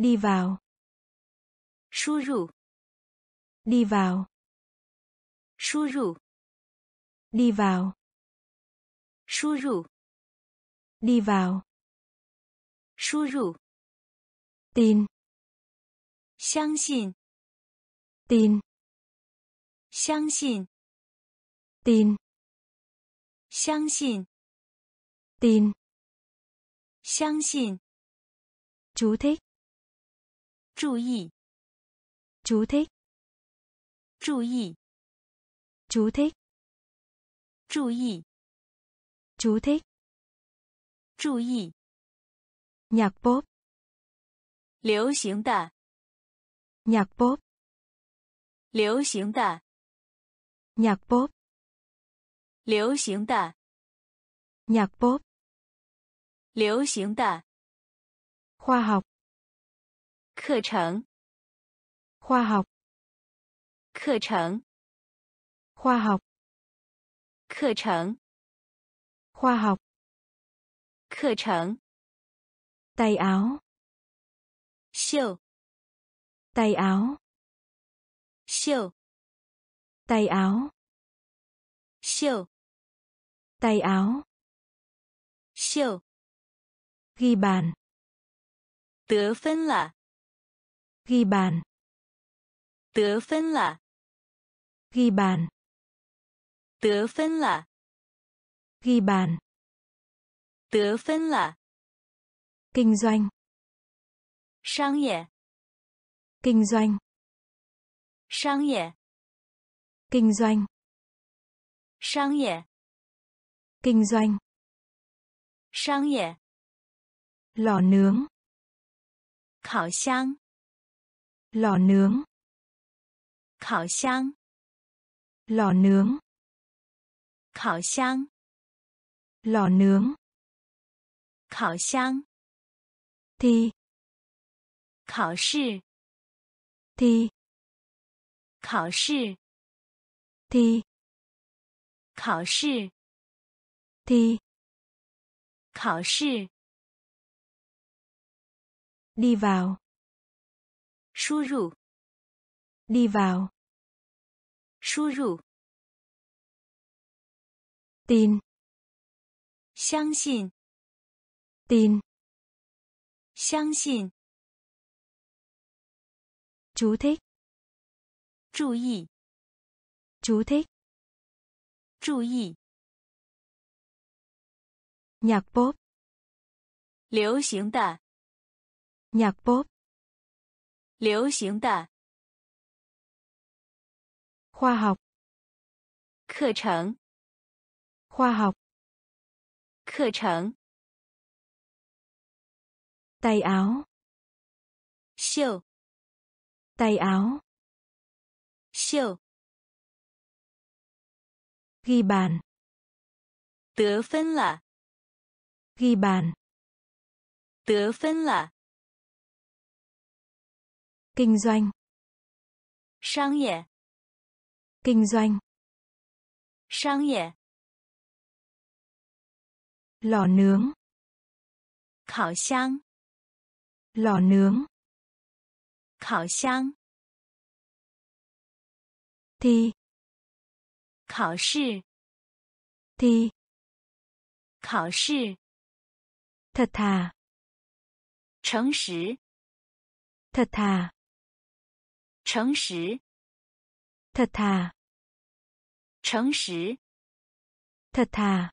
Đi vào. 输入， Đi vào. 输入， Đi vào. 输入， Đi vào. 输入， Tin. 相信， Tin. 相信， Tin. 相信， Tin. 相信， Chú thích. 注意， Chú thích. 注意， Chú thích. 注意， Chú thích. 注意， Nhạc pop. 流行的， Nhạc pop. 流行的， Nhạc pop. 流行的， Nhạc pop. 流行的 Khoa học. 课程， Khoa học. 课程， Khoa học. 课程， Khoa học. 课程， Tay áo. 袖， Tay áo. 袖， Tay áo. 袖， Tay áo. 袖， Ghi bàn. 得分了， ghi bàn. Tớ phân là. Ghi bàn. Tớ phân là. Ghi bàn. Tớ phân là. Kinh doanh. Sang nghiệp kinh doanh. Sang nghiệp kinh doanh. Sang nghiệp kinh doanh. Sang nghiệp lò nướng. Khảo xăng lò nướng. Khảo xăng, lò nướng. Khảo xăng, lò nướng. Khảo xăng, thi. Khảo sư. Thi. Khảo sư. Thi. Khảo sư. Thi. Khảo sư. Đi vào 输入， Đi vào. 输入， Tin. 相信， Tin. 相信， Chú thích. 注意， Chú thích. 注意， Nhạc pop. 流行的， Nhạc pop. 流行的 Khoa học. 课程， Khoa học. 课程， Tay áo. 袖， Tay áo. 袖， Ghi bàn. 得分了， Ghi bàn. 得分了， Kinh doanh. 商业， Kinh doanh. 商业， Lò nướng. 烤箱， Lò nướng. 烤箱， Thi. 考试， Thi. 考试， Thật thà. 诚实， Thật thà. 诚实， Thật thà. 诚实， Thật thà.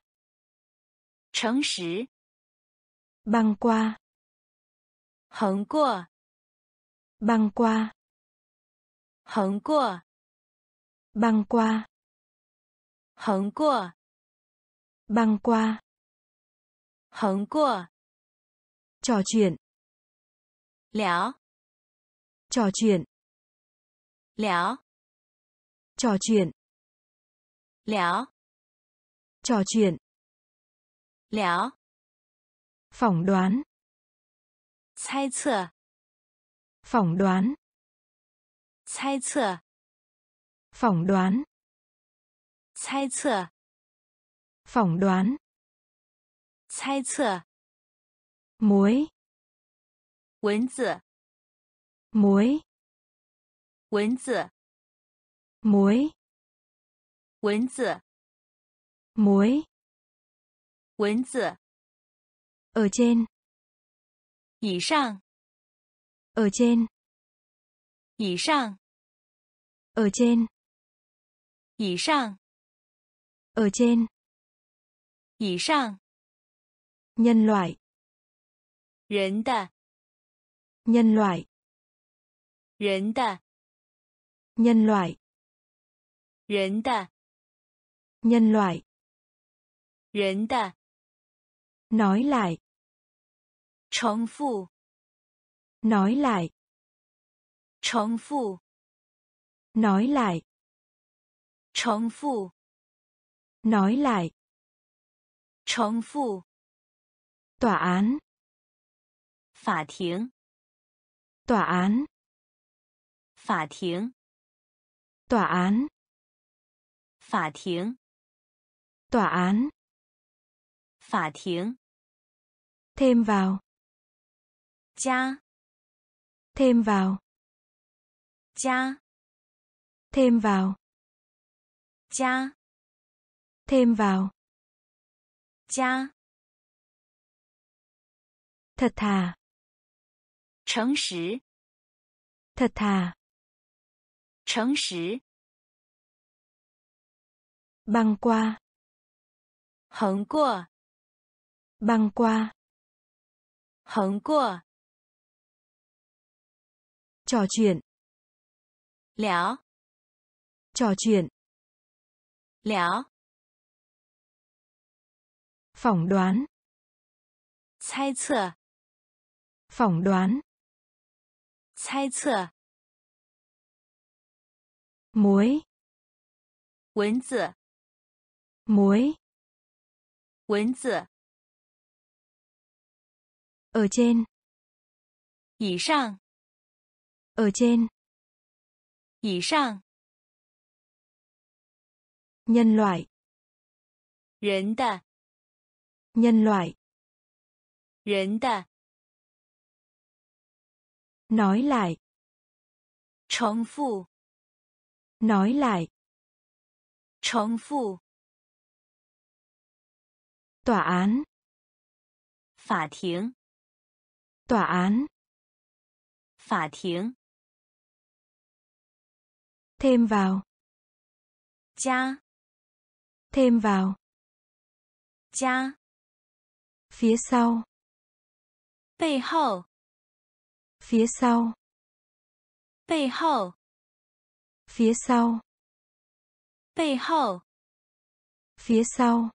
诚实， Băng qua. 横过， Băng qua. 横过， Băng qua. 横过， Băng qua. 横过， Trò chuyện. 聊， Trò chuyện. 聊， Trò chuyện. 聊， Trò chuyện. 聊， Phỏng đoán. 猜测， Phỏng đoán. 猜测， Phỏng đoán. 猜测， Phỏng đoán. 猜测， Muối. 蚊子， muối 蚊子， muối 蚊子， muối 蚊子， ở trên 以上， ở trên 以上， ở trên 以上， ở trên 以上， nhân loại 人的， nhân loại 人的， nhân loại 人的， nhân loại 人的， nói lại 重复， nói lại 重复， nói lại 重复， nói lại 重复， tòa án 法庭， tòa án 法庭， tòa án. Phả thiếng. Tòa án. Phả thiếng. Thêm vào. Cha. Thêm vào. Cha. Thêm vào. Cha. Thêm vào. Cha. Thật thà. thật thà. 诚实，băng qua 横过，băng qua 横过，trò chuyện 聊，trò chuyện 聊，phỏng đoán 猜测，phỏng đoán 猜测，muối 蚊子， muối 蚊子， ở trên 以上， ở trên 以上， nhân loại 人的， nhân loại 人的， nói lại 重复， nói lại 重复， tòa án 法庭， tòa án 法庭， thêm vào 加， thêm vào 加， phía sau 背后， phía sau 背后， phía sau 背后， phía sau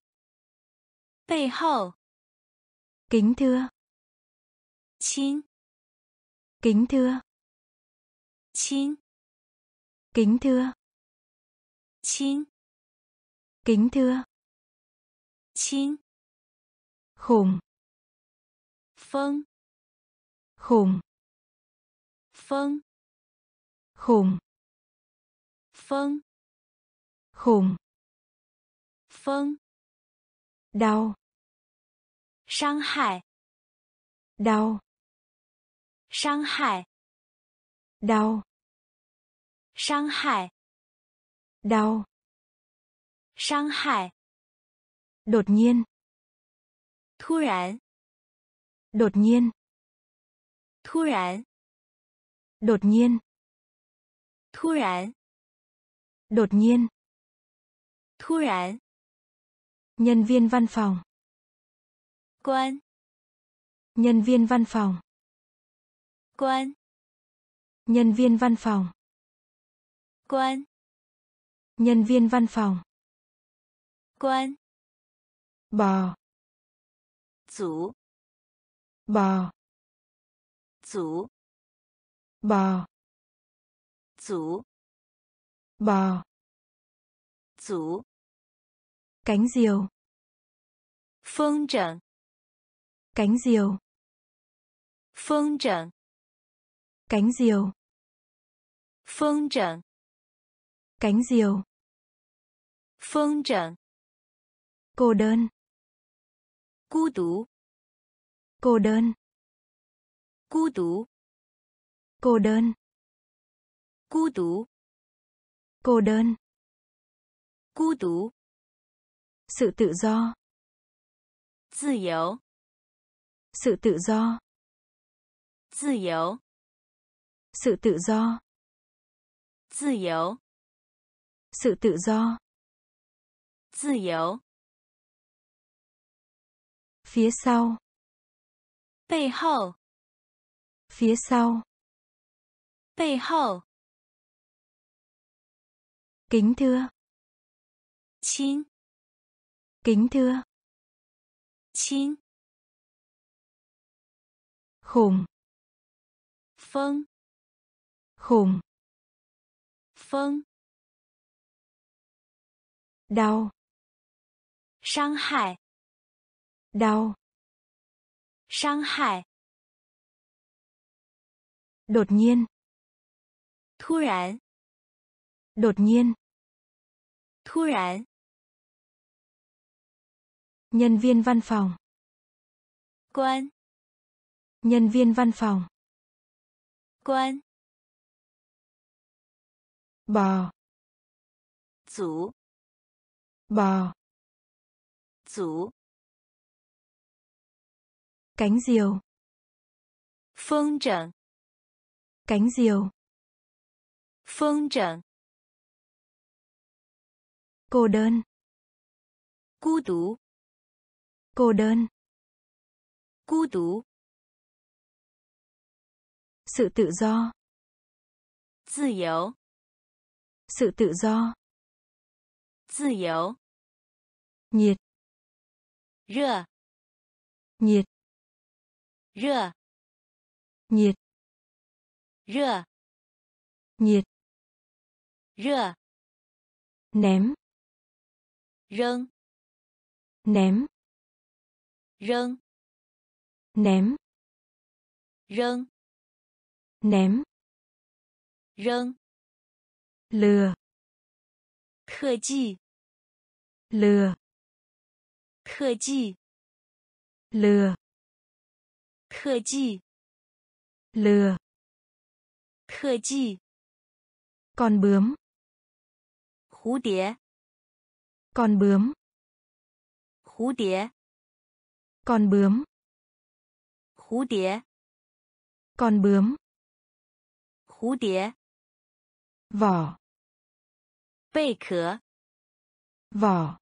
背后， kính thưa 亲， kính thưa 亲， kính thưa 亲， kính thưa 亲， khùng 风， khùng 风， khùng Phân. Khủng. Phân. Đau. Sang hại. Đau. Sang hại. Đau. Sang hại. Đau. Sang hại. Đột nhiên. Thu rãn. Đột nhiên. Thu rãn. Đột nhiên. Thu rãn. Đột nhiên. 突然. Nhân viên văn phòng. Quan. Nhân viên văn phòng. Quan. Nhân viên văn phòng. Quan. Nhân viên văn phòng. Quan. Bò. Chủ. Bò. Chủ. Bò. Chủ bò. Chủ. cánh diều. Phương trận. Cánh diều. Phương trận. Cánh diều. Phương trận. Cánh diều. Phương trận. Cô đơn. Cô tú cô đơn. Cô tú cô đơn. Cô tú cô đơn, 孤独， sự tự do, 自由， sự tự do, 自由， sự tự do, 自由， sự tự do, 自由， phía sau, 背后， phía sau, 背后， Kính thưa. Xin. Kính thưa. Xin. Khủng. Phân. Vâng. Khủng. Phân. Vâng. Đau. Sang hại. Đau. Sang hại. Đột nhiên. Thu rán. Đột nhiên. 突然。Nhân viên văn phòng. Quan. Nhân viên văn phòng. Quan. Bò. Chủ. Bò. Chủ. Cánh diều. Phương trận. Cánh diều. Phương trận cô đơn, 孤独， cô đơn, 孤独， sự tự do, 自由， sự tự do, 自由， nhiệt, 热， nhiệt, 热， nhiệt, 热， nhiệt, 热， ném, Rơn. Ném. Rơn. Ném. Rơn. Ném. Rơn. Lừa. Khờ chi. Lừa. Khờ chi. Lừa. Khờ chi. Lừa. Khờ chi. Con bướm. Hú đĩa. Con bướm. Hú đĩa. Con bướm. Hú đĩa. Con bướm. Hú đĩa. Vỏ. Bê khở. Vỏ.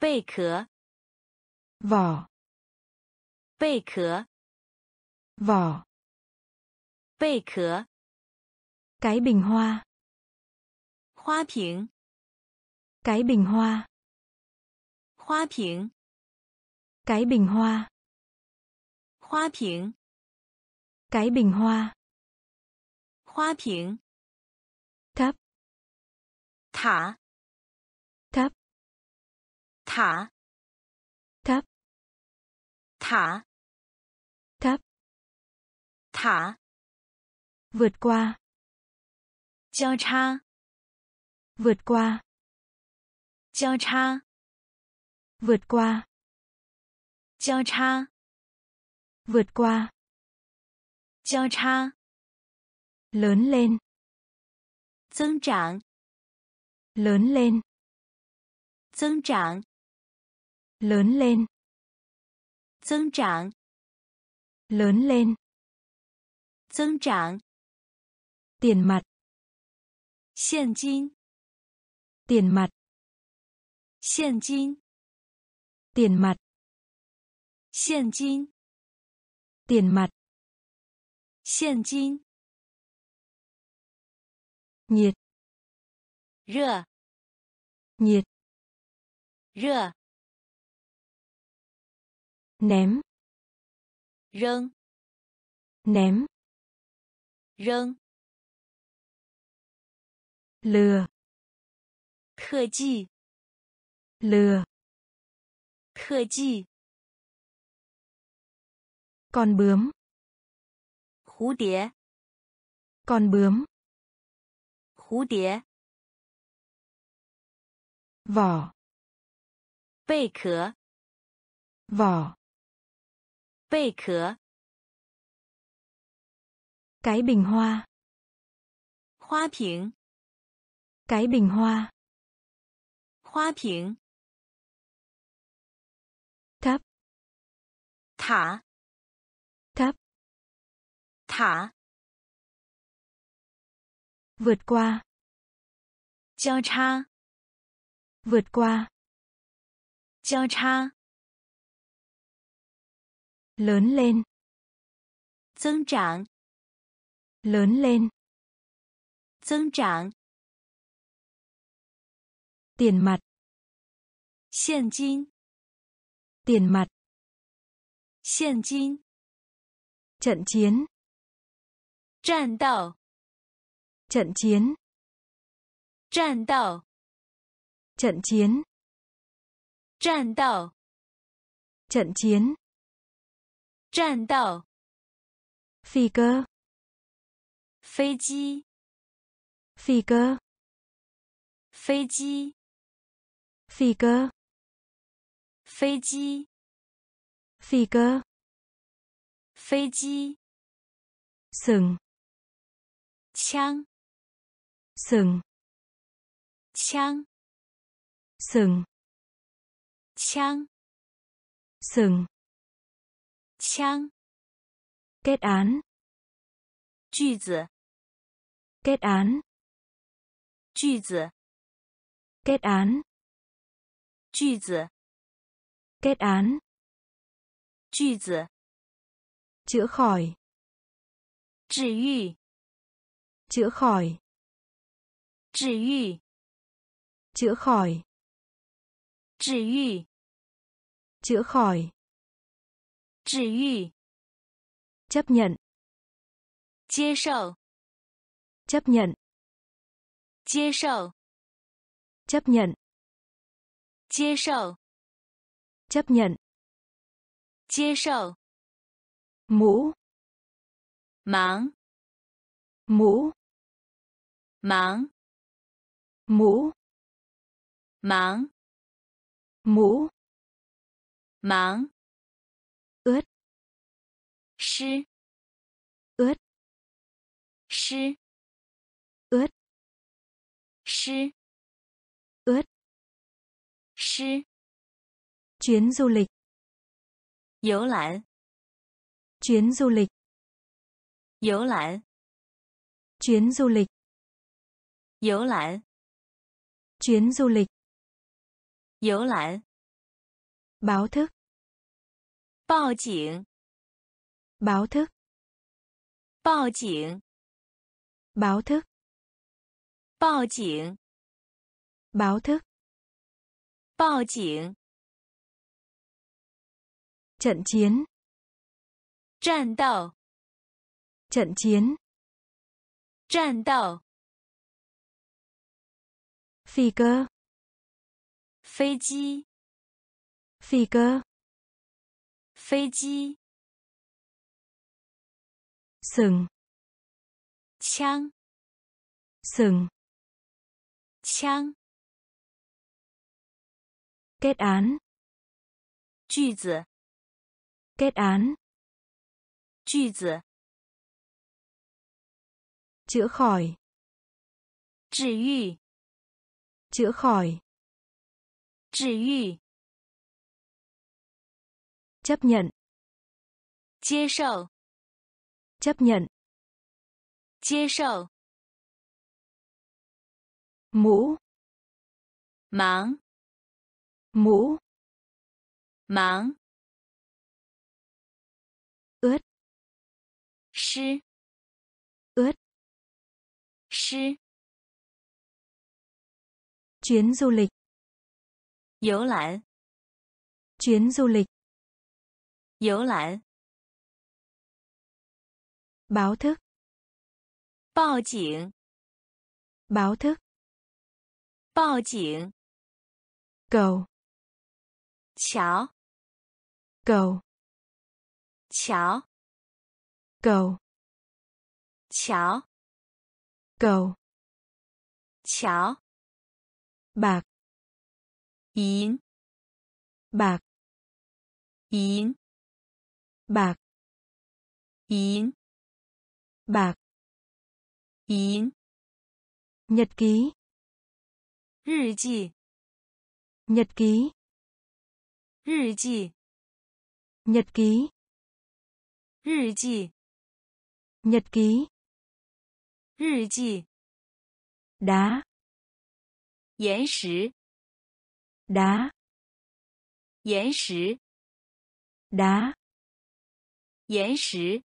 Bê khở. Vỏ. Bê khở. Vỏ. Bê khở. Cái bình hoa. Hoa bình cái bình hoa. Hoa bình cái bình hoa. Hoa bình cái bình hoa. Hoa bình thấp. Thả. Thấp. Thả. Thấp. Thả. Thấp. Thả. Vượt qua. Giao 叉 vượt qua. 交叉， vượt qua, 交叉， vượt qua, 交叉， lớn lên, 增长， lớn lên, 增长， lớn lên, 增长， lớn lên, 增长， tiền mặt, 现金， tiền mặt, 现金， tiền mặt, 现金， tiền mặt, 现金， nhiệt, 热， nhiệt, 热， ném, 扔， ném, 扔， lừa, 特技， lừa khờ chi con bướm hú đĩa con bướm hú đĩa vỏ bê khứa, vỏ bê khứa, cái bình hoa hoa bình cái bình hoa hoa bình 塔， Thấp. 塔， Vượt qua. 交叉， Vượt qua. 交叉， Lớn lên. 增长， Lớn lên. 增长， Tiền mặt. 现金， Tiền mặt. 现金，Trận chiến. 战斗，Trận chiến. 战斗，Trận chiến. 战斗，Trận chiến. 战斗，Phi cơ. 飞机，Phi cơ. 飞机，Phi cơ. 飞机，Phi cơ. 飞机， Sừng. 枪， Sừng. 枪， Sừng. 枪， Sừng. 枪， Kết án. 句子， Kết án. 句子， Kết án. 句子， Kết án. 句子， Chữa khỏi. 治愈， Chữa khỏi. 治愈， Chữa khỏi. 治愈， Chữa khỏi. 治愈， Chấp nhận. 接受， Chấp nhận. 接受， Chấp nhận. 接受， Chấp nhận. 接受， Mũ. 忙， Mũ. 忙， Mũ. 忙， Mũ. 忙， ướt, 湿， ướt, 湿， ướt, 湿， ướt, 湿， chuyến du lịch, Dỗ lại. Chuyến du lịch. Dỗ lại. Chuyến du lịch. Dỗ lại. Chuyến du lịch. Dỗ lại. Báo thức. Báo cảnh. Báo thức. Báo cảnh. Báo thức. Báo cảnh. Báo thức. Báo cảnh trận chiến. trận đạo trận chiến. trận đạo phi cơ. Phi cơ phi cơ. Phi cơ sừng. Chang sừng. Chang kết án, 句子 kết án, 句子， chữa khỏi, 治愈， chữa khỏi, 治愈， chấp nhận, 接受， chấp nhận, 接受， mũ, 忙， mũ, 忙， ướt. Sư ướt. Sư Chuyến du lịch. Dỗ lại Chuyến du lịch. Dỗ lại Báo thức. Báo cảnh Báo thức. Báo cảnh Cầu. Cháo Cầu chào, go, chào, go, chào, Bạc. Yến. Bạc. Yến. Bạc. Yến. Bạc. Yến. Nhật ký. Nhật ký. Nhật ký. Nhật ký. Nhật ký. 日记 nhật ký, 日记 đá, 岩石 đá, 岩石 đá, 岩石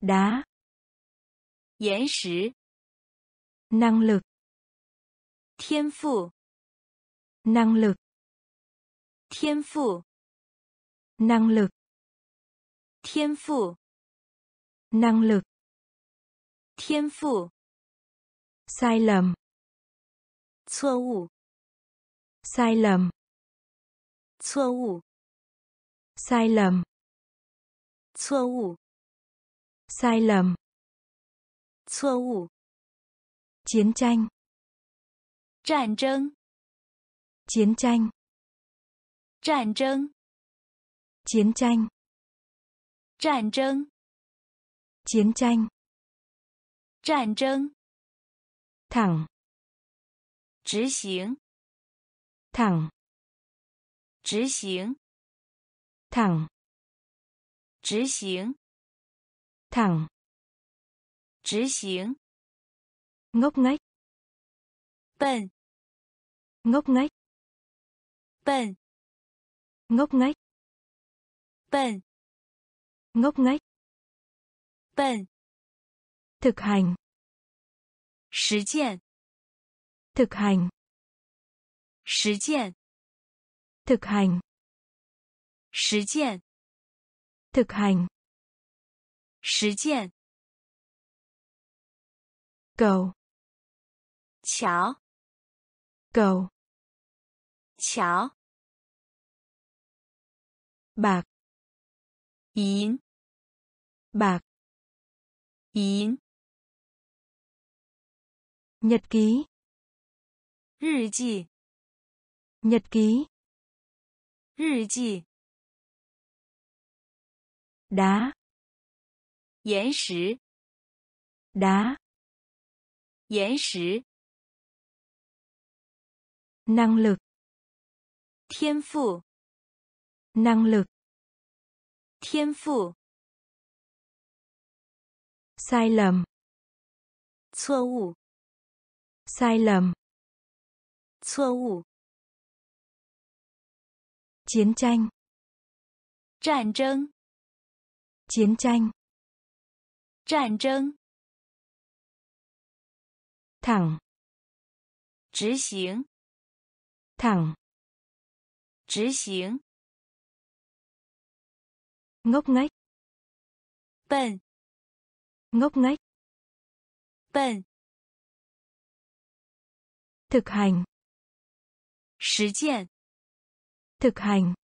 đá, 岩石 năng lực, 天赋 năng lực, 天赋 năng lực, 天赋 năng lực, 天赋 sai lầm, 错误 sai lầm, 错误 sai lầm, 错误 sai lầm, 错误 chiến tranh, 战争 chiến tranh, 战争 chiến tranh, 战争 chiến tranh, 战争 thẳng, 执行 thẳng, 执行 thẳng, 执行 thẳng, 执行 ngốc nghếch, 笨 ngốc nghếch, 笨 ngốc nghếch, 笨 ngốc nghếch, 笨 thực hành, 实践 thực hành, 实践 thực hành, 实践 thực hành, 实践 cầu, 桥 cầu, 桥 bạc, 银 bạc, 银 nhật ký, 日记 nhật ký, 日记 đá, 岩石 đá, 岩石 năng lực, 天赋 năng lực, 天赋 sai lầm, 错误 sai lầm, 错误 chiến tranh, 战争 chiến tranh, 战争 thẳng, 执行 thẳng, 执行 ngốc nghếch, 笨 ngốc nghếch, 笨 thực hành, 实践 thực hành,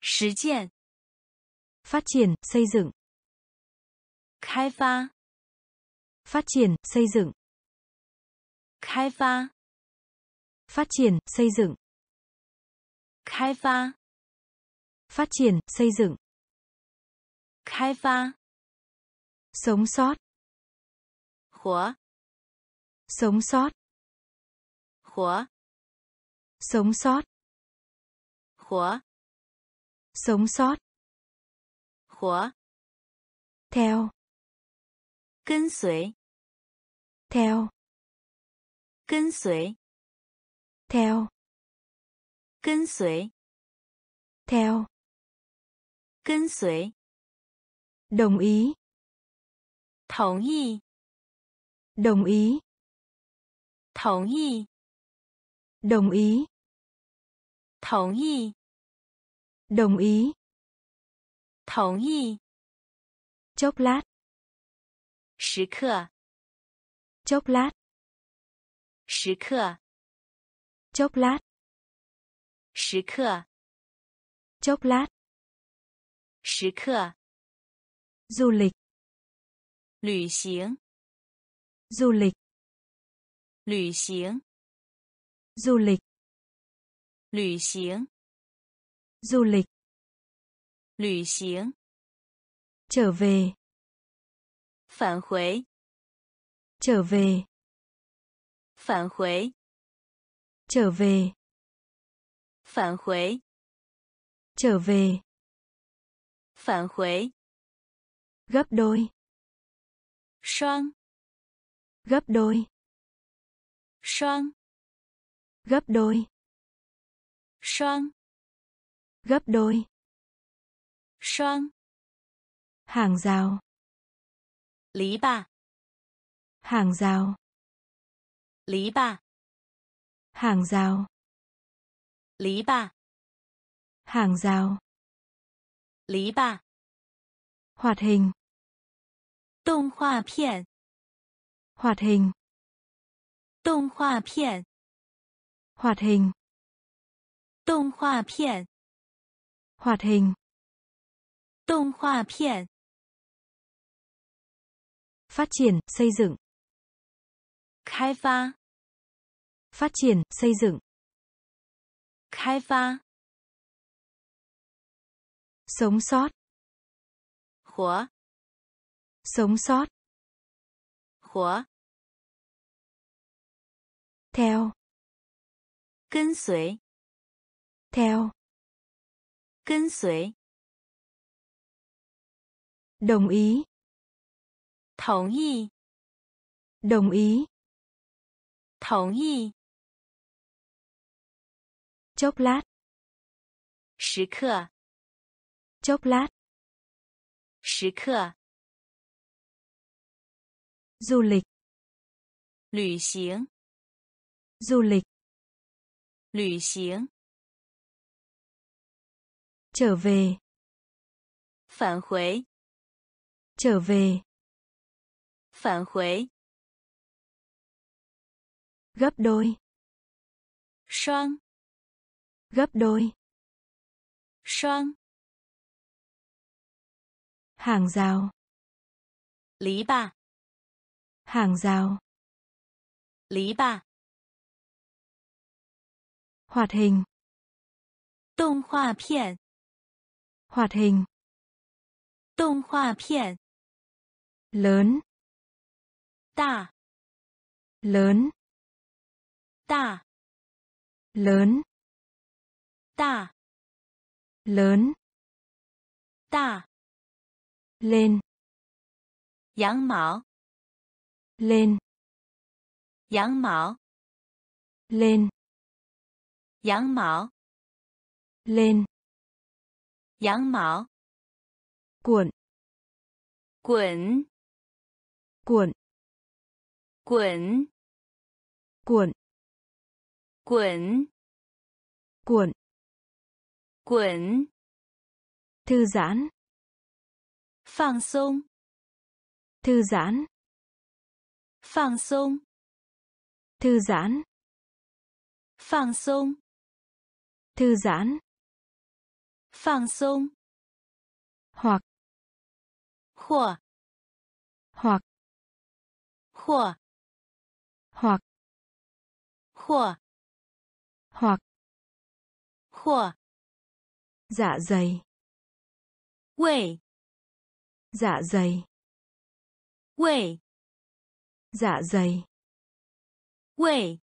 实践 phát triển, xây dựng, 开发 phát triển, xây dựng, 开发 phát triển, xây dựng, 开发 phát triển, xây dựng, 开发 Sống sót. Hủa. Sống sót. Hủa. Sống sót. Hủa. Sống sót. Hủa. Theo. Cân suy. Theo. Cân suy. Theo. Cân suy. Theo. Cân suy. Đồng ý. 同意 đồng ý, 同意 đồng ý, 同意 đồng ý, 同意 chốc lát, 时刻 chốc lát, 时刻 chốc lát, 时刻 chốc lát, 时刻 du lịch, 旅行。Du lịch. lữ hành du lịch. lữ hành du lịch. lữ hành trở về. phản hồi trở về. phản hồi trở về. phản hồi trở về. phản hồi gấp đôi. Son. Gấp đôi. Son. Gấp đôi. Son. Gấp đôi. Son. Hàng rào. Lý bà. Hàng rào. Lý bà. Hàng rào. Lý bà. Hàng rào. Lý bà. Hoạt hình. 动画片， hoạt hình, 动画片， hoạt hình, 动画片， hoạt hình, 动画片， phát triển, xây dựng, 开发， phát triển, xây dựng, 开发， sống sót, 活， sống sót, 活， theo, 跟随， theo, 跟随， đồng ý, 同意， đồng ý, 同意， chốc lát, 时刻， chốc lát, 时刻， du lịch, 旅行， du lịch, 旅行， trở về, 返回， trở về, 返回， gấp đôi, 双， gấp đôi, 双， hàng rào, 篱笆， hàng rào, 篱笆， hoạt hình, 动画片， hoạt hình, 动画片， lớn, 大， lớn, 大， lớn, 大， lớn, 大， lên, 羊毛， lên dáng mạo lên dáng mạo lên dáng mạo cuộn cuộn. cuộn cuộn. cuộn cuộn. cuộn cuộn. thư giãn phang sông thư giãn Phẳng sông. Thư giãn. Phẳng sông. Thư giãn. Phẳng sông. Hoặc. Khỏa. Hoặc. Khỏa. Hoặc. Khỏa. Hoặc. Khỏa. Dạ dày. Quẩy. Dạ dày. Quẩy dạ dày, 胃，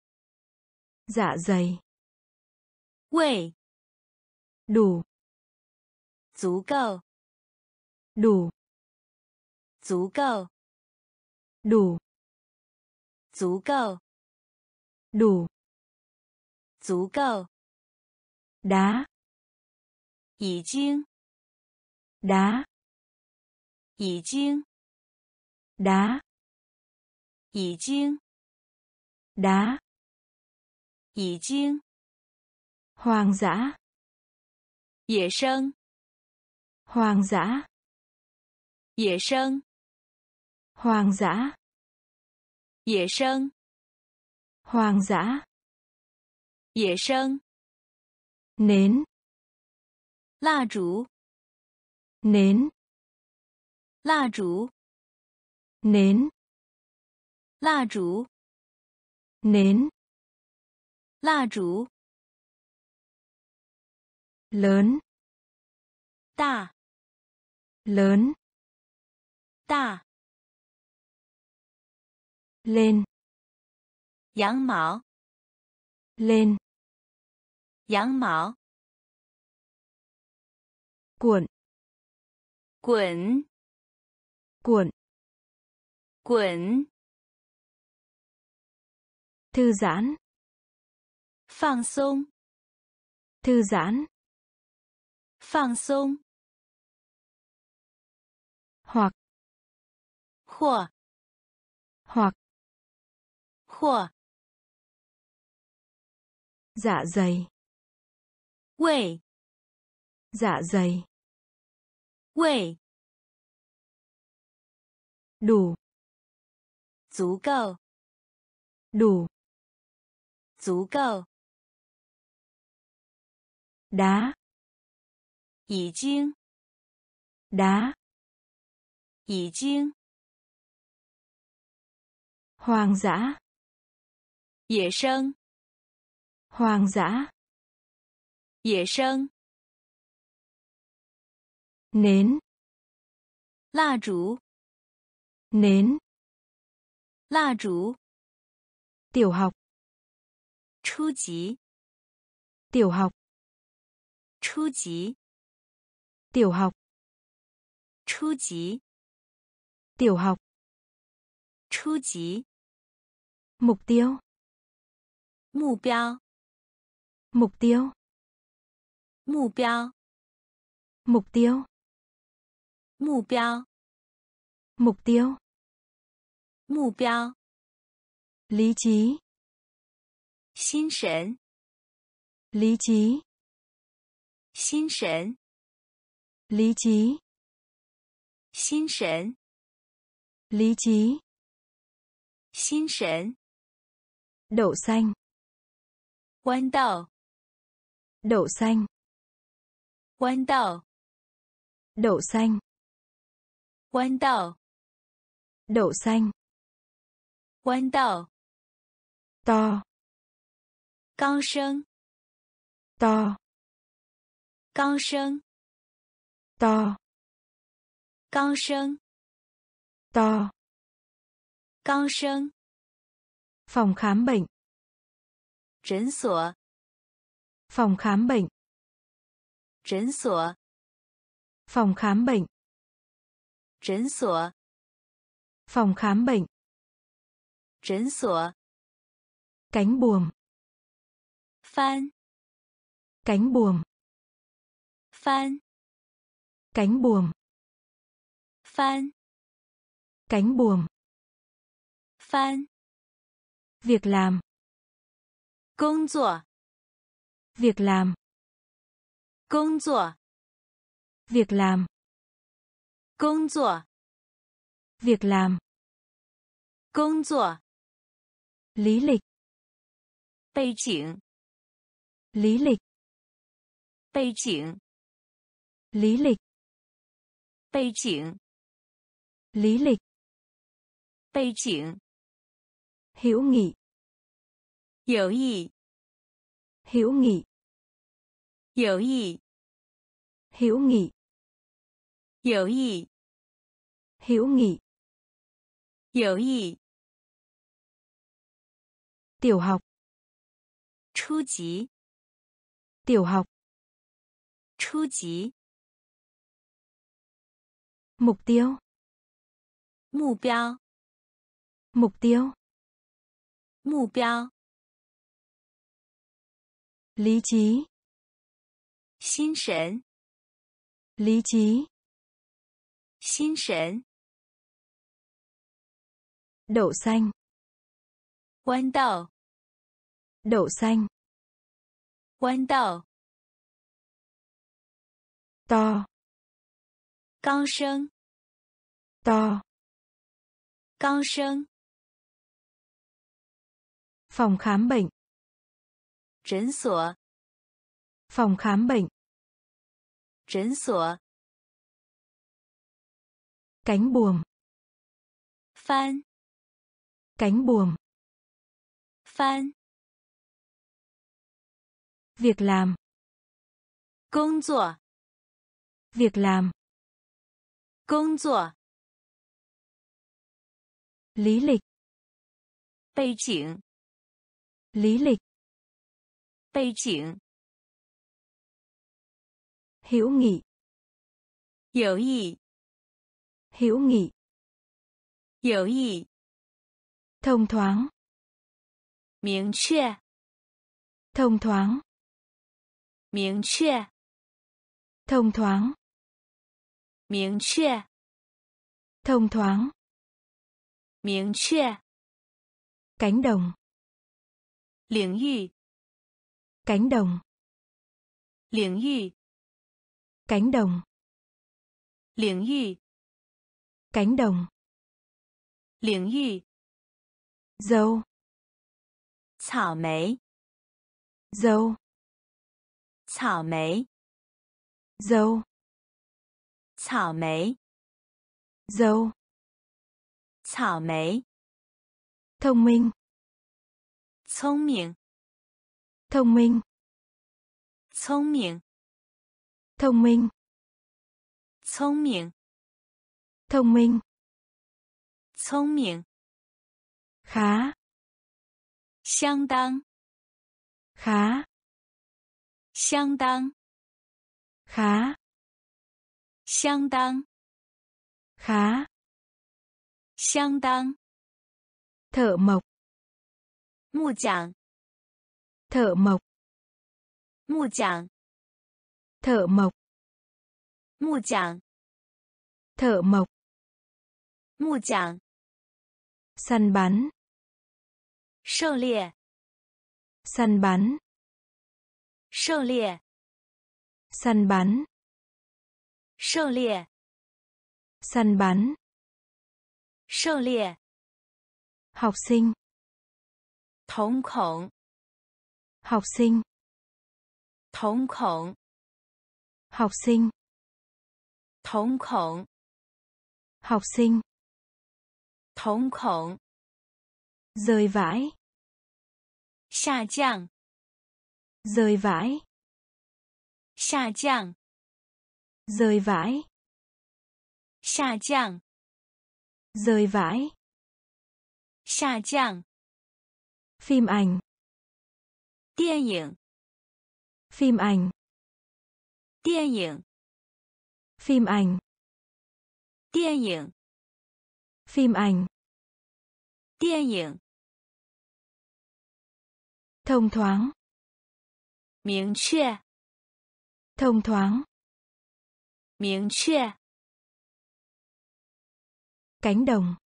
dạ dày, 胃， đủ, 足够， đủ, 足够， đủ, 足够， đủ, 足够， đá, 已经， đá, 已经， đá, 已经，đá, 已经，hoang dã, 野生，hoang dã, 野生，hoang dã, 野生，hoang dã, 野生，nến, 蜡烛，nến, 蜡烛，nến, 蜡烛，nến, 蜡烛，lớn, 大，lớn, 大，lên, 羊毛，lên, 羊毛，cuộn, 滚，cuộn, 滚，thư giãn. Phẳng sông thư giãn. Phẳng sông hoặc. Hoặc hoặc. Hoặc dạ dày. Quẩy. dạ dày. Quẩy. đủ. 足够. đủ. 足够， đá, 已经， đá, 已经， hoang dã, 野生， hoang dã, 野生， nến, 蜡烛， nến, 蜡烛， tiểu học, 初级， tiểu học, 初级， tiểu học, 初级， tiểu học, 初级， mục tiêu, 目标， mục tiêu, 目标， mục tiêu, 目标， mục tiêu, 目标， lý trí, 心神。离奇心神。离奇心神。离奇心神。漏三弯道。漏三弯道。漏三弯道。漏三弯道。刀 Cao sơn. To. Cao sơn. To. Cao sơn. To. Cao sơn. Phòng khám bệnh. Trấn sổ. Phòng khám bệnh. Trấn sổ. Phòng khám bệnh. Trấn sổ. Phòng khám bệnh. Trấn sổ. Cánh buồm. Phan. Cánh buồm. Phan. Cánh buồm. Phan. Cánh buồm. Phan. Việc làm. Công zuo. Việc làm. Công zuo. Việc làm. Công zuo. Việc làm. Công zuo. Lý lịch. Bây chỉnh. Lý lịch. Bê chỉnh. Lý lịch. Bê chỉnh. Lý lịch. Bê chỉnh. Hiểu nghị. Hiểu nghị. Hiểu nghị. Hiểu nghị. Hiểu nghị. Hiểu nghị. Hiểu nghị. Hiểu nghị. Tiểu học. Chu chí tiểu học. Chu chí. Mục tiêu. Mục tiêu. Mục tiêu. Mục tiêu. Lý trí. Xin thần, Lý trí. Xin thần, Đậu xanh. Quan đậu. Đậu xanh. 豌豆， to, 高升， to, 高升， phòng khám bệnh, 诊所， phòng khám bệnh, 诊所， cánh buồm, 翻， cánh buồm, 翻， việc làm, 工作， việc làm, 工作， lý lịch, 背景， lý lịch, 背景， hữu nghị, 有意， hữu nghị, 有意， thông thoáng, 明确， thông thoáng, 明确， thông thoáng, 明确， thông thoáng, 明确， cánh đồng, 领域， cánh đồng, 领域， cánh đồng, 领域， cánh đồng, 领域， dâu, 草莓， dâu, 草莓， dâu, 草莓， dâu, 草莓， thông minh, 聪明， thông minh, 聪明， thông minh, 聪明， thông minh, 聪明， khá, 相当， khá, 相当， khá, 相当， khá, 相当， thợ mộc, 木匠， thợ mộc, 木匠， thợ mộc, 木匠， thợ mộc, 木匠， săn bắn, 狩猎， săn bắn, Sơ lìa. Săn bắn. Sơ lìa. Săn bắn. Sơ lìa. Học sinh. Thống khổng. Học sinh. Thống khổng. Học sinh. Thống khổng. Học sinh. Thống khổng. Rơi vãi. Xa giang rơi vãi, 下降， rơi vãi, 下降， rơi vãi, 下降， phim ảnh, 电影， phim ảnh, 电影， phim ảnh, 电影， phim ảnh, 电影， thông thoáng, 明确， thông thoáng, 明确， cánh đồng,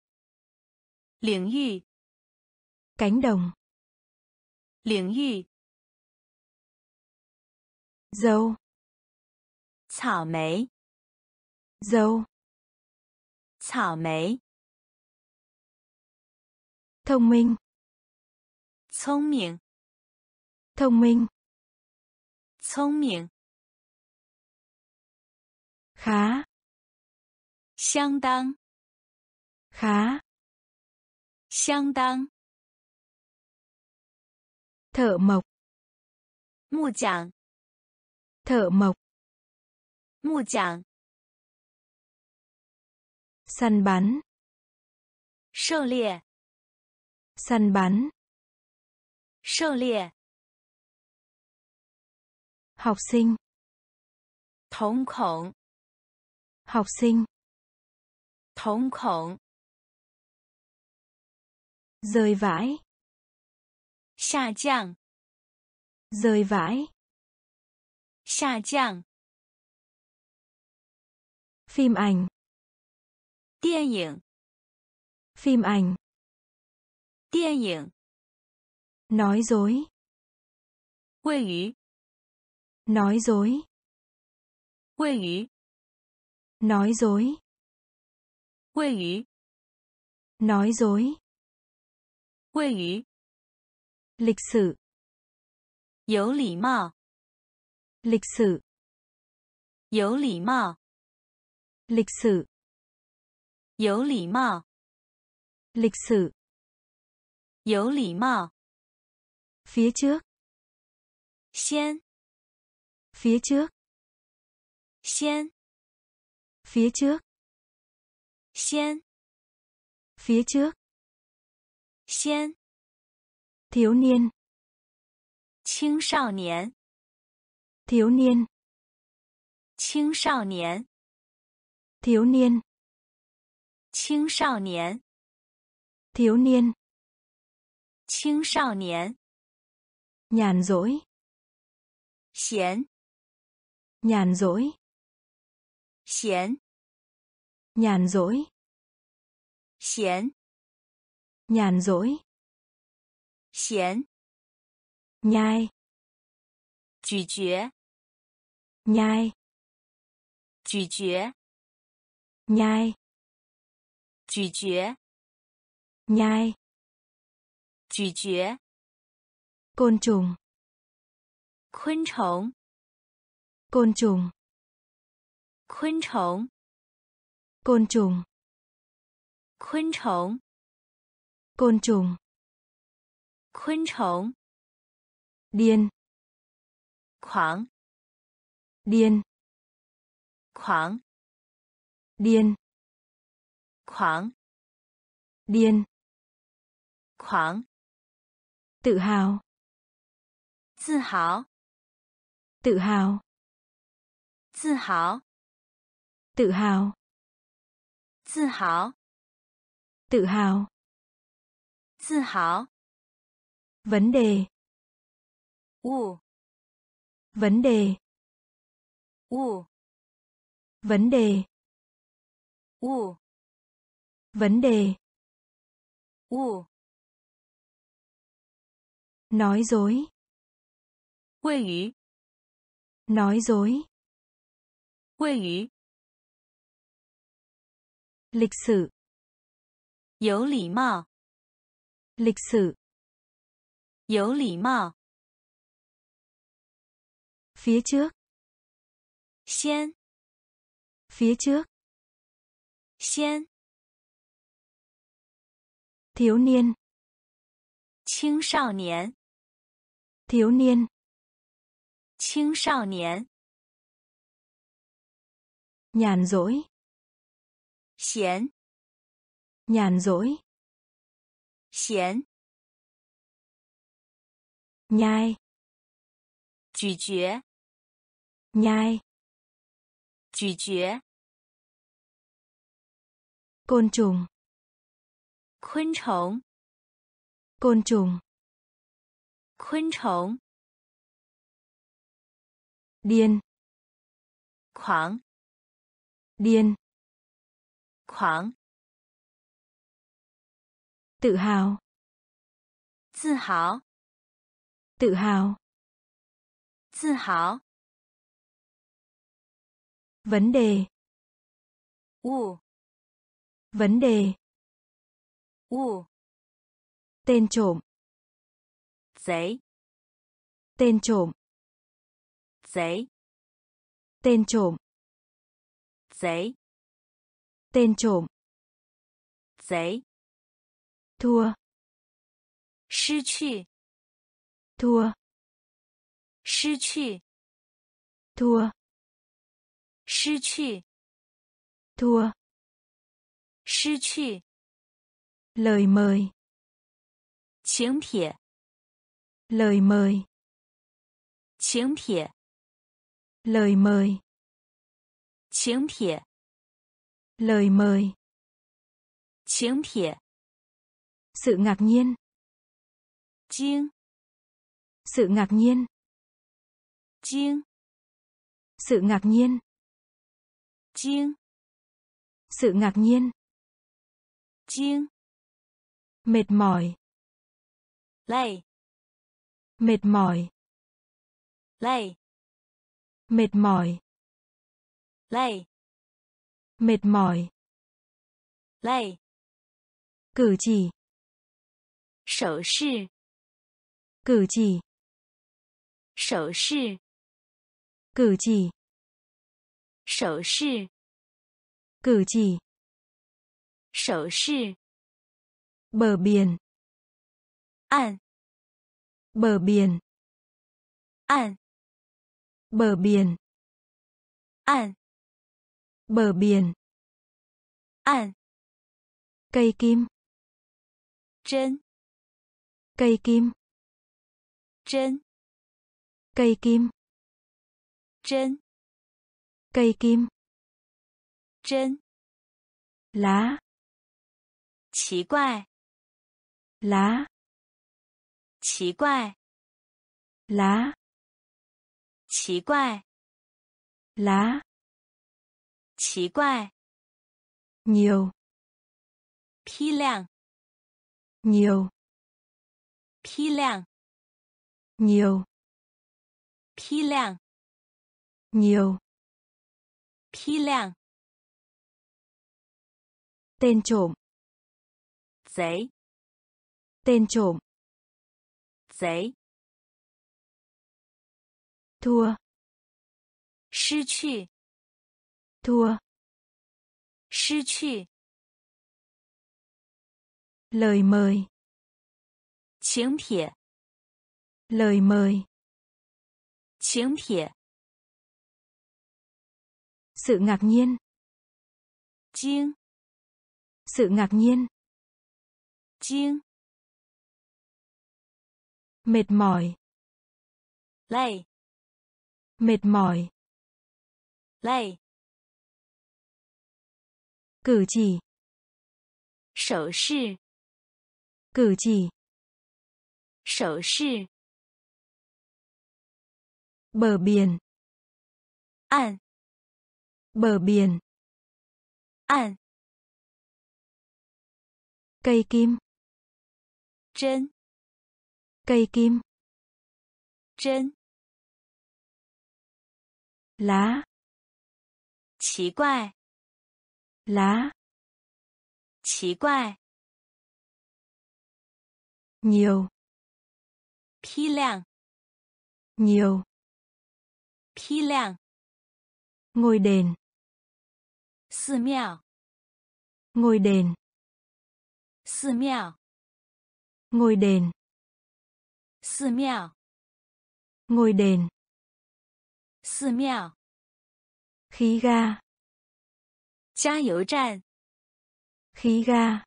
领域， cánh đồng, 领域， dâu, 草莓， dâu, 草莓， thông minh, 聪明， thông minh, 聪明。哈相当哈相当特某木匠特某木匠三班狩猎三班狩猎 học sinh. Thống khổng học sinh. Thống khổng rời vãi. Xa giang rời vãi. Xa giang phim ảnh. Điện ảnh phim ảnh. Điện ảnh nói dối. Quê ý Nói dối. Quê ý. Nói dối. Quê ý. Nói dối. Quê ý. Lịch sử. Yếu lý mạo. Lịch sử. Yếu lý mạo. Lịch sử. Yếu lý mạo. Lịch sử. Yếu lý mạo. Phía trước. Xiên phía trước, 先， phía trước, 先， phía trước, 先， thiếu niên 青少年， thiếu niên 青少年， thiếu niên 青少年， thiếu niên 青少年， nhàn rỗi 闲 nhàn rỗi xiển nhàn rỗi xiển nhàn rỗi xiển nhai Chủy quyết. Nhai. Chủy quyết. Nhai. Chủy quyết. Nhai. Chủy quyết. Côn trùng. Côn trùng côn trùng. Côn trùng côn trùng. Côn trùng côn trùng. Côn trùng điên. Khoảng. Điên. Khoảng. Điên. Khoảng. Điên. Khoảng. Tự hào. Tự hào. Tự hào 自豪 tự hào 自豪 tự hào 自豪， vấn đề 物 vấn đề 物 vấn đề 物 vấn đề 物， nói dối 谓语 nói dối 谓语，lịch sử 有礼貌 lịch sử 有礼貌，phía trước 先 phía trước 先，thiếu niên 青少年 thiếu niên 青少年，nhàn rỗi. Xiển. Nhàn rỗi. Xiển. Nhai. Chủy quyết nhai. Chủy quyết côn trùng. Côn trùng côn trùng. Côn trùng điên. Khoảng điên. Khoảng. Tự hào. Tự hào. Tự hào. Tự hào. Vấn đề. U. Vấn đề. U. Tên trộm. Giấy. Tên trộm. Giấy. Tên trộm. Giấy. Tên trộm. Giấy. Thua. Sư chư. Thua. Sư chư. Thua. Sư chư. Thua. Sư chư. Lời mời. Chính thiệt. Lời mời. Chính thiệt. Lời mời. 请帖 lời mời 请帖， sự ngạc nhiên 惊 sự ngạc nhiên 惊 sự ngạc nhiên 惊 sự ngạc nhiên 惊 mệt mỏi 累 mệt mỏi 累 mệt mỏi Lay. Mệt mỏi. Lay. Cử chỉ. Sở sư. Cử chỉ. Sở sư. Cử chỉ. Sở sư. Cử chỉ. Sở sư. Bờ biển. An. Bờ biển. An. Bờ biển. An bờ biển. Ẩn cây kim. Chân cây kim. Chân cây kim. Chân cây kim. Chân lá. Kỳ quái lá. Kỳ quái lá. Kỳ quái lá. 奇怪 nhiều, 批量 nhiều, 批量 nhiều, 批量 nhiều, 批量 tên trộm, 贼 tên trộm, 贼 thua, 失去 thua, 失去 lời mời, 请帖 lời mời, 请帖 sự ngạc nhiên, 惊 sự ngạc nhiên, 惊 mệt mỏi, 累 mệt mỏi, 累 cử chỉ, 手势 cử chỉ, 手势 bờ biển, 岸 bờ biển, 岸 cây kim, 针 cây kim, 针 lá, 奇怪 lá, 奇怪 nhiều, 批量 nhiều, 批量 ngôi đền, 寺庙 ngôi đền, 寺庙 ngôi đền, 寺庙 ngôi đền, 寺庙 khí ga, 加油站 khí ga,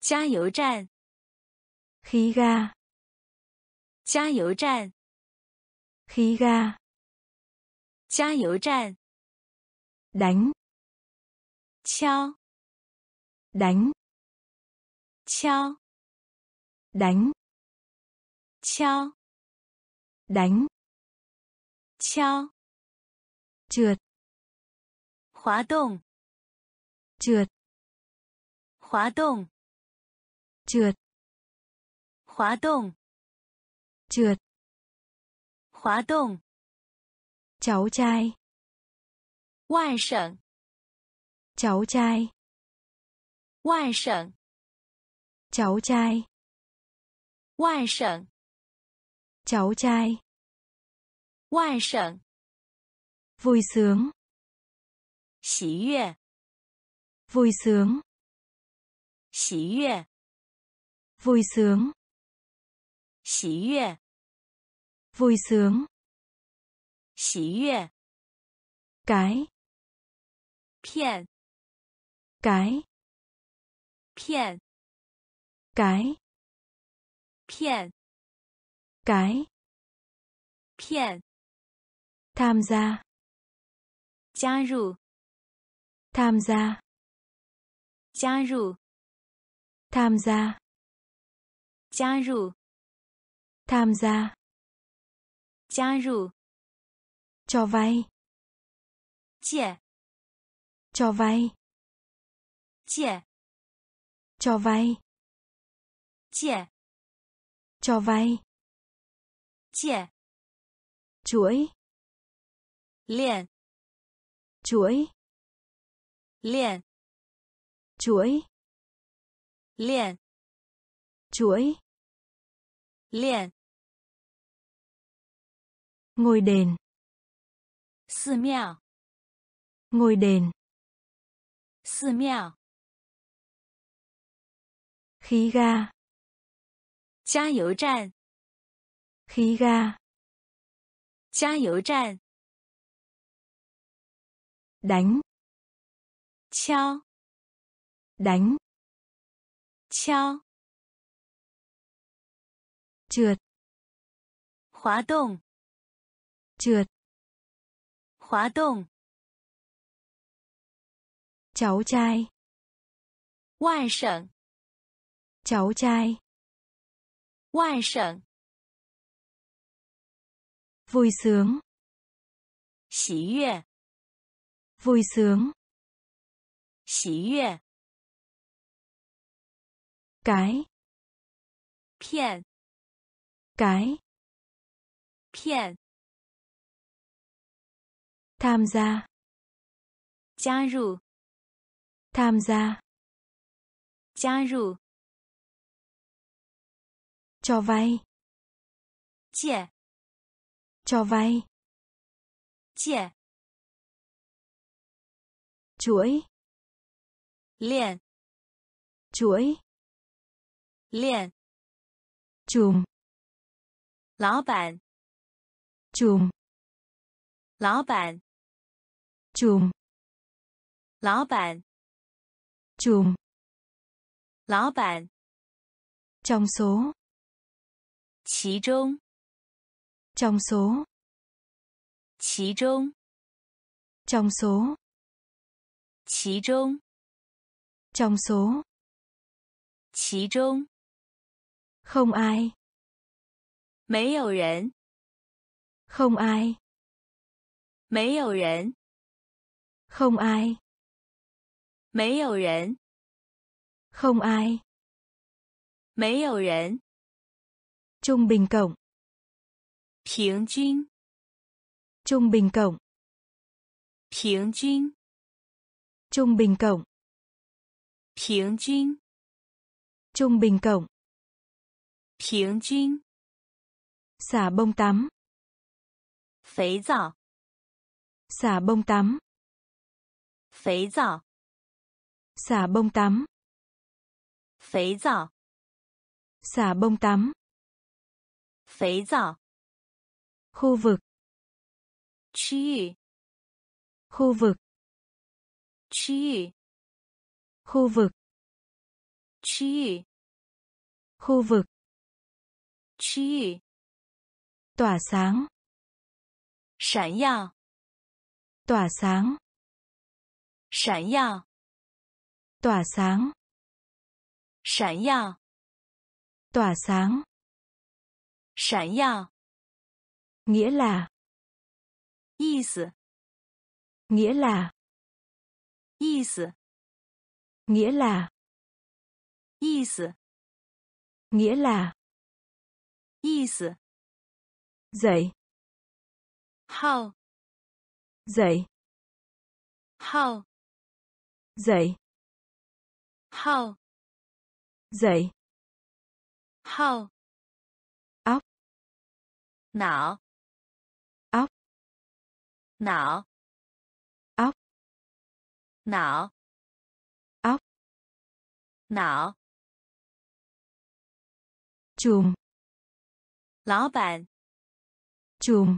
加油站 khí ga, 加油站 khí ga, 加油站 đánh, 敲 đánh, 敲 đánh, 敲 đánh, 敲 trượt, 滑动 trượt, 滑动 trượt, 滑动 trượt, 滑动 cháu trai, 外省 cháu trai, 外省 cháu trai, 外省 cháu trai, 外省 vui sướng, 喜悦 vui sướng, 喜悦 vui sướng, 喜悦 vui sướng, 喜悦 cái, 片 cái, 片 cái, 片 cái, 片 tham gia, 加入 tham gia, 加入 tham gia, 加入 tham gia, 加入 cho vay, 借 cho vay, 借 cho vay, 借 cho vay, 借 chuỗi, 练 chuỗi, 练 chuỗi, 练 chuỗi, 练 ngôi đền, 寺庙 ngôi đền, 寺庙 khí ga, 加油站 khí ga, 加油站 đánh, 敲 đánh, 敲 trượt, 滑动， trượt, 滑动， cháu trai, 外省， cháu trai, 外省， vui sướng, 喜悦， vui sướng, 喜悦，cái, 片，cái, 片，tham gia, 加入，tham gia, 加入，cho vay, 借，cho vay, 借，chuỗi, Liền. Chuỗi. Liền. Chùm. Lão bản. Chùm. Lão bản. Chùm. Lão bản. Chùm. Lão bản. Trong số. Chỉ trung. Trong số. Chỉ trung. Trong số. Chỉ trung. trong số, 其中， không ai, 没有人， không ai, 没有人， không ai, 没有人， không ai, 没有人， trung bình cộng, 平均， trung bình cộng, 平均， trung bình cộng, 平均， trung bình cộng, 平均， xả bông tắm, 肥皂， xả bông tắm, 肥皂， xả bông tắm, 肥皂， xả bông tắm, 肥皂， khu vực, 区域， khu vực, 区域， khu vực, 区域， khu vực, 区域， tỏa sáng, 闪耀， tỏa sáng, 闪耀， tỏa sáng, 闪耀， tỏa sáng, 闪耀， nghĩa là, 意思， nghĩa là, 意思， nghĩa là, 意思， nghĩa là, 意思， dậy, 号， dậy, 号， dậy, 号， dậy, 号， óc, 脑， óc, 脑， óc, 脑， óc, 脑， chùm, 老板， chùm,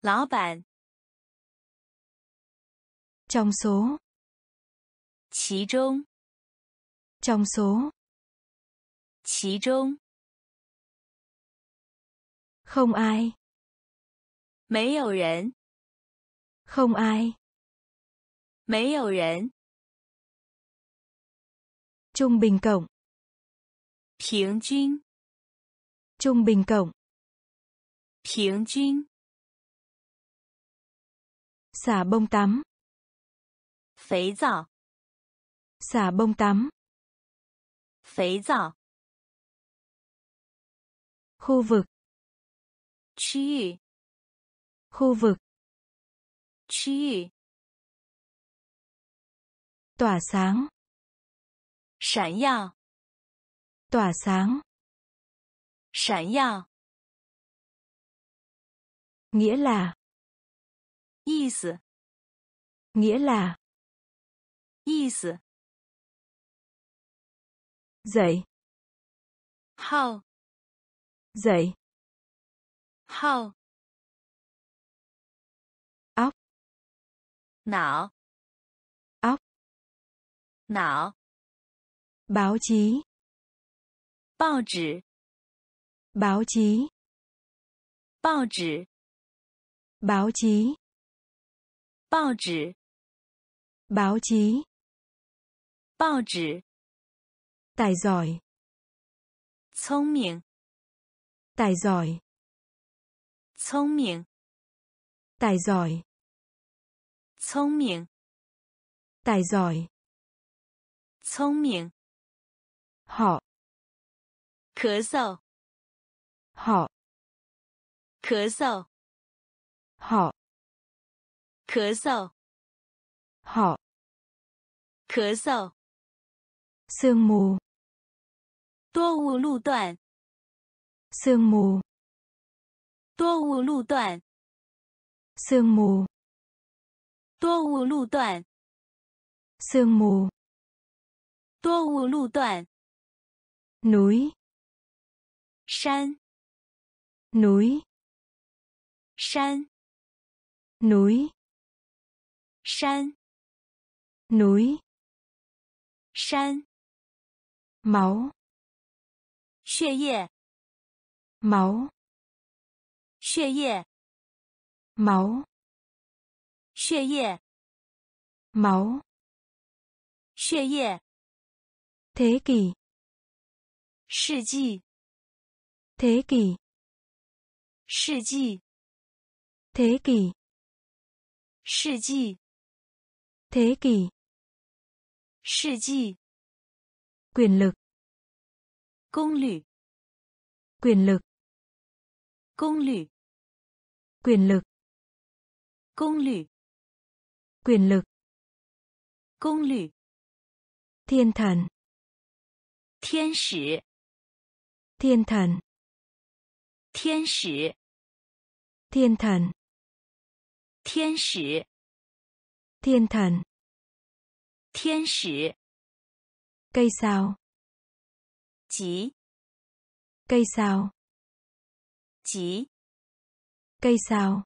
老板， trong số, 其中， trong số, 其中， không ai, 没有人， không ai, 没有人， Trung bình cộng. Bình quân. Trung bình cộng. Bình quân. Xả bông tắm. Phế dạo. Xả bông tắm. Phế dạo. Khu vực. Chi. Khu vực. Chi. Tỏa sáng. 闪耀，tỏa sáng. Sản yào. Nghĩa là. Ý sử. Nghĩa là. Ý sử. Dậy. Hào. Dậy. Hào. Óc. Não. Óc. Não báo chí. Báo chí. Báo chí. Báo chí. Báo chí. Báo chí. Báo chí. Báo chí. Tài giỏi. Thông minh. Tài giỏi. Thông minh. Tài giỏi. Thông minh. Tài giỏi. Thông minh. 好，咳嗽，好，咳嗽，好，咳嗽，好，咳嗽。圣母，多雾路段。圣母，多雾路段。圣母，多雾路段。圣母，多雾路段。núi, 山， núi, 山， núi, 山， núi, 山， máu, 血液， máu, 血液， máu, 血液， máu, 血液， thế kỷ, 世纪， thế kỷ, 世纪， thế kỷ, 世纪， thế kỷ, 世纪， quyền lực, 功率， quyền lực, 功率， quyền lực, 功率， quyền lực, 功率， thiên thần, 天使， thiên thần, 天使， thiên thần, 天使， thiên thần, 天使， cây sao, 极， cây sao, 极， cây sao,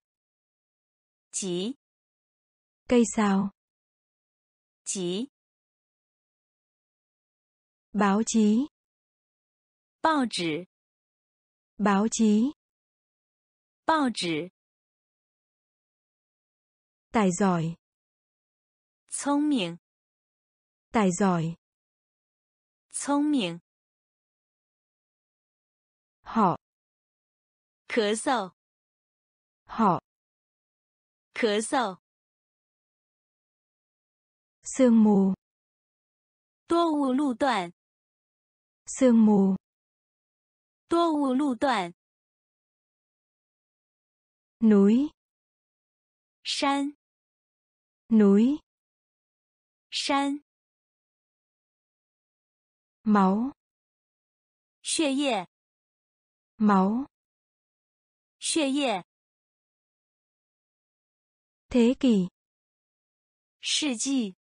极， cây sao, 极， báo chí, Báo chí. Báo chí. Báo chí. Tài giỏi. Thông minh. Tài giỏi. Thông minh. Họ. Khớ dầu. Họ. Khớ dầu. Sương mù. Đô. Sương mù. 多雾路段，núi, 山，núi, 山，máu, 血液，máu, 血液，thế kỷ, 世纪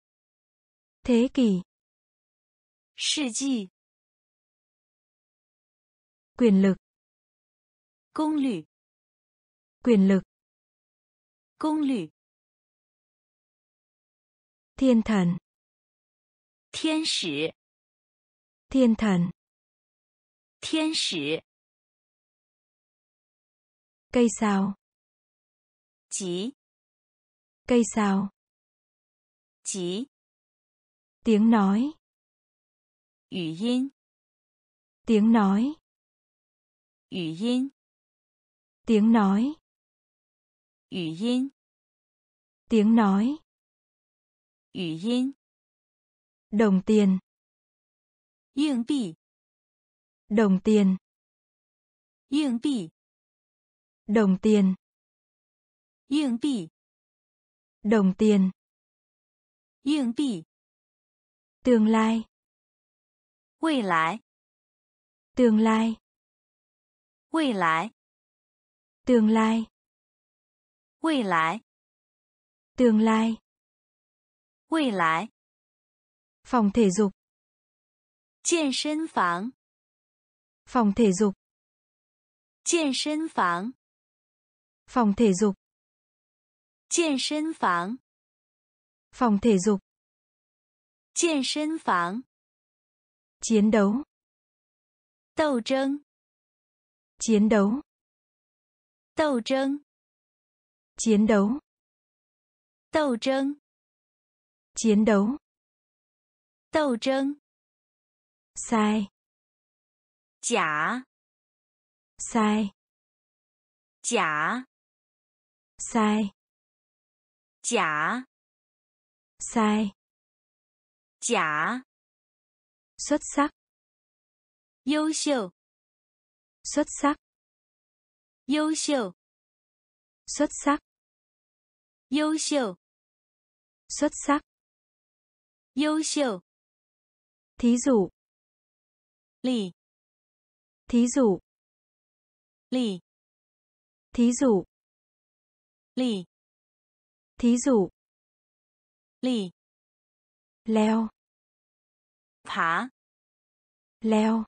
，thế kỷ, 世纪，quyền lực. Công lý. Quyền lực. Công lý. Thiên thần. Thiên sử thiên thần. Thiên sử cây sao chí cây sao chí tiếng nói. Ủy 语音 tiếng nói. 语音， tiếng nói, 语音， tiếng nói, 语音， đồng tiền, 硬币， đồng tiền, 硬币， đồng tiền, 硬币， đồng tiền, 硬币， tương lai, 未来， tương lai, 未来， tương lai, 未来， tương lai, 未来， phòng thể dục, 健身房， phòng thể dục, 健身房， phòng thể dục, 健身房， phòng thể dục, 健身房， chiến đấu, 斗争， chiến đấu. Tàu trân chiến đấu. Tàu trân chiến đấu. Tàu trân sai. Giả sai. Giả sai. Giả sai. Giả xuất sắc. 优秀 xuất sắc, 优秀， xuất sắc, 优秀， xuất sắc, 优秀， thí dụ, 例， thí dụ, 例， thí dụ, 例， thí dụ, 例， leo, 爬， leo,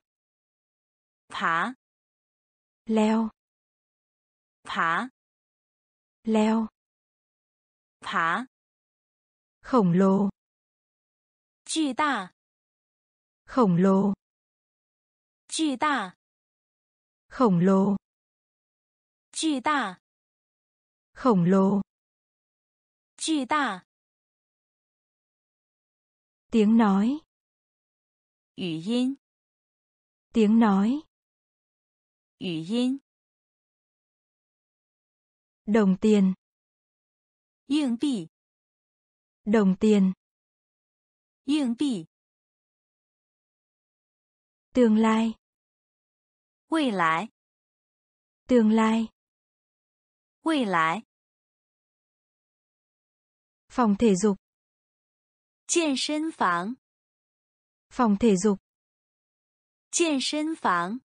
爬， leo, 爬， leo, 爬， khổng lồ, 巨大， khổng lồ, 巨大， khổng lồ, 巨大， khổng lồ, 巨大， tiếng nói, 语音， tiếng nói, 语音， đồng tiền, 硬币， đồng tiền, 硬币， tương lai, 未来， tương lai, 未来， phòng thể dục, 健身房， phòng thể dục, 健身房，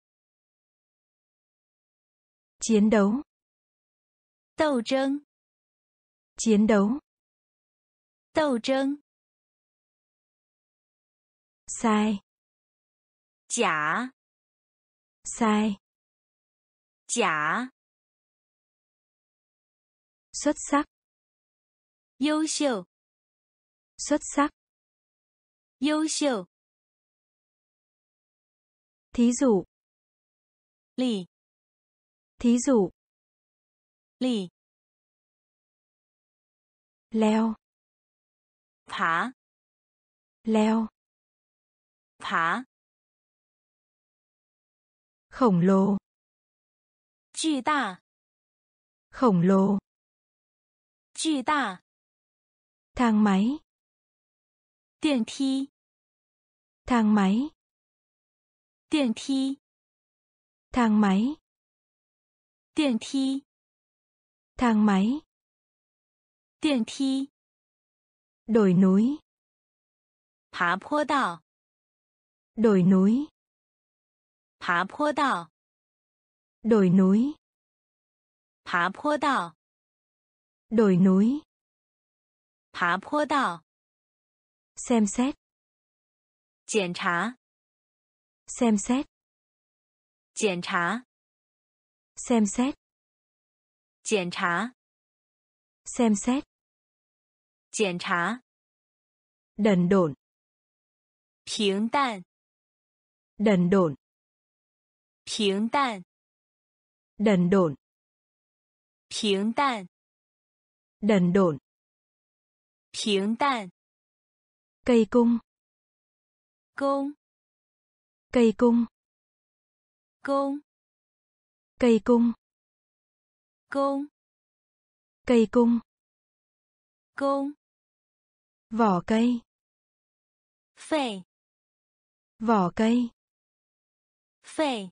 chiến đấu. Tàu trân chiến đấu. Tàu trân sai. Giả sai. Giả xuất sắc. Ưu siêu, xuất sắc. Ưu siêu, thí dụ. Lì. Thí dụ. Lì. Leo. phá Leo. phá Khổng lồ. Chư đà. Khổng lồ. Chư đà. Thang máy. Điện thi. Thang máy. Điện thi. Thang máy. 电梯， thang máy, 电梯， đồi núi, 爬坡道， đồi núi, 爬坡道， đồi núi, 爬坡道， đồi núi, 爬坡道， xem xét, 检查， xem xét, 检查， xem xét kiểm tra xem xét kiểm tra đần độn Bình đàn. Đần độn. Bình đàn. Đần độn. Bình đàn. Đần độn. Bình đàn. Cây cung. Cung. Cây cung. Cung. Cây cung. Cung. Cây cung. Cung. Vỏ cây. Phẩy. Vỏ cây. Phẩy.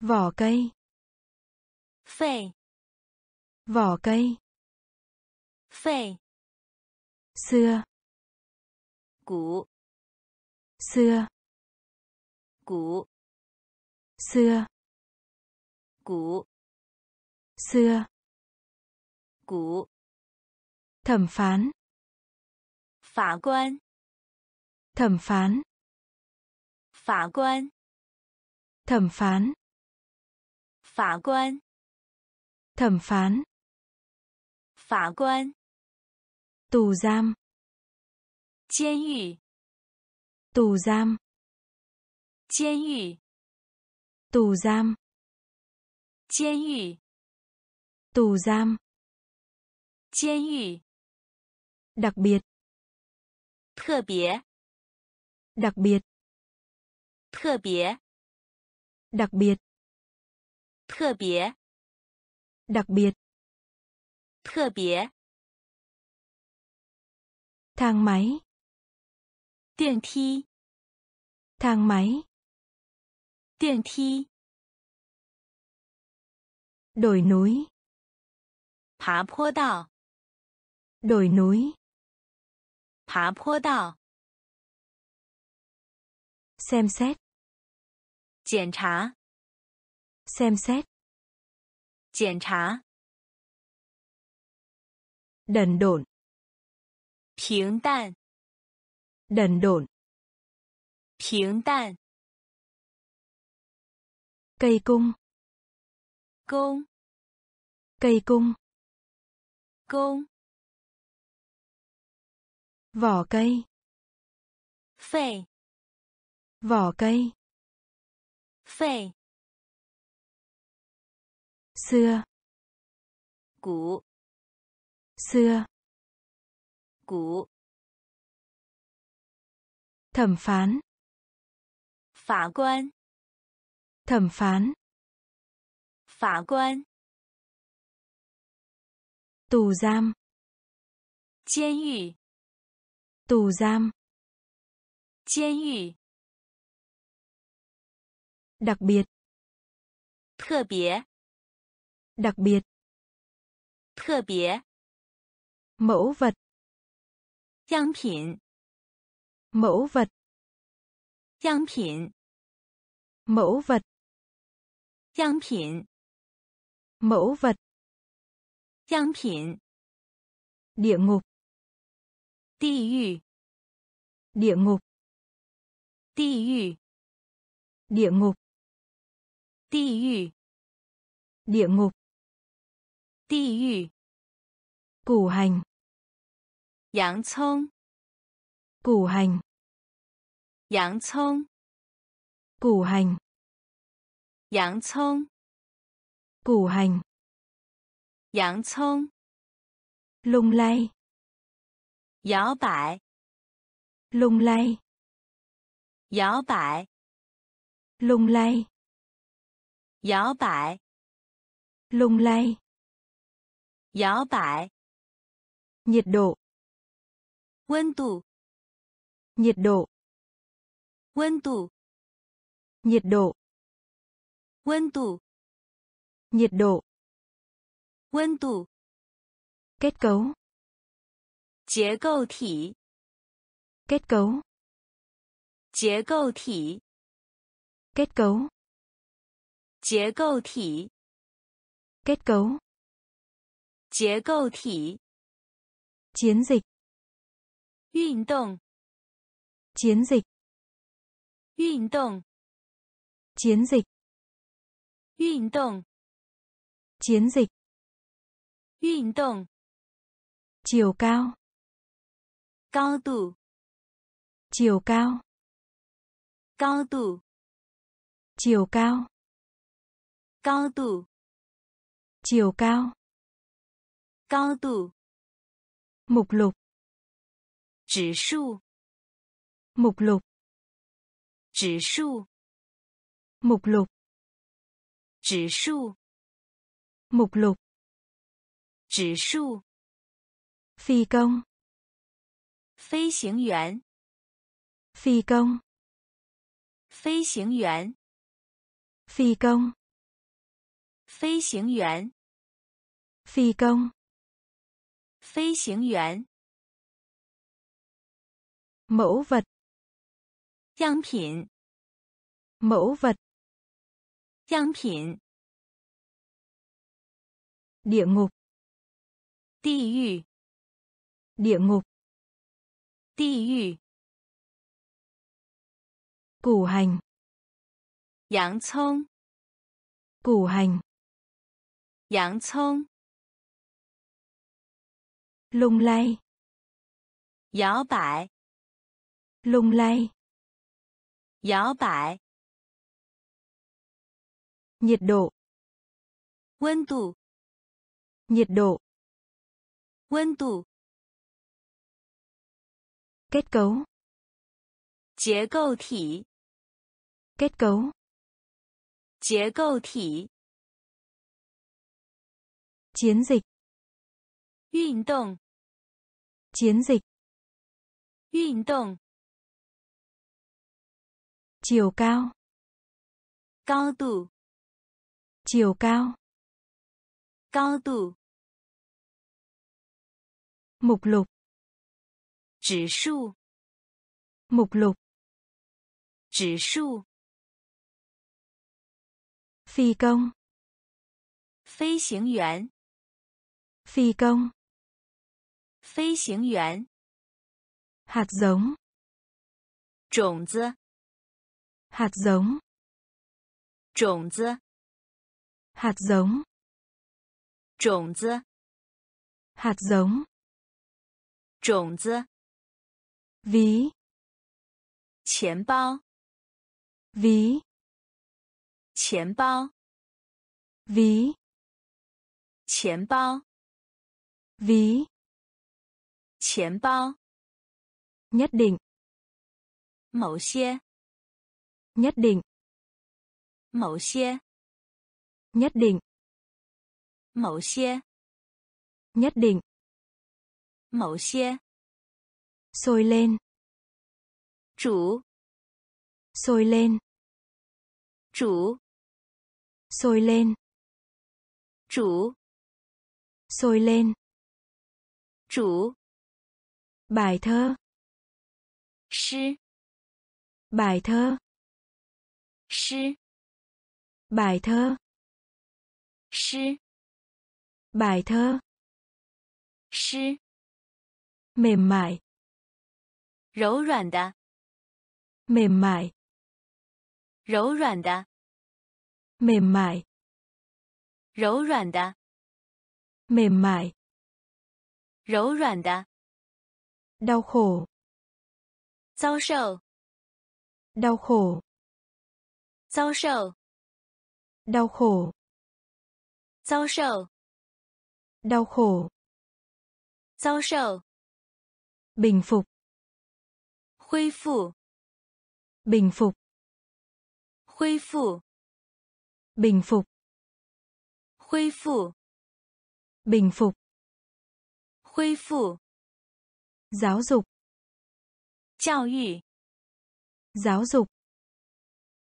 Vỏ cây. Phẩy. Vỏ cây. Phẩy. Xưa. Cũ. Xưa. Cũ. Xưa. Cũ. Xưa. Cũ. Thẩm phán. Phả quan. Thẩm phán. Phả quan. Thẩm phán. Phả quan. Thẩm phán. Phả quan. Tù giam. Chiên yu. Tù giam. Chiên yu. Tù giam. 监狱， Tù giam. 监狱， Đặc biệt. 特别， Đặc biệt. 特别， Đặc biệt. 特别， Đặc biệt. 特别， Thang máy. 电梯， Thang máy. 电梯， Đồi núi. Pá pô đạo. Đồi núi. Pá pô đạo. Xem xét. Kiểm tra. Xem xét. Kiểm tra. Đần độn. Bình đàn. Đần độn. Bình đàn. Cây cung cung. Cây cung. Cung. Vỏ cây. Phê vỏ cây. Phê xưa. Cũ. Xưa. Cũ. Thẩm phán. Phả quan thẩm phán. 法官， Tù giam. 监狱， Tù giam. 监狱， Đặc biệt. 特别， Đặc biệt. 特别， Mẫu vật. 样品， Mẫu vật. 样品， Mẫu vật. 样品， Mẫu vật. Giang phẩm. Địa ngục. Địa ngục. Địa ngục. Địa ngục. Địa ngục. Địa ngục. Địa ngục. Địa ngục. Củ hành. Yang thông. Củ hành. Yang thông. Củ hành. Yang thông củ hành, giảng thông, lung lay, gió bại, lung lay, gió bại, lung lay, gió bại, lung lay, gió bại, nhiệt độ, quân tủ. Nhiệt độ. quân tủ. Nhiệt độ. Wân tủ Nhiệt độ. 温度， Kết cấu. 结构体， Kết cấu. 结构体， Kết cấu. 结构体， Kết cấu. 结构体， Chiến dịch. 运动， Chiến dịch. 运动， Chiến dịch. 运动， Chiến dịch. 运动， Chiều cao. 高度， Chiều cao. 高度， Chiều cao. 高度， Chiều cao. 高度， Mục lục. 指数， Mục lục. 指数， Mục lục. 指数， Mục lục. Chỉ số. Phi công. Phi hành viên. Phi công. Phi hành viên. Phi công. Phi hành viên. Phi công. Phi hành viên. Mẫu vật. Yang 品. Mẫu vật. Yang 品. Địa ngục. Địa ngục. Địa ngục. Địa ngục. Củ hành. Yang thông. Củ hành. Yang thông. Lung lay. Yáo bại. Lung lay. Yáo bại. Nhiệt độ. 温度 nhiệt độ, 温度、 kết cấu, 结构体、 kết cấu, 结构体、 chiến dịch, 运动、 chiến dịch, 运动、 chiều cao, 高度、 chiều cao, 高度、 Mục lục. Chỉ số. Mục lục. Chỉ số. Phi công. Phi hành viên. Phi công. Phi hành viên. Hạt giống. Trồng zi. Hạt giống. Trồng zi. Hạt giống. Trồng zi. Hạt giống. 种子、 ví, 钱包、 ví, 钱包、 ví, 钱包、 ví, 钱包、 nhất định, 某些、 nhất định, 某些、 nhất định, 某些、 nhất định, 某些、 sôi lên, 煮、 sôi lên, 煮、 sôi lên, 煮、 sôi lên, 煮、 bài thơ, 诗、 bài thơ, 诗、 bài thơ, 诗、 bài thơ, 诗、 mềm mại, 柔软的、 mềm mại, 柔软的、 mềm mại, 柔软的、 mềm mại, 柔软的、 đau khổ, 遭受、 đau khổ, 遭受、 đau khổ, 遭受、 đau khổ, 遭受、 bình phục. Khuy phục bình phục. Khuy phục bình phục. Khuy phục bình phục. Khuy phục giáo dục. Giáo dục giáo dục.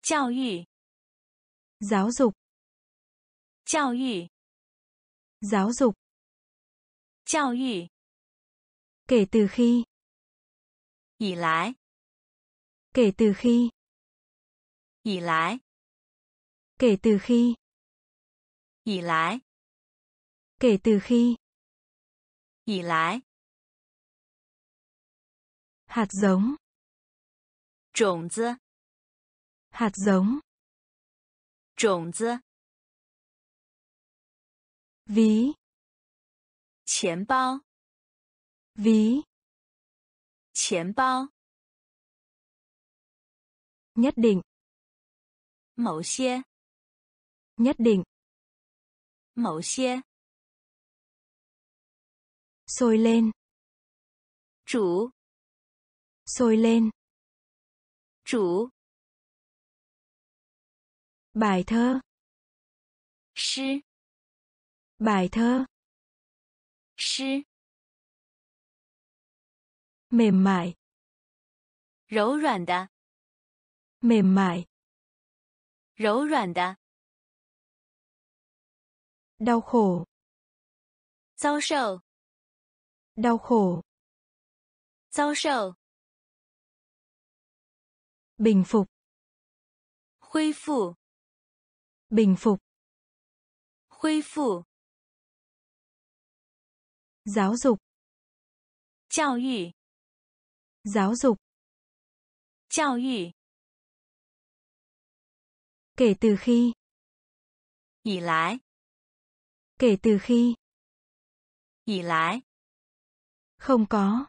Giáo dục giáo dục. Giáo dục giáo dục. Giáo dục Kể từ khi. Ý lái. Kể từ khi. Ý lái. Kể từ khi. Ý lái. Kể từ khi. Ý lái. Hạt giống. Trồng zi. Hạt giống. Trồng zi. Ví. Tiền ví, 钱包、 nhất định, 某些、 nhất định, 某些、 sôi lên, 煮、 sôi lên, 煮、 bài thơ, 诗、 bài thơ, 诗、 mềm mại, 柔软的、 mềm mại, 柔软的、 đau khổ, 遭受、 đau khổ, 遭受、 bình phục, 恢复、 bình phục, 恢复、 giáo dục, 教育、 giáo dục. Giáo dục. Kể từ khi. Ý lái. Kể từ khi. Ý lái. Không có.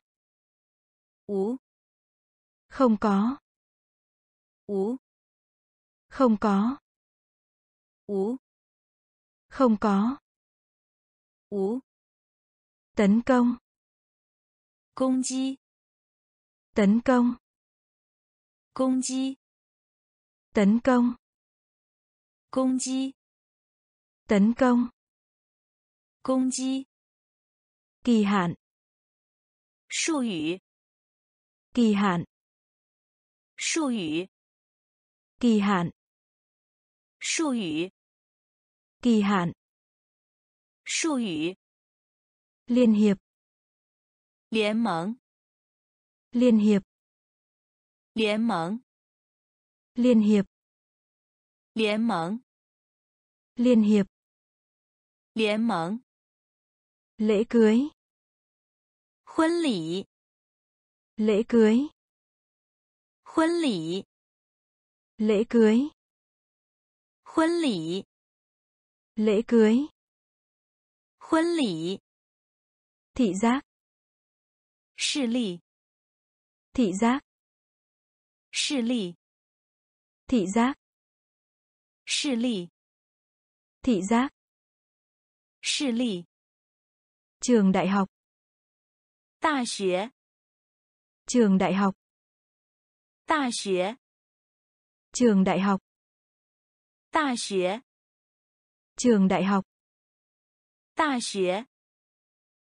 Ú. Không có. Ú. Không có. Ú. Không có. Ú. Tấn công. Công chi tấn công 攻击 tấn công 攻击 tấn công 攻击 kỳ hạn 术语 kỳ hạn 术语 kỳ hạn 术语 kỳ hạn 术语 liên hiệp 联盟 Liên hiệp. Liên mẫn. Liên hiệp. Liên mẫn. Liên hiệp. Liên mẫn. Lễ cưới. Huân lỷ. Lễ cưới. Huân lỷ. Lễ cưới. Huân lỷ. Lễ cưới. Huân lỷ. Thị giác. Sì lì thị giác 视力 thị giác 视力 thị giác 视力 trường đại học 大学 trường đại học 大学 trường đại học 大学 trường đại học 大学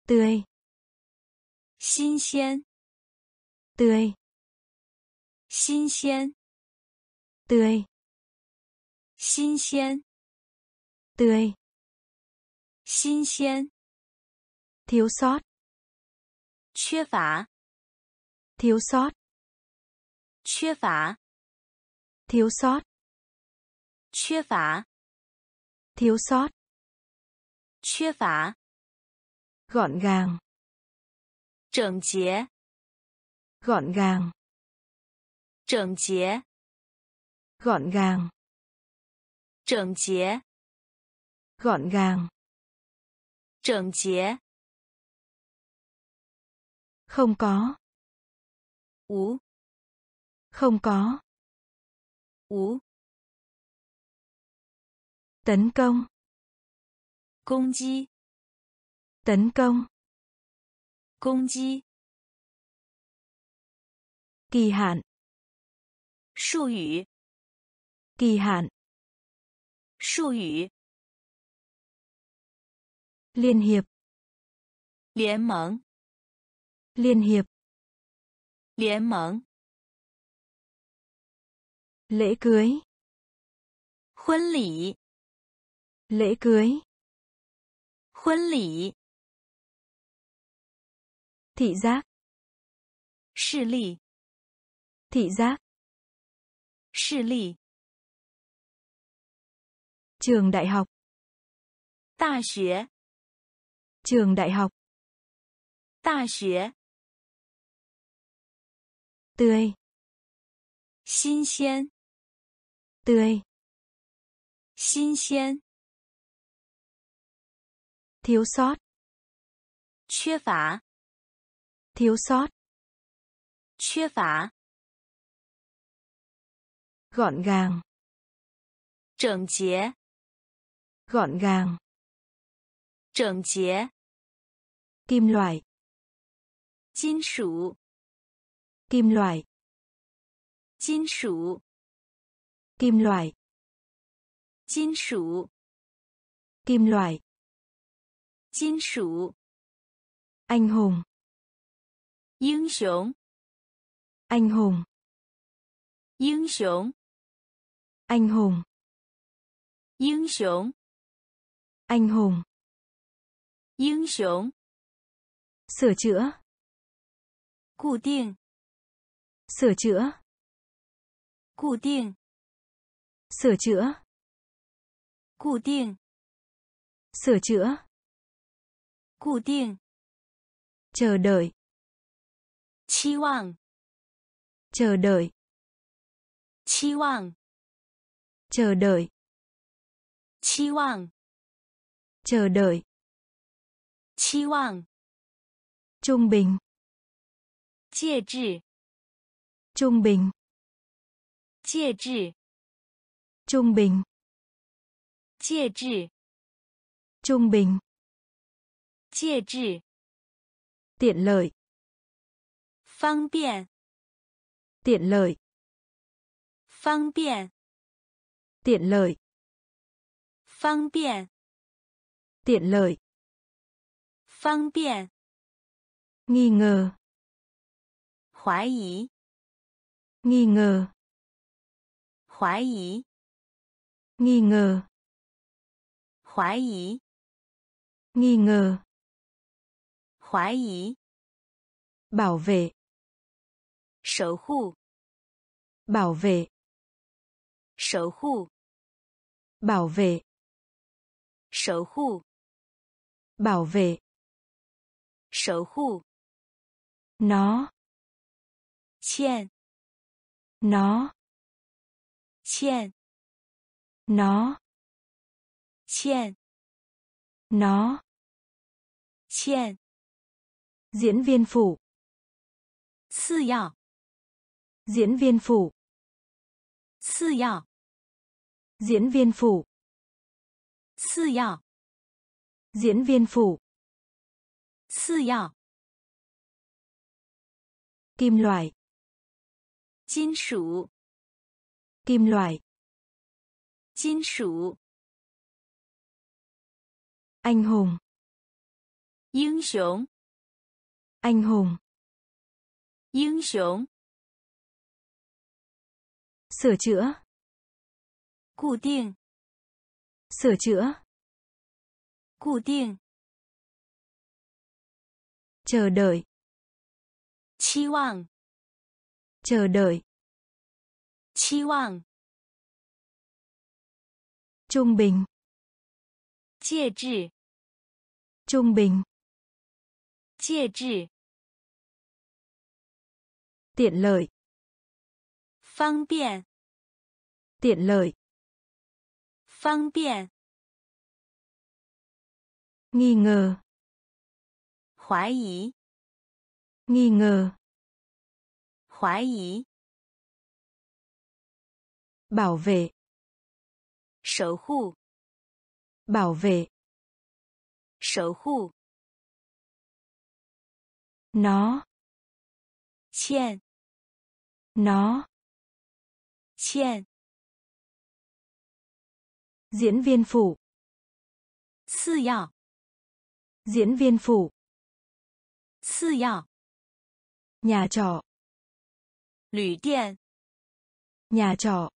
tươi 新鲜 tươi 新鲜 tươi 新鲜 tươi 新鲜 thiếu sót 缺乏 thiếu sót 缺乏 thiếu sót 缺乏 thiếu sót 缺乏 gọn gàng 整洁 gọn gàng. Chỉnh chế gọn gàng. Chỉnh chế gọn gàng. Chỉnh chế không có. Ú. Không có. Ú. Tấn công. Công chi. Tấn công. Công chi kỳ hạn 术语 kỳ hạn 术语 liên hiệp 联盟 liên hiệp 联盟 lễ cưới 婚礼 lễ cưới 婚礼 thị giác 视力 thị giác 视力 trường đại học 大学 trường đại học 大学 tươi 新鲜 tươi 新鲜 thiếu sót 缺乏 thiếu sót 缺乏 gọn gàng. Chỉnh chế gọn gàng. Chỉnh chế kim loại. Kim sủ. Kim loại. Kim sủ. Kim loại. Kim sủ. Kim loại. Kim sủ. Anh hùng. Anh hùng. Anh hùng anh hùng 英雄 anh hùng 英雄 sửa chữa 固定 sửa chữa 固定 sửa chữa 固定 sửa chữa 固定 chờ đợi 期望 chờ đợi 期望 chờ đợi. Chi vọng. Chờ đợi. Chi vọng. Trung bình. Chia trị. Trung bình. Chia trị. Trung bình. Chia trị. Trung bình. Chia trị. Tiện lợi. Phương tiện. Tiện lợi. Phương tiện tiện lợi, 方便， tiện lợi, 方便， nghi ngờ, 怀疑， nghi ngờ, 怀疑， nghi ngờ, 怀疑， nghi ngờ, 怀疑， bảo vệ, 守护， bảo vệ, 守护， bảo vệ. Sở khu bảo vệ. Sở khu nó. Chen nó. Chen nó. Chen nó. Chen diễn viên phụ. Sư yào diễn viên phụ. Sư yào diễn viên phụ, 次要， diễn viên phụ, 次要， kim loại, 金属， kim loại, 金属， anh hùng, 英雄， anh hùng, 英雄， sửa chữa, Cụ tiền. Sửa chữa. Cụ tiền. Chờ đợi. Chi vọng. Chờ đợi. Chi vọng. Trung bình. Chia trị. Trung bình. Chia trị. Tiện lợi. Phương tiện. Tiện lợi 方便， nghi ngờ, 怀疑， nghi ngờ, 怀疑， bảo vệ, 守护， bảo vệ, 守护， nó, 欠， nó, 欠， diễn viên phụ, 次要， diễn viên phụ, 次要， nhà trọ, 旅店， nhà trọ,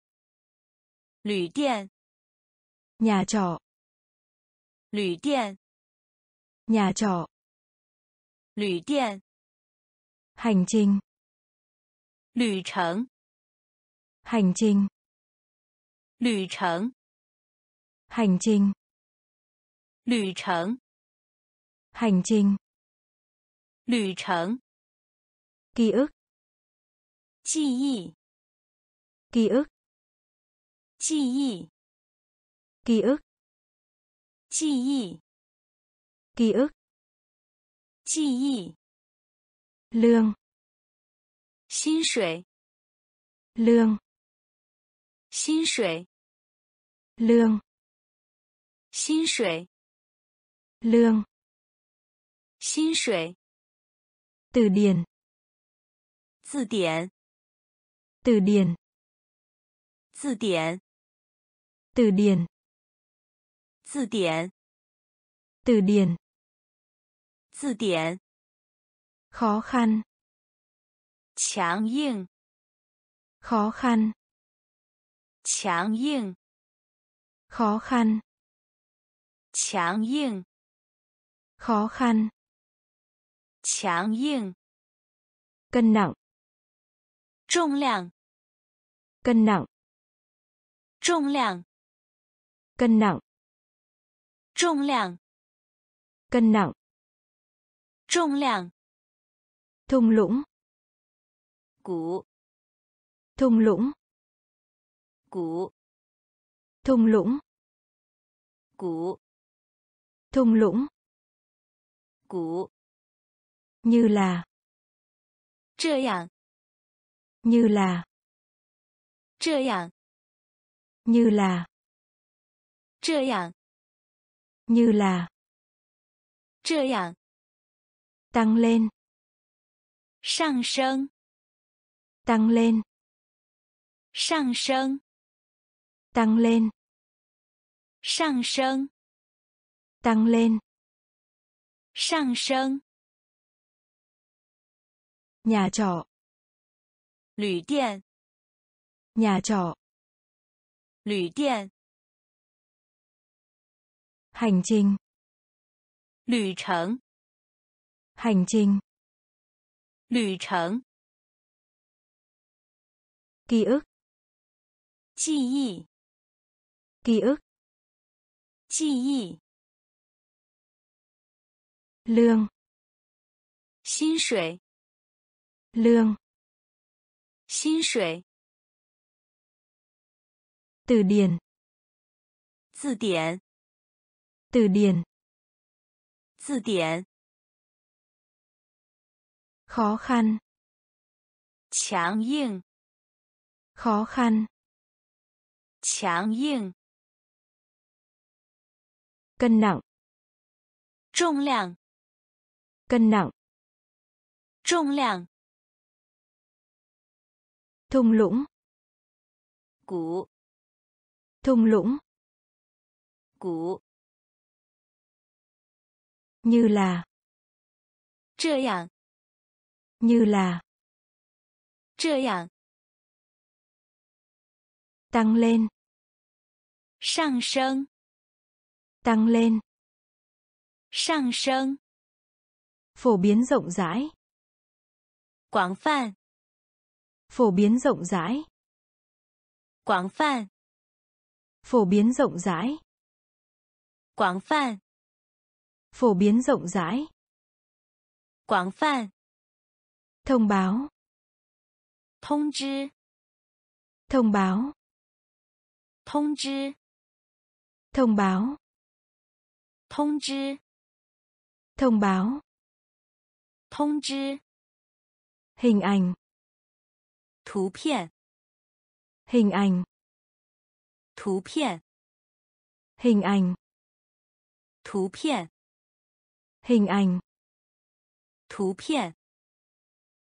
旅店， nhà trọ, 旅店， nhà trọ, 旅店， hành trình, 旅程， hành trình, 旅程， hành trình, 旅程， hành trình, 旅程， ký ức, 记忆， ký ức, 记忆， ký ức, 记忆， ký ức, 记忆， lương, 薪水， lương, 薪水， lương, 薪水， lương, 薪水， từ điển, 字典， từ điển, 字典， từ điển, 字典， từ điển, 字典， khó khăn, 强硬， khó khăn, 强硬， khó khăn, 强硬， khó khăn, 强硬， cân nặng, 重量， cân nặng, 重量， cân nặng, 重量， cân nặng, 重量， thung lũng, 鼓， thung lũng, 鼓， thung lũng, 鼓， thung lũng, 鼓， như là, 这样， như là, 这样， như là, 这样， như là, 这样， tăng lên, 上升， tăng lên, 上升， tăng lên, 上升， tăng lên. Sang sân. Nhà trọ. Lữ điện. Nhà trọ. Lữ điện. Hành trình. Lữ trình. Hành trình. Lữ trình. Ký ức. Ký ức. Ký ức. 记忆 lương, 薪水， lương, 薪水， từ điển, 字典， từ điển, 字典， khó khăn, 强硬， khó khăn, 强硬， cân nặng, 重量， cân nặng, 重量， thung lũng, 谷， thung lũng, 谷， như là, 这样， như là, 这样， tăng lên, 上升， tăng lên, 上升， phổ biến rộng rãi. Quảng phản. Phổ biến rộng rãi. Quảng phản. Phổ biến rộng rãi. Quảng phản. Phổ biến rộng rãi. Quảng phản. Thông báo. Thông chi. Thông báo. Thông chi. Thông báo. Thông chi. Thông báo. 通知，hình ảnh, 图片，hình ảnh, 图片，hình ảnh, 图片，hình ảnh, 图片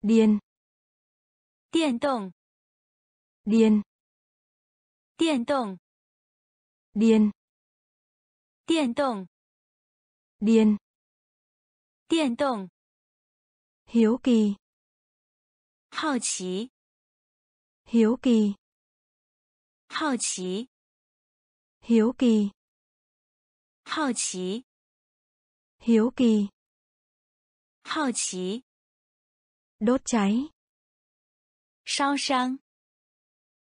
，điên, 电动，điên, 电动，điên, 电动，điên, 电动，hiếu kỳ, 好奇， hiếu kỳ, 好奇， hiếu kỳ, 好奇， hiếu kỳ, 好奇， đốt cháy, 烧伤，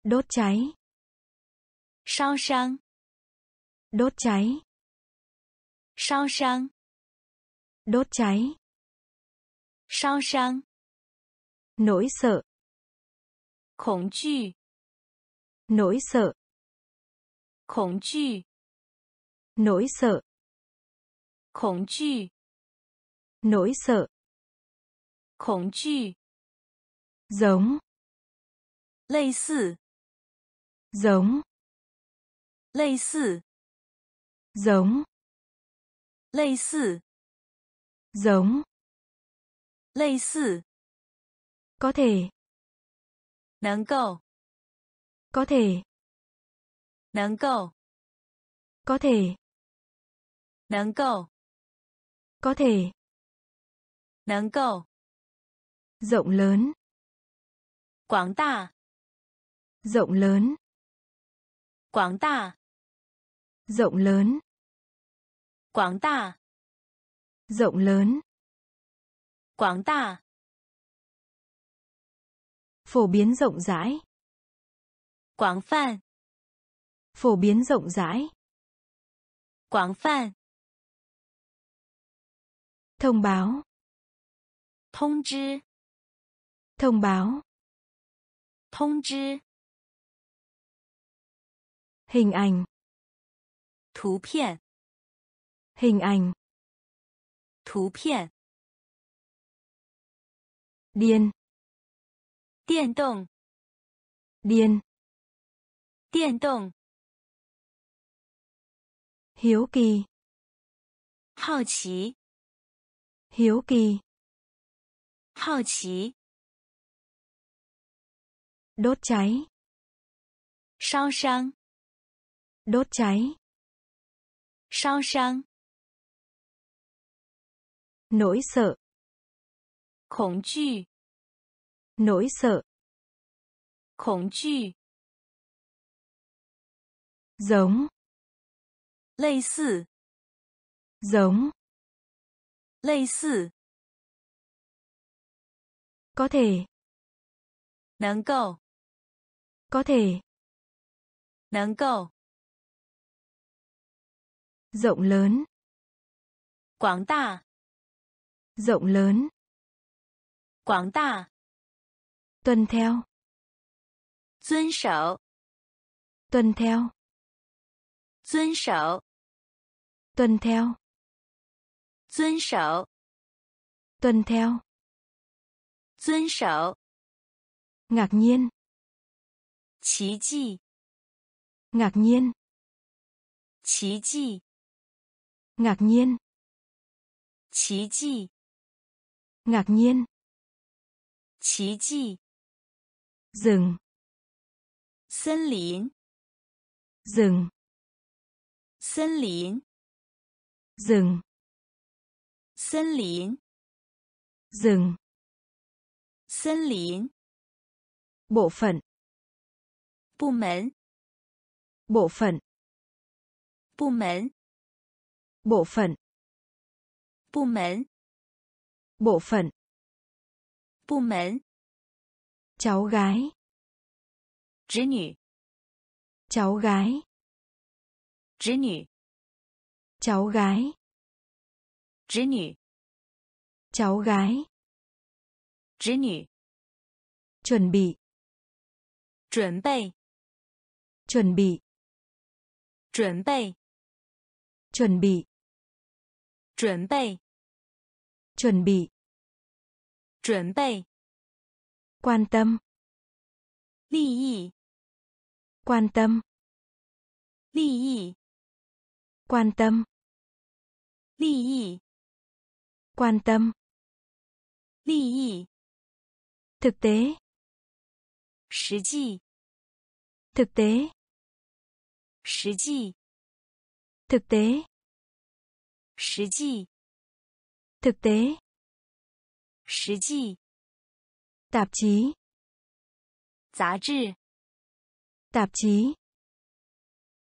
đốt cháy, 烧伤， đốt cháy, 烧伤， đốt cháy, sao sang. Nỗi sợ. Khổng chư. Nỗi sợ. Khổng chư. Nỗi sợ. Khổng chư. Nỗi sợ. Khổng chư. Giống. Lây sư. Giống. Lây sư. Giống. Lây sư. Giống 类似， có thể, 能够， có thể, 能够， có thể, 能够， có thể, 能够， rộng lớn, 广大， rộng lớn, 广大， rộng lớn, 广大， rộng lớn, quảng đa phổ biến rộng rãi. Quảng phan. Phổ biến rộng rãi. Quảng phan. Thông báo. Thông chi. Thông báo. Thông chi. Hình ảnh. Thú hình ảnh. Thú điên. Điện động điên. Điện động hiếu kỳ. Hào kỳ hiếu kỳ. Hào kỳ đốt cháy. Sao sang đốt cháy. Sao sang nỗi sợ. Khổng chư nỗi sợ, 恐惧、 giống, 类似、 giống, 类似、 có thể, 能够、 có thể, 能够、 rộng lớn, 广大、 rộng lớn, 广大、 tuân theo, 遵守、 tuân theo, 遵守、 tuân theo, 遵守、 tuân theo, 遵守、 ngạc nhiên, 奇迹、 ngạc nhiên, 奇迹、 ngạc nhiên, 奇迹、 ngạc nhiên, 奇迹、 rừng sân lìn rừng sân lìn rừng sân lìn rừng sân lìn bộ phận. Bộ phận, bộ phận. Bộ phận, bộ phận. Bộ mẫn bộ phận. Bộ cháu gái, 侄女、 cháu gái, 侄女、 cháu gái, 侄女、 cháu gái, 侄女、 chuẩn bị, 准备、 chuẩn bị, 准备、 chuẩn bị, 准备、 chuẩn bị, 准备、 quan tâm, 利益、 quan tâm, 利益、 quan tâm, 利益、 quan tâm, 利益、 thực tế, 实际、 thực tế, 实际、 thực tế, 实际、 thực tế, 实际、 tạp chí, 杂志、 tạp chí,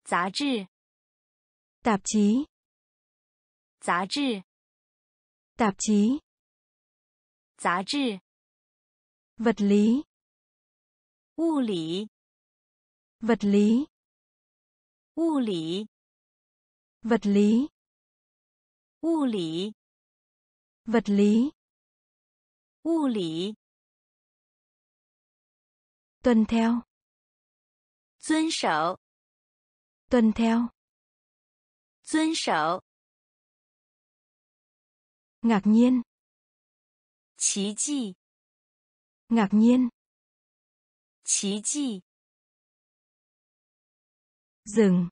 杂志、 tạp chí, 杂志、 tạp chí, 杂志、 vật lý, 物理、 vật lý, 物理、 vật lý, 物理、 vật lý, 物理、 tuân theo, 遵守、 tuân theo, 遵守、 ngạc nhiên, 奇迹、 ngạc nhiên, 奇迹、 rừng,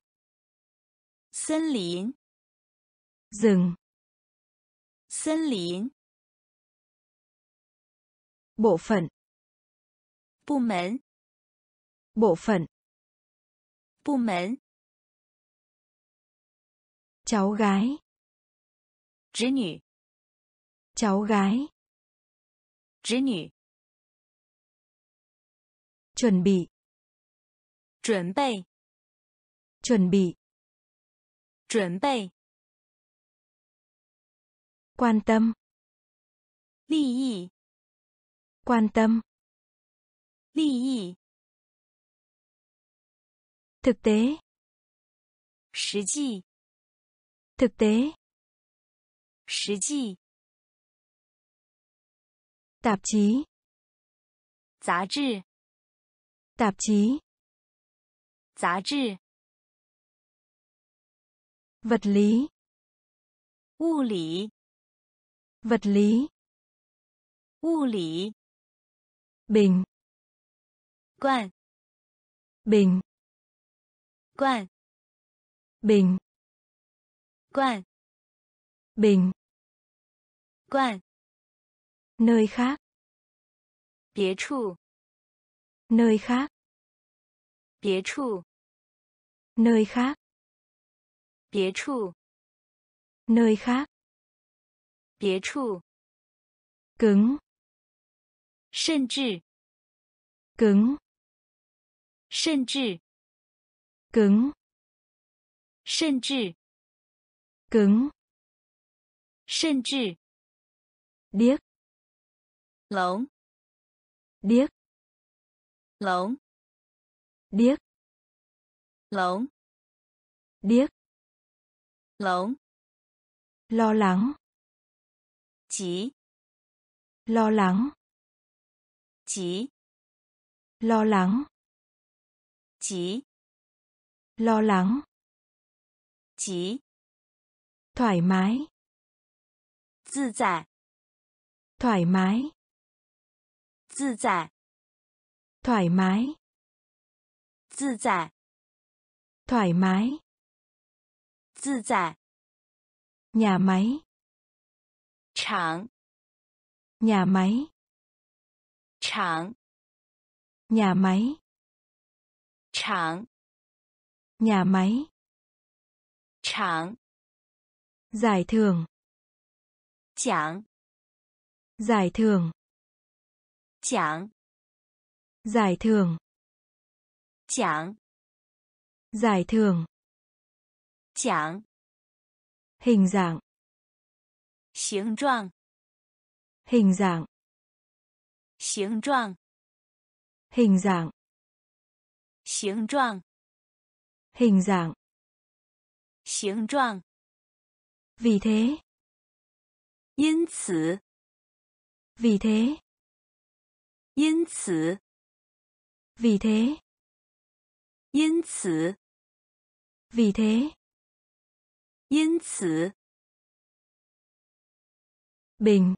森林、 rừng, 森林、 bộ phận, 部门、 bộ phận, 部门、 cháu gái, 侄女、 cháu gái, 侄女、 chuẩn bị, 准备、 chuẩn bị, 准备、 quan tâm, 利益、 quan tâm, 利益、 thực tế, 实际、 thực tế, 实际、 tạp chí, 杂志、 tạp chí, 杂志、 vật lý, 物理、 vật lý, 物理、 bình, 罐、 bình, 罐、 bình, 罐、 bình, 冠， nơi khác, 别处， nơi khác, 别处， nơi khác, 别处， nơi khác, 别处， cứng, 甚至， cứng, 甚至， cứng, 甚至， cứng, 甚至， điếc, 聋， điếc, 聋， điếc, 聋， điếc, 聋， lo lắng, 急， lo lắng, 急， lo lắng, Chí. Lo lắng. Chí. Thoải mái. Tự tại. Thoải mái. Tự tại. Thoải mái. Tự tại. Thoải mái. Tự tại. Nhà máy. Tràng. Nhà máy. Tràng. Nhà máy. 厂 nhà máy Chẳng. Giải thưởng. Chẳng. Giải thưởng. Chẳng. Giải thưởng. Chẳng. Giải thưởng. Chẳng. Hình dạng. Hình dạng Hình dạng. Hình dạng 形状， hình dạng, 形状。 vì thế, 因此， vì thế, 因此， vì thế, 因此， vì thế, 因此， bình,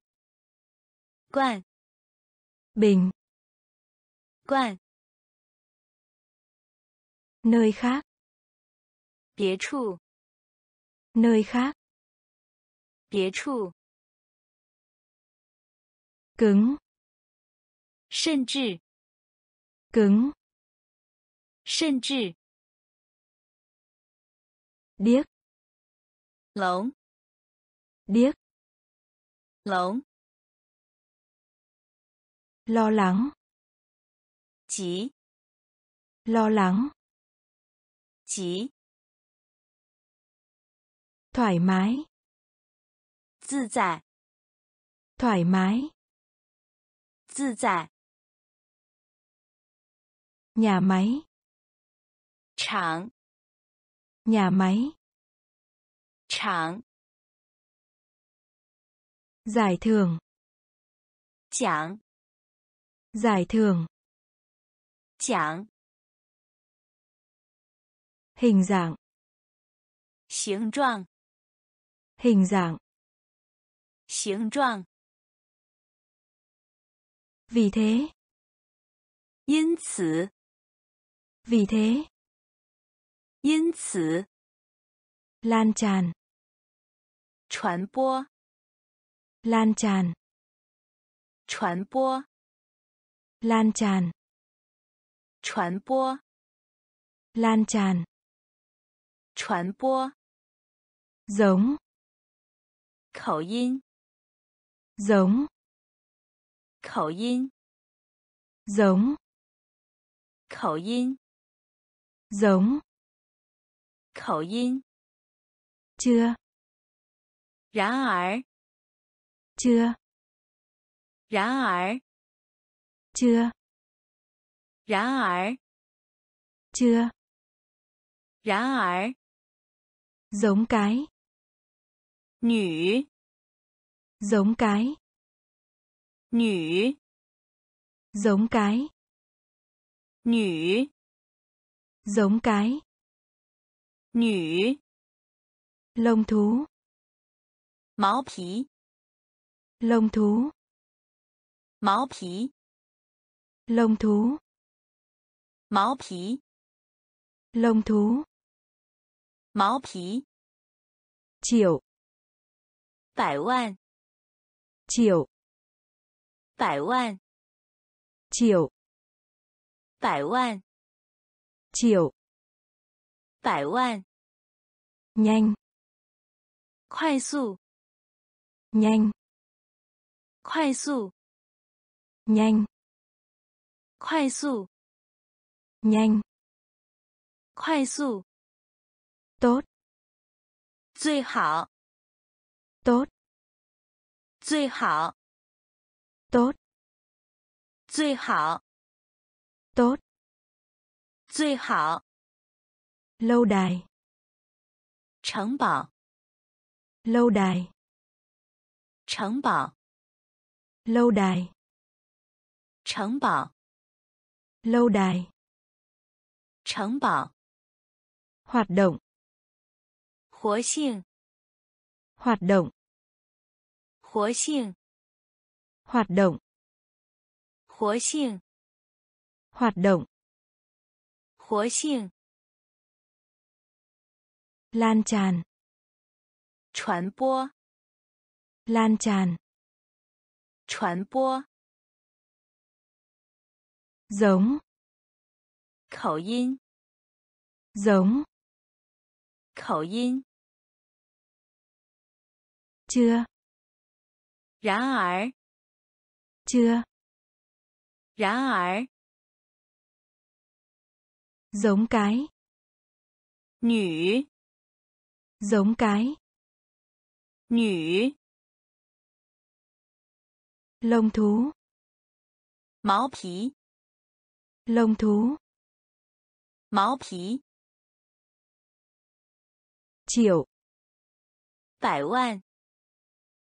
冠， bình, 冠， nơi khác, 别处， nơi khác, 别处， cứng, 甚至， cứng, 甚至， điếc, 聋， điếc, 聋， lo lắng, 急， lo lắng, 急， thoải mái, 自在， thoải mái, 自在， nhà máy, 厂， nhà máy, 厂， giải thưởng, 奖， giải thưởng, 奖， hình dạng, 形状， hình dạng, 形状。 vì thế, 因此， vì thế, 因此， lan tràn, 传播， lan tràn, 传播， lan tràn, 传播， lan tràn, 传播。giống, 口音，giống, 口音，giống, 口音，giống, 口音。chưa, 然而，chưa, 然而，chưa, 然而，chưa, 然而，giống cái. Nữ giống cái. Nữ giống cái. Nữ giống cái. Nữ lông thú. Máu phí lông thú. Máu phí lông thú. Máu phí lông thú. 毛皮，triệu, 百万，triệu 百万，triệu 百万，triệu 百万，nhanh 快速，nhanh 快速，nhanh 快速，nhanh 快速，tốt 最好， tốt 最好， tốt 最好， tốt 最好， lâu đài 城堡， lâu đài 城堡， lâu đài 城堡， lâu đài 城堡， hoạt động 活性， hoạt động 活性， hoạt động 活性， hoạt động 活性， lan tràn 传播， lan tràn 传播， giống 口音， giống 口音。 chưa? Rã ở chưa. Rã ở giống cái. Nữ giống cái. Nữ lông thú. Máu phí lông thú. Máu phí triệu. 百万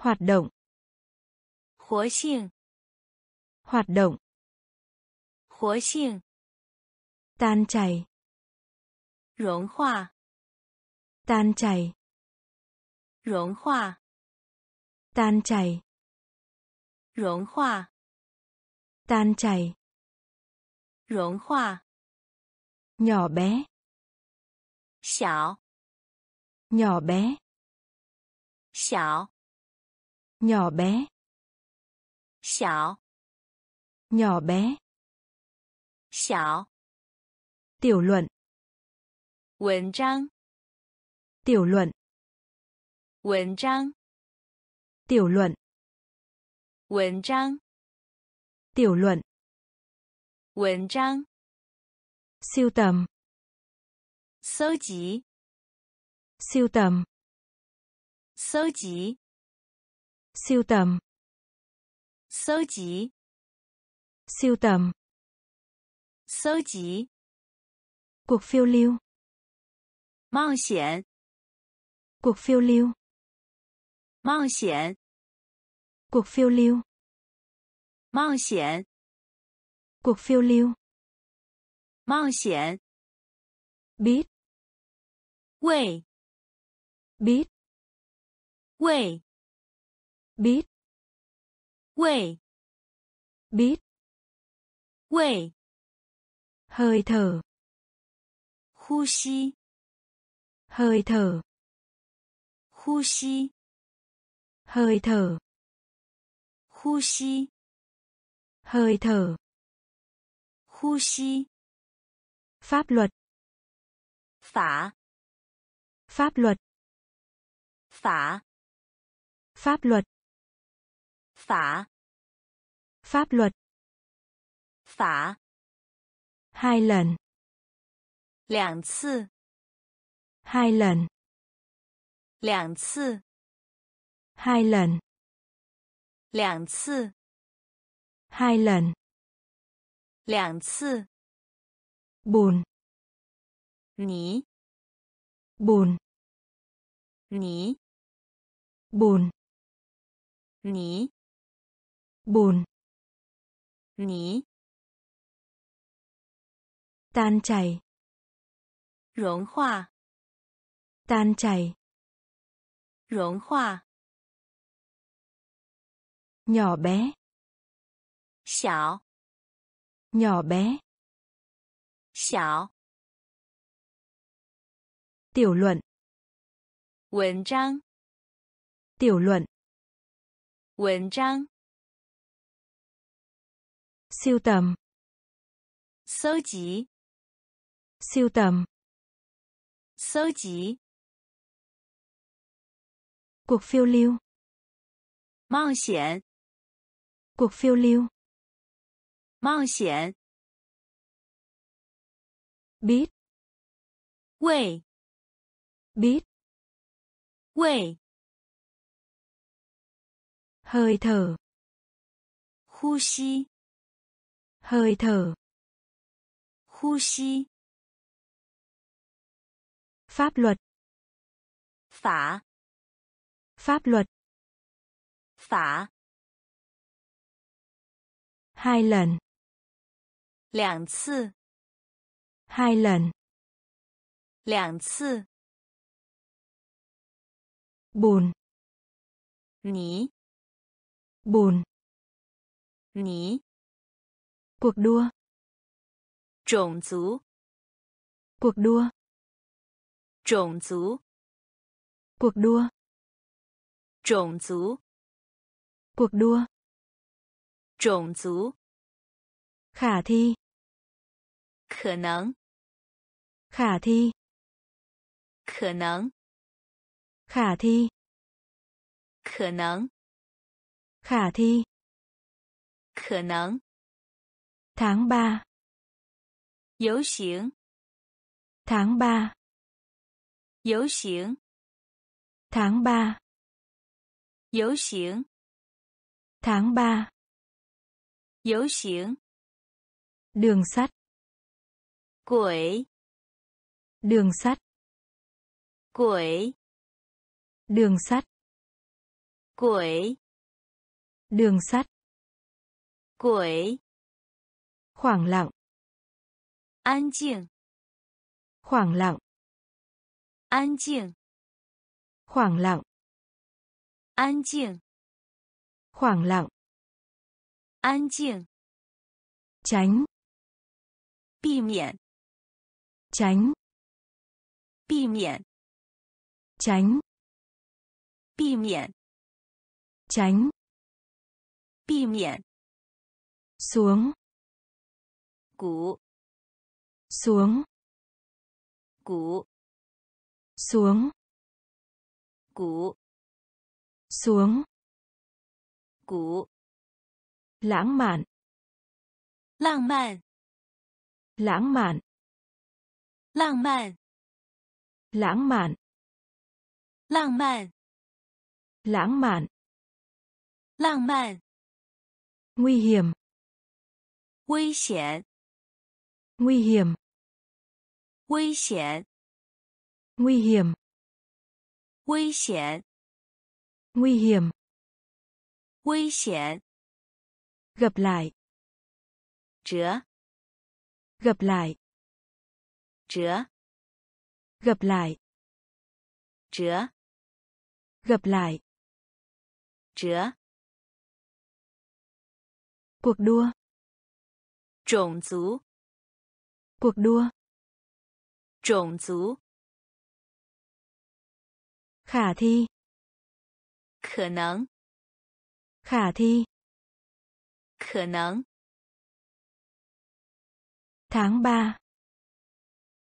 hoạt động 活性， hoạt động 活性， tan chảy 融化， tan chảy 融化， tan chảy 融化， tan chảy 融化， nhỏ bé 小， nhỏ bé 小， nhỏ bé 小， nhỏ bé 小， tiểu luận 文章， tiểu luận 文章， tiểu luận 文章， tiểu luận 文章， siêu tầm 搜集， siêu tầm 搜集， Siêu tầm. Sơ chí. Siêu tầm. Sơ chí. Cuộc phiêu lưu. Mạo hiểm. Cuộc phiêu lưu. Mạo hiểm. Cuộc phiêu lưu. Mạo hiểm. Cuộc phiêu lưu. Mạo hiểm. Biết. Wei. Biết. Wei biết. Quẩy biết. Quẩy hơi thở. Khu xi hơi thở. Khu xi hơi thở. Khu xi hơi thở. Khu xi pháp luật. Phả. Pháp luật. Phả. Pháp luật. Phả. Pháp luật. Phả. Hai lần. Lạng cì. Hai lần. Lạng cì. Hai lần. Lạng cì. Hai lần. Lạng cì. Bùn. Ní. Bùn. Ní. Bùn. Ní bùn. Nhỉ. Tan chảy. Rỗng hòa tan chảy. Rỗng hòa nhỏ bé. Xảo. Nhỏ bé. Xảo. Tiểu luận. Wẩn trang. Tiểu luận. Wẩn trang siêu tầm. Sưu chỉ siêu tầm. Sưu chỉ cuộc phiêu lưu. Mạo hiểm. Cuộc phiêu lưu. Mạo hiểm. Biết quê biết quê hơi thở. 呼吸 hơi thở, 呼吸， pháp luật, 法， pháp luật, 法， hai lần, 两次， hai lần, 两次， bùn, 泥， bùn, 泥， cuộc đua, 种族， cuộc đua, 种族， cuộc đua, 种族， cuộc đua, 种族， khả thi, 可能， khả thi, 可能， khả thi, 可能， khả thi, 可能， tháng ba, Dấu xiển. Tháng ba, Dấu xiển. Tháng ba, Dấu xiển. Tháng ba, Dấu xiển. Đường sắt. Quỷ Đường sắt. Quỷ Đường sắt. Quỷ Đường sắt. Quỷ khoảng lặng, 安静， khoảng lặng, 安静， khoảng lặng, 安静， khoảng lặng, 安静， tránh, 避免， tránh, 避免， tránh, 避免， tránh, 避免， xuống, cũ, xuống. Cũ, xuống. Cũ, xuống. Cũ, lãng mạn. Lãng mạn. Lãng mạn. Lãng mạn. Lãng mạn. Lãng mạn. Lãng mạn. Lãng mạn. Nguy hiểm. Nguy hiểm nguy hiểm. Nguy hiểm. Nguy hiểm. Nguy hiểm. Nguy hiểm. Nguy hiểm. Gặp lại. Chữa gặp lại. Chữa gặp lại. Chữa gặp lại. Chữa cuộc đua. Chủng 族 cuộc đua, 种族， khả thi, 可能， khả thi, 可能， tháng 3,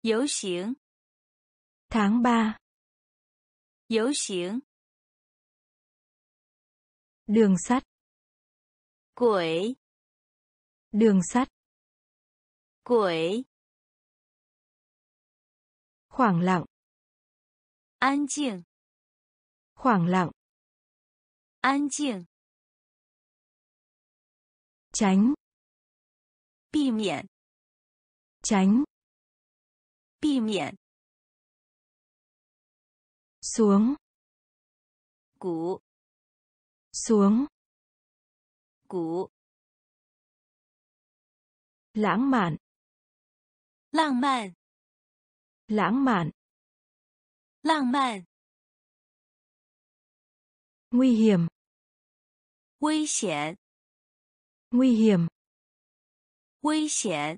游行， tháng 3, 游行， đường sắt, 轨， đường sắt, 轨， khoảng lặng, 安静， khoảng lặng, 安静， tránh, 避免， tránh, 避免， xuống, 鼓， xuống鼓， lãng mạn 浪漫， lãng mạn 浪漫， nguy hiểm 危险， nguy hiểm 危险，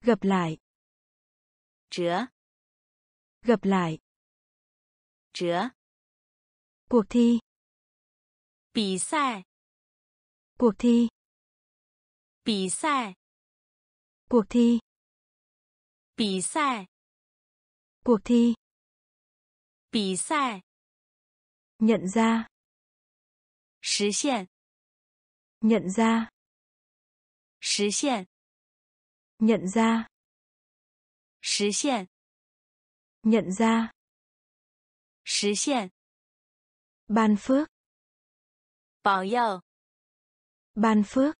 gặp lại 折， gặp lại 折， cuộc thi 比赛， cuộc thi 比赛， cuộc thi 比赛， cuộc thi 比赛， nhận ra 实现， nhận ra 实现， nhận ra 实现， nhận ra 实现， ban phước 保佑， ban phước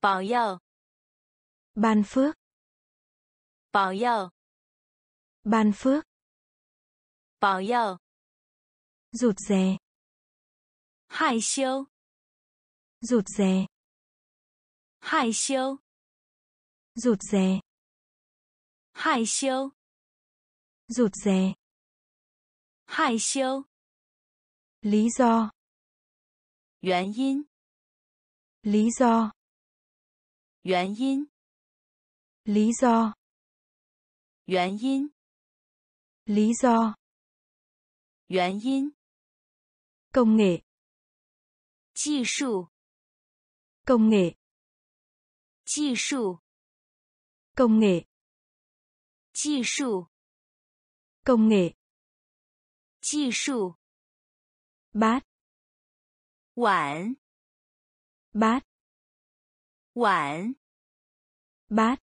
保佑， ban phước 保佑， ban phước 保佑， rụt rè 害羞， rụt rè 害羞， rụt rè 害羞， rụt rè 害羞， lý do 原因， lý do 原因， lý do 原因， lý do 原因， công nghệ 技术， công nghệ 技术， công nghệ 技术， công nghệ 技术， bát 碗， bát 碗， bát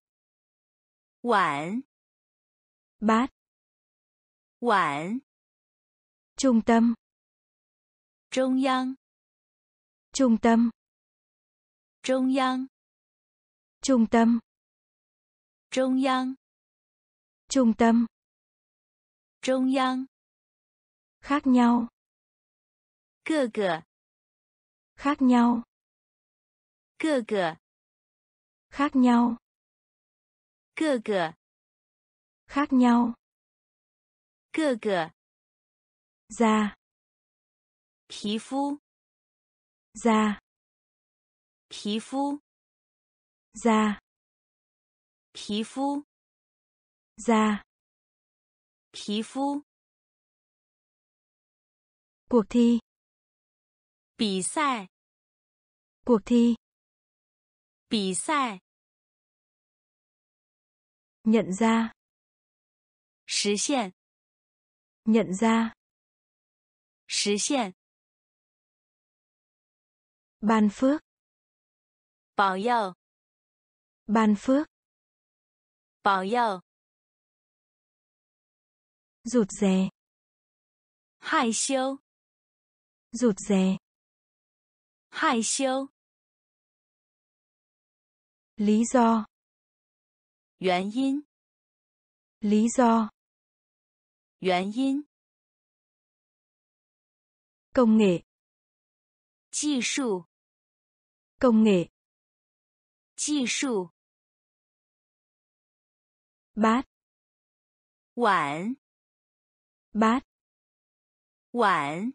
碗， bát 碗， trung tâm 中央， trung tâm 中央， trung tâm 中央， trung tâm 中央， khác nhau 各个， khác nhau 各个， khác nhau 各个， khác nhau 各个， da 皮肤， da 皮肤， da 皮肤， da 皮肤， cuộc thi 比赛， cuộc thi 比赛， nhận ra 实现， nhận ra 实现， ban phước 保佑， ban phước 保佑， rụt rè 害羞， rụt rè 害羞， lý do 原因， lý do 原因， công nghệ 技术， công nghệ 技术， bát 碗， bát 碗，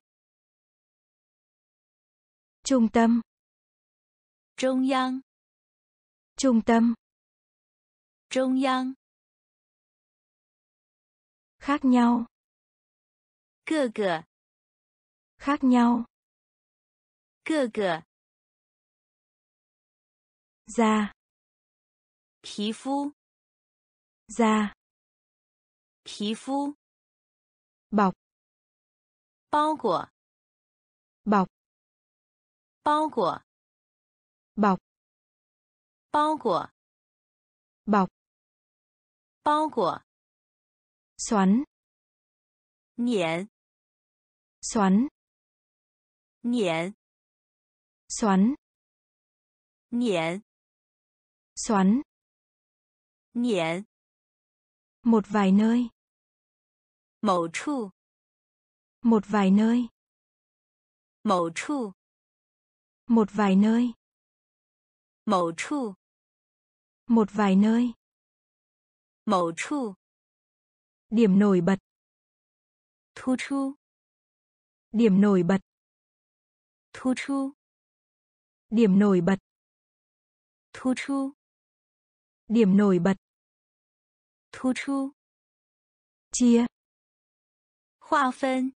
trung tâm 中央， trung tâm 中央， khác nhau 各个， khác nhau 各个， da 皮肤， da 皮肤， bọc 包裹， bọc 包裹， bọc 包裹， bọc 包裹， xoắn. Nghiền xoắn. Nghiền xoắn. Nghiền xoắn. Nghiền một vài nơi. Mẫu chu một vài nơi. Mẫu chu một vài nơi. Mẫu chu một vài nơi. Mẫu chu Điểm nổi bật. Thu chu. Điểm nổi bật. Thu chu. Điểm nổi bật. Thu chu. Điểm nổi bật. Thu chu. Chia. Khoa phân.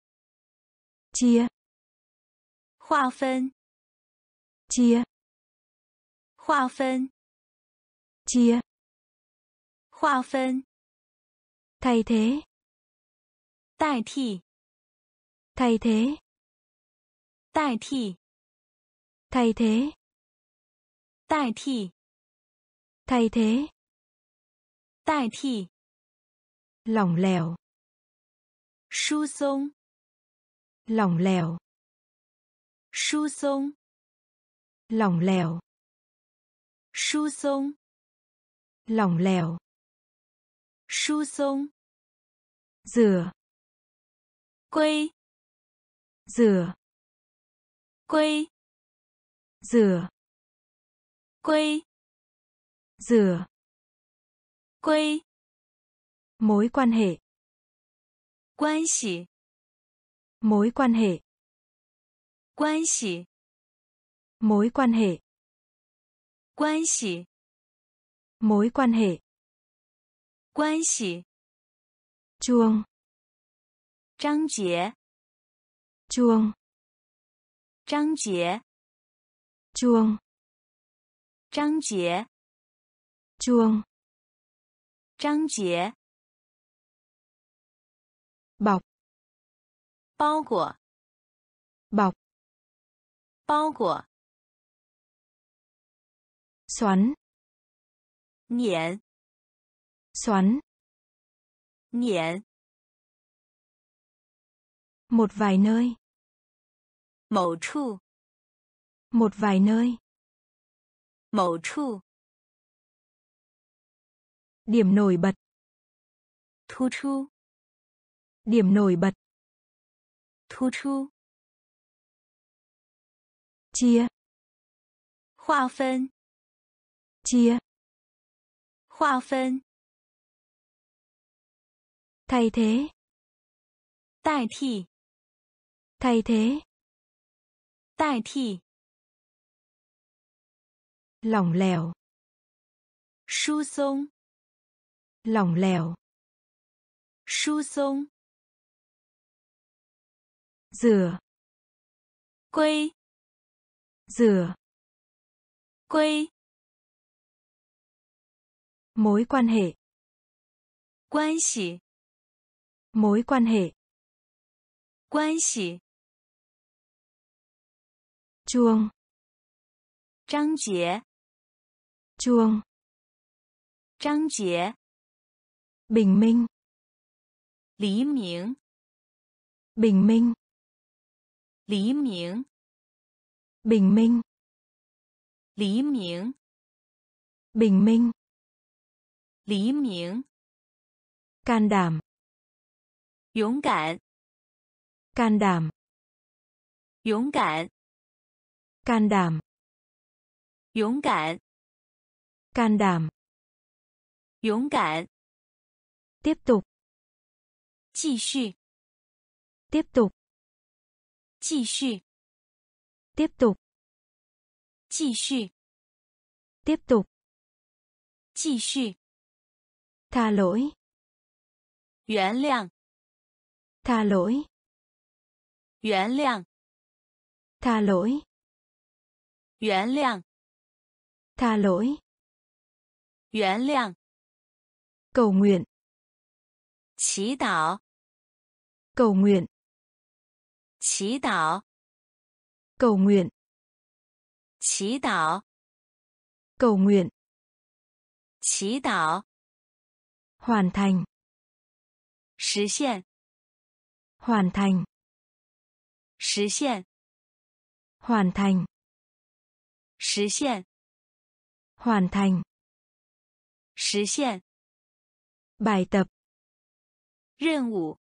Chia. Khoa phân. Chia. Khoa phân. Chia. Khoa phân thay thế. Đại thị. Thay thế. Đại thị. Thay thế. Đại thị. Thay thế. Đại thị. Lỏng lẻo. Su sông. Lỏng lẻo. Su sông. Lỏng lẻo. Su sông. Lỏng lẻo. Su sông rửa. Quay rửa. Quay rửa. Quay rửa. Quay mối quan hệ. Quan hệ. Mối quan hệ. Quan hệ. Mối quan hệ. Quan xỉ mối quan hệ. Quan xỉ chuông. Trang jie chuông. Trang jie chuông. Trang jie chuông. Trang jie bọc. Bao quả bọc. Bao quả xoắn. Nghiền xoắn. 免 một vài nơi. Mẫu trụ một vài nơi. Mẫu trụ điểm nổi bật. Thu chu điểm nổi bật. Thu chu chia. Hoa phân chia. Hoa phân thay thế, 代替， thay thế, 代替， lỏng lẻo, 疏松， lỏng lẻo, 疏松， rửa, 归， rửa, 归， mối quan hệ, 关系， Mối quan hệ. Quan hệ, Chuông. Trang chế. Chuông. Trang chế. Bình minh. Lý miếng. Bình minh. Lý miếng. Bình minh. Lý miếng. Bình minh. Lý miếng. Can đảm. 勇敢， can đảm, 勇敢， can đảm, 勇敢， can đảm, 勇敢， tiếp tục, 继续， tiếp tục, 继续， tiếp tục, 继续， tiếp tục, 继续， tha lỗi, 原谅， tha lỗi, 原谅，tha lỗi, 原谅，tha lỗi, 原谅，cầu nguyện, 祈祷，cầu nguyện, 祈祷，cầu nguyện, 祈祷，cầu nguyện, 祈祷，hoàn thành, 实现，hoàn thành, 实现， hoàn thành, 实现， hoàn thành, 实现， bài tập, 任务，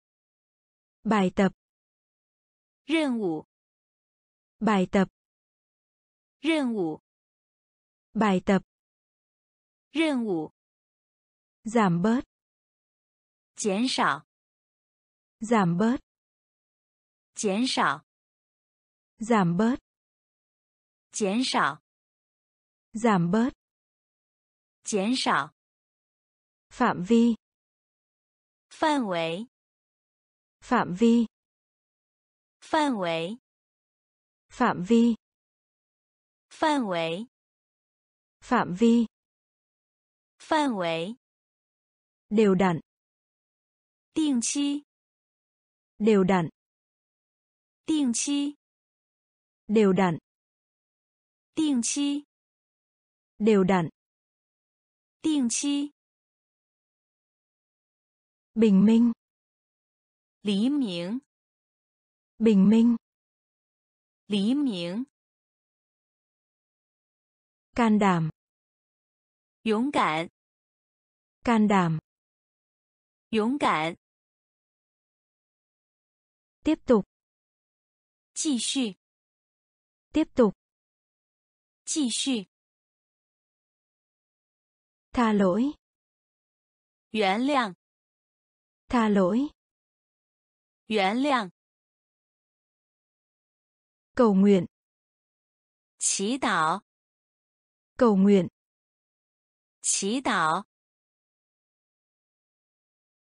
bài tập, 任务， bài tập 任务， bài tập 任务， giảm bớt 减少， giảm bớt 减少， giảm bớt 减少， giảm bớt 减少， phạm vi 范围， phạm vi 范围， phạm vi 范围， phạm vi 范围， đều đặn 定期， đều đặn 定期， đều đặn 定期， đều đặn 定期， bình minh 黎明， bình minh 黎明， can đảm 勇敢， can đảm 勇敢， tiếp tục 继续， tiếp tục 继续， tha lỗi 原谅， tha lỗi 原谅， cầu nguyện 祈祷， cầu nguyện 祈祷，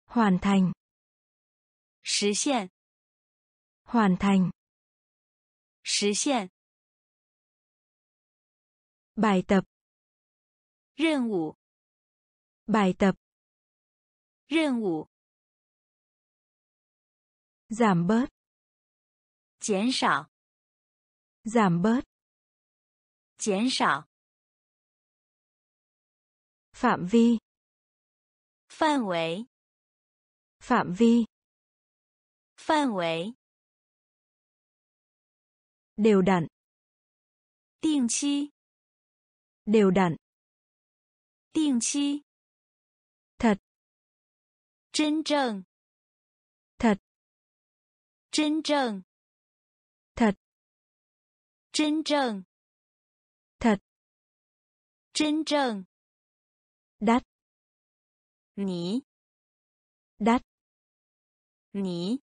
hoàn thành 实现， hoàn thành 实现， bài tập 任务， bài tập 任务， giảm bớt 减少， giảm bớt 减少， phạm vi 范围， phạm vi 范围， đều đặn 定期， đều đặn 定期， thật 真正， thật 真正， thật 真正， thật 真正， đắt 你， đắt 你，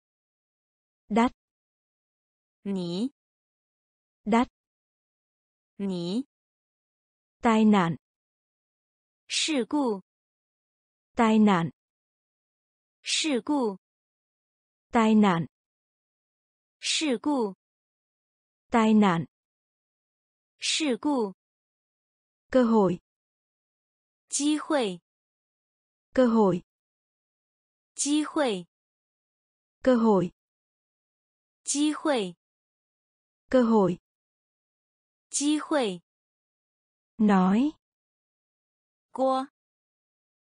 đắt 你， đắt 你， tai nạn 事故， tai nạn 事故， tai nạn 事故， tai nạn 事故， cơ hội 机会， cơ hội 机会， cơ hội 机会， cơ hội 机会， nói 锅，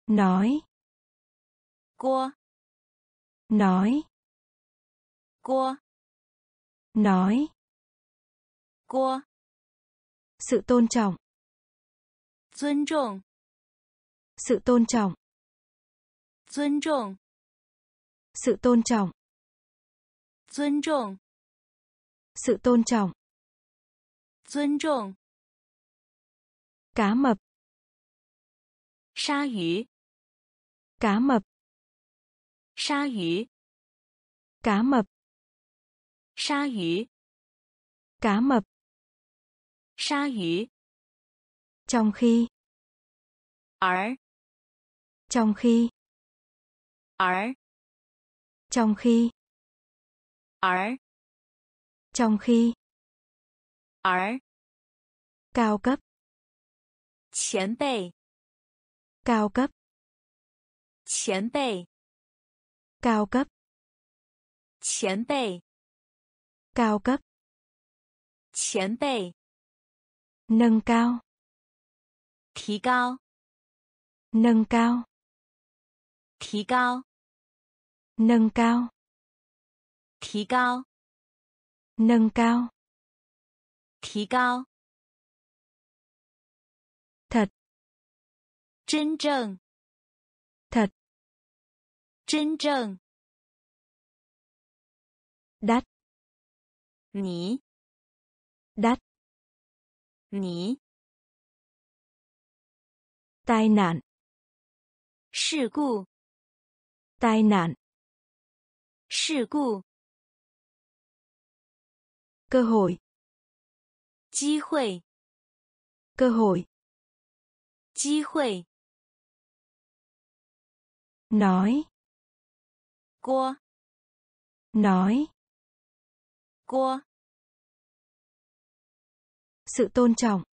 nói 锅， nói 锅， nói 锅， sự tôn trọng 尊重， sự tôn trọng 尊重， sự tôn trọng 尊重， sự tôn trọng 尊重， cá mập 鲨鱼， cá mập 鲨鱼， cá mập 鲨鱼， cá mập 鲨鱼， trong khi 而， trong khi 而， trong khi 而， trong khi 而， cao cấp 前辈， cao cấp 前辈， cao cấp 前辈， cao cấp 前辈， nâng cao 提高， nâng cao 提高， nâng cao 提高， nâng cao 提高， thật 真正， thật 真正， đắt 你， đắt, 你 tai nạn, 事故 tai nạn, 事故 cơ hội, 机会 cơ hội, 机会 nói, 锅 nói, 锅 sự tôn trọng,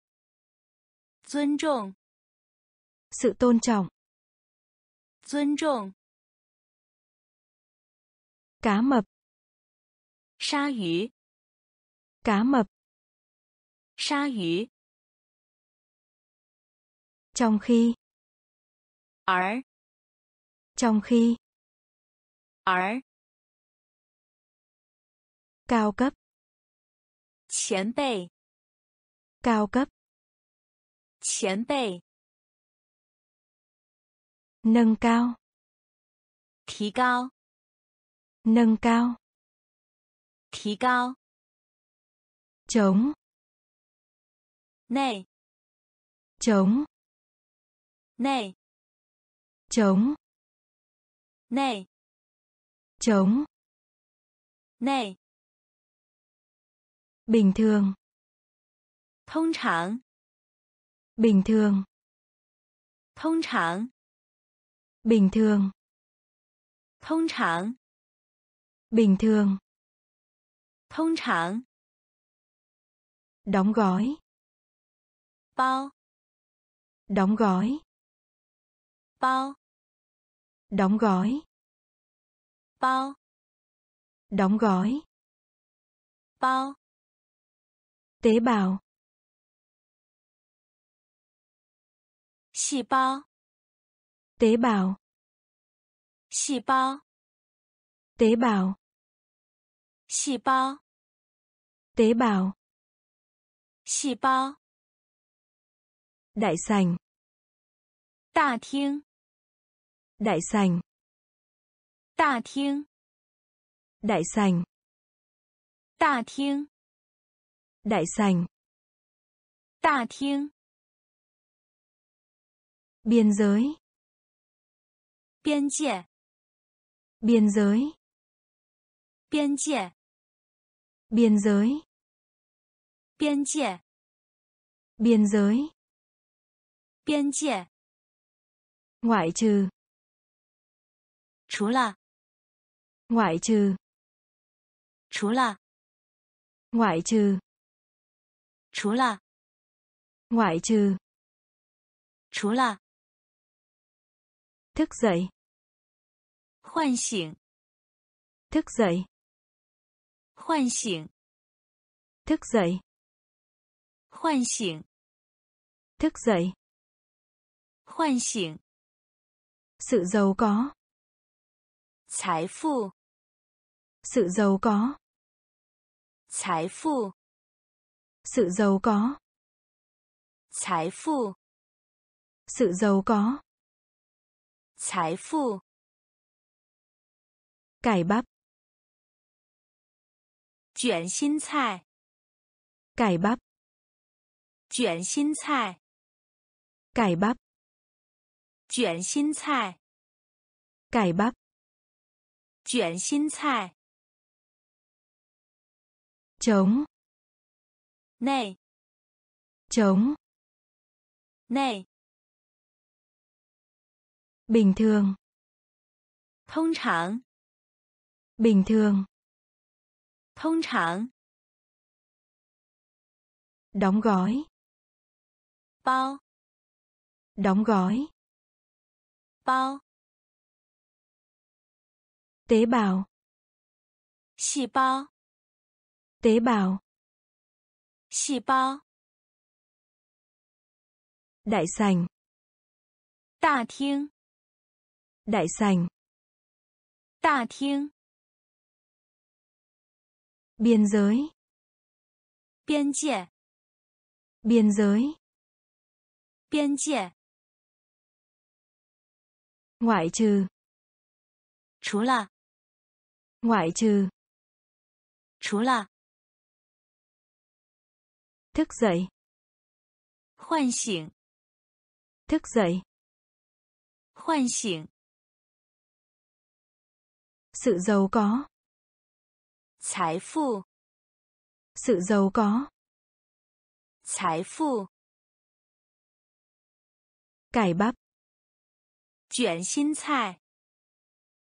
尊重 sự tôn trọng, 尊重 cá mập, 鲨鱼 cá mập, 鲨鱼，trong khi. Ở. Trong khi. Ở. Cao cấp. Chén bề. cao cấp. Chén bề. nâng cao. Thí cao. Nâng cao. Thí cao. Chống này. Chống. Này. Chống. Này. Chống. Này. Bình thường. Thông thường bình thường. Thông thường bình thường. Thông thường bình thường. Thông thường đóng gói bao. Đóng gói. Bao. Đóng gói. Bao. Đóng gói. Bao. Tế bào. Xì bao. Tế bào. Xì bao. Tế bào. Xì bao. Tế bào. Xì bao. Đại sành. Đà thiên. Đại sành. Đà thiên. Đại sành. Đà thiên. Đại sành. Đà thiên. Biên giới. Biên giới. Biên giới. Biên giới. Biên giới. Biên giới. Biên giới 边界 ngoại trừ, 除了 ngoại trừ, 除了 ngoại trừ, 除了 ngoại trừ, 除了 thức dậy, 唤醒 thức dậy, 唤醒 thức dậy, 唤醒 thức dậy, 唤醒 sự giàu có, 财富 sự giàu có, 财富 sự giàu có, 财富 sự giàu có, 财富 cải bắp, 卷心菜 cải bắp, 卷心菜 cải bắp, 卷心菜 cải bắp, 卷心菜 chống, 内 chống, 内 bình thường, 通常 bình thường, 通常 đóng gói, 包 đóng gói, 包 tế bào, 细胞 tế bào, 细胞 đại sành, 大厅 đại sành, 大厅 biên giới, 边界 biên giới, 边界 ngoại trừ, 除了 ngoại trừ, 除了 Thức dậy. 唤醒， Thức dậy. 唤醒， Sự giàu có. 财富， Sự giàu có. 财富， Cải bắp. 卷心菜，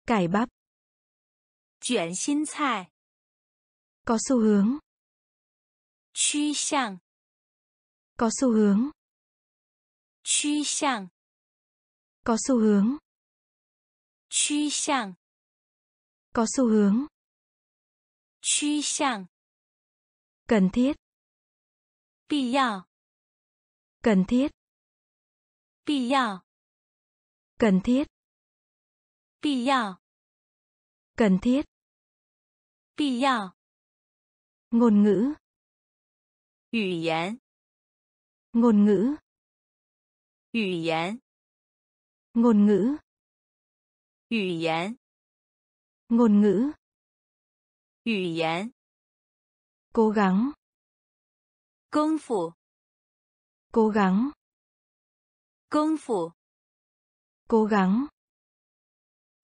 Cải bắp. 卷心菜， Có xu hướng. 趋向， Có xu hướng. 趋向， Có xu hướng. 趋向， Có xu hướng. 趋向， Cần thiết. 必要， Cần thiết. 必要， Cần thiết. 必要， Cần thiết. 必要， Ngôn ngữ. 语言， Ngôn ngữ. 语言， Ngôn ngữ. 语言， Ngôn ngữ. 语言， Cố gắng. 功夫， Cố gắng. 功夫， Cố gắng.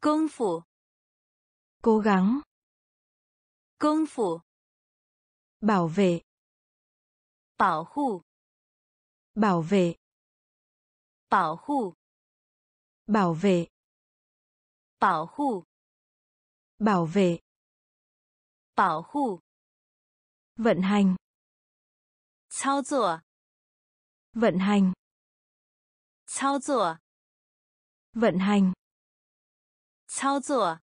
功夫， Cố gắng. 功夫， Bảo vệ. 保护， Bảo vệ. 保护， Bảo vệ. 保护， Bảo vệ. 保护， Vận hành. 操作， Vận hành. 操作， Vận hành. 操作，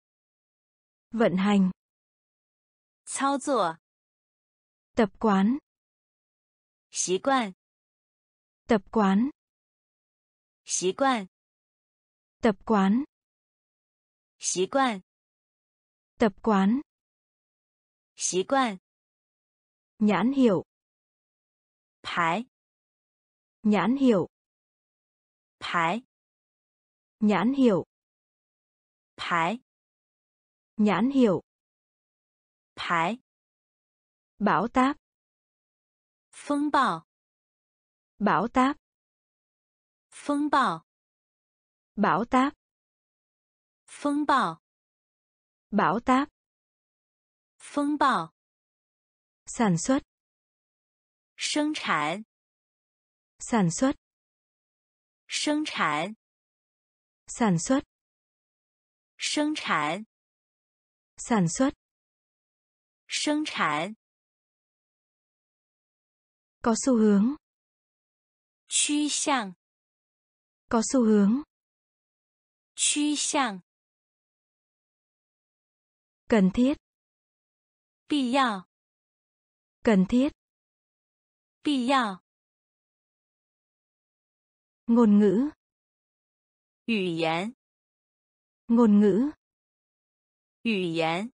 Vận hành. 操作， Tập quán. 习惯， Tập quán. 习惯， Tập quán. 习惯， Tập quán. 习惯， Nhãn hiệu. 牌， Nhãn hiệu. 牌， nhãn hiệu. Thái. Nhãn hiệu. Thái. Bão táp. Phong bão bão táp. Phong bão bão táp. Phong bão bão táp. Phong bão sản xuất. Sản. Xuất, sản xuất. Sản. xuất Sản xuất. 生产， Sản xuất. 生产， Có xu hướng. 趋向， Có xu hướng. 趋向， Cần thiết. 必要， Cần thiết. 必要， Ngôn ngữ. 语言， Ngôn ngữ. 语言，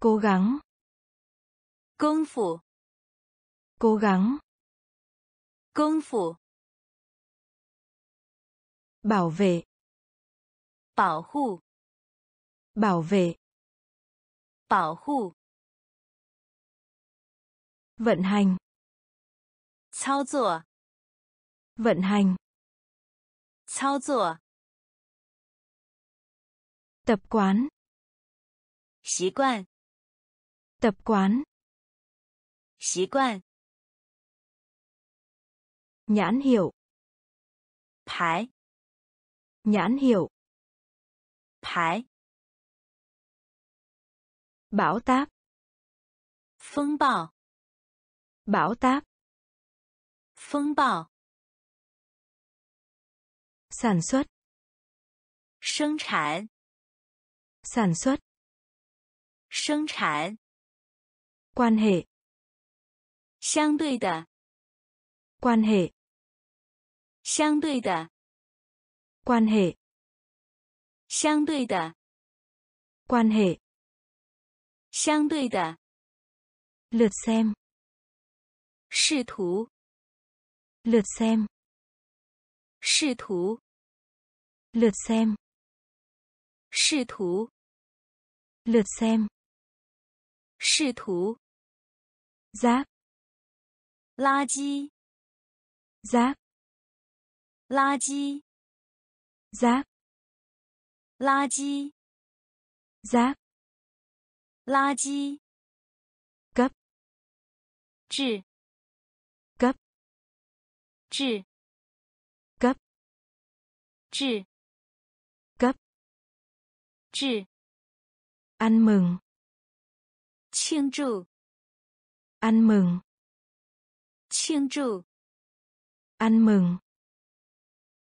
Cố gắng. 功夫， Cố gắng. 功夫， Bảo vệ. 保护， Bảo vệ. 保护， Vận hành. 操作， Vận hành. 操作，Tập quán. 习惯，Tập quán. 习惯，Nhãn hiệu. 牌，Nhãn hiệu. 牌，Bão táp. 风暴，Bão táp. 风暴，Sản xuất. 生产， Sản xuất. 生产， Quan hệ. 相对的， Quan hệ. 相对的， Quan hệ. 相对的， Quan hệ. 相对的， Lượt xem. 视图， Lượt xem. 视图，Lượt xem. 试图，Lượt xem. 试图，rác, 垃圾，rác, 垃圾，rác, 垃圾，rác, 垃圾。cấp, 治，cấp, 治，cấp, Trị. Cấp. Trị. Ăn mừng. Chiêng trụ. Ăn mừng. Chiêng trụ. Ăn mừng.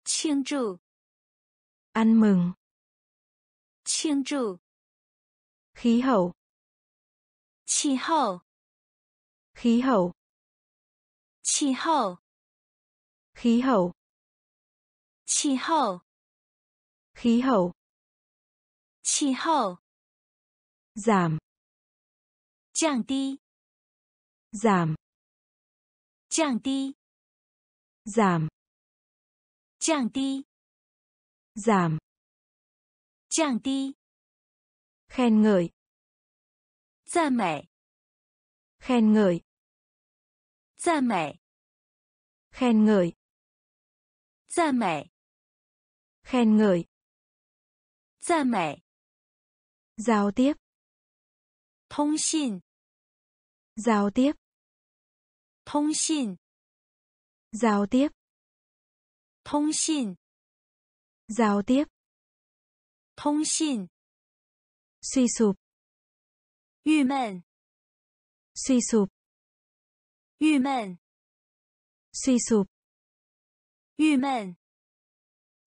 Chiêng trụ. Ăn mừng. Chiêng trụ. Khí hậu. Khí hậu. Khí hậu. Khí hậu. Khí hậu 气候， khí hậu, 气候。 giảm, 降低， giảm, 降低， giảm, 降低， giảm, 降低。 khen ngợi, 赞美， khen ngợi, 赞美， khen ngợi, 赞美， khen ngợi, 赞美。 giao tiếp, 通信， giao tiếp, 通信， giao tiếp, 通信， giao tiếp, 通信。 suy sụp, 郁闷， suy sụp, 郁闷， suy sụp, 郁闷，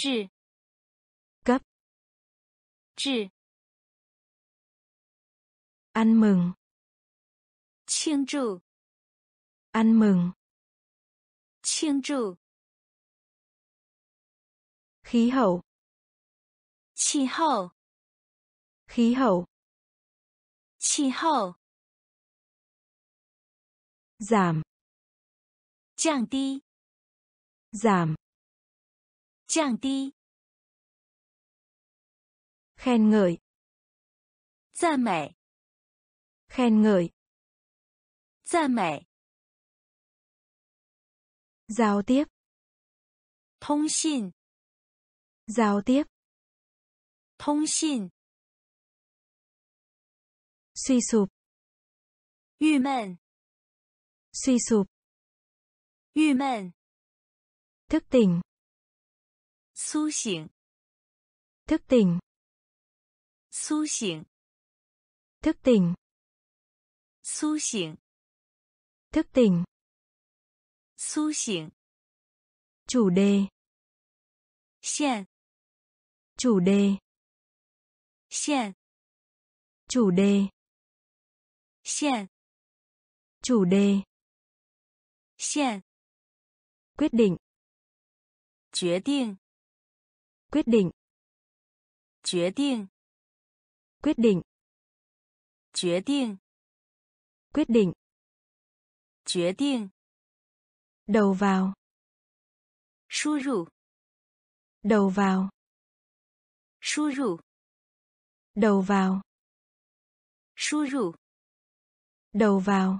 治， cấp, 治， ăn mừng, 庆祝， ăn mừng, 庆祝。 khí hậu, 气候， khí hậu, 气候。 giảm, 降低， giảm, 降低。 khen ngợi, 赞美， khen ngợi, 赞美。 giao tiếp, 通信， giao tiếp, 通信。 suy sụp, 郁闷， suy sụp, 郁闷。 thức tỉnh, 苏醒， thức tỉnh, 苏醒， thức tỉnh, 苏醒， thức tỉnh, 苏醒。 chủ đề, 线， chủ đề, 线， chủ đề, 线， chủ đề, 线。 quyết định, 决定， quyết định quyết định quyết định quyết định quyết định quyết định đầu vào Su rủ. Đầu vào. Su rủ. Đầu vào. Su rủ. Đầu vào.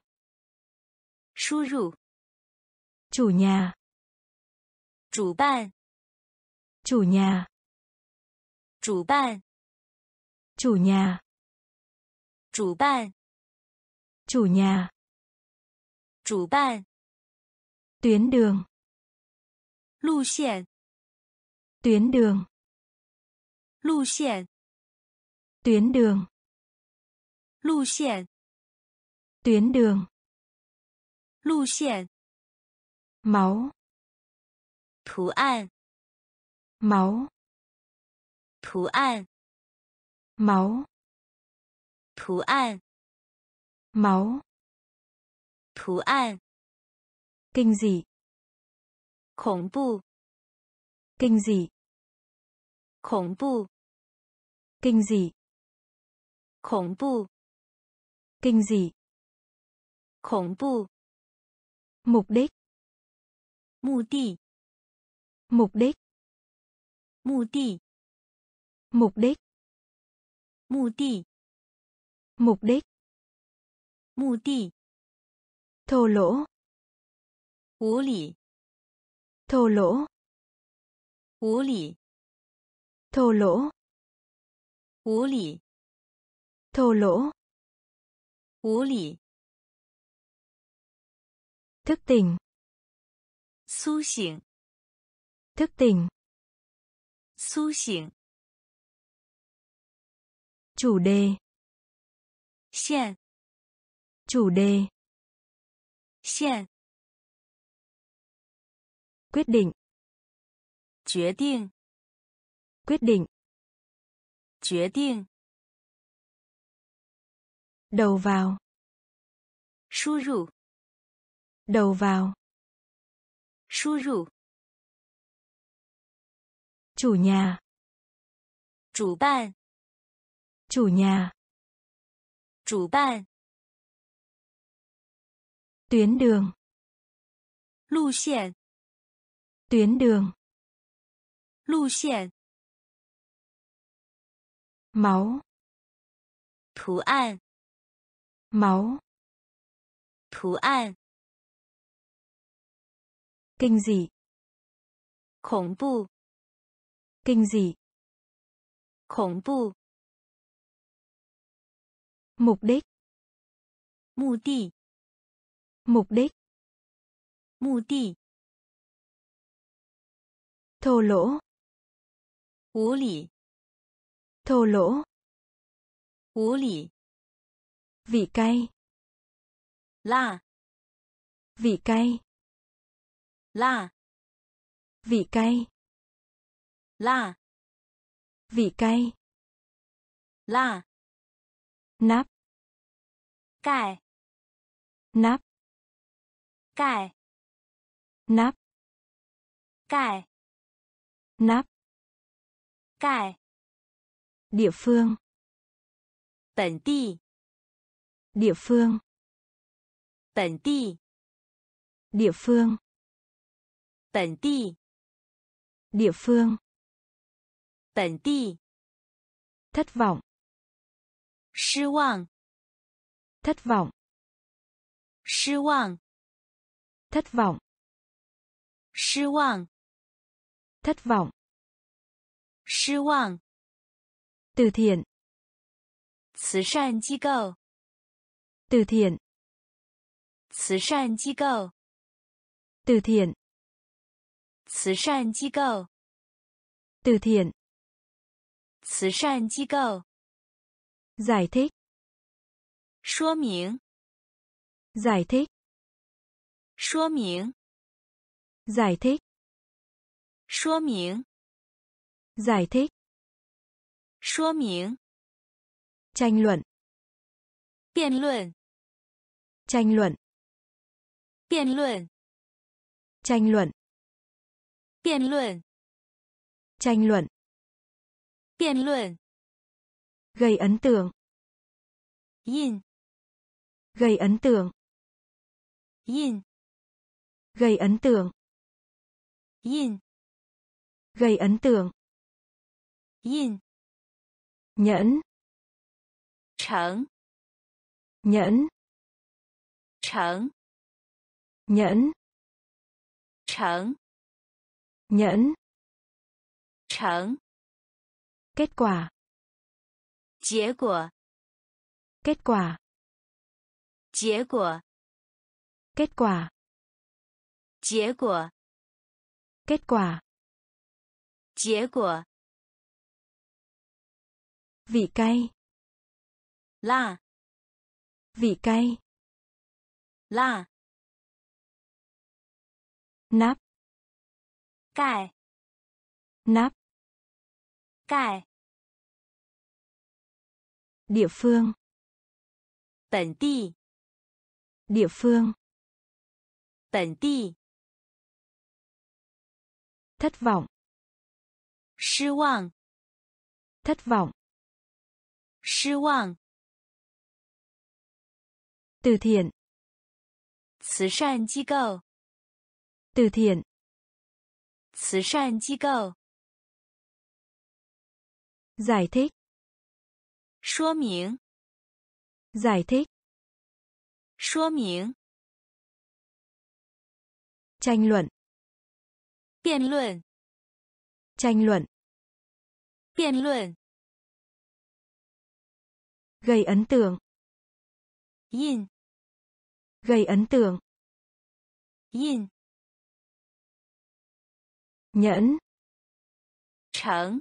Su rủ. Chủ nhà. Chủ chủ nhà. Chủ ban chủ nhà. Chủ ban chủ nhà. Chủ ban tuyến đường. Lu xian tuyến đường. Lu xian tuyến đường. Lu xian tuyến đường. Lu xian máu. Thủ an máu, 图案， máu, 图案， máu, 图案， kinh dị, 恐怖， kinh dị, 恐怖， kinh dị, 恐怖， kinh dị, 恐怖， mục đích, 目的， mục đích, 目的， mục đích, 目的， mục đích, 目的， thô lỗ, 无理， thô lỗ, 无理， thô lỗ, 无理， thô lỗ, 无理， thức tỉnh, 苏醒， thức tỉnh, 苏醒， chủ đề, 线， chủ đề, 线， quyết định, 决定， quyết định, 决定， đầu vào, 输入， đầu vào, 输入， chủ nhà. Chủ ban chủ nhà. Chủ ban tuyến đường. Lu xian tuyến đường. Lu xian máu. Thủ an. Máu. Thủ an. Kinh dị. Khủng bố kinh dị. Khủng bố mục đích. Mục đích mục đích. Mục đích thô lỗ. Vô lý thô lỗ. Vô lý vị cay. La vị cay. La vị cay là vị cay. Là nắp. Cải nắp. Cải nắp. Cải nắp. Cải địa phương. Bẩn đi địa phương. Bẩn đi địa phương. Bẩn đi địa phương 本地， thất vọng, 失望， thất vọng, 失望， thất vọng, 失望， thất vọng, 失望， từ thiện, 慈善机构， từ thiện, 慈善机构， từ thiện, 慈善机构， từ thiện, 慈善机构， giải thích, 说明， giải thích, 说明， giải thích, 说明， giải thích, 说明， tranh luận, 辩论， tranh luận, 辩论， tranh luận, 辩论， tranh luận, biện luận gây ấn tượng. In gây ấn tượng. In gây ấn tượng. In gây ấn tượng. In nhẫn. Trấn nhẫn. Trấn nhẫn. Trấn nhẫn. Trấn Kết quả. Kết quả. Kết quả. Kết quả. Kết quả. Kết quả. Kết quả. Kết quả. Vị cay. La. Vị cay. La. Nắp. Cài. Nắp. Cài địa phương, 本地， địa phương, 本地， thất vọng, 失望， thất vọng, 失望， từ thiện, 慈善机构， từ thiện, 慈善机构， giải thích, 说明， giải thích, 说明， tranh luận, 辩论， tranh luận, 辩论， gây ấn tượng, 印， gây ấn tượng, 印， nhẫn, 成，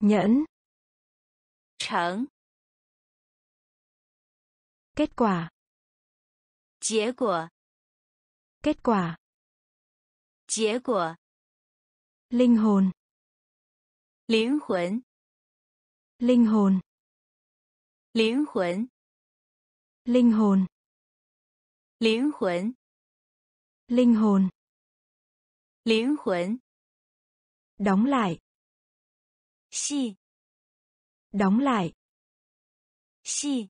nhẫn, 成， kết quả, 结果， kết quả, 结果， linh hồn, 灵魂， linh hồn, 灵魂， linh hồn, 灵魂， linh hồn, 灵魂， đóng lại, 系， Đóng lại. Xì.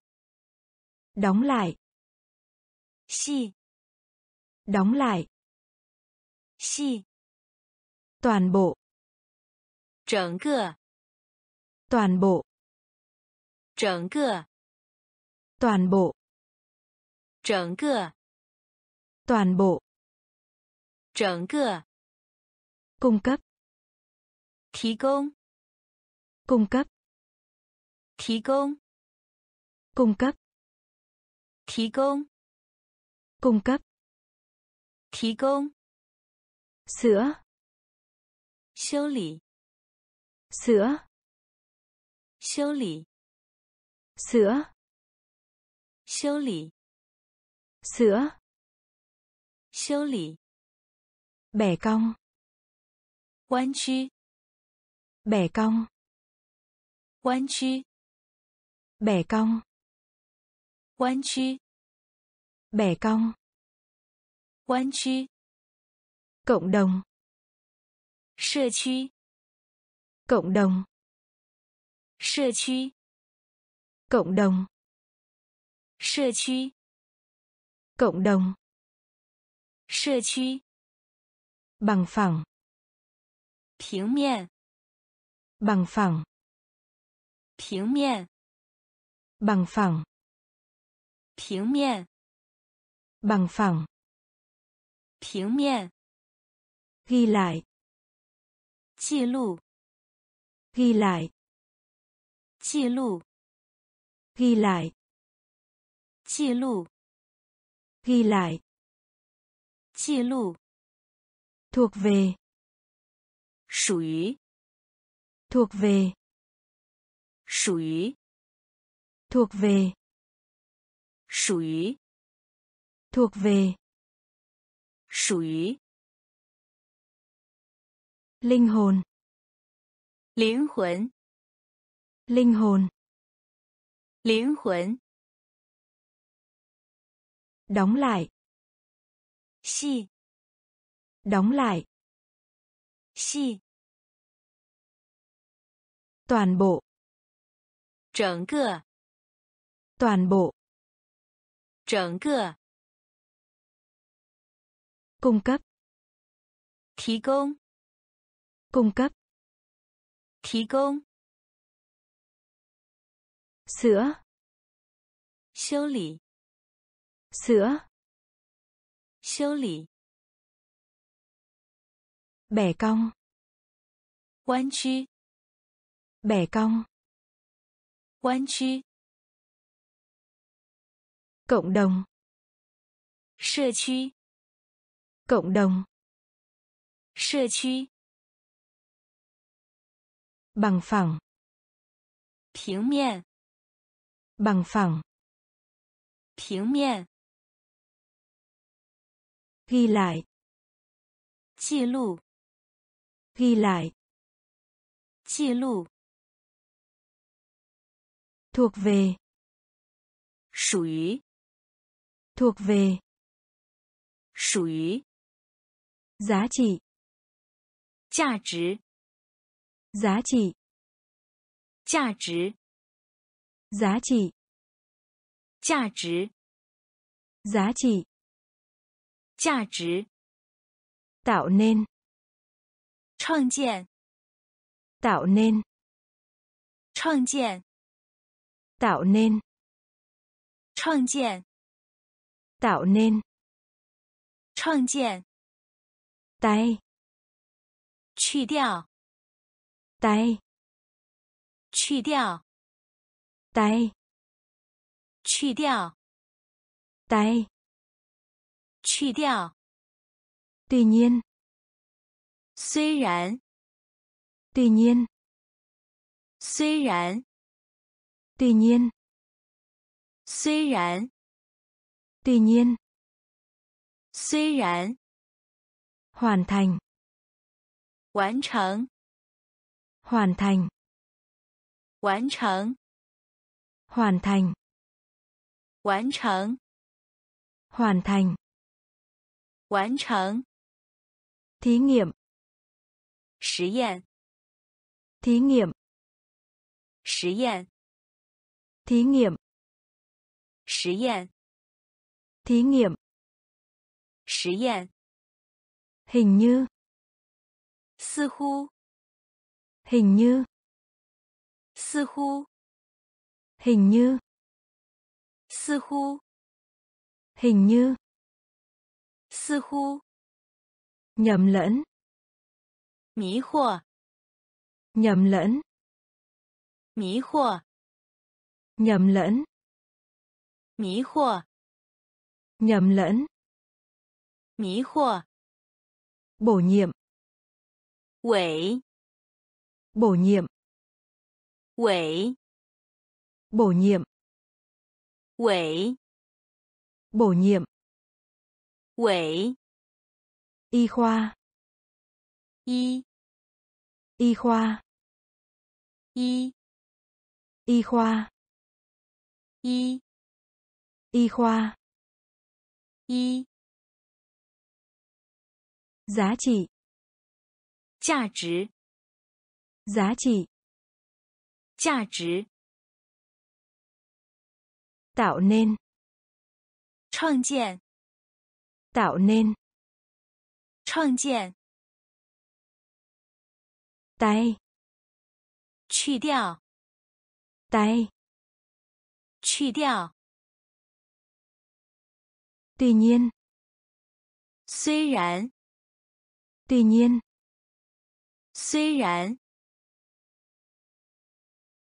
Đóng lại. Xì. Đóng lại. Xì. Toàn bộ. Trần cơ. Toàn bộ. Trần cơ. Toàn bộ. Trần cơ. Toàn bộ. Trần cơ. Cung cấp. thi công. Cung cấp. 提供， cung cấp, 提供， cung cấp, 提供， sữa, 修理， sữa, 修理， sữa, 修理， sữa, 修理， bẻ cong, 弯曲， bẻ cong, 弯曲， bẻ cong, 弯曲， bẻ cong, 弯曲， cộng đồng, 社区， cộng đồng, 社区， cộng đồng, 社区， cộng đồng, 社区， bằng phẳng, 平面， bằng phẳng, 平面， bằng phẳng, 平面， bằng phẳng, 平面， ghi lại, 记录， ghi lại, 记录， ghi lại, 记录， ghi lại, 记录， thuộc về, 属于， thuộc về, 属于， thuộc về, 属于， thuộc về, 属于， linh hồn, 灵魂， linh hồn, 灵魂， đóng lại, 系， đóng lại, 系， toàn bộ, 整个， toàn bộ, 整个， cung cấp, 提供， cung cấp, 提供， sữa, 修理， sữa, 修理， bẻ cong, 弯曲， bẻ cong, 弯曲， cộng đồng, 社区， cộng đồng, 社区， bằng phẳng, 平面， bằng phẳng, 平面， ghi lại, 记录， ghi lại, 记录， thuộc về, 属于， thuộc về, 属于， giá trị, 价值， giá trị, 价值， giá trị, 价值， giá trị, 价值， tạo nên, 创建， tạo nên, 创建， tạo nên, 创建， tạo nên, 创建， tay, 去掉， tay, 去掉， tay, 去掉， tay, 去掉。 tuy nhiên, 虽然， tuy nhiên, 虽然， tuy nhiên, 虽然， tuy nhiên, 虽然， hoàn thành, 完成， hoàn thành, 完成， hoàn thành, 完成， hoàn thành, 完成。 thí nghiệm, 实验， thí nghiệm, 实验， thí nghiệm, 实验， thí nghiệm, 实验。 hình như, 似乎， hình như, 似乎， hình như, 似乎， hình như, 似乎。 nhầm lẫn, 迷惑， nhầm lẫn, 迷惑， nhầm lẫn, 迷惑， Nhầm lẫn. Mí hùa. Bổ nhiệm. Quẩy. Bổ nhiệm. Quẩy. Bổ nhiệm. Quẩy. Bổ nhiệm. Quẩy. Y khoa. Y. Y khoa. Y. Y khoa. Y. Y khoa. 一。giá trị, 价值，giá trị, 价值。tạo nên, 创建，tạo nên, 创建。tay, 去掉，tay, 去掉。tuy nhiên, 虽然， tuy nhiên, 虽然，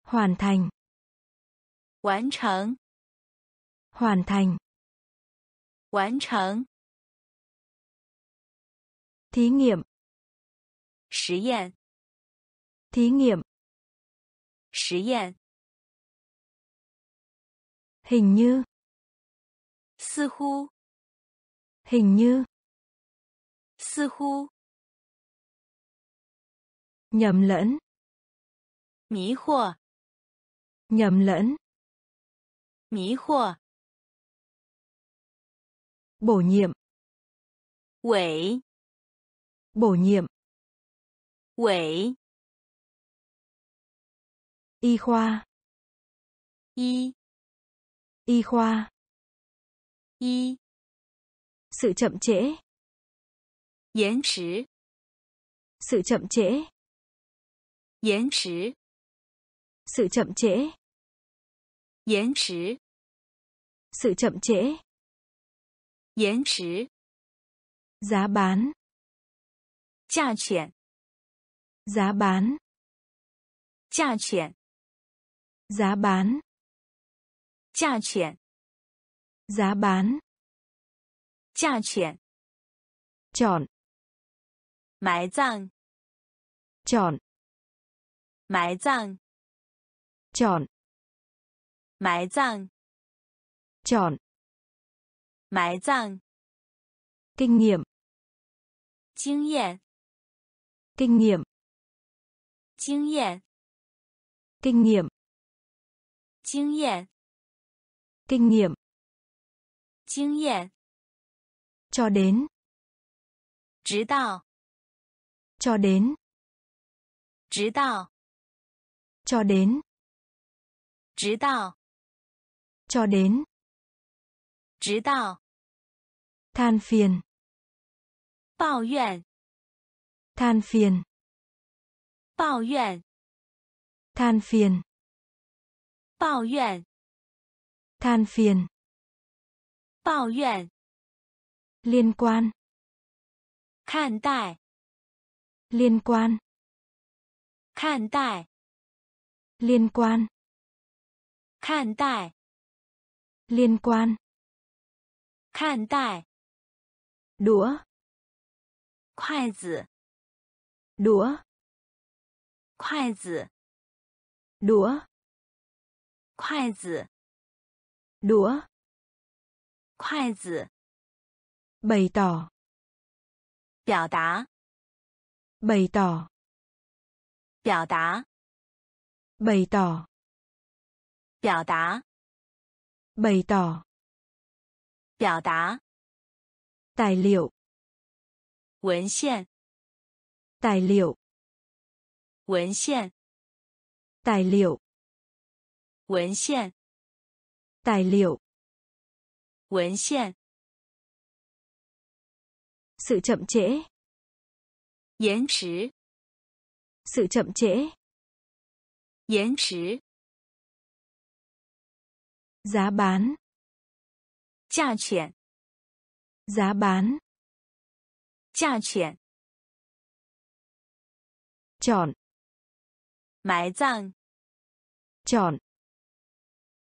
hoàn thành, 完成， hoàn thành, 完成。 thí nghiệm, 实验， thí nghiệm, 实验。 hình như, 似乎， hình như, 似乎。 nhầm lẫn, 迷惑， nhầm lẫn, 迷惑。 bổ nhiệm, 伪， bổ nhiệm, 伪。 y khoa, 一， y khoa, 一。 sự chậm trễ, 延迟， sự chậm trễ, 延迟， sự chậm trễ, 延迟， sự chậm trễ, 延迟。 giá bán, 价钱， giá bán, 价钱， giá bán, 价钱， giá bán, 价钱。 chọn, 埋葬， chọn, 埋葬， chọn, 埋葬， chọn, 埋葬。 kinh nghiệm, 经验， kinh nghiệm, 经验， kinh nghiệm, 经验。 kinh nghiệm, 经验，cho đến, 直到，cho đến, 直到，cho đến, 直到，cho đến, 直到，than phiền, 抱怨，than phiền, 抱怨，than phiền, 抱怨，than phiền, 抱怨，liên quan, 看待，liên quan, 看待，liên quan, 看待，liên quan, 看待，đũa, 筷子，đũa, 筷子，đũa, 筷子，đũa, 筷子，bày tỏ, 表达，bày tỏ, 表达，bày tỏ, 表达，bày tỏ, 表达，tài liệu, 文献，tài liệu, 文献，tài liệu, 文献，tài liệu, 文献， sự chậm trễ, 延迟， sự chậm trễ, 延迟， giá bán, 价钱， giá bán, 价钱， chọn, 埋葬， chọn,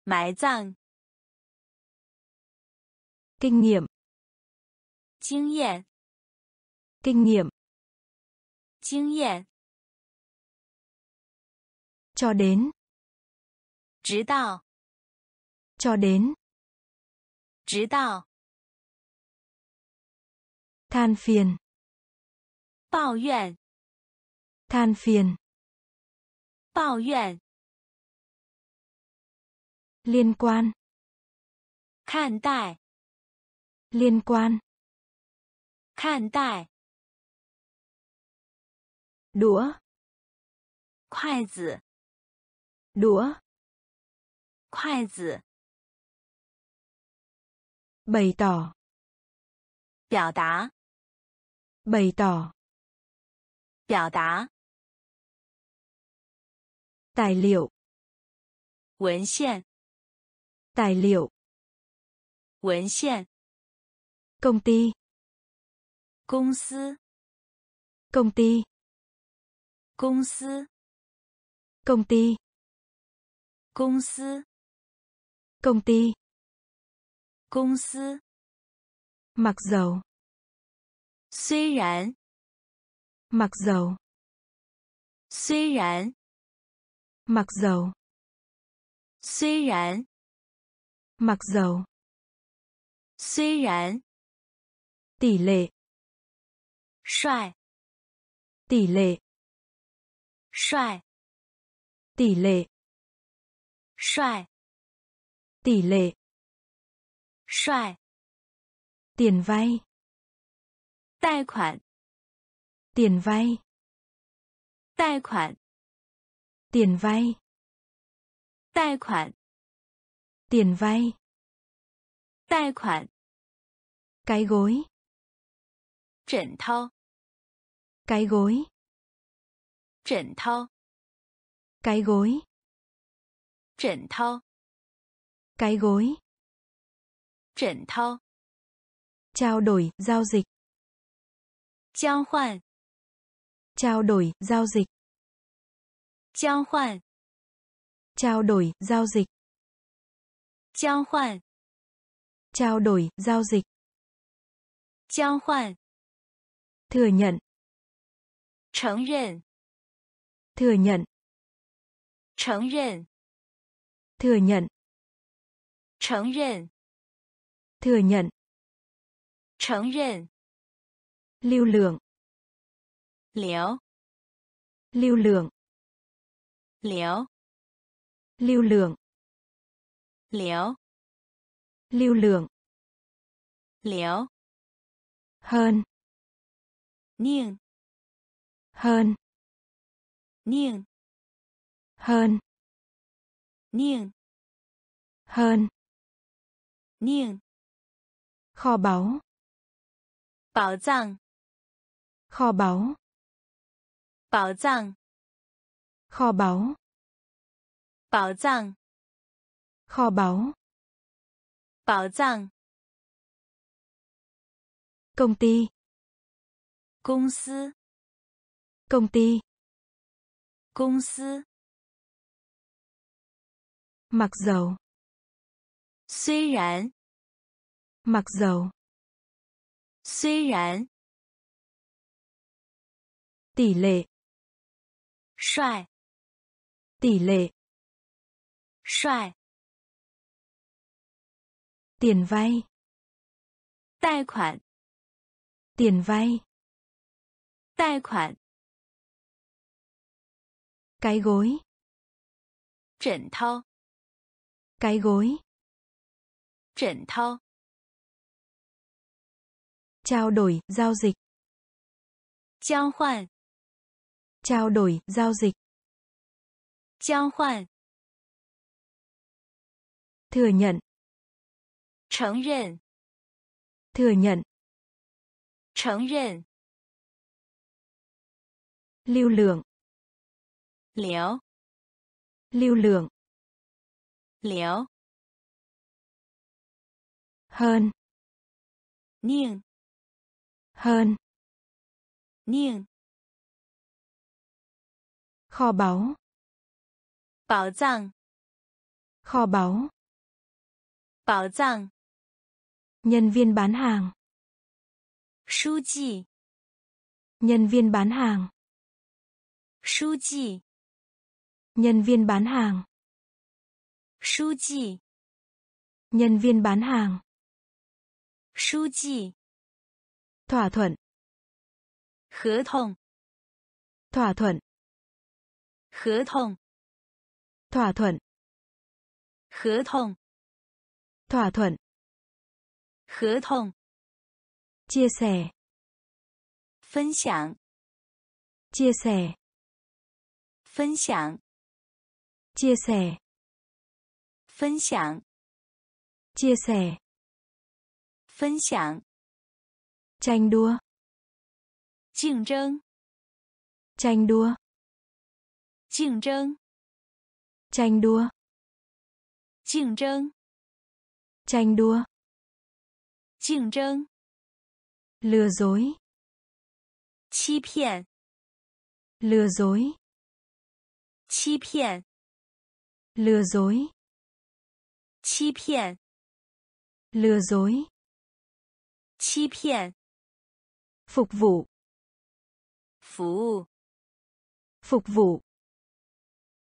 埋葬， kinh nghiệm, 经验， kinh nghiệm, 经验， cho đến, 直到， cho đến, 直到， than phiền, 抱怨， than phiền, 抱怨， liên quan, 看待， liên quan, 看待， đũa, 筷子， đũa, 筷子， bày tỏ, 表达， bày tỏ, 表达， tài liệu, 文献， tài liệu, 文献， công ty, 公司， công ty, 公司， công ty, 公司， công ty, 公司。 mặc dầu, 虽然， mặc dầu, 虽然， mặc dầu, 虽然， mặc dầu, 虽然， tỷ lệ. Xoài. tỷ lệ. Xoài. tỷ lệ. Xoài. tỷ lệ. Xoài. tiền vay. Tài khoản. Tiền vay. Tài khoản. Tiền vay. Tài khoản. Tiền vay. Tài khoản. Cái gối. Trần thao. Cái gối. Trần thao. Cái gối. Trần thao. Cái gối. Trần thao. Trao đổi, giao dịch. Giao hoàn. Trao đổi, giao dịch. Giao hoàn. Trao đổi, giao dịch. Giao hoàn. Trao đổi, giao dịch. Giao hoàn thừa nhận, 承认， thừa nhận, 承认， thừa nhận, 承认， thừa nhận, 承认， lưu lượng, 流， lưu lượng, 流， lưu lượng, 流， lưu lượng, 流 hơn, Niên. Hơn. Niên. Hơn. Niên. Hơn. Niên. Kho báu. Bảo tàng. Kho báu. Bảo tàng. Kho báu. Bảo tàng. Kho báu. Bảo tàng. Công ty. 公司 công ty, 公司 mặc dầu, 虽然 mặc dầu, 虽然 tỷ lệ, 帅 tỷ lệ, 帅 tiền vay, 贷款 tiền vay, 贷款 cái gối, 枕头 cái gối, 枕头 trao đổi, giao dịch, 交换 trao đổi, giao dịch, 交换 thừa nhận, 承认 thừa nhận, 承认 lưu lượng. Liễu lưu lượng. Liễu hơn. Niên. Hơn. Niên. Kho báu. Bảo tàng kho báu. Bảo tàng nhân viên bán hàng. 书记 nhân viên bán hàng. 书记 nhân viên bán hàng, 书记 nhân viên bán hàng, 书记 thỏa thuận, 合同 thỏa thuận, 合同 thỏa thuận, 合同 thỏa thuận, 合同 chia sẻ, 分享 chia sẻ, 分享 chia sẻ, 分享 chia sẻ, 分享 tranh đua, 竞争 tranh đua, 竞争 tranh đua, 竞争 tranh đua, 竞争 lừa dối, 欺骗 lừa dối, 欺骗 lừa dối, 欺骗 lừa dối, 欺骗 phục vụ, 服务 phục vụ,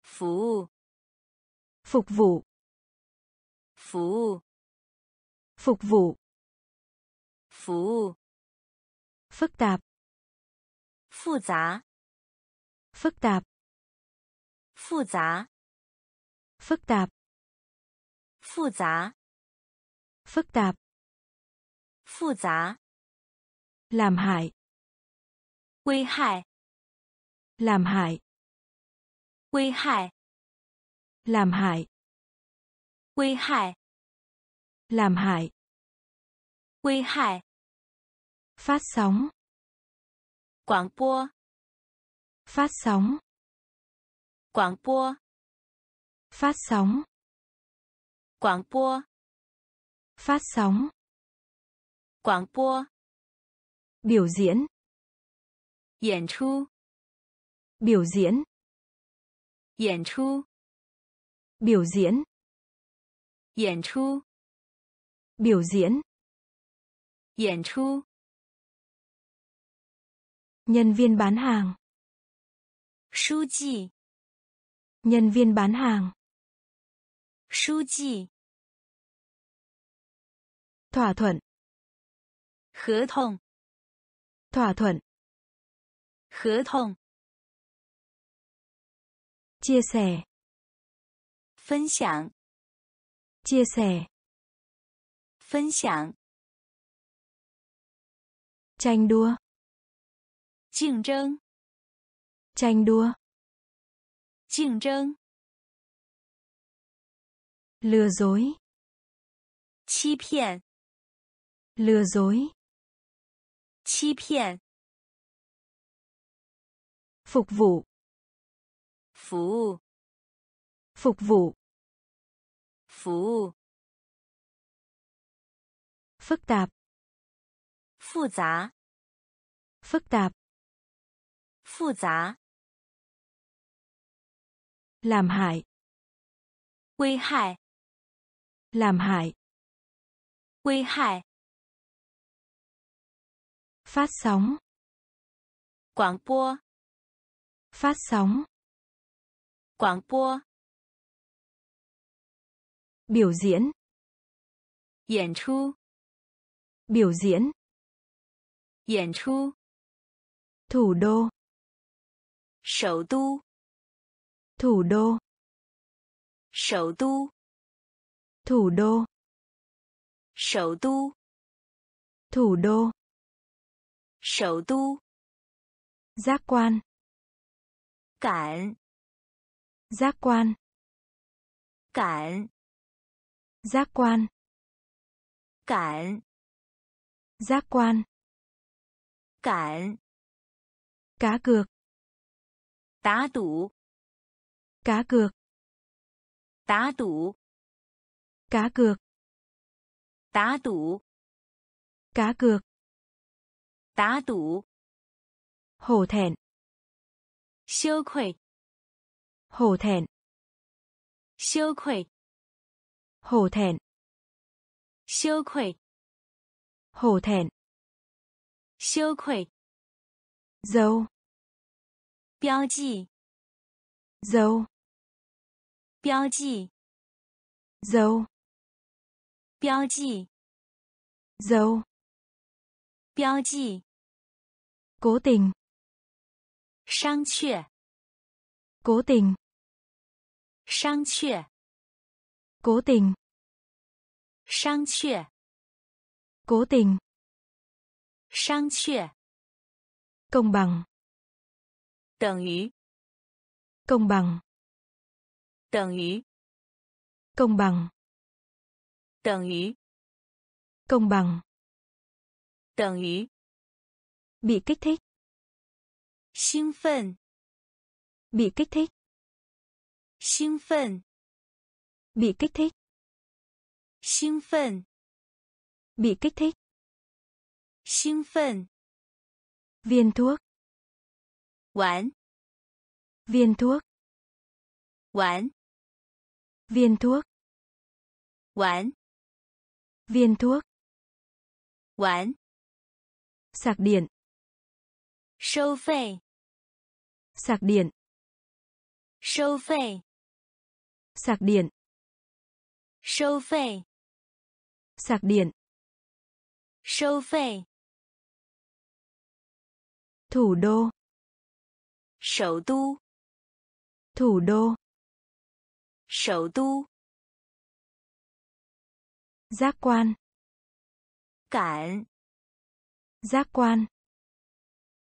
服务 phục vụ, 服务 phục vụ, 服务 phức tạp, 复杂 phức tạp, phức tạp. Phức tạp phức tạp. Phức tạp làm hại. Nguy hại. Làm hại. Nguy hại. Làm hại. Nguy hại. Làm hại. Nguy hại. Phát sóng. Quảng bố phát sóng. Quảng bua. Phát sóng. Quảng bua. Phát sóng. Quảng bua. Biểu diễn. Diễn chu. Biểu diễn. Diễn chu. Biểu diễn. Diễn chu. Biểu diễn. Diễn chu. Nhân viên bán hàng. Shu ji nhân viên bán hàng, 书记 thỏa thuận, 合同 thỏa thuận, 合同 chia sẻ, 分享 chia sẻ, 分享， tranh đua, 竞争， tranh đua, 竞争， lừa dối, 欺骗， lừa dối, 欺骗， phục vụ, 服务， phục vụ, 服务， phức tạp, 复杂， phức tạp, 复杂， làm hại, quy hại, làm hại, quy hại, phát sóng, quảng bố, phát sóng, quảng bố, biểu diễn, diễn chu, biểu diễn, diễn chu, thủ đô, Sầu tu thủ đô. Sầu tu. Thủ đô. Sầu tu. Thủ đô. Sầu tu. Giác quan. Cảm giác quan. Cảm giác quan. Cảm giác quan. Cảm cá cược. Tá tủ cá cược. Tá tủ. Cá cược. Tá tủ. Cá cược. Tá tủ. Hổ thẹn. Siêu khuẩy. Hổ thẹn. Siêu khuẩy. Hổ thẹn. Siêu khuẩy. Hổ thẹn. Siêu khuẩy. Dấu 标记，dấu 标记， dấu, 标记， dấu, 标记， cố tình, 商榷， cố tình, 商榷， cố tình, 商榷， cố tình, 商榷， công bằng, 等于， công bằng, 等于， công bằng, 等于， công bằng, 等于， bị kích thích, 兴奋， bị kích thích, 兴奋， bị kích thích, 兴奋， bị kích thích, 兴奋， viên thuốc, 玩， viên thuốc, 玩， viên thuốc. Quán viên thuốc. Quán sạc điện. Sâu phê. Sạc điện. Sâu phê. Sạc điện. Sâu phê. Sạc điện. Sâu phê. Thủ đô. Sầu tu. Thủ đô sẩu tu, giác quan. Cảm. giác quan.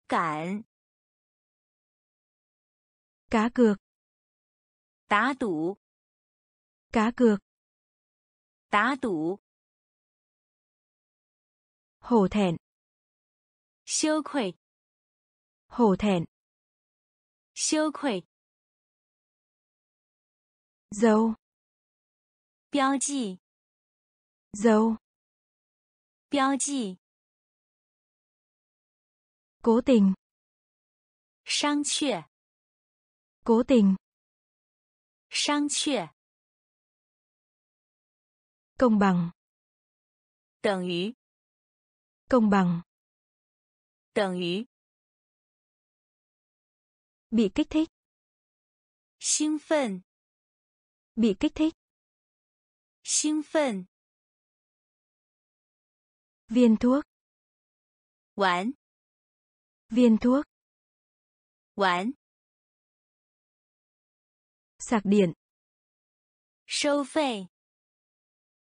Cảm. cá cược. Tá tủ. cá cược. Tá tủ. hổ thẹn. Siêu khuẩy. hổ thẹn. Siêu khuẩy dấu, 标记， dấu, 标记， cố tình, 商榷， cố tình, 商榷， công bằng, 等于， công bằng, 等于， bị kích thích, 兴奋， bị kích thích, 兴奋， viên thuốc, 玩， viên thuốc, 玩， sạc điện, 收费，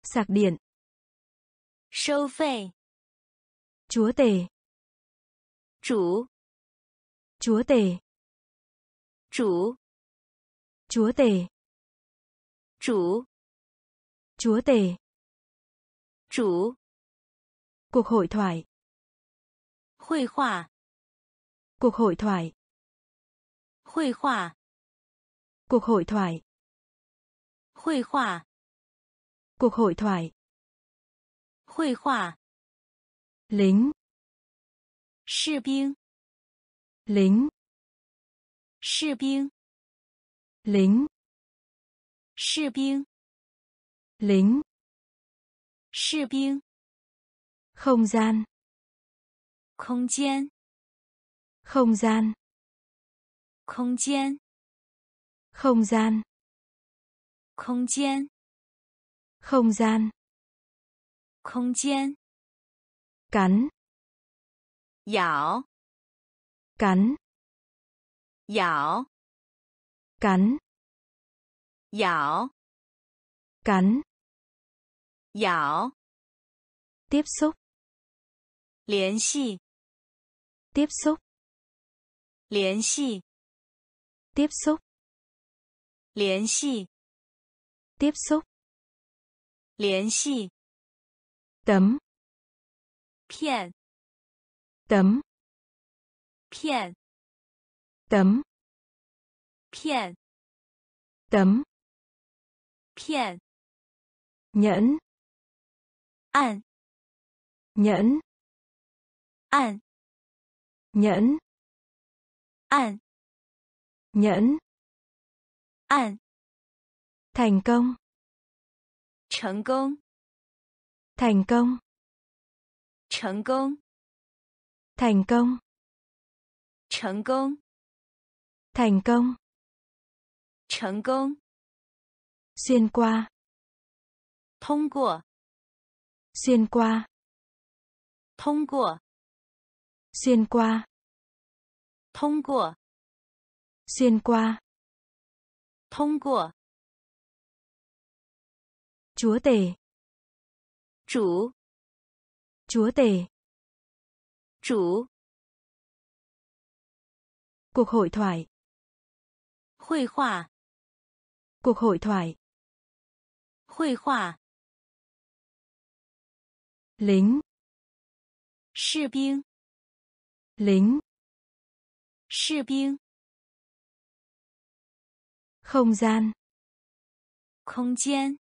sạc điện, 收费， chúa tể, 主， chúa tể, 主， chúa tể, Chủ. Chúa tể. Chủ. Cuộc hội thoại. Hội họa. Cuộc hội thoại. Hội họa. Cuộc hội thoại. Hội họa. Cuộc hội thoại. Hội họa. Lính. Sĩ binh. Lính. Sĩ binh. Lính 士兵， lính, 士兵， không gian, 空间， không gian, 空间， không gian, 空间， không gian, 空间， cắn, 咬， cắn, 咬， cắn, Dạo. Cắn. Dạo. Tiếp xúc. Liên xì. Tiếp xúc. Liên xì. Tiếp xúc. Liên xì. Tiếp xúc. Liên xì. Tấm. Pian. Tấm. Pian. Tấm. Pian. Tấm nhẫn, an, nhẫn, an, nhẫn, an, nhẫn, an, thành công, thành công, thành công, thành công, thành công, thành công, thành công, thành công xuyên qua. Thông qua xuyên qua. Thông qua xuyên qua. Thông qua xuyên qua. Thông qua chúa tể. Chủ. Chúa tể. Chủ. Cuộc hội thoại. Hội họa cuộc hội thoại. 绘画。零，士兵。零，士兵。空间，空间，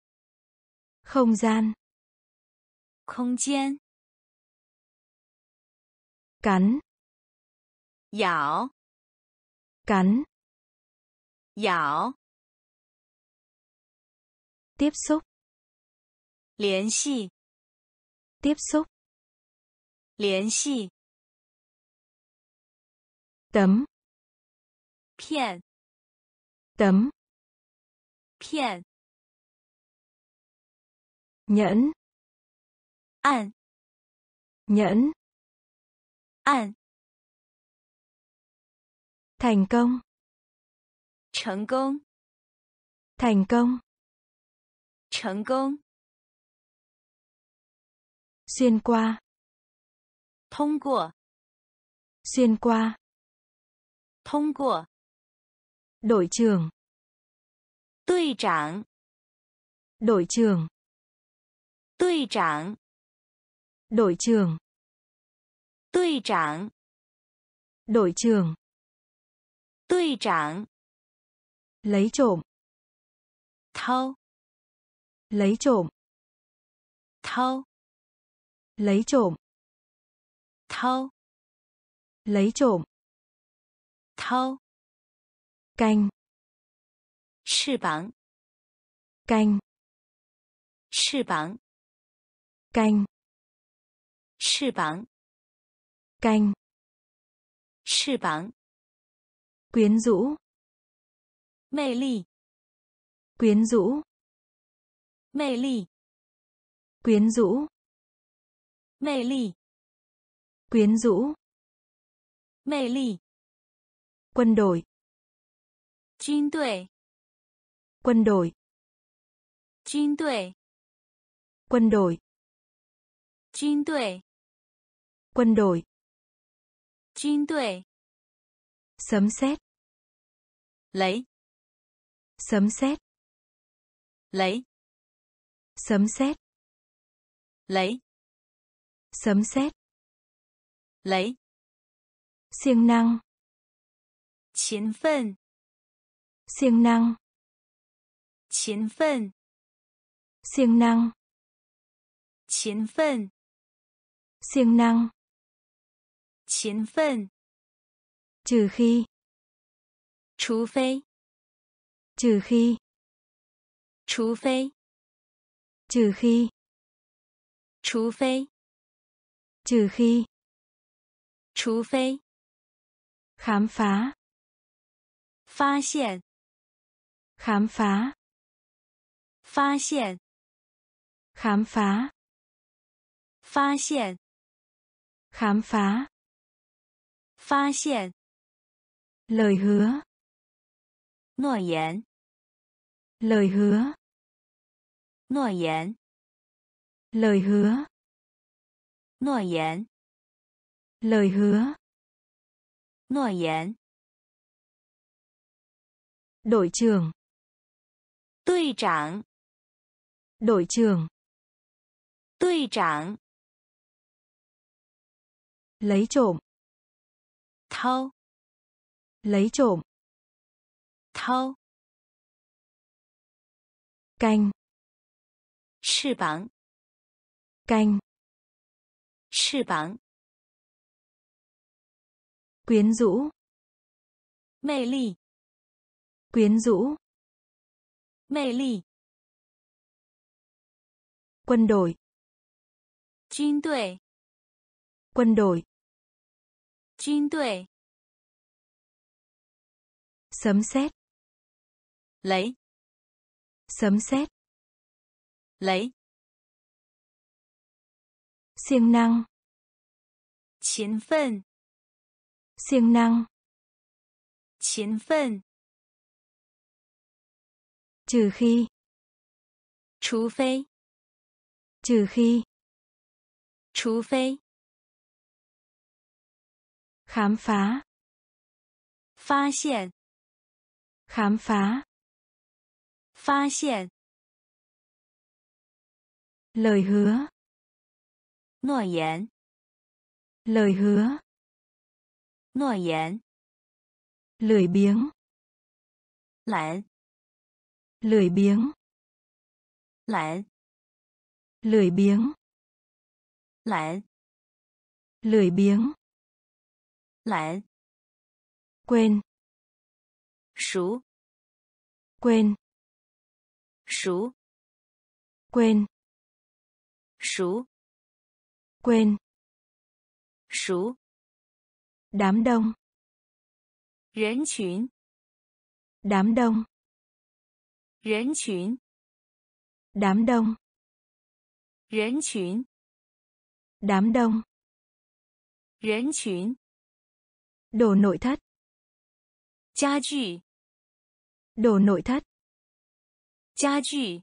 空间，空间。梗，咬，梗，咬。tiếp xúc. Liên hệ, tiếp xúc. Liên hệ, tấm. Pian tấm. Pian nhẫn. An nhẫn. An thành công. Thành công. Thành công 成功， xuyên qua, 通过， xuyên qua, 通过， đội trưởng, 队长， đội trưởng, 队长， đội trưởng, 队长， đội trưởng, 队长， lấy trộm, 偷， lấy trộm, 偷， lấy trộm, 偷， lấy trộm, 偷， canh, 翅膀， canh, 翅膀， canh, 翅膀， canh, 翅膀， quyến rũ, 魅力， quyến rũ, Mê lì, Quyến rũ. Mê lì, Quyến rũ. Mê lì, Quân đội. Chính tuệ. Quân đội. Chính tuệ. Quân đội. Chính tuệ. Quân đội. Chính tuệ. Sấm sét. Lấy. Sấm sét. Lấy sấm sét. Lấy. Sấm sét. Lấy. Siêng năng. Chiến phân siêng năng. Chiến phân siêng năng. Chiến phân siêng năng. Chiến phân trừ khi. Trừ phi trừ khi. Trừ phi trừ khi. Trừ phi trừ khi. Trừ phi khám phá. Phá hiện khám phá. Phá hiện khám phá. Phá hiện khám phá. Phá hiện lời hứa. 诺言 lời hứa. 诺言， lời hứa, 诺言， lời hứa, 诺言， đội trưởng, 队长， đội trưởng, 队长， lấy trộm, 偷， lấy trộm, 偷， canh, 翅膀， canh, 翅膀， quyến rũ, 魅力， quyến rũ, 魅力， quân đội, 军队， quân đội, 军队， sấm sét, 雷， sấm sét, lấy. Siêng năng. Chiến phận siêng năng. Chiến phận trừ khi. Trừ phi trừ khi. Trừ phi khám phá. Phát hiện khám phá. Phát hiện lời hứa, 诺言， lời hứa, 诺言， lười biếng, 懒， lười biếng, 懒， lười biếng, 懒， lười biếng, 懒， quên, 熟， quên, 熟， quên, sú, Quên. sú, Đám đông. Rến chuyến. Đám đông. Rến chuyến. Đám đông. Rến chuyến. Đám đông. Rến chuyến. Đồ nội thất. Gia trì. Đồ nội thất. Gia trì.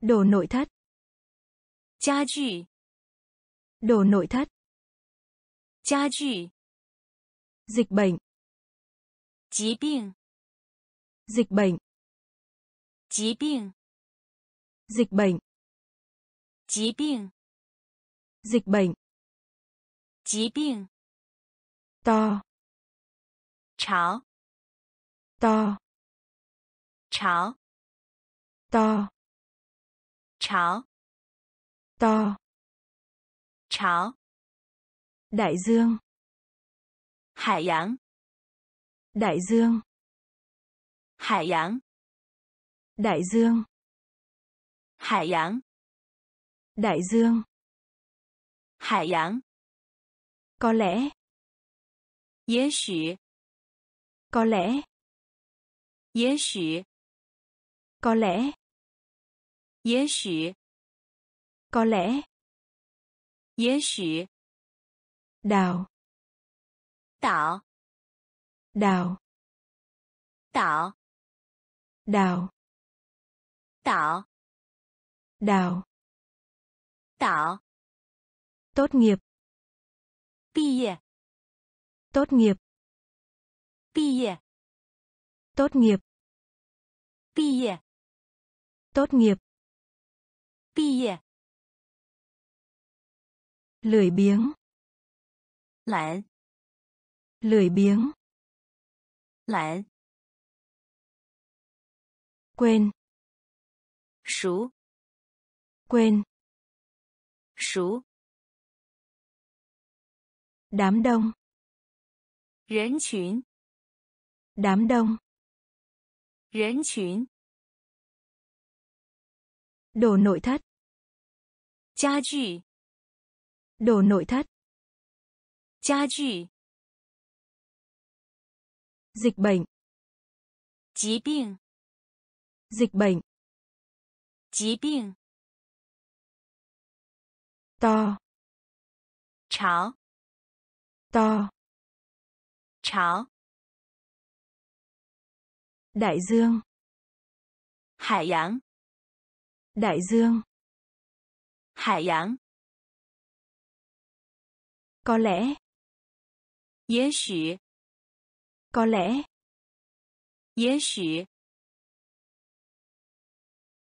Đồ nội thất giá trị, đồ nội thất. Gia trị dịch bệnh. Chí bệnh dịch bệnh. Chí bệnh dịch bệnh. Chí bệnh dịch bệnh. Chí bệnh to. Cháo to. Cháo to. Cháo to, 潮， đại dương, 海洋， đại dương, 海洋， đại dương, 海洋， đại dương, 海洋， có lẽ, 也许， có lẽ, 也许， có lẽ, 也许， Có lẽ. Dễ xỉ. Đào. Tạo. Đào. Tạo. Đào. Tạo. Đào. Tạo. Tốt nghiệp. Bi. Tốt nghiệp. Bi. Tốt nghiệp. Bi. Tốt nghiệp. Bi lười biếng. Lãn lười biếng. Lãn quên. Số quên. Số đám đông. Rến chuyển, Đám đông. Rến chuyển, Đồ nội thất. Gia trì. Đồ nội thất. Gia cụ. Dịch bệnh. chí bệnh. Dịch bệnh. chí bệnh. To. Cháo. To. Cháo. Đại dương. Hải dương. Đại dương. Hải dương. Có lẽ. Yế xỉ. Có lẽ. Yế xỉ.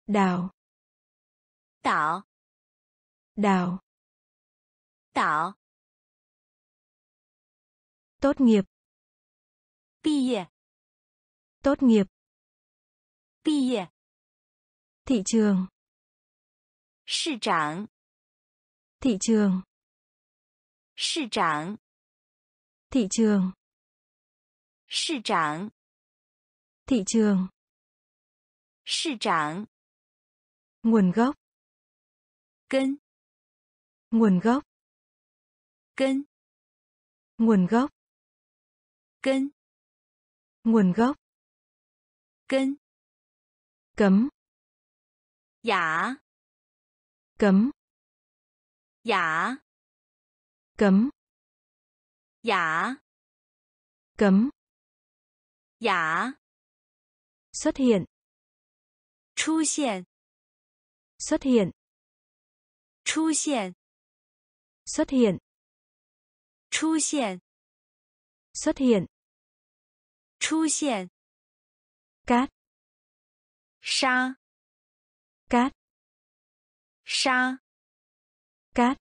Đào. Tạo. Đào. Tạo. Tốt nghiệp. Bi. Tốt nghiệp. Bi Thị trường. Thị trường. 市长， Thị trường. 市长， Thị trường. 市长， Nguồn gốc. 根， Nguồn gốc. 根， Nguồn gốc. 根， Nguồn gốc. 根， Cấm. 雅， Cấm. 雅， Cấm. 雅， Cấm. 雅， Xuất hiện. 出现， Xuất hiện. 出现， Xuất hiện. 出现， Xuất hiện. 出现， Cát. 沙， Cát. 沙， Cát.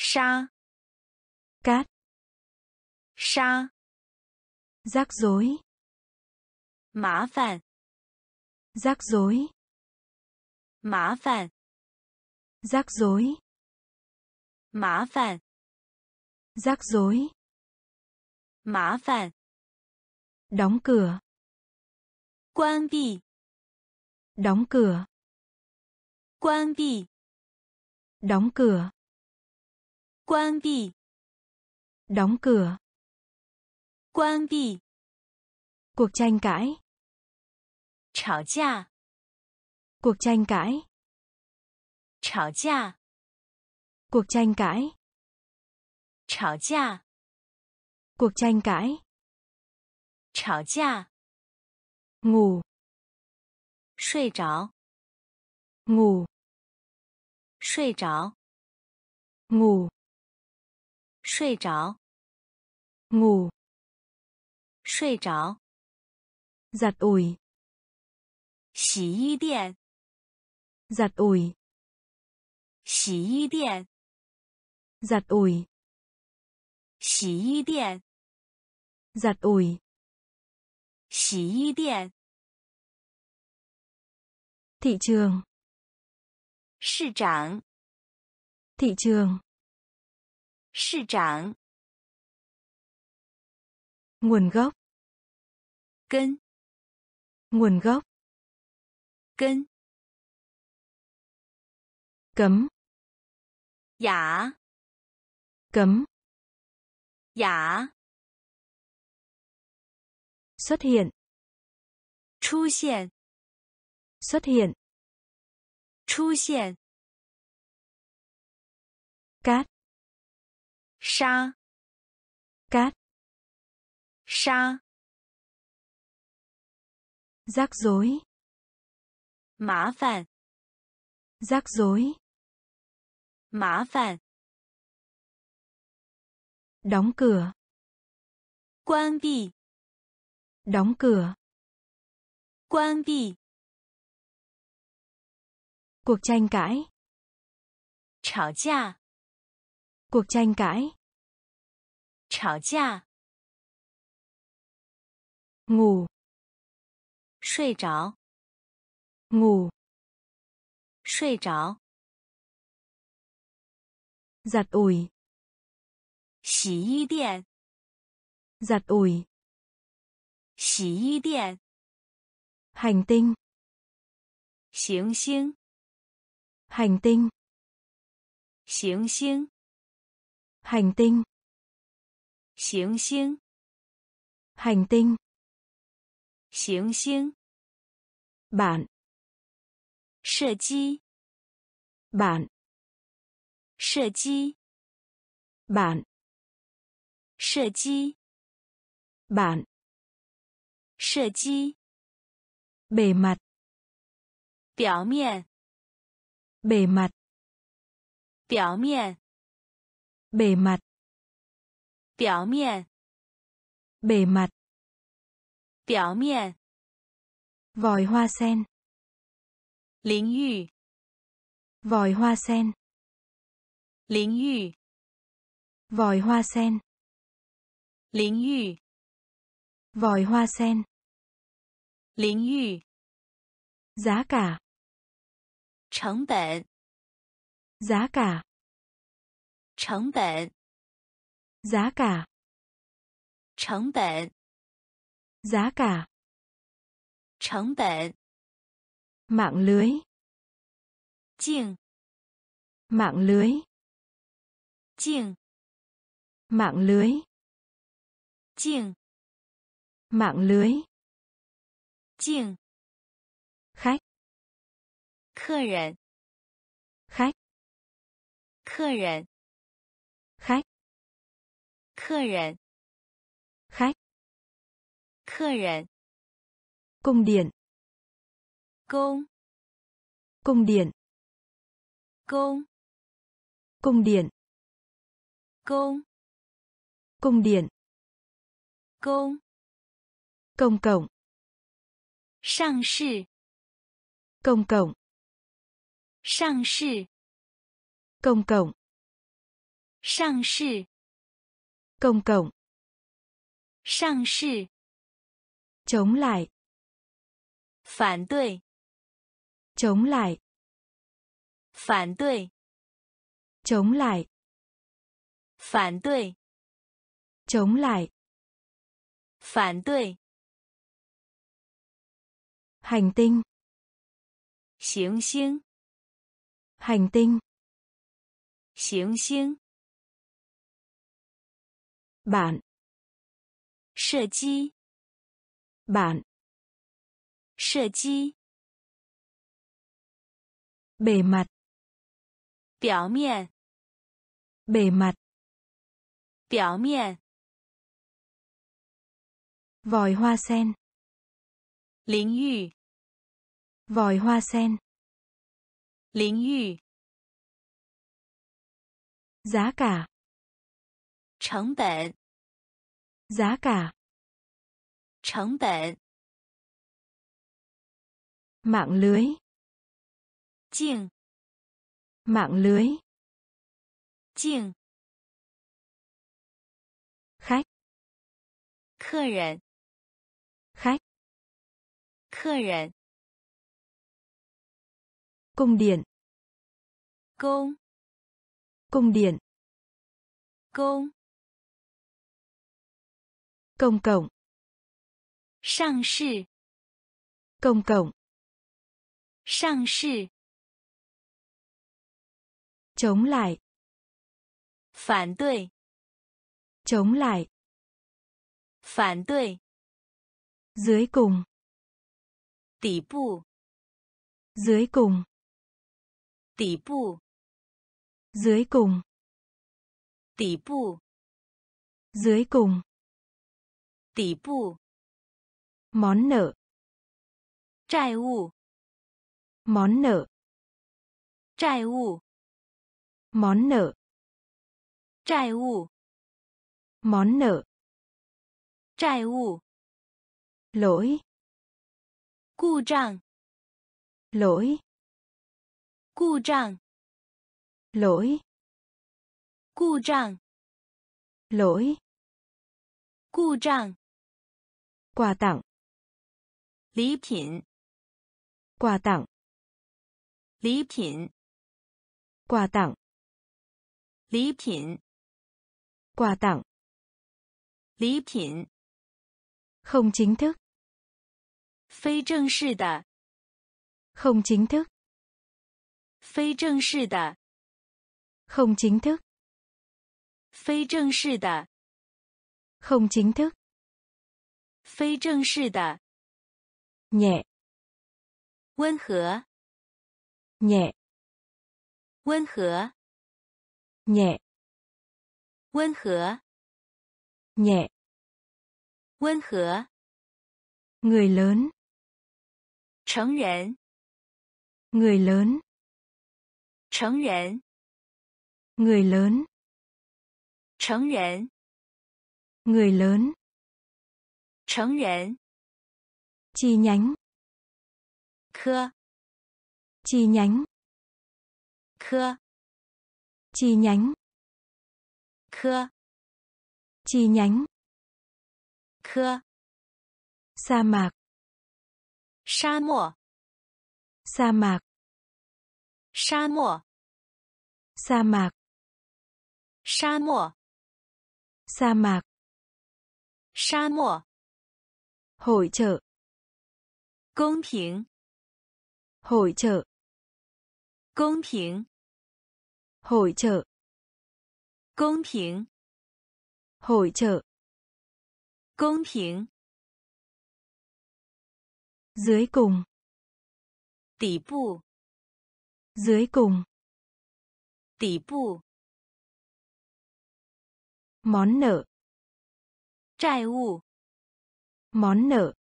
sa. Cát. Sa. Rắc rối. Mã phản rắc rối. Mã phản rắc rối. Mã phản rắc rối. Mã phản đóng cửa. Quan bị đóng cửa. Quan bị đóng cửa. 关闭， Đóng cửa. 关闭， Cuộc tranh cãi. 吵架， Cuộc tranh cãi. 吵架， Cuộc tranh cãi. 吵架， Cuộc tranh cãi. 吵架， Ngủ. 睡着， Ngủ. 睡着， Ngủ. 睡着，Ngủ. 睡着。Giặt ủi. 洗衣店，Giặt ủi. 洗衣店，Giặt ủi. 洗衣店，Giặt ủi. 洗衣店。Thị trường. 市长，Thị trường. 市长， Nguồn gốc. 根， Nguồn gốc. 根， Cấm. 雅， Cấm. 雅， Xuất hiện. 出现， Xuất hiện. 出现。 Cát. 沙， Cát. 沙， Rắc rối. 麻烦， Rắc rối. 麻烦， Đóng cửa. 关闭， Đóng cửa. 关闭， Cuộc tranh cãi. 吵架， Cuộc tranh cãi. 吵架，Ngủ. 睡着，Ngủ. 睡着，Giặt ủi. 洗衣店，Giặt ủi. 洗衣店，Hành tinh. 行星，Hành tinh. 行星，Hành tinh. 行星， Hành tinh. 行星， Bạn. 射击， Bạn. 射击， Bạn. 射击， Bạn. 射击， Bề mặt. 表面， Bề mặt. 表面， Bề mặt. 表面， Bề mặt. 表面， Vòi hoa sen. 淋浴， Vòi hoa sen. 淋浴， Vòi hoa sen. 淋浴， Vòi hoa sen. 淋浴， Giá cả. 成本， Giá cả. 成本， Giá cả. 成本， Giá cả. 成本， Mạng lưới. 镜， Mạng lưới. 镜， Mạng lưới. 镜， Mạng lưới. 镜， Khách. 客人， Khách. 客人， Khách. 客人。嗨客人。供电供供电供供电供供电公共上市公共上市公共上市 Công cộng. 上市， Chống lại. 反对， Chống lại. 反对， Chống lại. 反对， Chống lại. 反对， Hành tinh. 行星， Hành tinh. 行星， Bạn. 射击， Bạn. 射击， Bề mặt. 表面， Bề mặt. 表面， Vòi hoa sen. 淋浴， Vòi hoa sen. 淋浴， Giá cả. 成本， Giá cả. 成本， Mạng lưới. 镜， Mạng lưới. 镜， Khách. 客人， Khách. 客人， Cung điện. 公， Cung điện. 公， Công cộng. 上市， Công cộng. 上市， Chống lại. 反对， Chống lại. 反对， Dưới cùng. 底部， Dưới cùng. 底部， Dưới cùng. 底部， Dưới cùng. 底部 món nợ trại vụ món nợ trại vụ món nợ trại vụ món nợ trại vụ lỗi Cù trạng. Lỗi. Cù trạng. Lỗi. Cù trạng. Lỗi. Cù trạng. Quà tặng, 礼品、quà tặng, 礼品、quà tặng, 礼品、quà tặng, 礼品、không chính thức, 非正式的、không chính thức, 非正式的、không chính thức, 非正式的、không chính thức, 非正式的、 nhẹ, 温和、 nhẹ, 温和、 nhẹ, 温和、 nhẹ, 温和、 người lớn, 成人、 người lớn, 成人、 người lớn, 成人、 người lớn, 成人，chi nhánh, khơ, chi nhánh, khơ, chi nhánh, khơ, chi nhánh, khơ, sa mạc, sa mạc, sa mạc, sa mạc, sa mạc, sa mạc, sa mạc, sa mạc hội trợ, 公平、 hội trợ, 公平、 hội trợ, 公平、 hội trợ, 公平、 dưới cùng, 底部、 dưới cùng, 底部、 món nợ, 债务、 món nợ,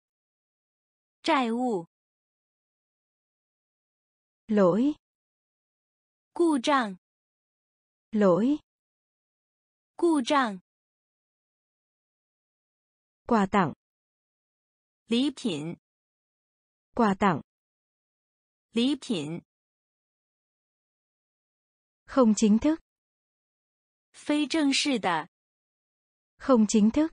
债务、 lỗi, 故障、 lỗi, 故障、 quà tặng, 礼品、 quà tặng, 礼品、 không chính thức, 非正式的、 không chính thức,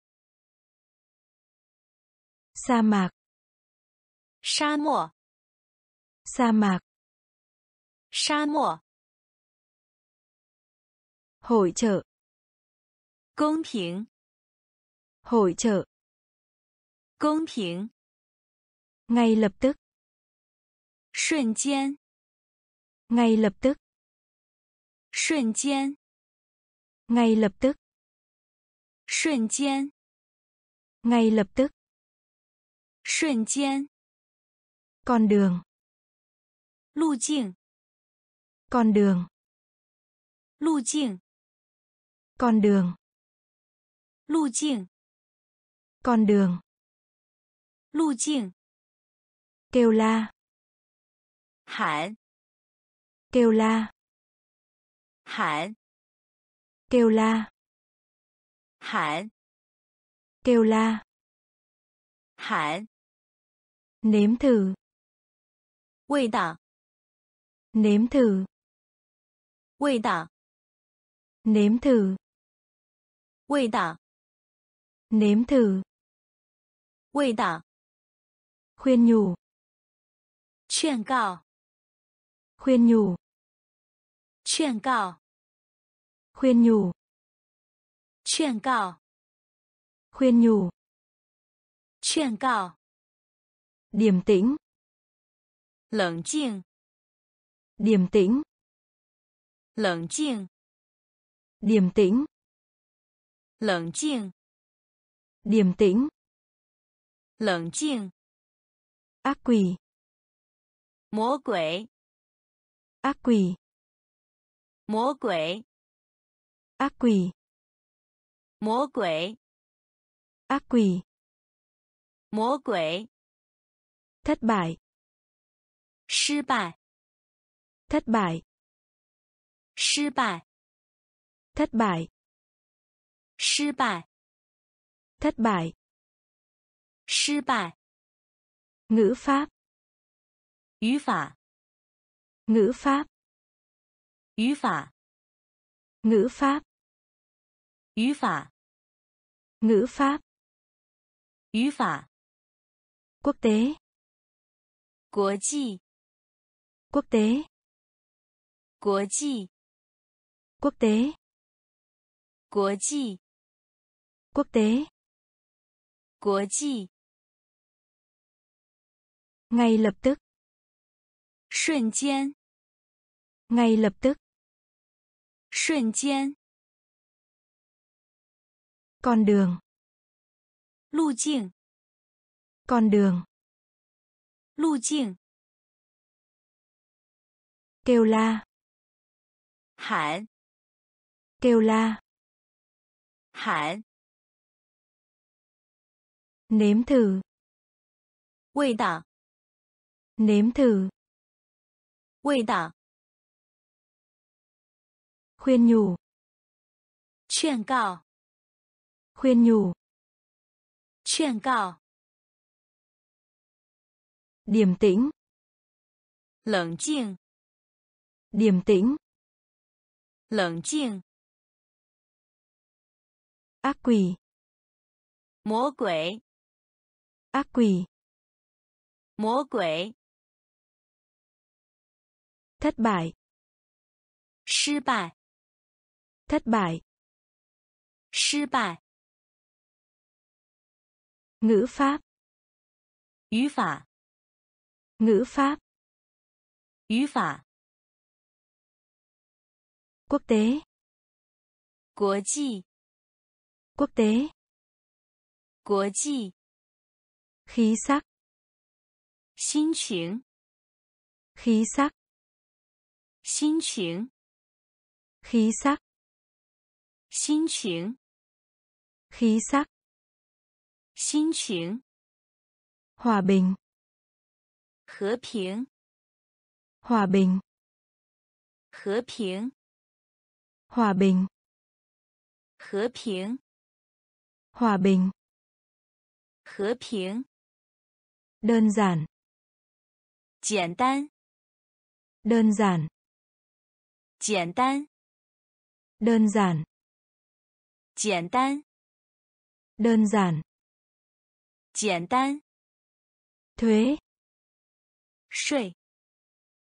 sa mạc, 沙漠、 sa mạc, 沙漠、 hội trợ, 公平、 hội trợ, 公平、 ngay lập tức, 瞬间、 ngay lập tức, 瞬间、 ngay lập tức, 瞬间、 ngay lập tức, 瞬间、con đường, 路径、con đường, 路径、con đường, 路径、con đường, 路径、kêu la, 喊、kêu la, 喊、kêu la, 喊、kêu la, 喊、nếm thử, 味道、 nếm thử, 味道、 nếm thử, 味道、 nếm thử, 味道、 khuyên nhủ, 劝告、 khuyên nhủ, 劝告、 khuyên nhủ, 劝告、 khuyên nhủ, 劝告、 Điềm tĩnh. Lẩn tĩnh. Điềm tĩnh. Lẩn tĩnh. Điềm tĩnh. Lẩn tĩnh. Điềm tĩnh. Lẩn tĩnh. Ác quỷ. Mô quỷ. Ác quỷ. Mô quỷ. Ác quỷ. Mô quỷ. Ác quỷ. Mô quỷ thất bại, 失败， thất bại, 失败， thất bại, 失败， thất bại, 失败。 ngữ pháp, 语法， ngữ pháp, 语法， ngữ pháp, 语法， ngữ pháp, 语法。 quốc tế, 国际， quốc tế, 国际， quốc tế, 国际， quốc tế, 国际。 ngay lập tức, 瞬间， ngay lập tức, 瞬间。 con đường, 路径， con đường, 路径。 kêu la, 喊， kêu la, 喊。 nếm thử, 味道， nếm thử, 味道。 khuyên nhủ, 劝告， khuyên nhủ, 劝告。 điềm tĩnh, 冷静， điềm tĩnh, 冷静。 ác quỷ, 魔鬼， ác quỷ, 魔鬼。 thất bại, 失败， thất bại, 失败。 ngữ pháp, 语法， ngữ pháp, 语法。 quốc tế, 国际， quốc tế, 国际。 khí sắc, 心情， khí sắc, 心情， khí sắc, 心情， khí sắc, 心情。 hòa bình, 和平， hòa bình, 和平， hòa bình, 和平， hòa bình, 和平。 đơn giản, 简单， đơn giản, 简单， đơn giản, 简单， đơn giản, 简单。 thuế, 税，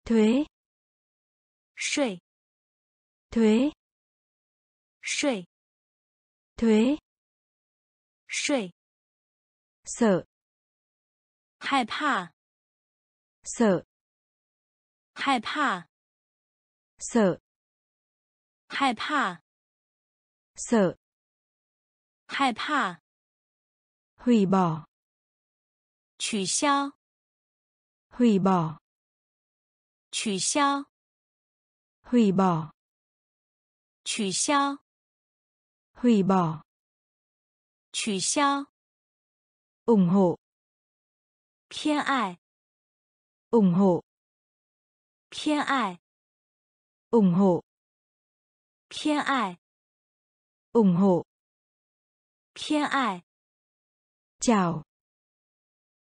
税，税，睡，税，税，税，怕，害怕，色，害怕，色，害怕，色，害怕，毁谤，取消。Hủy bỏ, 取消，hủy bỏ, 取消，hủy bỏ, 取消。ủng hộ, 偏爱，ủng hộ, 偏爱，ủng hộ, 偏爱，ủng hộ, 偏爱。chào,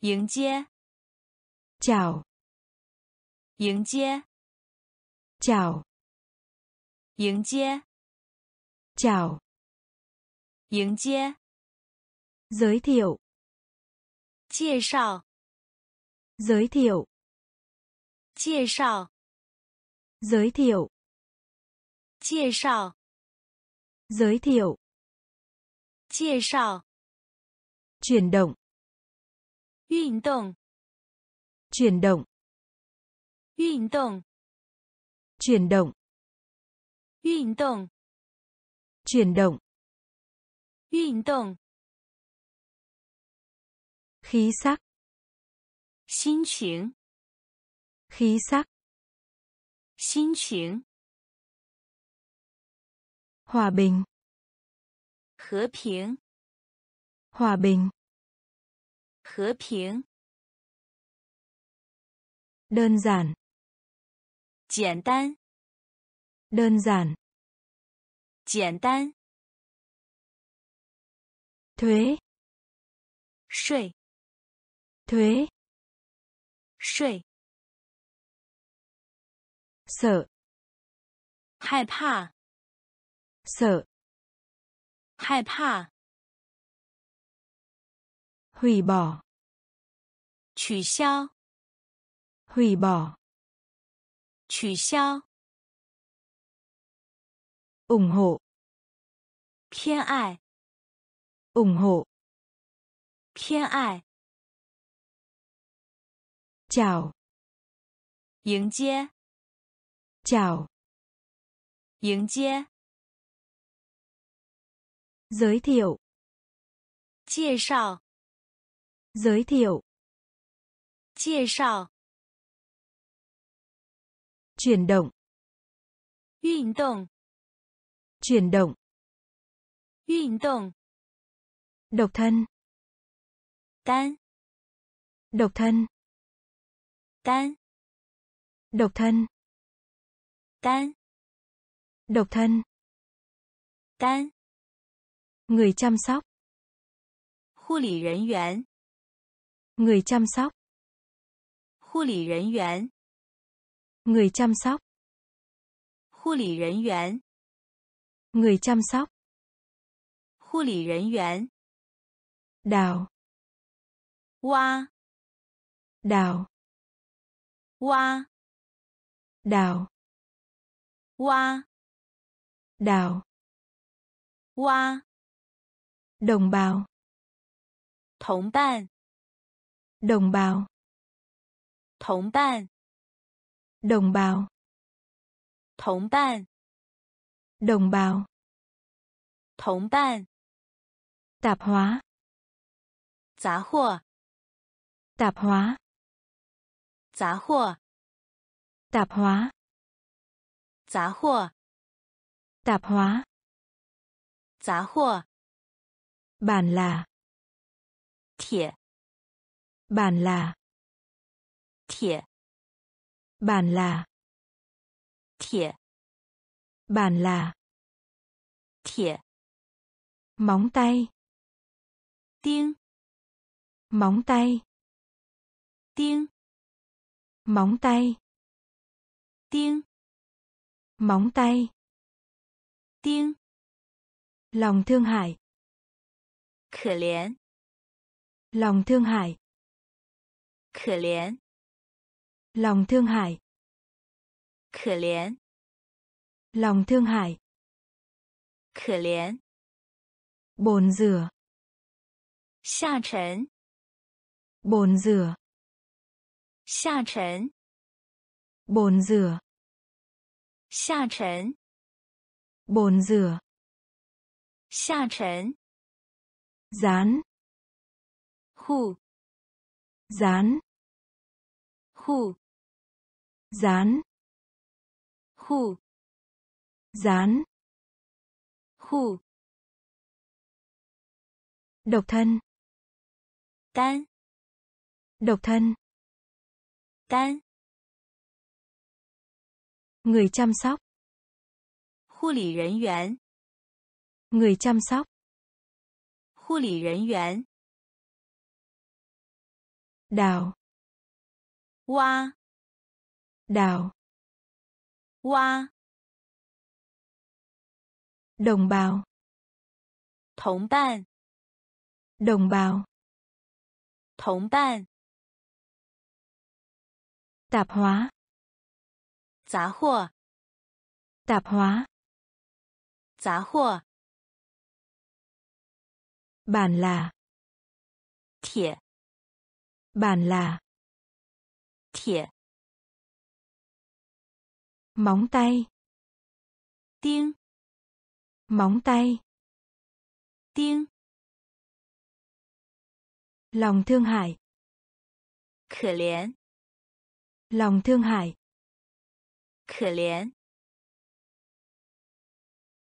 迎接，chào, 迎接， chào, 迎接， chào, 迎接。 giới thiệu, 介绍， giới thiệu, 介绍， giới thiệu, 介绍， giới thiệu, 介绍。 chuyển động, 运动， chuyển động, 运动， chuyển động, 运动， chuyển động, 运动。 khí sắc, 心情， khí sắc, 心情， hòa bình, 和平， hòa bình, 和平， đơn giản. Giản đơn. Đơn giản. Giản đơn. Thuế. Thuế thuế. Thuế sợ. Sợ. Hại pa hủy bỏ. 取消 hủy bỏ, 取消， ủng hộ, 偏爱， ủng hộ, 偏爱， chào, 迎接， chào, 迎接， giới thiệu, 介绍， giới thiệu, 介绍， chuyển động. Yên động. Chuyển động. Yên động. Độc thân. Tan độc thân. Tan độc thân. Tan độc thân. Tan người chăm sóc. Hù lý nhân yuán người chăm sóc. Hù lý nhân yuán người chăm sóc, 护理人员， người chăm sóc, 护理人员， đào, 挖， đào, 挖， đào, 挖， đào, 挖， đồng bào, 同伴， đồng bào, 同伴， đồng bào. Đồng bạn. Đồng bào. Đồng bạn. Tạp hóa. Tạp hóa, tạp hóa. Tạp hóa, tạp hóa. Giá hoa tạp hóa. Giá hoa bàn là. Thiệt bản là. Thiệt bàn là. Thiệt bàn là. Thiệt móng tay. Tiếng. Móng tay. Tiếng. Móng tay. Tiếng. Móng tay. Tiếng. Lòng thương hại. Khở liễn lòng thương hại. Khở liễn lòng thương hại, 可怜， lòng thương hại, 可怜， bồn rửa, 下沉， bồn rửa, 下沉， bồn rửa, 下沉， bồn rửa, 下沉， dán, 护， dán, 护， dán. Khu. Dán. Khu. Độc thân. Tan. Độc thân. Tan. Người chăm sóc. Khu lý nhân viên người chăm sóc. Khu lý nhân viên đào. Hoa đào. Hoa. Đồng bào. Thống bạn đồng bào. Thống bạn tạp hóa. Giá hoa tạp hóa. Giá hoa bàn là. Thiệt bàn là. Thiệt móng tay. Tiếng. Móng tay. Tiếng. Lòng thương hại. Khở liễn lòng thương hại. Khở liễn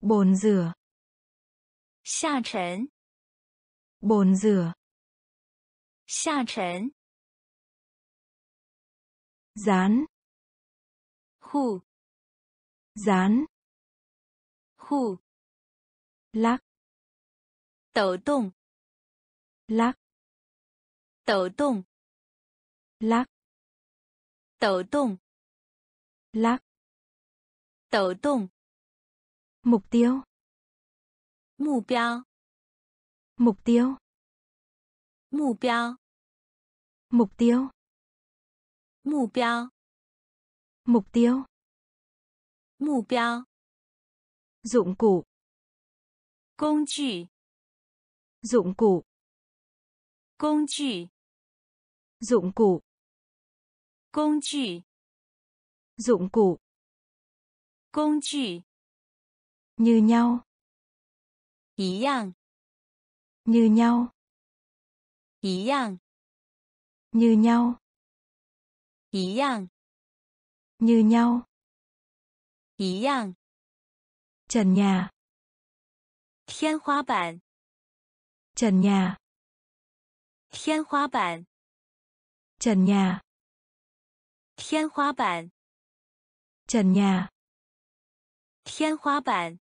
bồn rửa. Xa trần bồn rửa. Xa trần dán. Hù dán khu lắc. Tự tung lắc. Tự tung lắc. Tự tung lắc. Tự tung mục tiêu. Mục tiêu mục tiêu. Mục tiêu mục tiêu. Mục tiêu mục tiêu mục tiêu, dụng cụ. Công cụ. Dụng cụ. Công cụ. Dụng cụ. Công cụ. Dụng cụ. Công cụ. Như nhau. Ý yang như nhau. Ý yang như nhau. Ý yang như nhau. 一样，trần nhà 天花板，trần nhà 天花板，trần nhà 天花板，trần nhà 天花板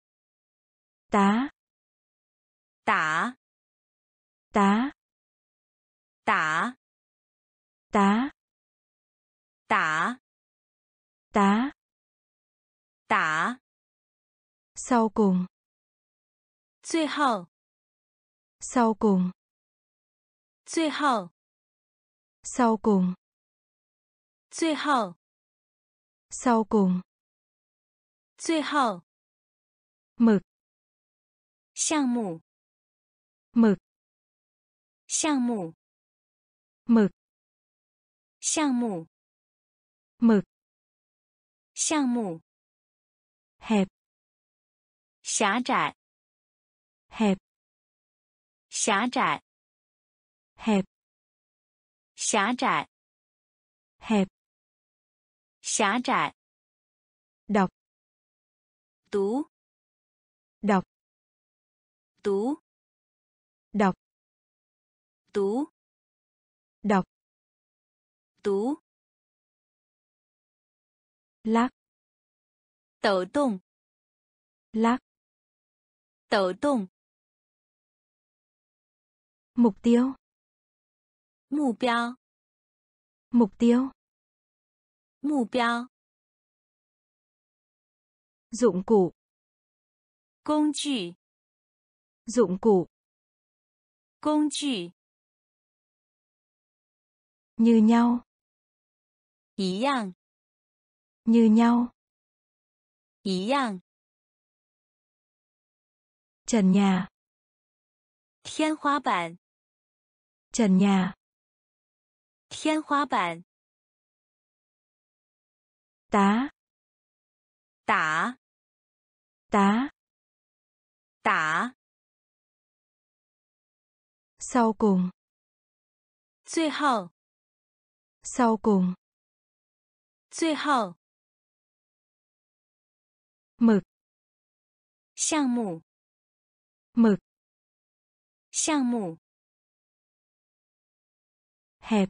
，tá 打，tá 打，tá 打，tá 打， sau cùng 最后， sau cùng 最后， sau cùng 最后， sau cùng 最后， mực 项目， mực 项目， mực 项目， mực 项目， hẹp. Xá trại. Hẹp. Xá trại. Hẹp. Xá trại. Hẹp. Xá trại. Đọc. Tú. Đọc. Tú. Đọc. Tú. Đọc. Tú. Lắc 抖动， lắc 抖动， mục tiêu 目标， mục tiêu 目标， dụng cụ 工具， dụng cụ 工具， như nhau 一样， như nhau 一样，trần nhà 天花板，trần nhà 天花板，打.打打，tá 打，sau cùng 最后，sau cùng 最后，mực 项目， mực 项目， hẹp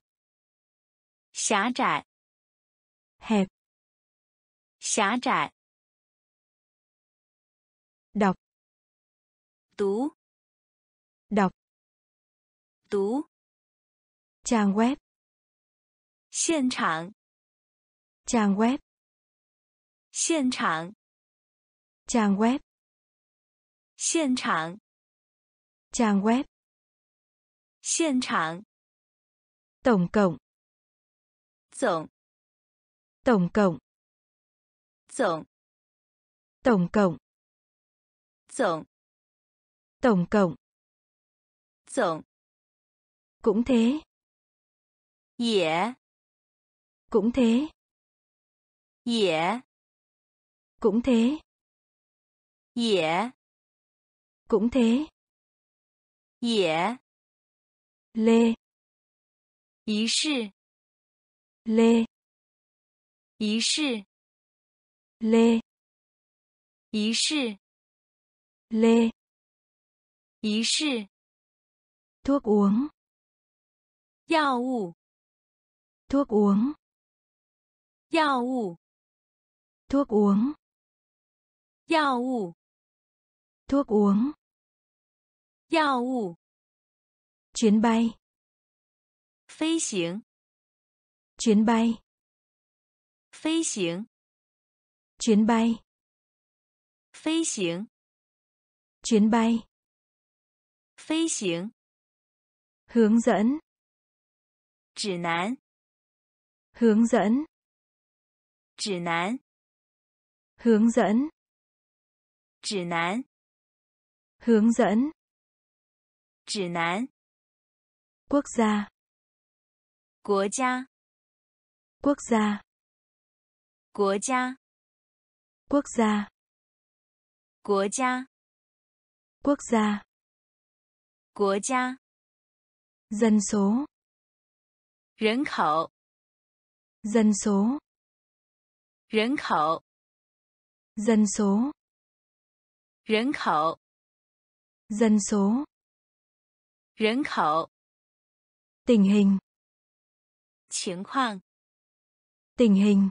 狭窄， hẹp 狭窄， đọc 读， đọc 读， trang web 现场， trang web 现场， trang web 现场， trang web 现场， tổng cộng 总， tổng cộng 总， tổng cộng 总， tổng cộng 总， cũng thế 也， cũng thế 也， cũng thế Dễ. Cũng thế. Dễ. Lê. Ý sư. Lê. Ý sư. Lê. Ý sư. Lê. Ý. Thuốc uống. Yào. Thuốc uống. Yào. Thuốc uống. Yào wu thuốc uống 药物， chuyến bay 飞行， chuyến bay 飞行， chuyến bay 飞行， chuyến bay 飞行， hướng dẫn 指南， hướng dẫn 指南， hướng dẫn 指南， hướng dẫn chỉ nán. quốc gia quốc gia. quốc gia quốc gia. quốc gia quốc gia. quốc gia quốc gia. dân số dân khẩu. dân số dân khẩu. dân số dân khẩu. Dân số. dân khẩu. Tình hình. Tình quang. Tình hình.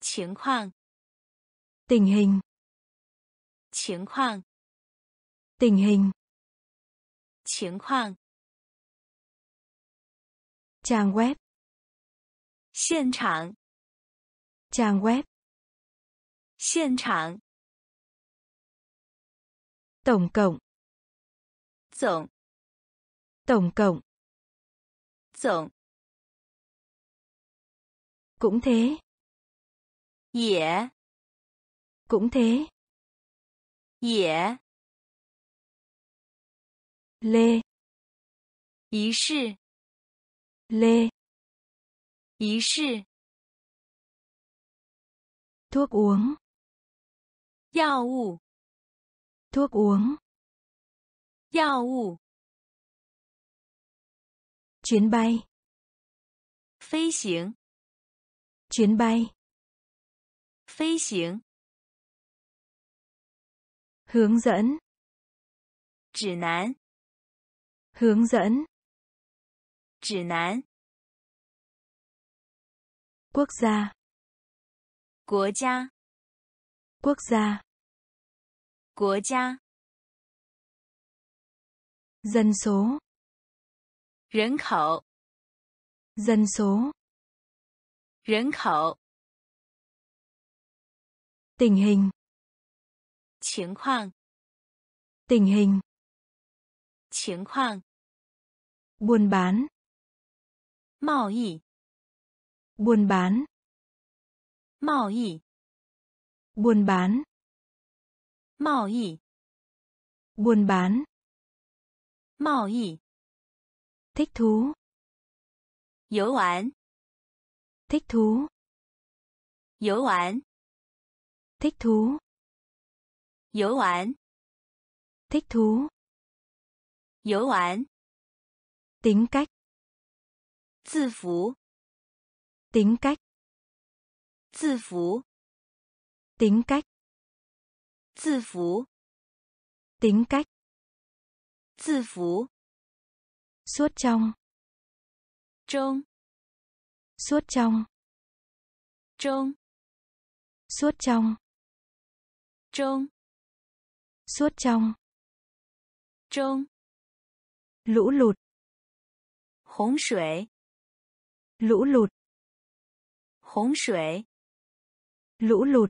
Tình quang. Tình hình. Tình quang. Tình hình. Tình quang. Trang web. Hiện trường. Trang web. Hiện trường. Tổng cộng. Tổng. Tổng cộng. Tổng. Cũng thế. Dễ. Cũng thế. Dễ. Lê. Ý sư. Lê. Ý sư. Thuốc uống. Yao wu thuốc uống 药物， chuyến bay 飞行， chuyến bay 飞行， hướng dẫn 指南， hướng dẫn 指南， quốc gia 国家， quốc gia Quốc gia. Dân số. dân khẩu. Dân số. dân khẩu. Tình hình. Tình hình. Tình hình. Tình hình. Buôn bán. Mạo y. Buôn bán. Mạo y. Buôn bán. Mạo y. Buôn bán. Mạo y. Thích thú. Yếu oán. Thích thú. Yếu oán. Thích thú. Yếu oán. Thích thú. Yếu oán. Tính cách. Tự phú. Tính cách. Tự phú. Tính cách 字符， tính cách 字符， suốt trong 中， suốt trong 中， suốt trong 中， suốt trong 中， lũ lụt 洪水， lũ lụt 洪水， lũ lụt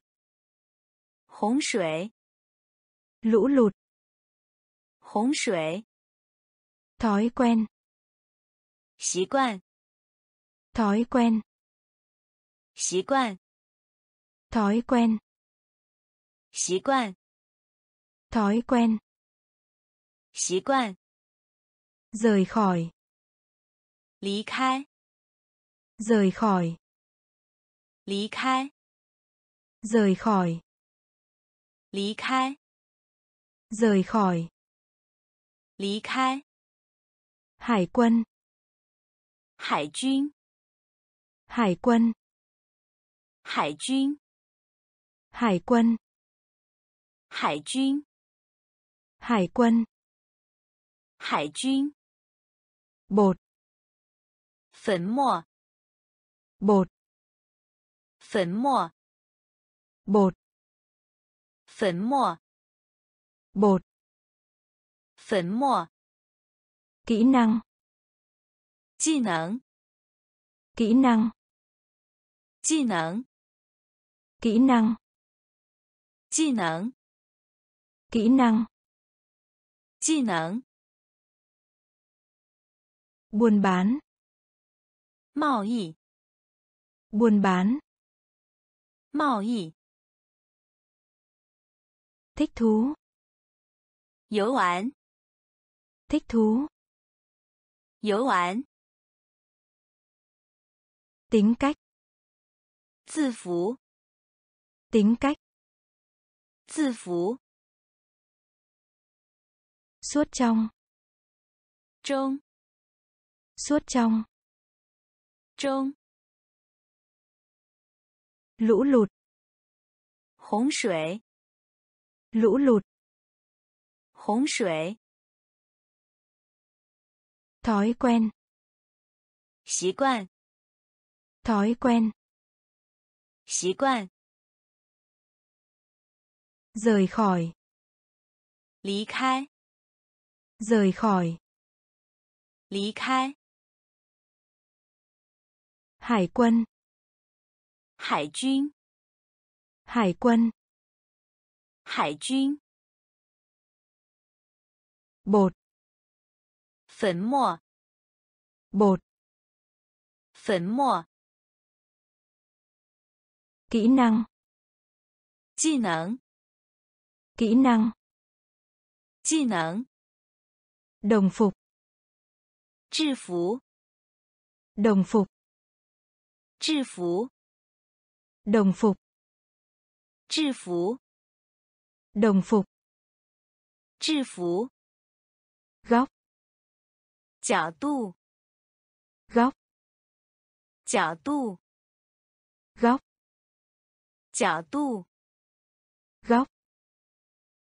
洪水， lũ lụt hồng suy thói quen xí quan thói quen xí quan thói quen xí quan thói quen xí quan. rời khỏi lý khai rời khỏi lý khai rời khỏi lý khai rời khỏi 离开， hải quân 海军， Hải quân. 海军， Hải quân. 海军， Hải quân. 海军， Bột. 粉末， Bột. 粉末， Bột. 粉末， bột phấn mò kỹ năng kỹ năng kỹ năng kỹ năng kỹ năng kỹ năng kỹ năng. Kỹ năng buôn bán mạo y buôn bán. Mạo y thích thú 游玩， Thích thú. 游玩， Tính cách. 字符， Tính cách. 字符， Suốt trong. 中， Suốt trong. 中， Lũ lụt. 洪水， Lũ lụt. 洪水， Thói quen. 习惯， Thói quen. 习惯， Rời khỏi. 离开， Rời khỏi. 离开， Hải quân. 海军， Hải quân. 海军， Bột. 粉末， Bột. 粉末， Kỹ năng. 技能， Kỹ năng. 技能， Đồng phục. 制服， Đồng phục. 制服， Đồng phục. 制服， Đồng phục. 制服， Góc. 角度， Góc. 角度， Góc. 角度， Góc.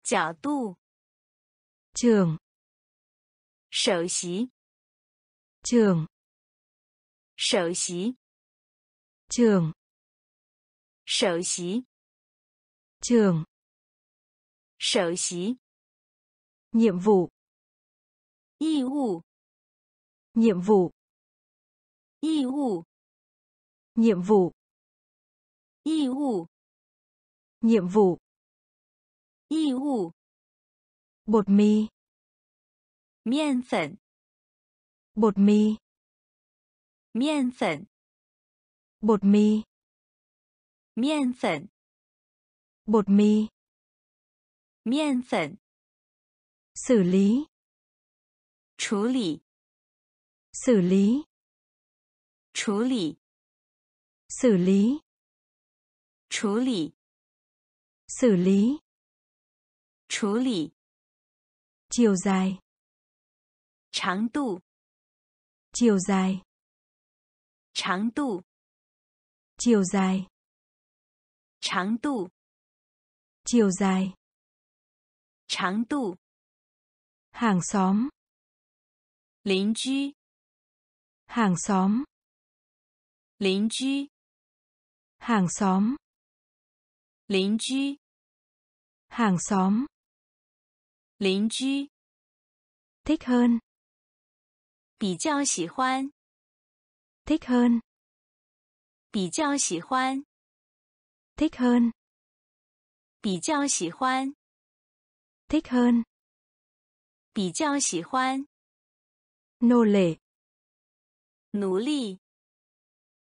角度， Trường. 首席， Trường. 首席， Trường. 首席， Trường. 首席， Nhiệm vụ. 义务， Nhiệm vụ. 义务， Nhiệm vụ. 义务， Nhiệm vụ. 义务， Bột mì. 面粉， Bột mì. 面粉， Bột mì. 面粉， Bột mì. 面粉， Xử lý. 处理， Xử lý. 处理， Xử lý. 处理， Xử lý. 处理， Chiều dài. 长度， Chiều dài. 长度， Chiều dài. 长度， Chiều dài. 长度， Hàng xóm. 邻居， Hàng xóm. 邻居， Hàng xóm. 邻居， Hàng xóm. 邻居， Thích hơn. 比较喜欢， Thích hơn. 比较喜欢， Thích hơn. 比较喜欢， Thích hơn. 比较喜欢， nô lệ nô lì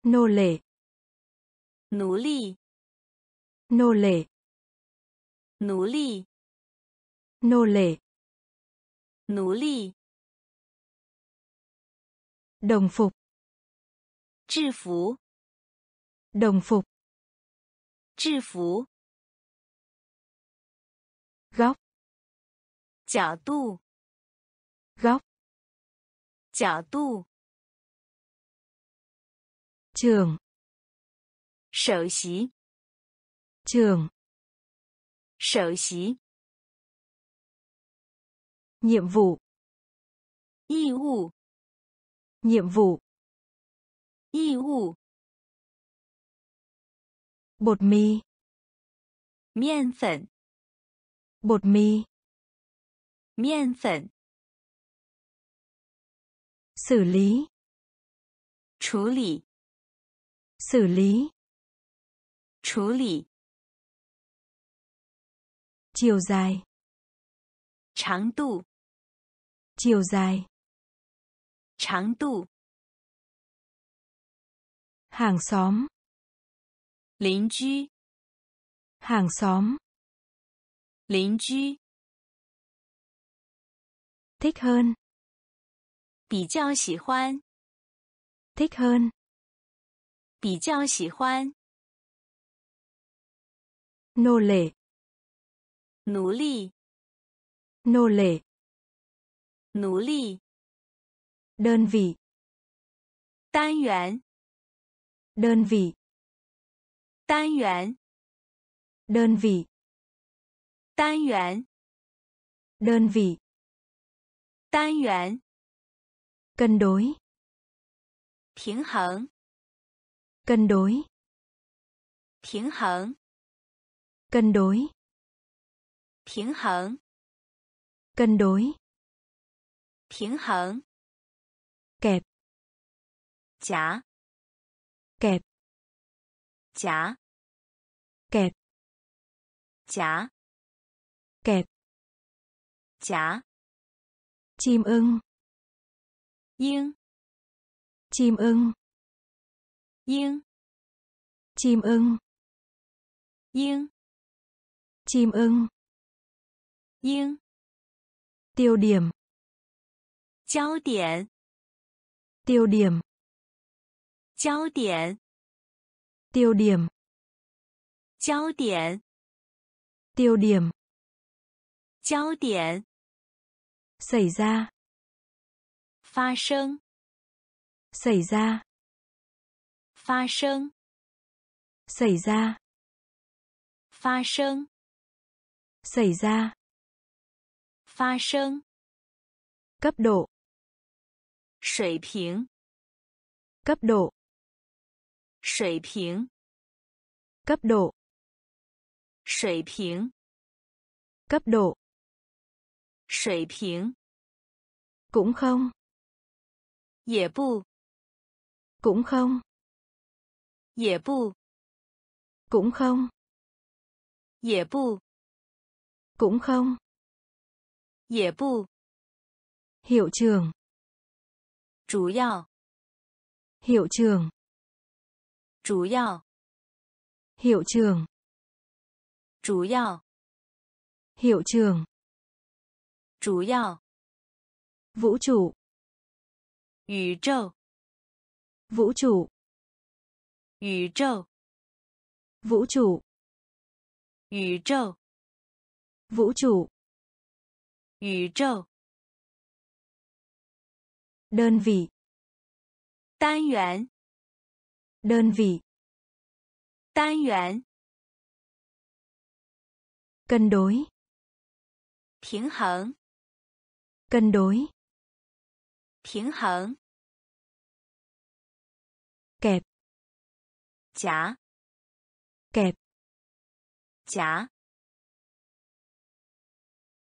nô lệ nô lì nô lệ nô lì nô lệ nô lì đồng phục Chư phú. Đồng phục. Chư phú. Góc. Chảo tu. Góc. 角度， trường, 首席， trường, 首席， nhiệm vụ, 义务， nhiệm vụ, 义务， bột mì, 面粉， bột mì, 面粉， xử lý xử lý xử lý xử lý chiều dài Tráng tu. Chiều dài. Tráng tu. Hàng xóm. Lính chú. Hàng xóm. Lính chú. Thích hơn. 比较喜欢， thích hơn, 比较喜欢， nô lệ, 努力， nô lệ, 努力， đơn vị, 单元， đơn vị, 单元， đơn vị, 单元， đơn vị, 单元， cân đối, 平衡， cân đối, 平衡， cân đối, 平衡， cân đối, 平衡， kẹp, 夹， kẹp, 夹， kẹp, 夹， kẹp, 夹， chim ưng, Yên. Chim ưng. Yên. Chim ưng. Yên. Chim ưng. Yên. Tiêu điểm. Giao điểm. Tiêu điểm. Giao điểm. Tiêu điểm. Giao điểm. Tiêu điểm. Giao điểm. Xảy ra. Pha sơn. Xảy ra. Pha sơn. Xảy ra. Pha sơn. Xảy ra. Pha sơn. Cấp độ. Sủy bình. Cấp độ. Sủy bình. Cấp độ. Sủy bình. Cấp độ. Sủy bình. Cũng không 也不， cũng không, 也不， cũng không, 也不， cũng không, 也不， hiệu trường, 主要， hiệu trường, 主要， hiệu trường, 主要， hiệu trường, 主要， vũ trụ, 宇宙 vũ trụ. Vũ trụ vũ trụ. Vũ trụ vũ trụ. Vũ trụ đơn vị. Đơn yuan. Đơn vị. Tan yuan. Cân đối. Thiến hẳn cân đối. 平衡， kẹp, 夹， kẹp, 夹，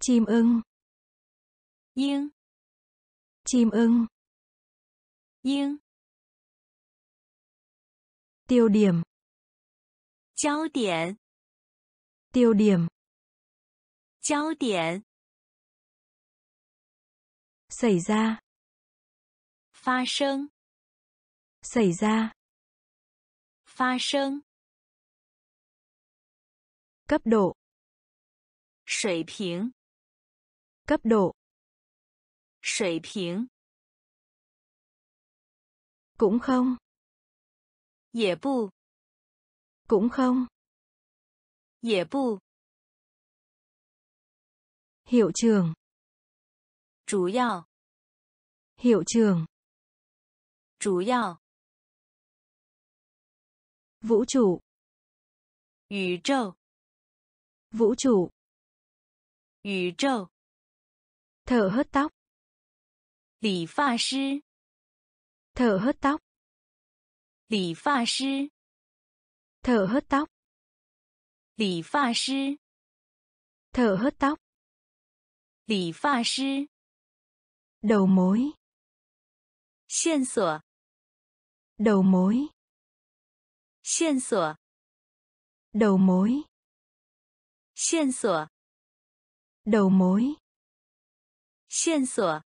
chim ưng, 鹰， chim ưng, 鹰， tiêu điểm, 焦点， tiêu điểm, 焦点， xảy ra, 发生， xảy ra, 发生， cấp độ, 水平， cấp độ, 水平， cũng không, 也不， cũng không, 也不， hiệu trường, 主要， hiệu trường, 主要， Vũ trụ. 宇宙， Vũ trụ. 宇宙， Thở hớt tóc. 理发师， Thở hớt tóc. 理发师， Thở hớt tóc. 理发师， Thở hớt tóc. 理发师， Đầu mối. 线索， Đầu mối. 线索， Đầu mối. 线索， Đầu mối. 线索，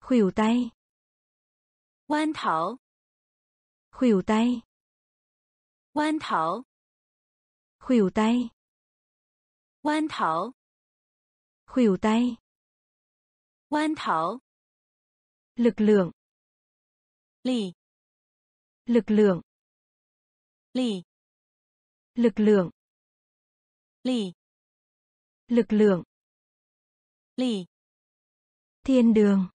Khuỷu tay. 弯头， Khuỷu tay. 弯头， Khuỷu tay. 弯头， Khuỷu tay. 弯头， Lực lượng. 力， lực lượng lì. lực lượng lì. lực lượng lì. thiên đường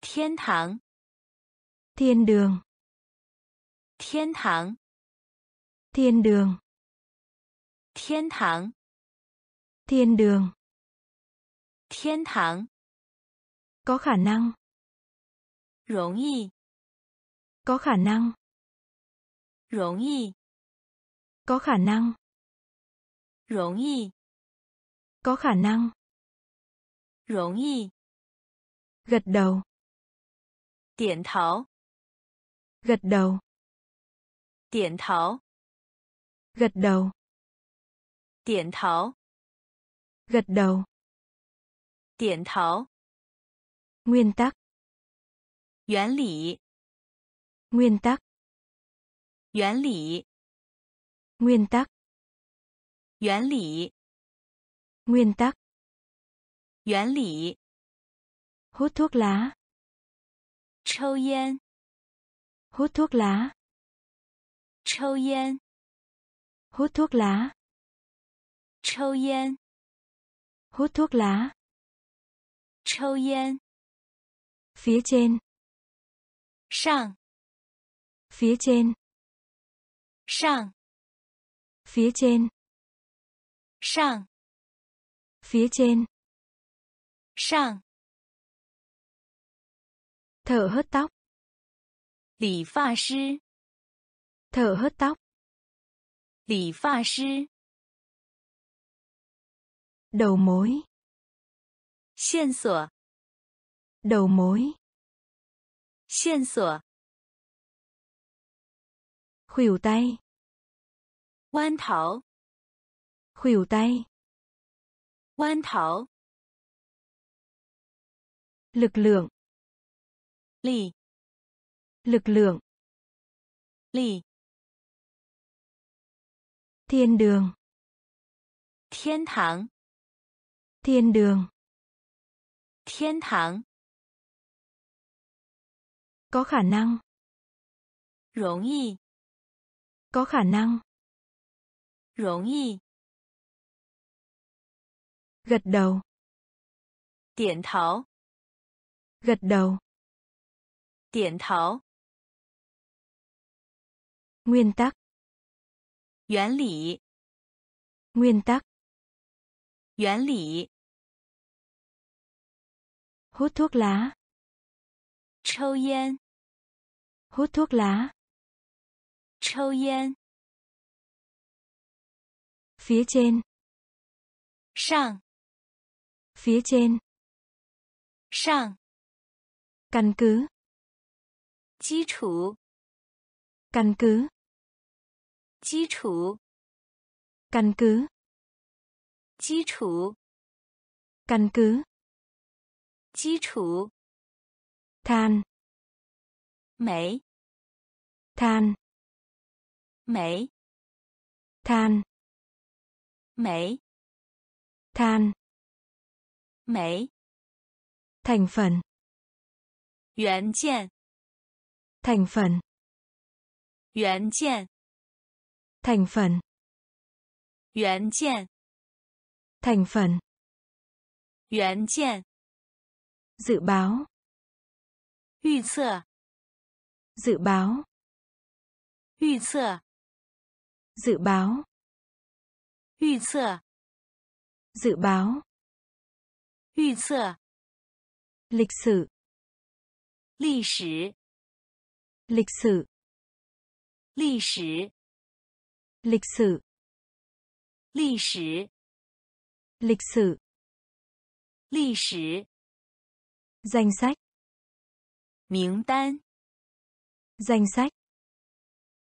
thiên thắng thiên đường thiên thắng thiên đường thiên thắng thiên đường. Thiên thắng có khả năng. 容易 Có khả năng. 容易， Có khả năng. 容易， Có khả năng. 容易， Gật đầu. 点头， Gật đầu. 点头， Gật đầu. 点头， Gật đầu. 点头， Nguyên tắc. 原理， Nguyên tắc. 原理， Nguyên tắc. 原理， Nguyên tắc. 原理， Hút thuốc lá. 抽烟， Hút thuốc lá. 抽烟， Hút thuốc lá. 抽烟， Hút thuốc lá. 抽烟， Phía trên. 上， phía trên. Sang. Phía trên. Sang. Phía trên. Sang. Thở hớt tóc. Lý pha sư. Thở hớt tóc. Lý pha sư. Đầu mối. Xiên sủa. Đầu mối. Xiên sủa khuỷu tay. Quan thảo khuỷu tay. Quan thảo lực lượng. Lì. Lực lượng. Lì. Thiên đường. Thiên thắng thiên đường. Thiên thắng có khả năng. Rộng y Có khả năng. 容易， Gật đầu. 点头， Gật đầu. 点头， Nguyên tắc. 原理， Nguyên tắc. 原理， Hút thuốc lá. 抽烟， Hút thuốc lá. 抽烟， Phía trên. 上， Phía trên. 上， Căn cứ. 基础， Căn cứ. 基础， Căn cứ. 基础， Căn cứ. 基础， Than. 煤， Than. 煤， Than. 煤， Than. 煤， Thành phần. 元件， Thành phần. 元件， Thành phần. 元件， Thành phần. 元件， Dự báo. 预测， Dự báo. 预测， dự báo, 预测， dự báo, 预测， lịch sử, 历史， lịch sử, 历史， lịch sử, 历史， lịch sử, 历史， danh sách, 名单， danh sách,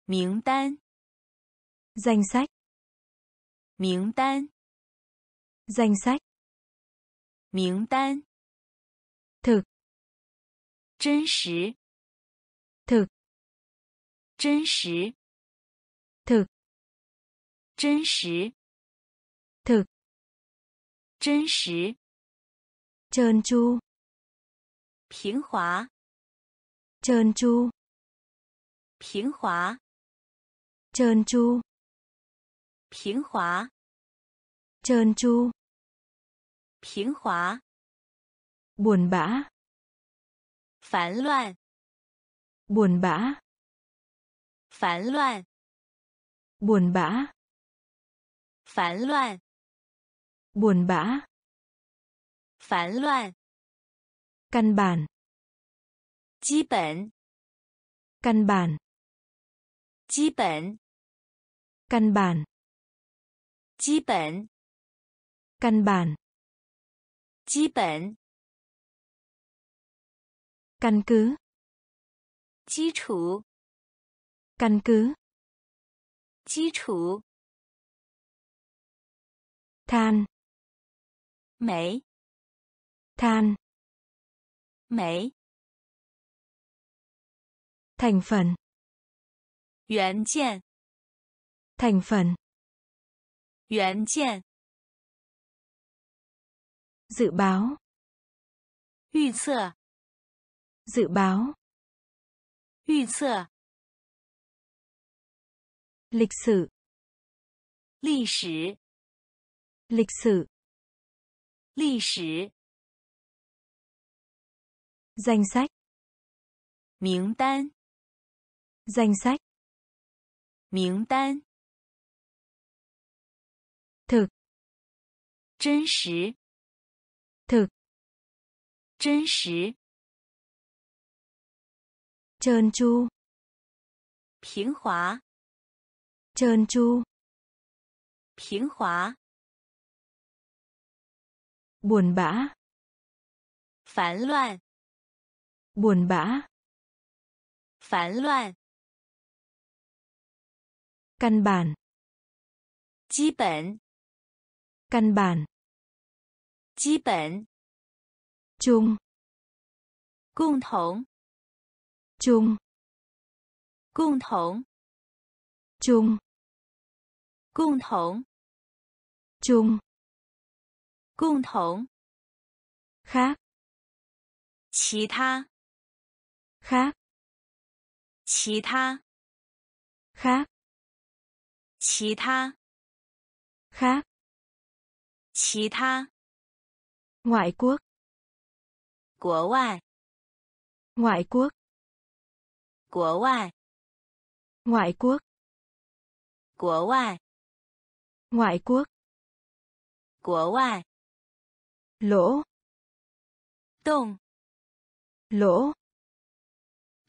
名单， danh sách, 名单， danh sách, 名单， thực, 真实， thực, 真实， thực, 真实， thực, 真实， trơn tru, 平滑， trơn tru, 平滑， trơn tru, 平滑， trơn tru, 平滑， buồn bã, 烦乱， buồn bã, 烦乱， buồn bã, 烦乱， buồn bã, 烦乱， căn bản, 基本， căn bản, 基本， căn bản, 基本， căn bản, 基本， căn cứ, 基础， căn cứ, 基础， than, 酶， than, 酶， thành phần, 元件， thành phần, 元件， dự báo, 预测， dự báo, 预测， lịch sử, 历史， lịch sử, 历史， danh sách, 名单， danh sách, 名单， Thực, 真实，thực, 真实，trơn tru, 平滑，trơn tru, 平滑，buồn bã, 烦乱，buồn bã, 烦乱，căn bản, 基本，căn bản, 基本， chung, 共同， chung, 共同， chung, 共同， chung, 共同， khác, 其他， khác, 其他， khác, 其他， khác, 其他，ngoại quốc, 国外，ngoại quốc, 国外，ngoại quốc, 国外，ngoại quốc, 国外，lỗ, 洞，lỗ,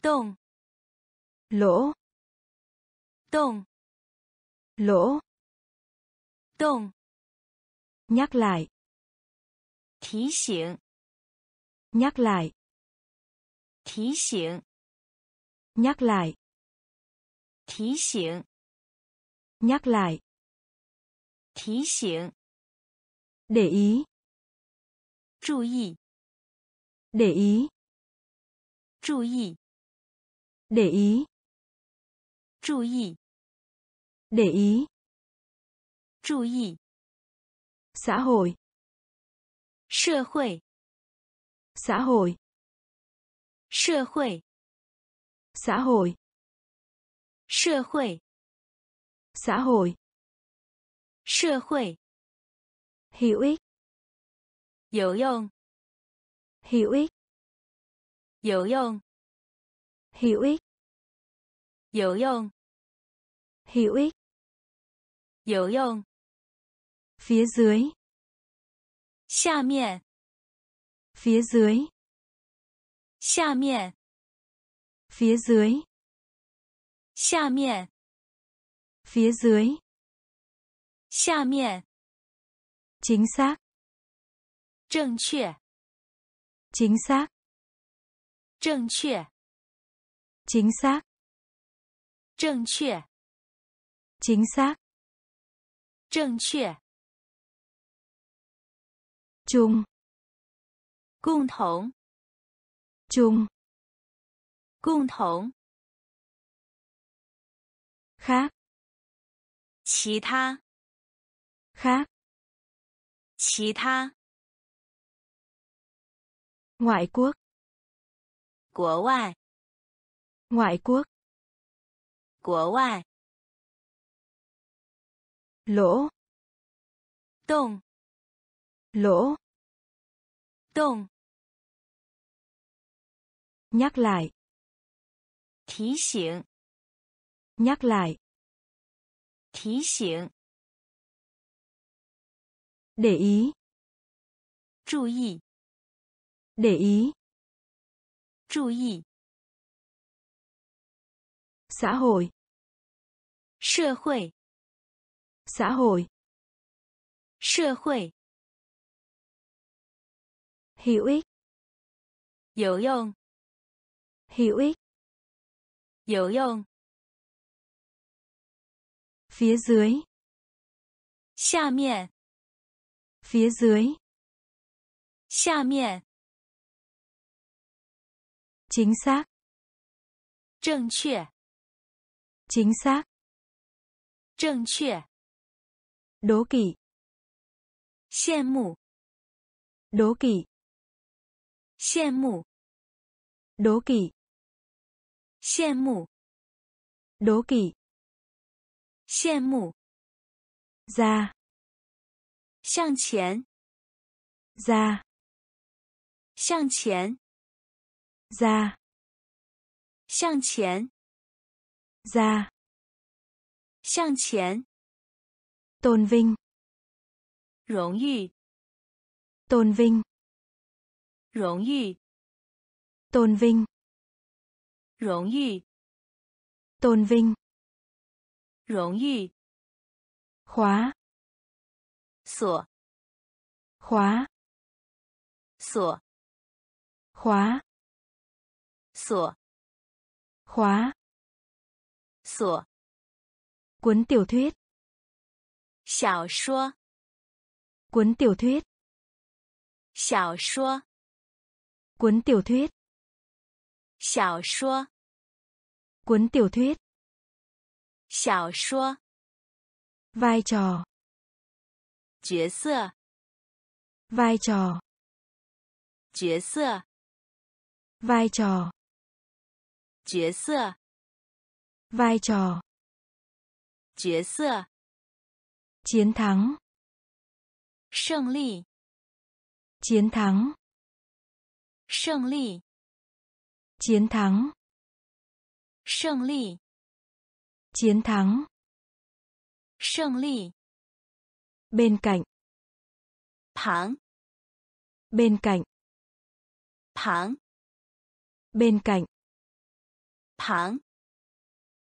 洞，lỗ, 洞，lỗ, 洞，nhắc lại, 提醒， nhắc lại, 提醒， nhắc lại, 提醒， nhắc lại, 提醒， để ý, 注意， để ý, 注意， để ý, 注意， để ý, 注意， xã hội, 社会， xã hội, 社会， xã hội, 社会， xã hội, 社会， hữu ích, 有用， hữu ích, 有用， hữu ích, 有用， hữu ích 有用， phía dưới 下面， phía dưới 下面， phía dưới 下面， phía dưới 下面， chính xác 正确， chính xác 正确， chính xác 正确， chính xác 正确， 中共同中共同哈其他哈其他外国国外外国国外楼栋 lỗ 洞， nhắc lại 提醒， nhắc lại 提醒， để ý 注意， để ý 注意， xã hội 社会， xã hội 社会， hữu ích 有用， hữu ích 有用， phía dưới 下面， phía dưới 下面， chính xác 正确， chính xác 正确， đố kỵ 羡慕， đố kỵ 羡慕， đố kỵ 羡慕， đố kỵ 羡慕， ra 向前， ra 向前， ra 向前， ra 向前， tôn vinh 荣誉， tôn vinh Rộng y. Tôn vinh. Rộng y. Tôn vinh. Rộng y. Khóa. Sổ. Khóa. Sổ. Khóa. Sổ. Khóa. Sổ. Cuốn tiểu thuyết. Xảo số. Cuốn tiểu thuyết. Xảo số. cuốn tiểu thuyết 小说， cuốn tiểu thuyết 小说， vai trò 角色， vai trò 角色， vai trò 角色， vai trò 角色， chiến thắng 胜利， chiến thắng 胜利， chiến thắng 胜利， chiến thắng 胜利， bên cạnh 旁， bên cạnh 旁， bên cạnh 旁，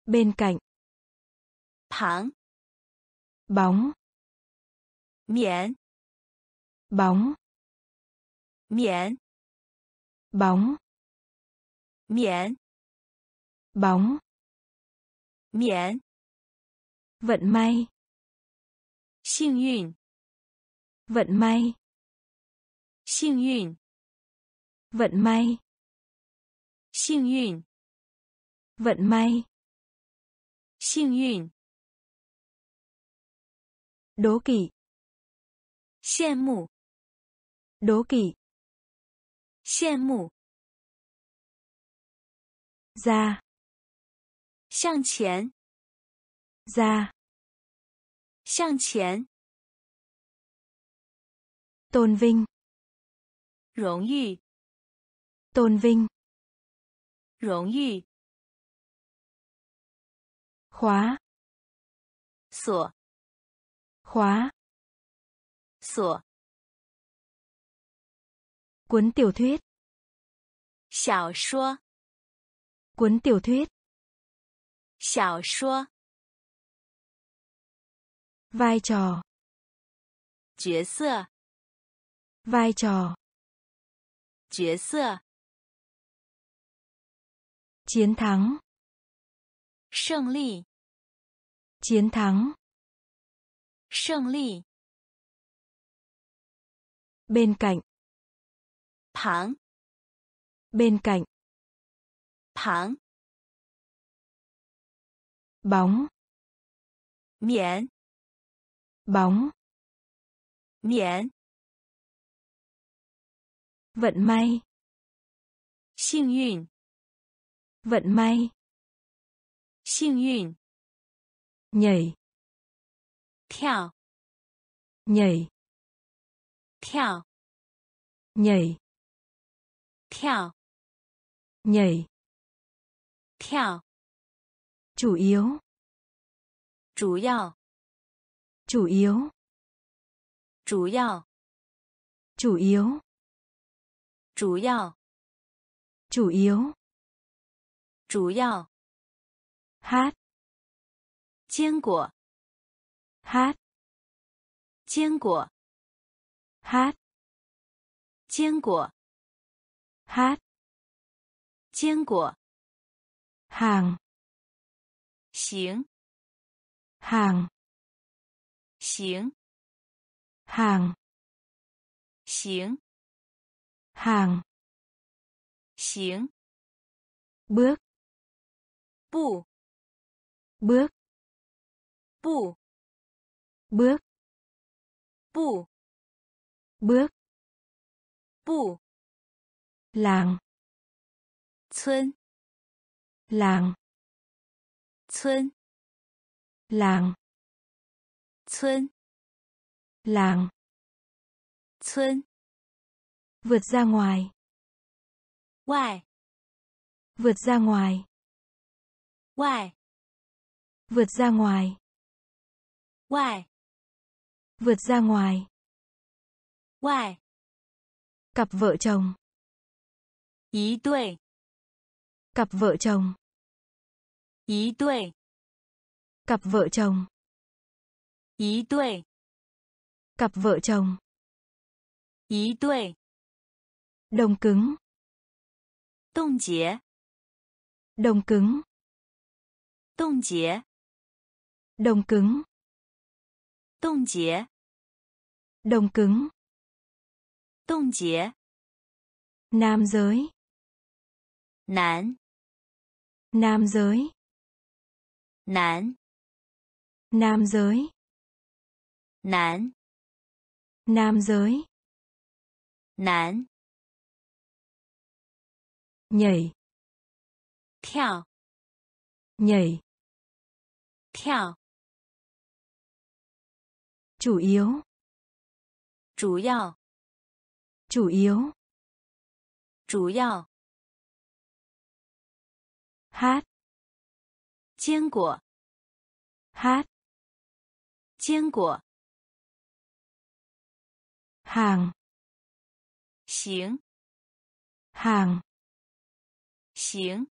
bên cạnh 旁， bóng 棉， bóng 棉， bóng miễn bóng miễn vận may Xing yun. Vận may. Xing yun. Vận may. Xing yun. Vận may. Xing yun. Đố kỵ. Xen mù. Đố kỵ. 羡慕，ra 向前，ra 向前，tôn vinh 荣誉，tôn vinh 荣誉，khóa 锁，khóa, 锁，cuốn tiểu thuyết, 小说， cuốn tiểu thuyết, 小说， vai trò, 角色， vai trò, 角色， chiến thắng, 胜利， chiến thắng, 胜利， bên cạnh, Thẳng. Bên cạnh. Thẳng. Bóng. Miễn. Bóng. Miễn. Vận may. Xinh yun. Vận may. Xinh yun. Nhảy. Theo. Nhảy. Theo. Nhảy. 跳，nhảy, 跳，chủ yếu, 主要，chủ yếu, 主要，chủ yếu, 主要，chủ yếu, 主要，hát, 坚果，hát, 坚果，hát, 坚果，hát, 坚果，hàng, 行，hàng, 行，hàng, 行，hàng, 行，bước, 不，bước, 不，bước, 不，bước, 不，làng, 村， làng, 村， làng, 村， làng, 村， vượt ra ngoài, 外， vượt ra ngoài, 外， vượt ra ngoài, 外， vượt ra ngoài, 外， cặp vợ chồng, 一对， cặp vợ chồng, 一对， cặp vợ chồng, 一对， cặp vợ chồng, 一对， đồng cứng, 冻结， đồng cứng, 冻结， đồng cứng, 冻结， đồng cứng, 冻结， nam giới, Nán. Nam giới. Nán. Nam giới. Nán. Nam giới. Nán. Nhảy. Theo. Nhảy. Theo. Chủ yếu. Chủ yếu. Chủ yếu. Chủ yếu. Hát, 坚果，hát, 坚果，hàng, 行，hàng, 行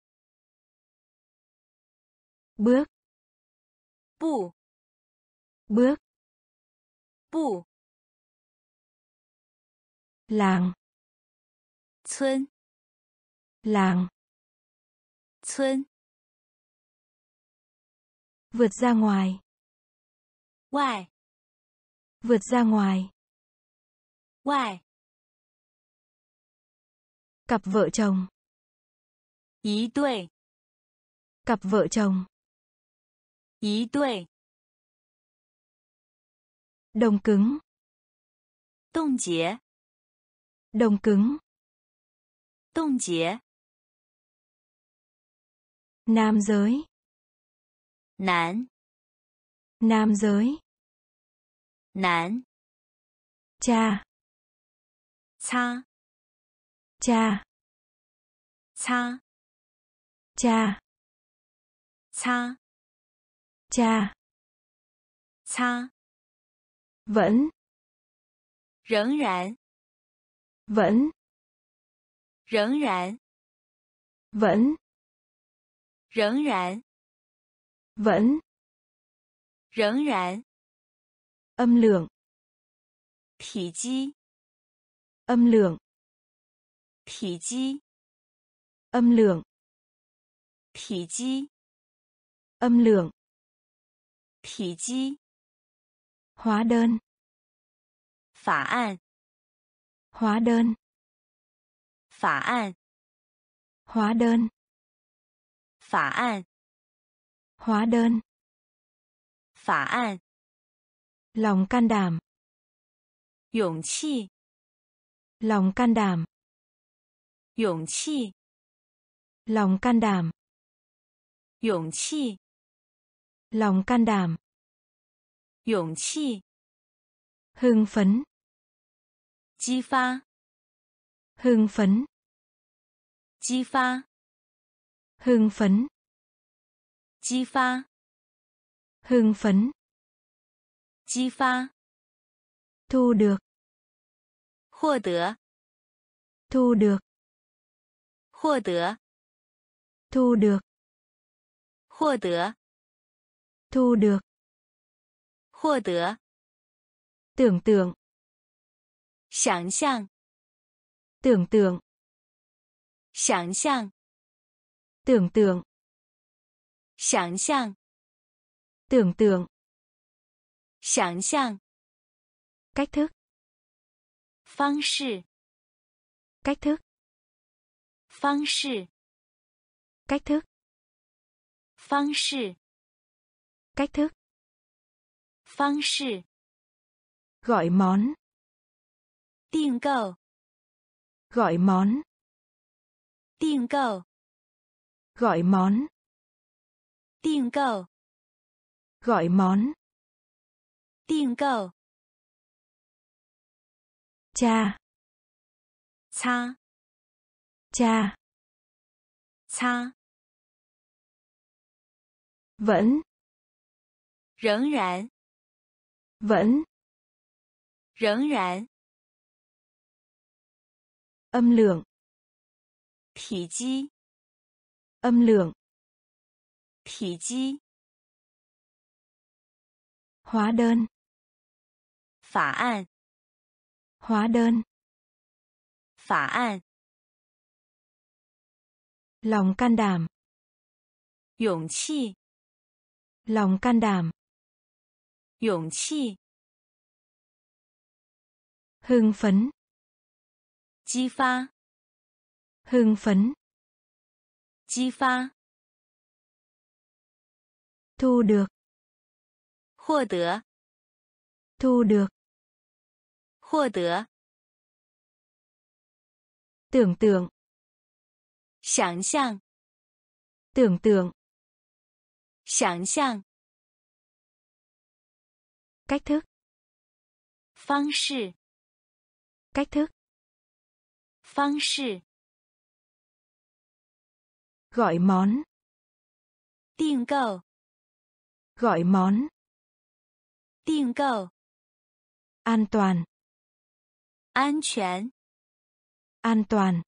，bước, 不，bước, 不，làng, 村，làng, vượt ra ngoài. Ngoài vượt ra ngoài. Ngoài cặp vợ chồng. Ý tuổi. Cặp vợ chồng. Ý tuổi. Đồng cứng. Đồng chế đồng cứng. Đồng chế Nam giới. Nán. Nam giới. Nán. Cha. Cha. Cha. Cha. Cha. Cha. Cha. Cha. Vẫn. Rẫn rạn. Vẫn. Rẫn rạn. Vẫn. Rỡn rạn. Vẫn. Rỡn rạn. Âm lượng. Thể chi. Âm lượng. Thể chi. Âm lượng. Thể chi. Âm lượng. Thể chi. Hóa đơn. Phả an. Hóa đơn. Phả an. Hóa đơn. Phả an. Hóa đơn. Phả an. Lòng can đảm. Dũng chi. Lòng can đảm. Dũng chi. Lòng can đảm. Dũng chi. Lòng can đảm. Dũng chi. Hưng phấn. Chi pha Hưng phấn. Chi pha hưng phấn, 激发， hưng phấn, 激发， thu được, 获得， thu được, 获得， thu được, 获得， thu được, 获得， tưởng tượng, 想象， tưởng tượng, 想象， tưởng tượng, 想象， tưởng tượng, 想象， cách thức, 方式， cách thức, 方式， cách thức, 方式， cách thức, 方式， gọi món, 订购， gọi món, 订购， gọi món. Tiền cầu. Gọi món. Tiền cầu. Cha. Cha cha. Cha vẫn. Rẫn rãn vẫn. Rẫn rãn âm lượng. Thể chi âm lượng Phỉ chi. Hóa đơn Phả an Hóa đơn Phả an Lòng can đảm Dũng chi. Lòng can đảm Dũng chi. Hưng phấn Chi pha. Hưng phấn 激发， thu được, 获得， thu được, 获得， tưởng tượng, 想象， tưởng tượng, 想象， cách thức, 方式， cách thức, 方式， gọi món. Tiền cầu. Gọi món. Tiền cầu. An toàn. An toàn. An toàn.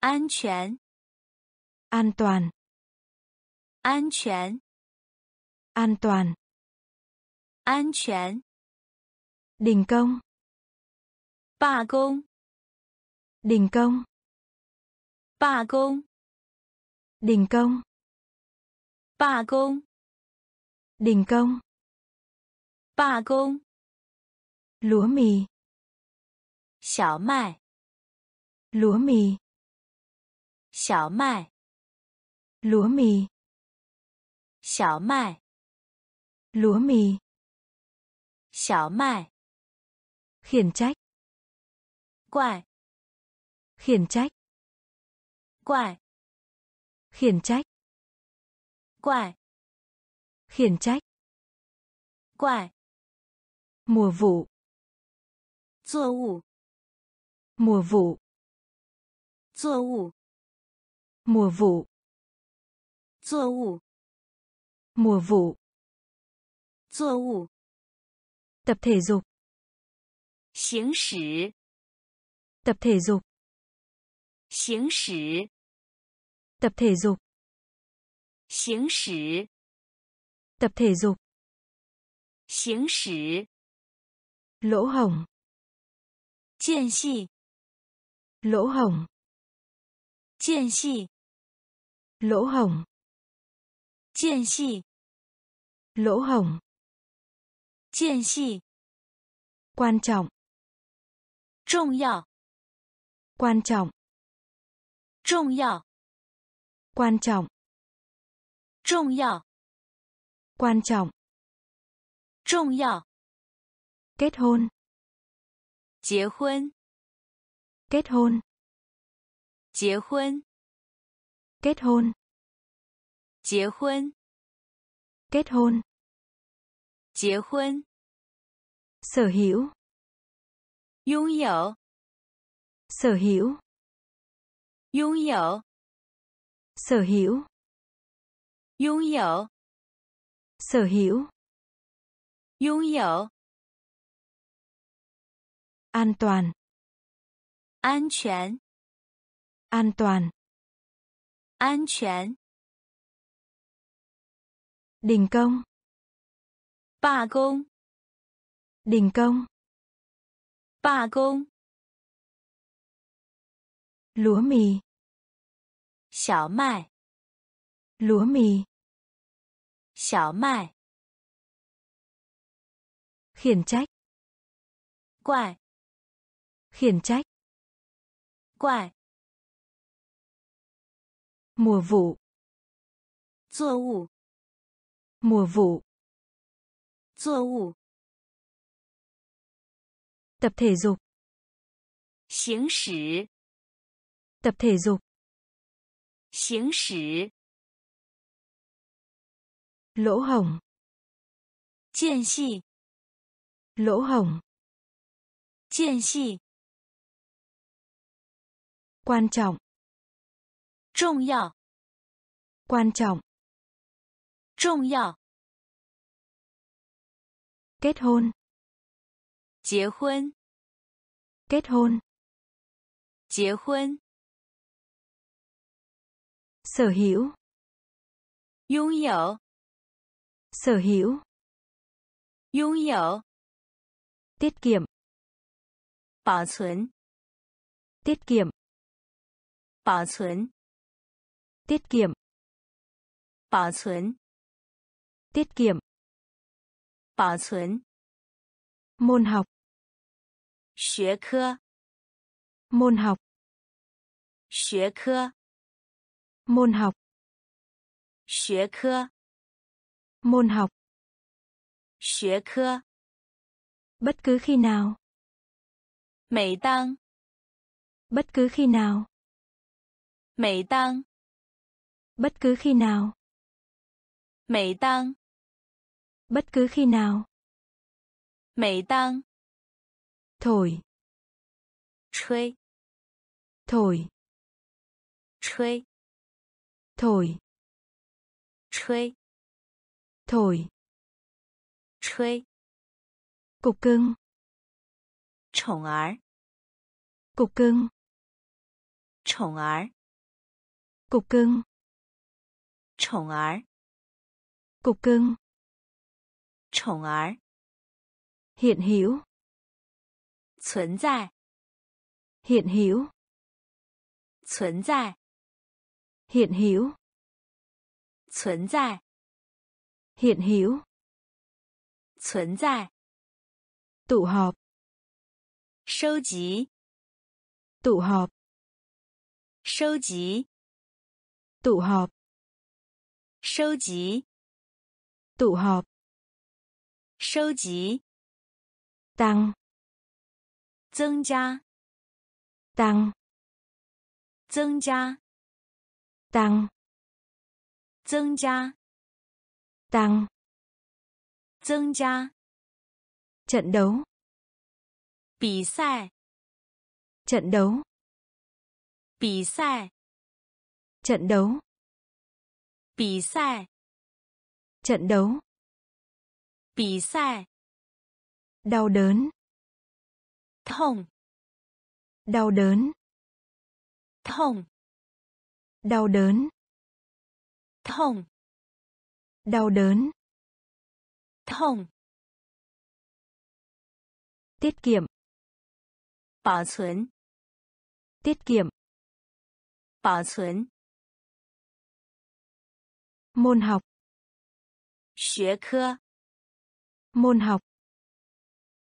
An toàn. An toàn. An toàn. An toàn. An toàn. Đình công. Bà công. Đình công. Bà công. Đình công. Bà công. Đình công. Bà công. Lúa mì. Xảo mai. Lúa mì. Xảo mai. Lúa mì. Xảo mai. Lúa mì. Xảo mai. Khiển trách. Quài. Khiển trách. Quài khiển trách. Quải khiển trách. Quải mùa vụ. Zuo vụ mùa vụ. Zuo vụ mùa vụ. Zuo vụ mùa vụ. Zuo vụ tập thể dục. Xính sử. Tập thể dục. Xính sử. tập thể dục, 行驶， tập thể dục, 行驶， lỗ hổng, 间隙， lỗ hổng, 间隙， lỗ hổng, 间隙， lỗ hổng, 间隙， quan trọng, 重要， quan trọng, 重要， quan trọng, 重要， quan trọng, 重要， kết hôn, 结婚， kết hôn, 结婚， kết hôn, 结婚， kết hôn, 结婚， sở hữu, 拥有， sở hữu, 拥有， sở hữu, 拥有， sở hữu, 拥有， an toàn, 安全， an toàn, 安全， đình công, 罢工， đình công, 罢工， lúa mì, 小麦， lúa mì, 小麦， khiển trách, 怪， khiển trách, 怪， mùa vụ, 作物， mùa vụ, 作物， tập thể dục, 行驶， tập thể dục, 行驶， lỗ hổng, 间隙， lỗ hổng, 间隙， quan trọng, 重要， quan trọng, 重要， kết hôn, 结婚， kết hôn, 结婚， sở hữu, 拥有， sở hữu, 拥有， tiết kiệm, 保存， tiết kiệm, 保存， tiết kiệm, 保存， tiết kiệm, 保存， môn học, 学科， môn học, 学科， môn học, 学科， môn học, 学科， bất cứ khi nào, 每当， bất cứ khi nào, 每当， bất cứ khi nào, 每当， bất cứ khi nào, 每当， thổi, 吹， thổi, 吹， thổi, 吹， thổi, 吹， cục cưng, 宠儿， cục cưng, 宠儿， cục cưng, 宠儿， cục cưng, 宠儿， hiện hữu, 存在， hiện hữu, 存在， hiện hữu, 存在， hiện hữu, 存在， tụ họp, 收集， tụ họp, 收集， tụ họp, 收集， tụ họp, 收集， tăng, 增加， tăng, 增加， tăng, 增加， tăng, 增加， trận đấu, 比赛， trận đấu, 比赛， trận đấu, 比赛， trận đấu, 比赛 đau đớn 痛 đau đớn 痛 đau đớn 痛 đau đớn 痛 tiết kiệm 保存 tiết kiệm 保存 môn học 学科 môn học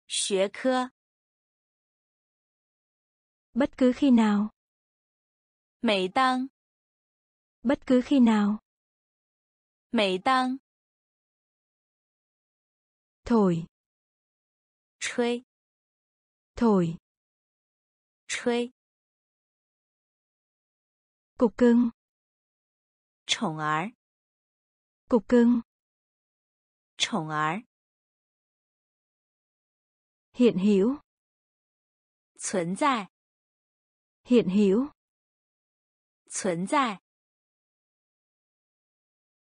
学科 bất cứ khi nào 每当 bất cứ khi nào 每当 thổi 吹 thổi 吹 cục cưng 宠儿 cục cưng 宠儿 hiện hữu 存在 hiện hữu 存在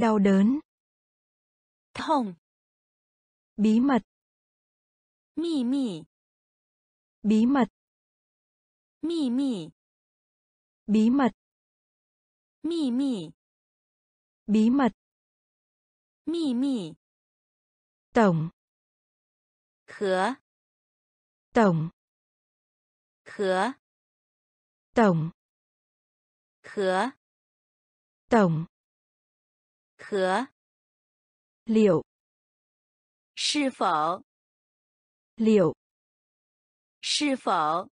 Đau đớn. Thông. Bí mật. Mì mì. Bí mật. Mì mì. Bí mật. Mì mì. Bí mật. Mì mì. Tổng. Khứa. Tổng. Khứa. Tổng. Khứa. Tổng. 和六是否？六是否？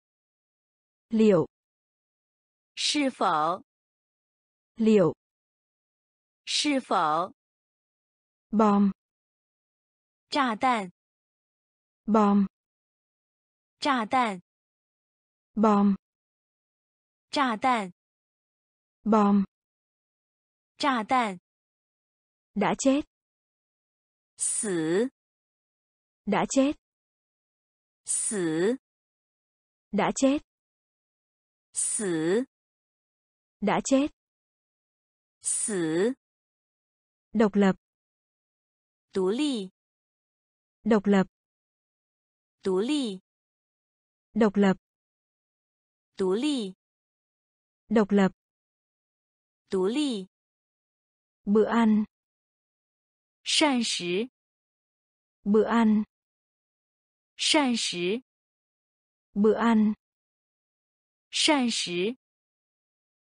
六是否？六是否？bomb 炸弹 bomb 炸弹 bomb 炸弹 bomb 炸弹。đã chết Sử. đã chết Sử. đã chết Sử. đã chết Sử. độc lập Tú ly. độc lập Tú ly. độc lập Tú ly. độc lập Tú ly. bữa ăn 膳食 bữa ăn 膳食 bữa ăn 膳食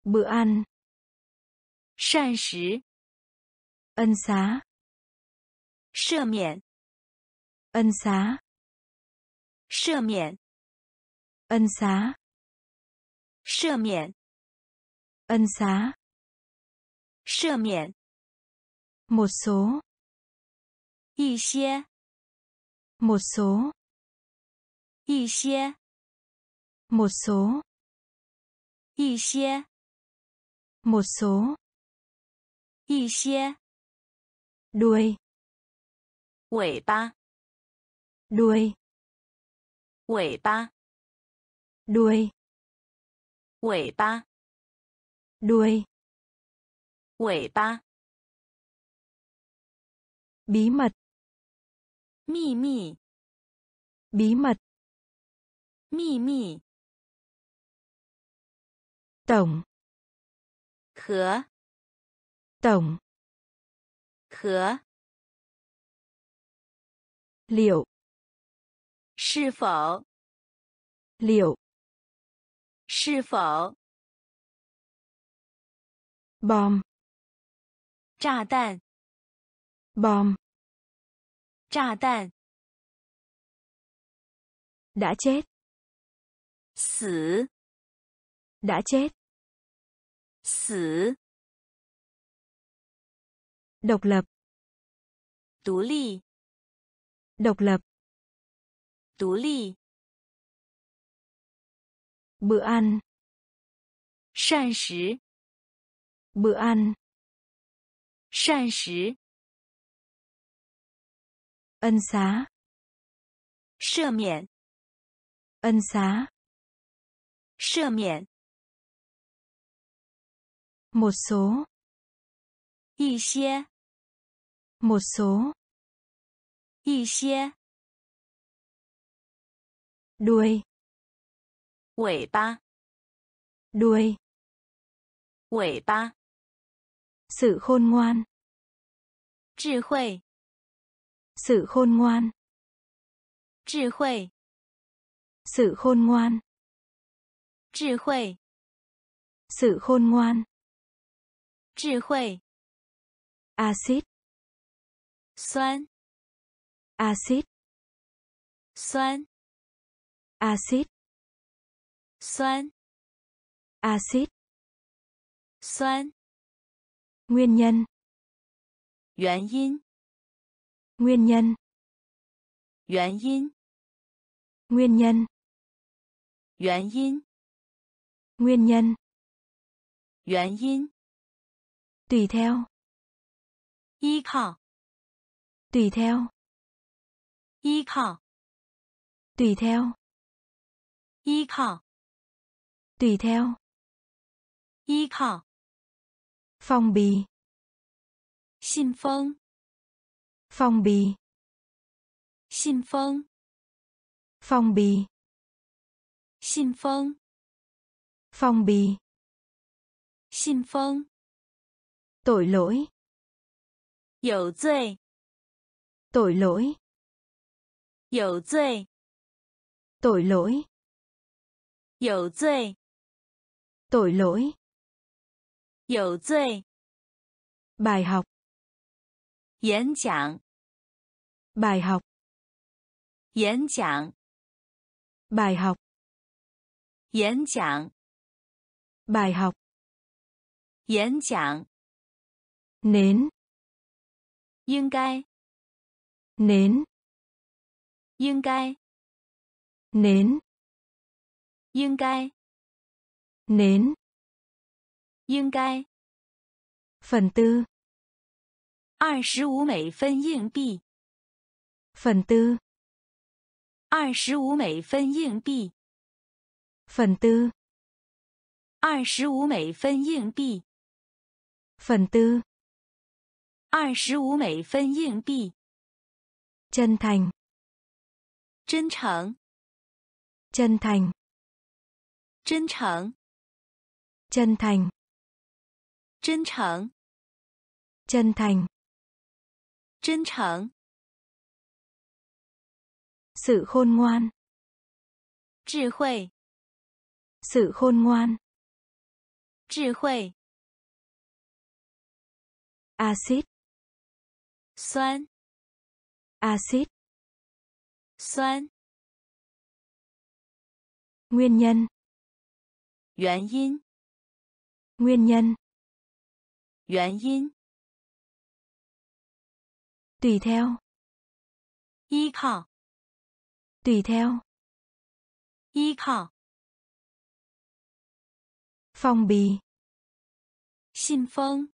bữa ăn 膳食 ân xá 赦免 ân xá 赦免 ân xá 赦免 ân xá 赦免 một số 一些 một số 一些 một số 一些 một số 一些 đuôi 尾巴 đuôi 尾巴 đuôi 尾巴 đuôi 尾巴 bí mật Mì mì. Bí mật. Mì mì. Tổng. Khứa. Tổng. Khứa. Liệu. Sư phổ. Liệu. Sư phổ. Bom. bom 炸弹 đã chết 死 đã chết 死 độc lập 独立 độc lập 独立， bữa ăn 膳食， bữa ăn 膳食， ân xá 赦免， ân xá 赦免， một số 一些， một số 一些， đuôi 尾巴， đuôi 尾巴， sự khôn ngoan 智慧， sự khôn ngoan 智慧， sự khôn ngoan 智慧， sự khôn ngoan 智慧， axit 酸， axit 酸， axit 酸， axit 酸， nguyên nhân 原因， nguyên nhân 原因， nguyên nhân 原因， nguyên nhân 原因， tùy theo 依靠， tùy theo 依靠， tùy theo 依靠， tùy theo 依靠， phong bì 信封， phong bì 信封， phong bì 信封， phong bì 信封， tội lỗi 有罪， tội lỗi 有罪， tội lỗi 有罪， tội lỗi 有罪， bài học 演讲。Bài học. diễn giảng bài học. diễn giảng bài học. diễn giảng nến. Yên nến. Yên nến. Yên nến. Yên phần tư. 二十五美分硬币， phần tư 二十五美分硬币， phần tư 二十五美分硬币， phần tư 二十五美分硬币， chân thành 真诚， chân thành 真诚， chân thành 真诚， chân thành 真诚， sự khôn ngoan 智慧， sự khôn ngoan 智慧， axit 酸， axit 酸， nguyên nhân 原因， nguyên nhân 原因， tùy theo. Y khảo tùy theo. Y khảo phong bì. Xin phong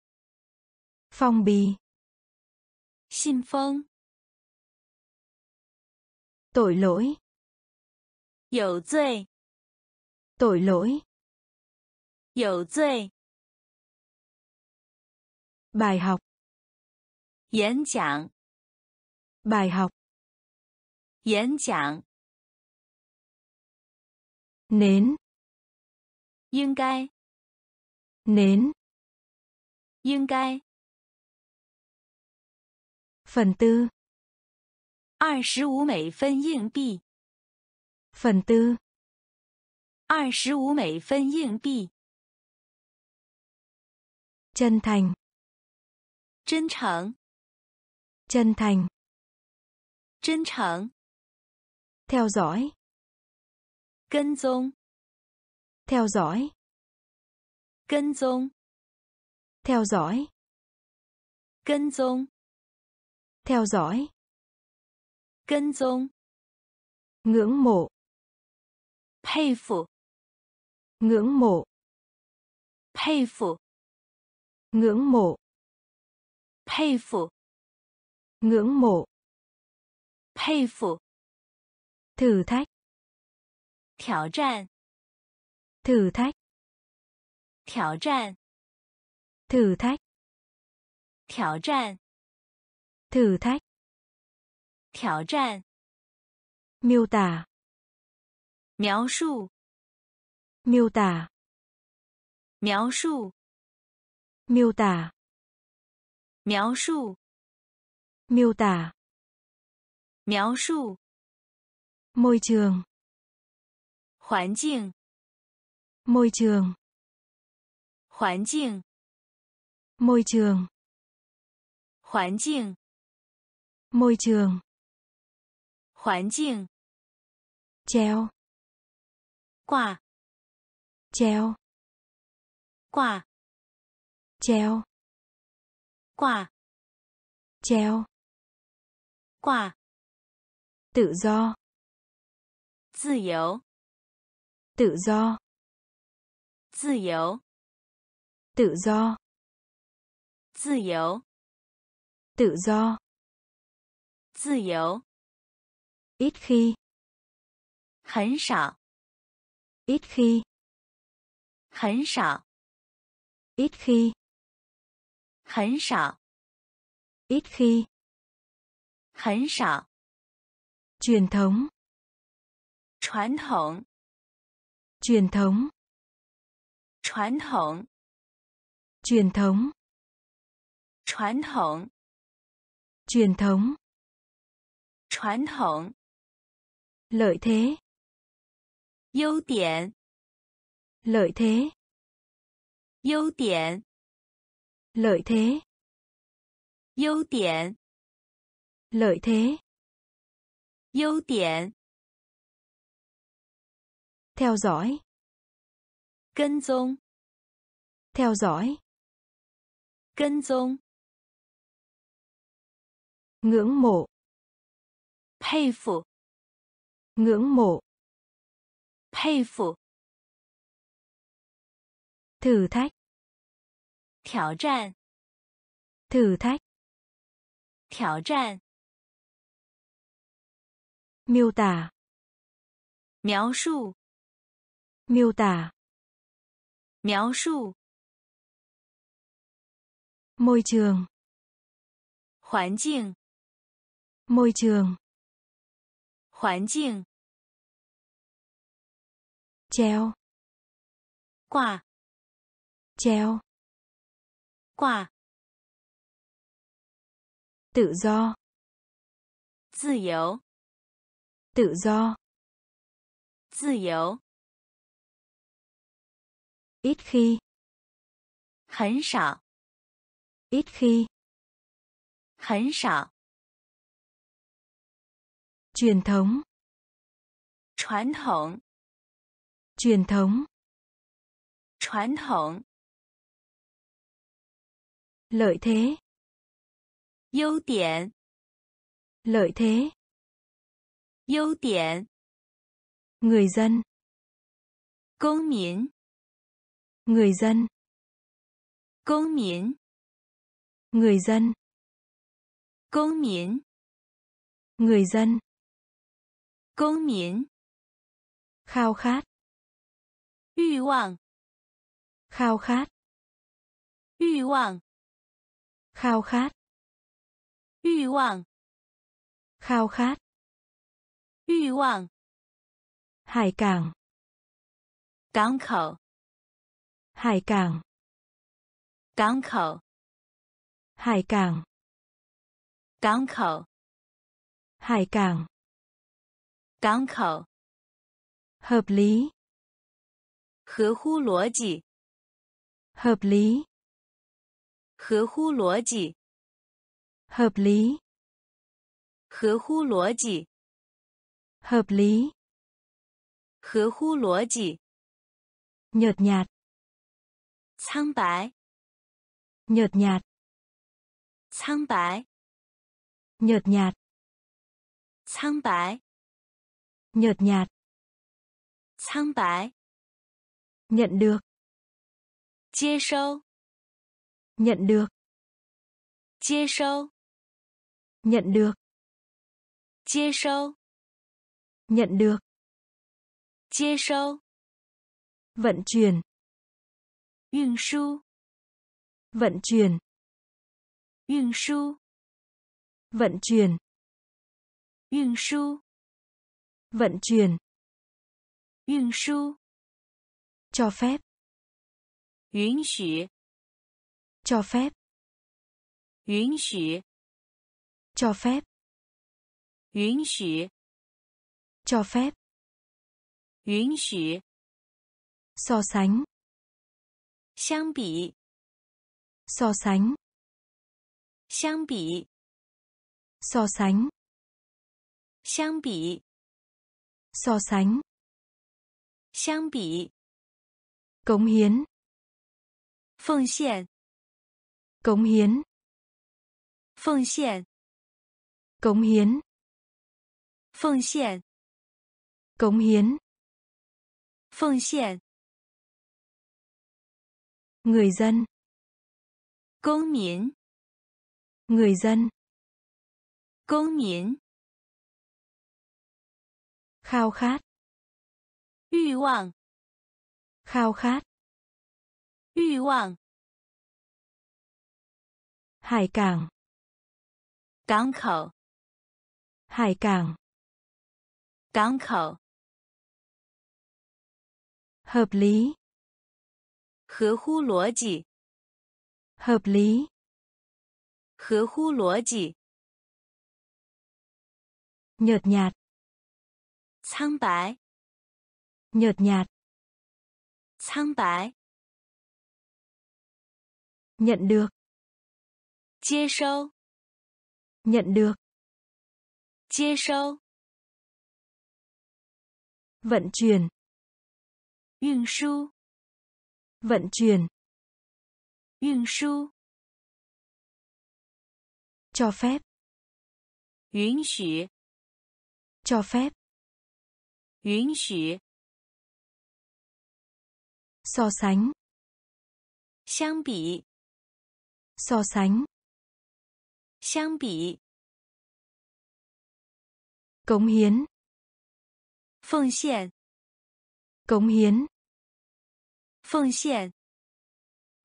phong bì. Xin phong tội lỗi. Dầu 罪 tội lỗi. Bài học. Diễn bài học 演讲， nến 应该， nến 应该， phần tư 二十五美分硬币， phần tư 二十五美分硬币， chân thành 真诚， chân thành 真诚， theo dõi 跟踪， theo dõi 跟踪， theo dõi 跟踪， theo dõi 跟踪， ngưỡng mộ, 佩服， ngưỡng mộ, 佩服， ngưỡng mộ, 佩服， ngưỡng mộ, 佩服，thử thách, 挑战，thử thách, 挑战，thử thách, 挑战，thử thách, 挑战，miêu tả, 描述，miêu tả, 描述，miêu tả, 描述，miêu tả, 描述， môi trường, 环境， môi trường, 环境， môi trường, 环境， môi trường, 环境， treo, 挂， treo, 挂， treo, 挂， treo, 挂， tự do, 自由，tự do, 自由，tự do, 自由，tự do, 自由，ít khi, 很少，ít khi, 很少，ít khi, 很少，ít khi, 很少，truyền thống. Truyền thống. Truyền thống. Truyền thống. Truyền thống. Truyền thống. Truyền thống. Truyền thống. Lợi thế. Ưu điểm lợi thế. Ưu điểm lợi thế. Ưu điểm lợi thế 优点， theo dõi, 跟踪， theo dõi, 跟踪， ngưỡng mộ, 佩服， ngưỡng mộ, 佩服， thử thách, 挑战， thử thách, 挑战， miêu tả, 描述， miêu tả, 描述， môi trường, 环境， môi trường, 环境， treo, 挂， treo, 挂， tự do, 自由， tự do, 自由， ít khi, 很少， ít khi, 很少， truyền thống, 传统， truyền thống, 传统， lợi thế, 优点， lợi thế, 优点， người dân, 公民， người dân, 公民， người dân, 公民， người dân, 公民， khao khát, 欲望， khao khát, 欲望， khao khát, 欲望， khao khát, 欲望，hải cảng, 港口，hải cảng, 港口，hải cảng, 港口，hải cảng, 港口，hợp lý, 合乎逻辑，hợp lý, 合乎逻辑，hợp lý, 合乎逻辑，hợp lý, 合乎逻辑， nhợt nhạt, 苍白， nhợt nhạt, 苍白， nhợt nhạt, 苍白， nhợt nhạt, 苍白， nhận được, 接收， nhận được, 接收， nhận được, 接收， Nhận được. Chia sâu. Vận chuyển. Yun su. Vận chuyển. Yun su. Vận chuyển. Yun su. Vận chuyển. Yun su. Cho phép. Yun xỉ. Cho phép. Yun xỉ. Cho phép. Yun xỉ cho phép, 允许， so sánh, 相比， so sánh, 相比， so sánh, 相比， so sánh, 相比， cống hiến, 奉献， cống hiến, 奉献， cống hiến, 奉献， cống hiến, 奉献， người dân, 公民， người dân, 公民， khao khát, 欲望， khao khát, 欲望， hải cảng, 港口， hải cảng, 港口， hợp lý, 合乎逻辑， hợp lý, 合乎逻辑， nhợt nhạt, 苍白， nhợt nhạt, 苍白， nhận được, 接收， nhận được, 接收， vận chuyển, Yun shu. Vận chuyển. Yun shu. Cho phép. Yun xỉ. Cho phép. Yun xỉ. So sánh. Xiang bỉ. So sánh. Xiang bỉ. Cống hiến. Ph 奉献. cống hiến, 奉献，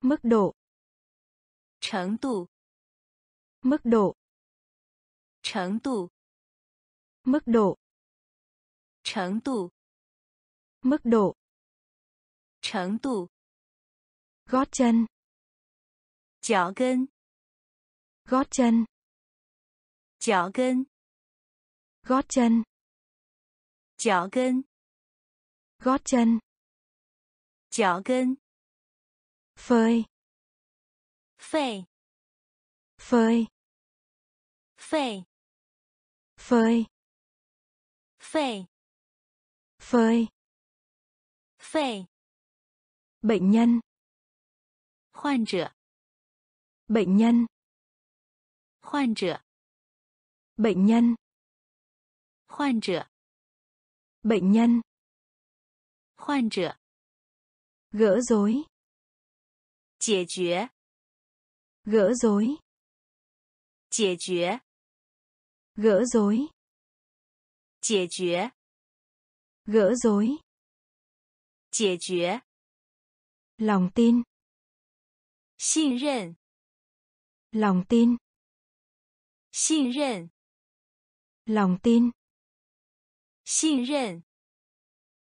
mức độ, 程度， mức độ, 程度， mức độ, 程度， mức độ, 程度， gót chân, 脚跟， gót chân, 脚跟， gót chân, 脚跟， gót chân. Chỏ gân. Phơi. Phơi phơi. Phơi phơi. Phơi phơi. Phơi bệnh nhân. Hoan trở bệnh nhân. Hoan trở bệnh nhân. Hoan trở bệnh nhân. 患者， gỡ rối, 解决， gỡ rối, 解决， gỡ rối, 解决， gỡ rối, 解决， lòng tin, 信任， lòng tin, 信任， lòng tin, 信任，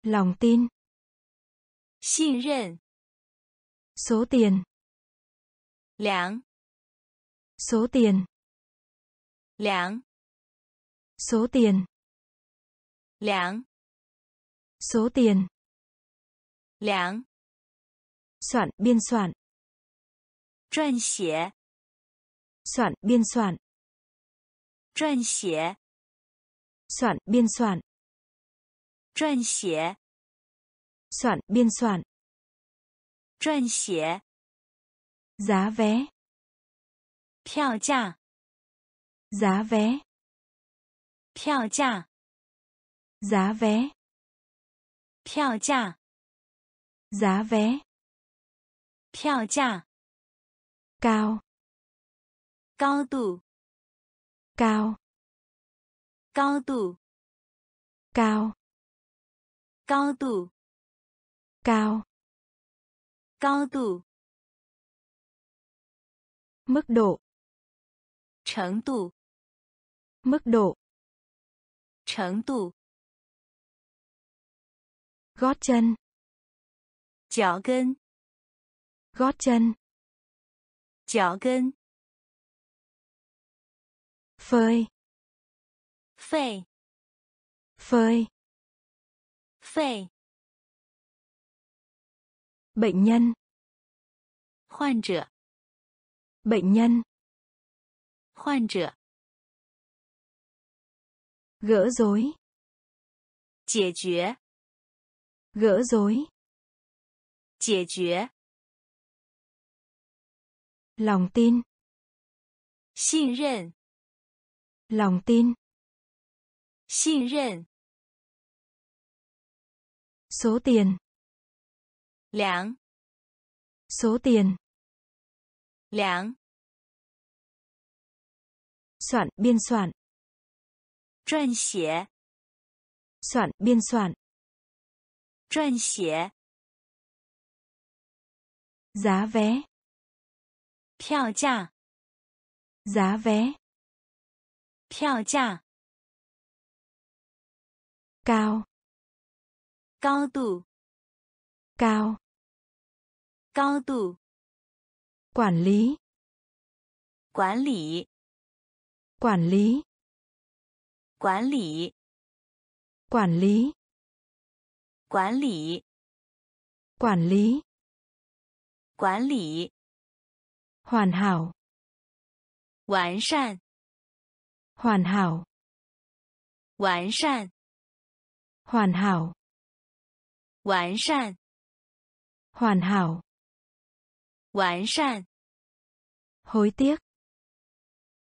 lòng tin, 信任， số tiền, 量， số tiền, 量， số tiền, 量， số tiền, 量， soạn biên soạn, 撰写， soạn biên soạn, 撰写， soạn biên soạn, 撰写， soạn biên soạn, 撰写， giá vé, 票价， giá vé, 票价， giá vé, 票价， giá vé, 票价， cao, 高度， cao, 高度， cao, 高度， cao. Cao độ mức độ. Trình độ mức độ. Trình độ gót chân. Chảo gân. Gót chân. Chảo gân. Phơi. Phơi phơi. Phơi bệnh nhân, 患者， bệnh nhân, 患者， gỡ rối, 解决， gỡ rối, 解决， lòng tin, 信任， lòng tin, 信任， số tiền, Lãng. Số tiền. lạng Soạn, biên soạn. Truyền xỉa. Soạn, biên soạn. Truyền xỉa. Giá vé. Piao giá. Giá vé. Piao giá. Cao. Cao tủ. Cao. 高度。管理，管理，管理，管理，管理，管理，管理，管理，完好，完善，完好，完善。完好，完善，完好，完善， hối tiếc,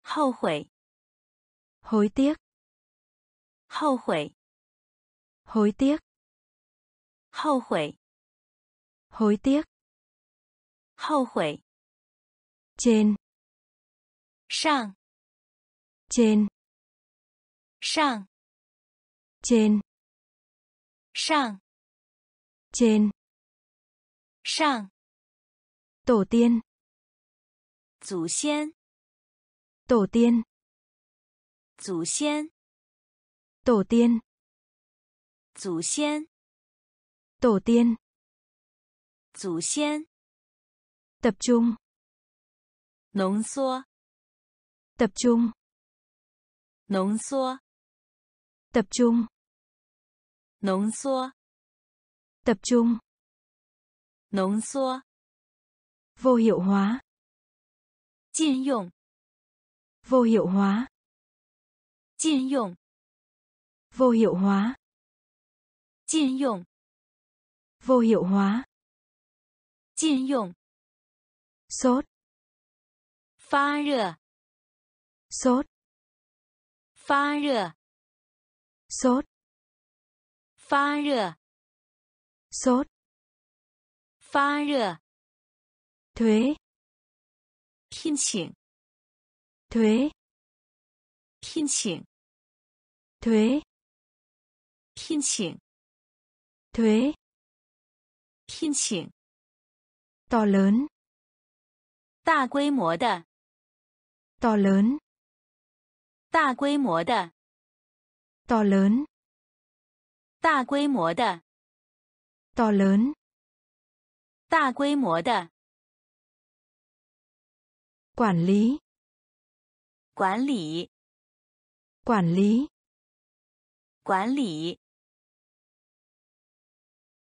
后悔， hối tiếc, 后悔， hối tiếc, 后悔， hối tiếc, 后悔， trên, 上， trên, 上， trên, 上， trên, 上， tổ tiên, 祖先， tổ tiên, 祖先， tổ tiên, 祖先， tổ tiên, 祖先， tập trung, 浓缩， tập trung, 浓缩， tập trung, 浓缩， tập trung, 浓缩， vô hiệu hóa, 禁用， vô hiệu hóa, 禁用， vô hiệu hóa, 禁用， vô hiệu hóa, 禁用， sốt, 发热， sốt, 发热， sốt, 发热， sốt, 发热， 对聘请。对聘请。对聘请。对聘请。导伦大规模的。导伦大规模的。导伦大规模的。导伦大规模的。quản lý. Quản lý. Quản lý. Quản lý.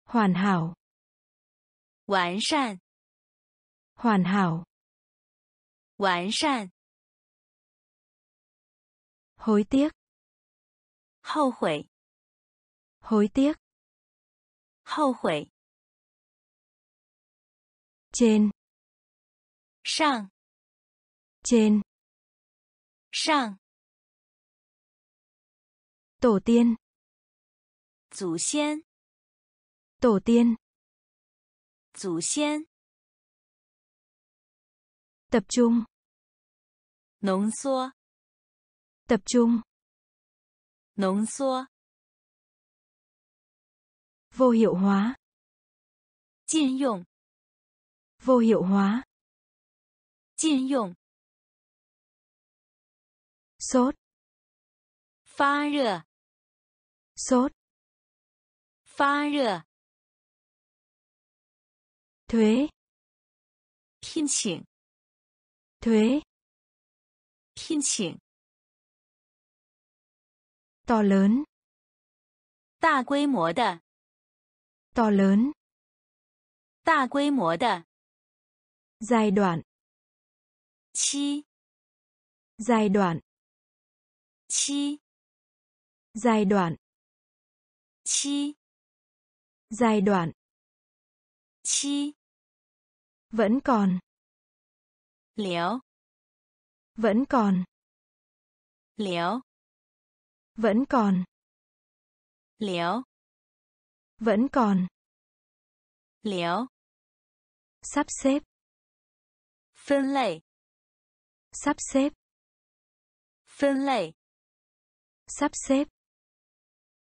Hoàn hảo. Hoàn sàn hoàn hảo. Hoàn sàn hối tiếc. Hậu hủy hối tiếc. Hậu hủy trên. Sang trên, 上， Tổ tiên. 祖先， Tổ tiên. 祖先， Tập trung. 浓缩， Tập trung. 浓缩， Vô hiệu hóa. 禁用， Vô hiệu hóa. 禁用， sốt. Pha rửa. Sốt. Pha rửa. Thuế. Thiên chỉnh thuế. Thiên chỉnh to lớn. Đa quy mô đa to lớn. Đa quy mô đa giai đoạn. Chi. Giai đoạn. Chi. Giai đoạn. Chi. Giai đoạn. Chi. Vẫn còn. Liễu. Vẫn còn. Liễu. Vẫn còn. Liễu. Vẫn còn. Liễu. Sắp xếp. Phân loại. Sắp xếp. Phân loại sắp xếp.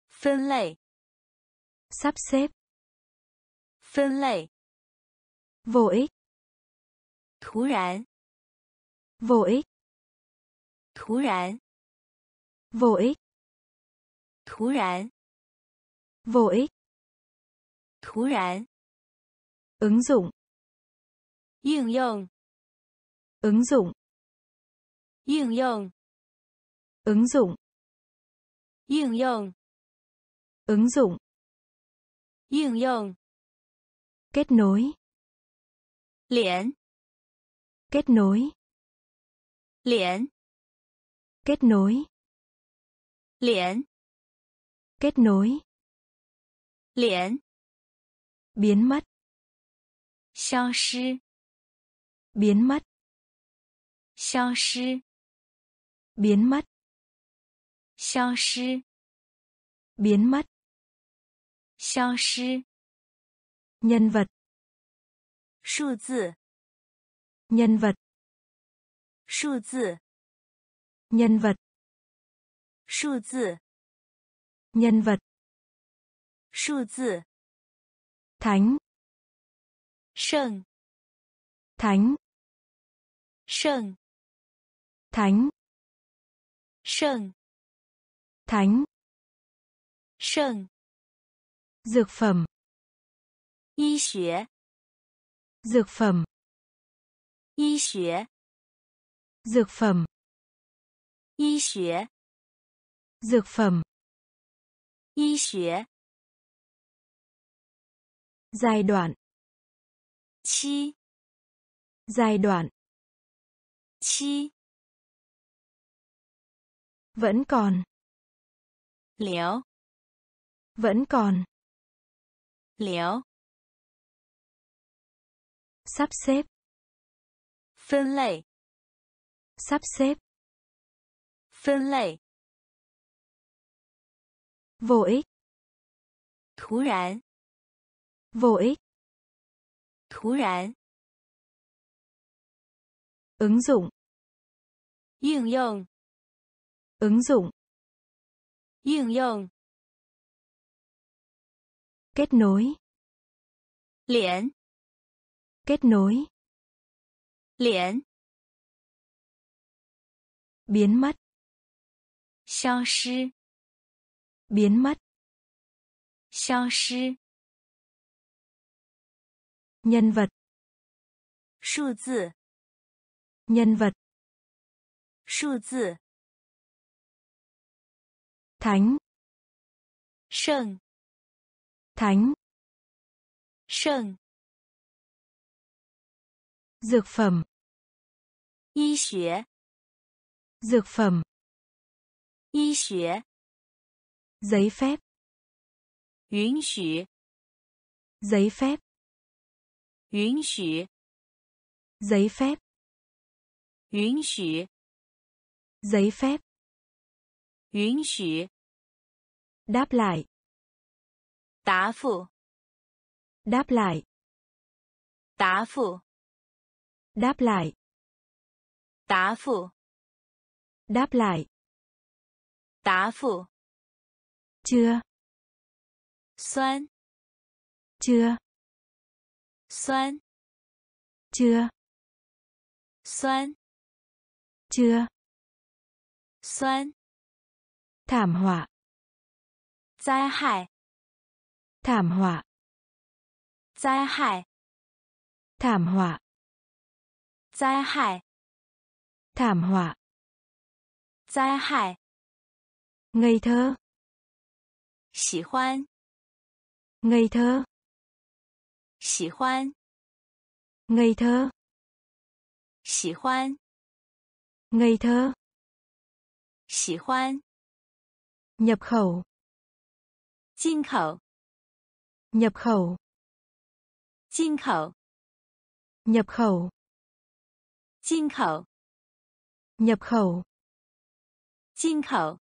Phân loại sắp xếp. Phân loại vô ích. Thú rán vô ích. Thú rán vô ích. Thú rán vô ích. Thú rán ứng dụng. Ứng dụng. Ứng dụng ứng dụng. Ứng dụng. Ứng dụng. Ứng dụng. Kết nối. Liễn. Kết nối. Liễn. Kết nối. Liễn. Kết nối. Liễn. Biến mất. Xiao shi. Biến mất. Xiao shi. Biến mất. 消失， Biến mất. 消失， Nhân vật. 数字， Nhân vật. 数字， Nhân vật. 数字， Nhân vật. 数字， Thánh. 圣， Thánh. 圣， Thánh. 圣， Thánh. Sân. Dược phẩm. Y xuế. Dược phẩm. Y xuế. Dược phẩm. Y xuế. Dược phẩm. Y xuế. Giai đoạn. Chi. Giai đoạn. Chi. Vẫn còn liễu. Vẫn còn. Liễu. Sắp xếp. Phân loại sắp xếp. Phân loại vô ích. Thú rán vô ích. Thú rán ứng dụng. Ứng dụng ứng dụng 应用， Kết nối. 连， Kết nối. 连， Biến mất. 消失， Biến mất. 消失， Nhân vật. 数字， Nhân vật. 数字， Thánh. Sần. Thánh. Sần. Dược phẩm. Y xuế. Dược phẩm. Y xuế. Giấy phép. Yến xuế. Giấy phép. Yến xuế. Giấy phép. Yến xuế. Giấy phép. 允许 đáp lại. Tá phụ đáp lại. Tá phụ đáp lại. Tá phụ đáp lại. Tá phụ chưa. Xuân. chưa. Xuân. chưa. Xuân. chưa. Xuân Thảm họa. 灾害， Thảm họa. 灾害， Thảm họa. 灾害， Thảm họa. 灾害， Ngây thơ. 喜欢， Ngây thơ. 喜欢， Ngây thơ. 喜欢， Ngây thơ. 喜欢， Nhập khẩu. 进口， Nhập khẩu. 进口， Nhập khẩu. 进口， Nhập khẩu. 进口，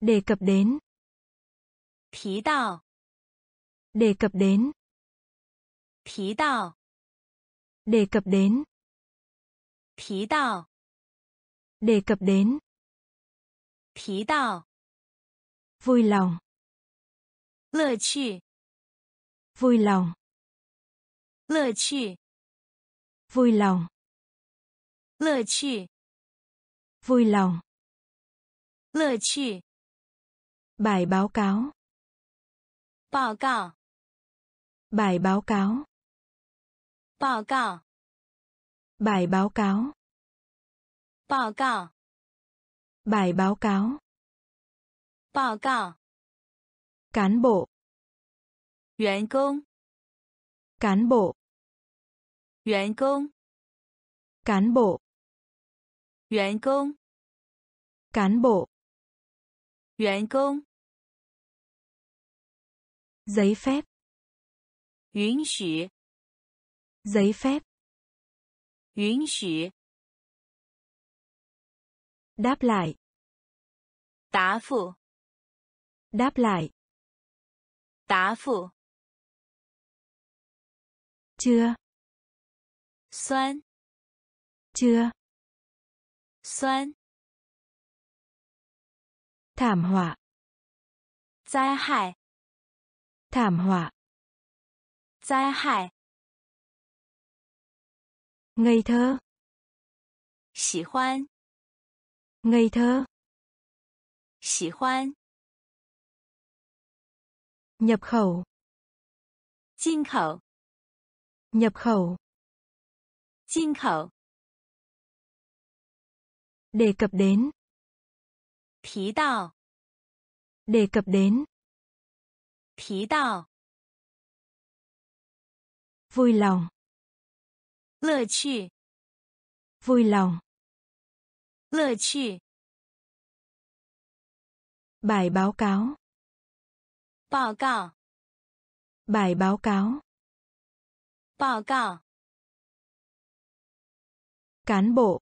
Đề cập đến. 提到， Đề cập đến. 提到， Đề cập đến. 提到， Đề cập đến. 提到， Vui lòng. 乐趣， Vui lòng. 乐趣， Vui lòng. 乐趣， Vui lòng. 乐趣， Bài báo cáo. 报告， Bài báo cáo. 报告， Bài báo cáo. 报告， Bài báo cáo. 报告， Cán bộ. 员工， Cán bộ. 员工， Cán bộ. 员工， Cán bộ. 员工， Giấy phép. 允许， Giấy phép. 允许， Đáp lại. 答复， Đáp lại. 答复， Chưa. 酸， Chưa. 酸， Thảm họa. 灾害， Thảm họa. 灾害， Ngây thơ. 喜欢， Ngây thơ. 喜欢， Nhập khẩu. 进口， Nhập khẩu. 进口， Đề cập đến. 提到， Đề cập đến. 提到， Vui lòng. 乐趣， Vui lòng. 乐趣， Bài báo cáo. 报告， Bài báo cáo. 报告， Cán bộ.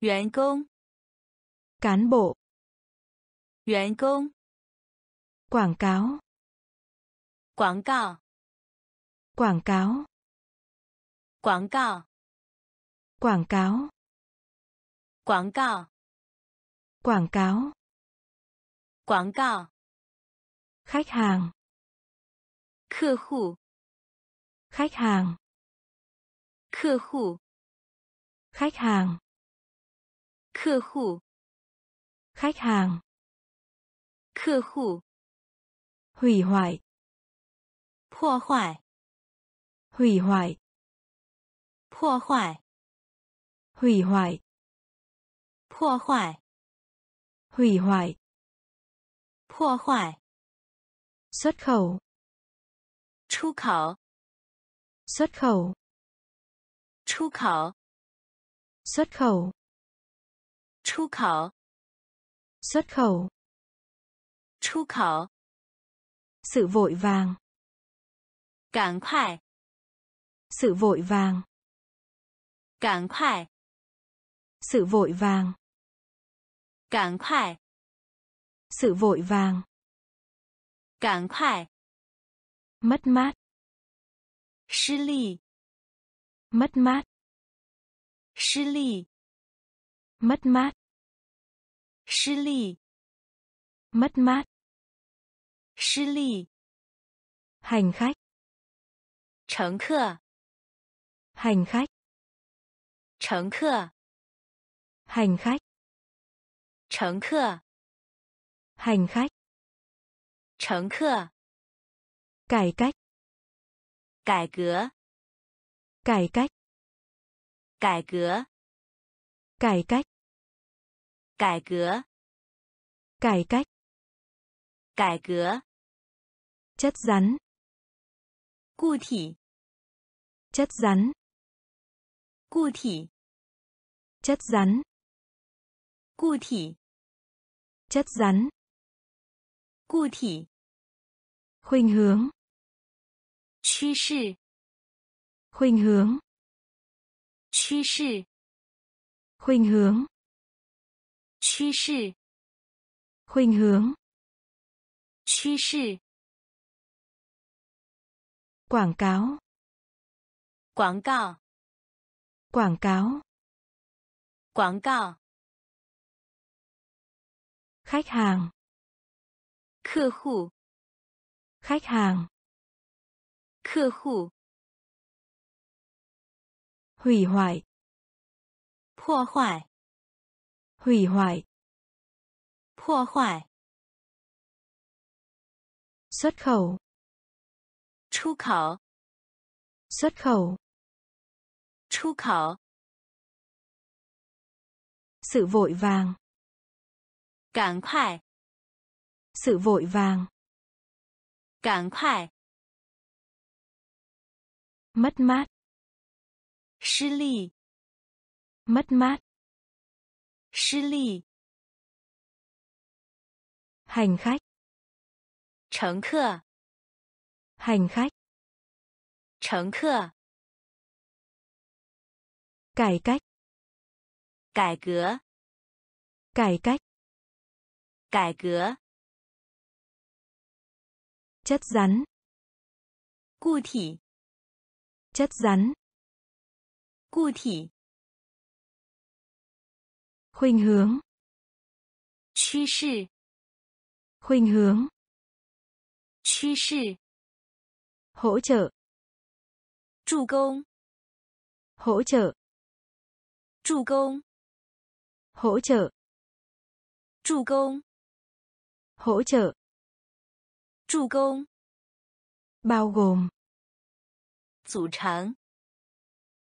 员工， Cán bộ. 员工， Quảng cáo. 广告， Quảng cáo. 广告， Quảng cáo. 广告， Quảng cáo. 广告， khách hàng. Khơ hủ. Khách hàng. Khơ hủ. Khách hàng. Khơ hủ. Khách hàng. Khơ hủ. Hủy hoại. Phá hoại. Hủy hoại. Phá hoại. Hủy hoại. Phá hoại. Hủy hoại. Phá hoại Xuất khẩu. 出口， Xuất khẩu. 出口， Xuất khẩu. 出口， Xuất khẩu. 出口， Sự vội vàng. 赶快， Sự vội vàng. 赶快， Sự vội vàng. 赶快， sự vội vàng 赶快，mất mát 失利，mất mát 失利，mất mát 失利，mất mát 失利。hành khách 乘客，hành khách 乘客，hành khách 乘客，hành khách 乘客 cải cách. Cải cứa. Cải cách. Cải cứa. Cải cách. Cải cứa. Cải cách. Cải cứa. Chất rắn. Cụ thể chất rắn. Cụ thể chất rắn. Cụ thể chất rắn 固体。 khuynh hướng 趋势， khuynh hướng 趋势， khuynh hướng 趋势， khuynh hướng 趋势。 quảng cáo 广告， quảng cáo 广告。 khách hàng Khờ khủ. Khách hàng. Khờ khủ. Hủy hoại. phá hoại. Hủy hoại. Phô hoại. Xuất khẩu. Chu khẩu. Xuất khẩu. Chu khẩu. Sự vội vàng. Cản khoai sự vội vàng. Cản khoai. Mất mát. Sư lì. Mất mát. Sư lì. Hành khách. Trấn khờ. Hành khách. Trấn khờ. Cải cách. Cải cửa. Cải cách. Cải cửa chất rắn. Cụ thể. Chất rắn. Cụ thể. Khuynh hướng. Xu thế. Khuynh hướng. Xu thế. Hỗ trợ. Trụ công. Hỗ trợ. Trụ công. Hỗ trợ. Trụ công. Hỗ trợ 助攻。 bao gồm 组成，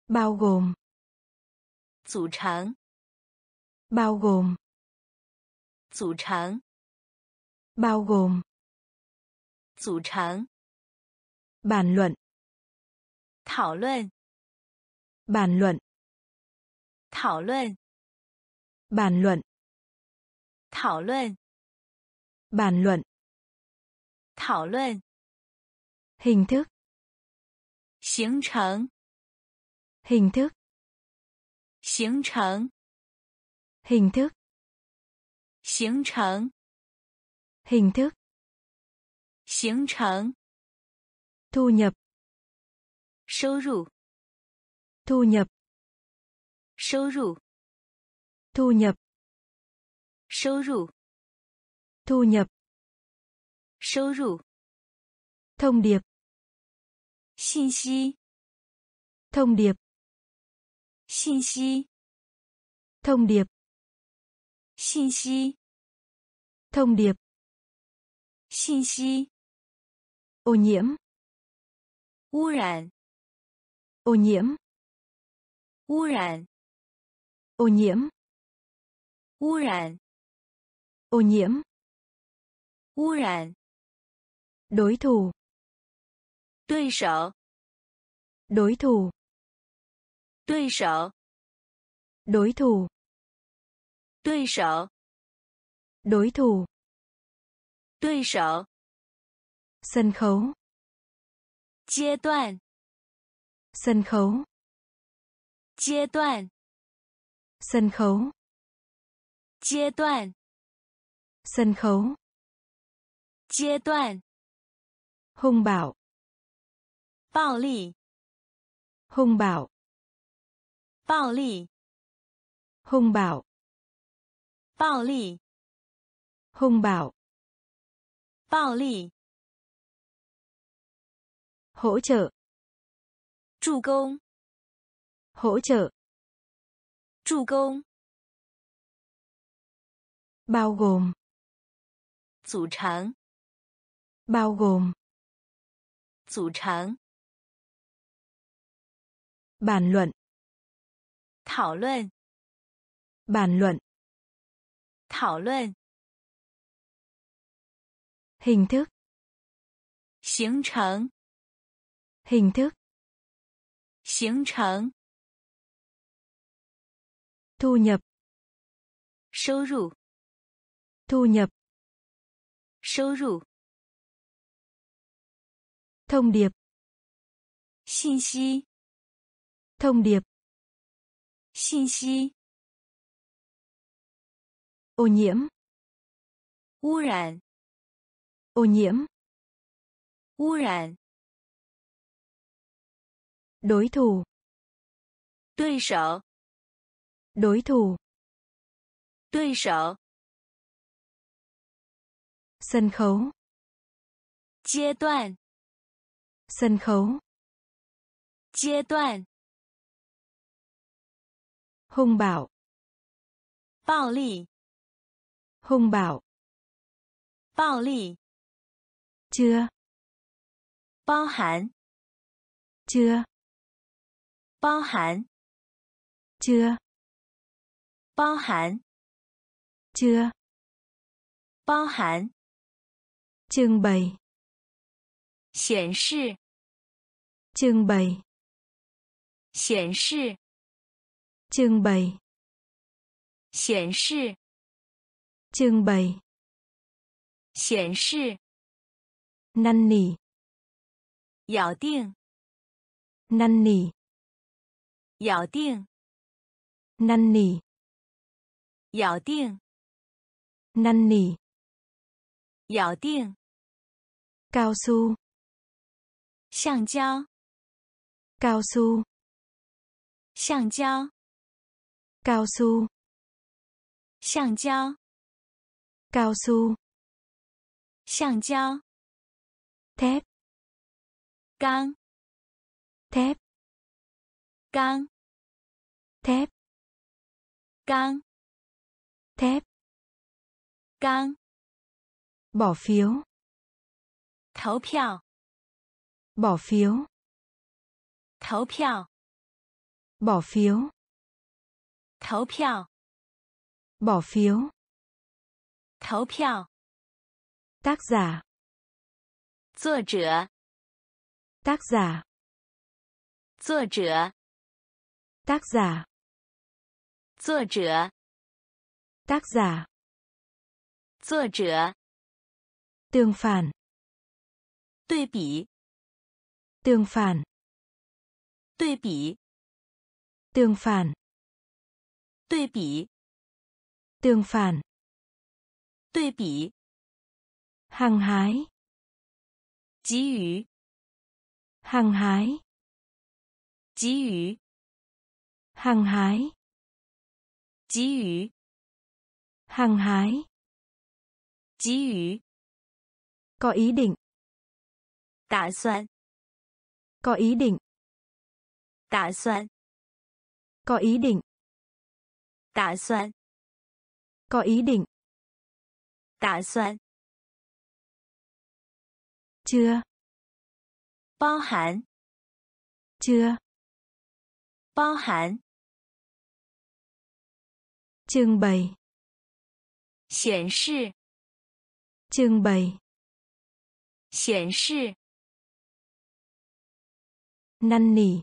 bao gồm 组成， bao gồm 组成， bao gồm 组成。 bàn luận 讨论， bàn luận 讨论， bàn luận 讨论， bàn luận 讨论。 hình thức 形成， hình thức 形成， hình thức 形成， hình thức 形成。 thu nhập 收入， thu nhập 收入， thu nhập 收入， thu nhập 收入。 thông điệp 信息， thông điệp 信息， thông điệp 信息， thông điệp 信息。 ô nhiễm 污染， ô nhiễm 污染， ô nhiễm 污染， ô nhiễm 污染。 Đối thủ. Đối sợ Đối thủ. Đối sợ Đối thủ. Đối sợ Đối thủ. Đối sợ Sân khấu. Giai đoạn. Sân khấu. Giai đoạn. Sân khấu. Giai đoạn. Sân khấu. Giai đoạn hung bạo. Bạo lực hung bạo. Bạo lực hung bạo. Bạo lực hung bạo. Bạo lực hỗ trợ. Trụ công. Hỗ trợ. Trụ công. Bao gồm. 组成 bao gồm. 组成， bàn luận, 讨论， bàn luận, 讨论， hình thức, 形成， hình thức, 形成， thu nhập, 收入， thu nhập, 收入， thông điệp. Xin xí thông điệp. Xin xí ô nhiễm. Ô rạn. Ô nhiễm. Ô rạn. Đối thủ. Đối sở đối thủ. Đối sở sân khấu. Giai đoạn sân khấu. Giai đoạn. Hung bạo. Bạo lực. Hung bạo. Bạo lực. Chưa. Bao hàm, Chưa. Bao hàm, Chưa. Bao hàm, Chưa. Bao hàm, Trưng bày. Hiển thị trưng bày hiển thị trưng bày hiển thị trưng bày hiển thị năn nỉ Yào định. Năn nỉ. Yào định. Năn nỉ. Yào định. Năn nỉ. Yào định. Cao su, 橡胶 cao su, 橡胶， cao su, 橡胶， cao su, 橡胶， thép, 钢， thép, 钢， thép, 钢， thép, 钢， bỏ phiếu, 投票， bỏ phiếu, 投票， bỏ phiếu, 投票， bỏ phiếu, 投票， tác giả, 作者， tác giả, 作者， tác giả, 作者， tác giả, 作者， tương phản, 对比， tương phản, 对比， tương phản, 对比， tương phản, 对比， hăng hái, 给予， hăng hái, 给予， hăng hái, 给予， hăng hái, 给予， có ý định, 打算， có ý định, 打算， có ý định, 打算， có ý định, 打算， chưa, 包含， chưa, 包含， trưng bày, 显示， trưng bày, 显示， năn nỉ,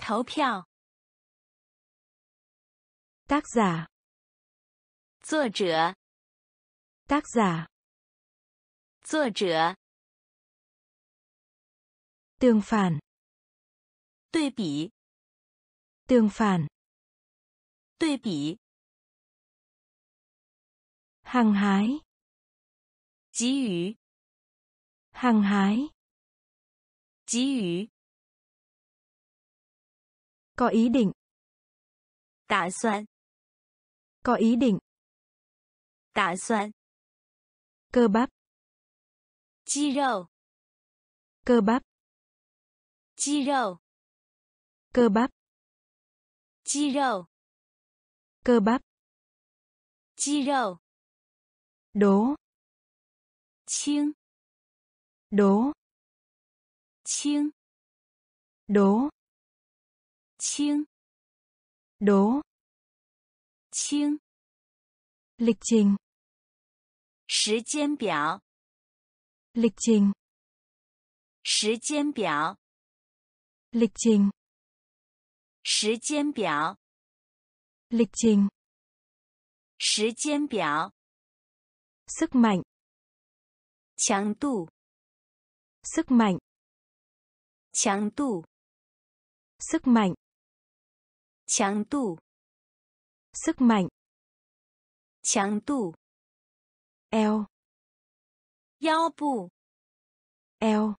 投票， Tác giả. 作者， Tác giả. 作者， Tương phản. 对比， Tương phản. 对比， Hăng hái. 给予， Hăng hái. 给予， có ý định. Tạ soạn. Có ý định. Tạ soạn. Cơ bắp. Chi râu. Cơ bắp. Chi râu. Cơ bắp. Chi râu. Cơ bắp. Chi râu. Đố. Chiêng. Đố. Chiêng. Đố. 轻， Đố. 轻， Lịch trình. 时间表， Lịch trình. 时间表， Lịch trình. 时间表， Lịch trình. 时间表， Sức mạnh. 强度， Sức mạnh. 强度， Sức mạnh. 强度， Sức mạnh. 强度， Eo. 腰部， Eo.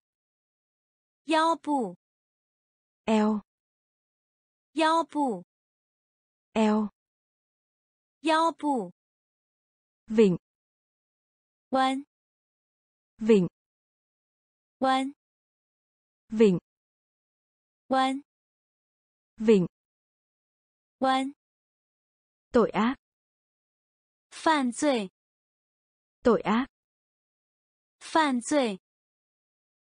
腰部， Eo. 腰部， Eo. 腰部， Vịnh. 弯， Vịnh. 弯， Vịnh. 弯， Vịnh. oan tội ác. Phạm tội. Tội ác. Phạm tội.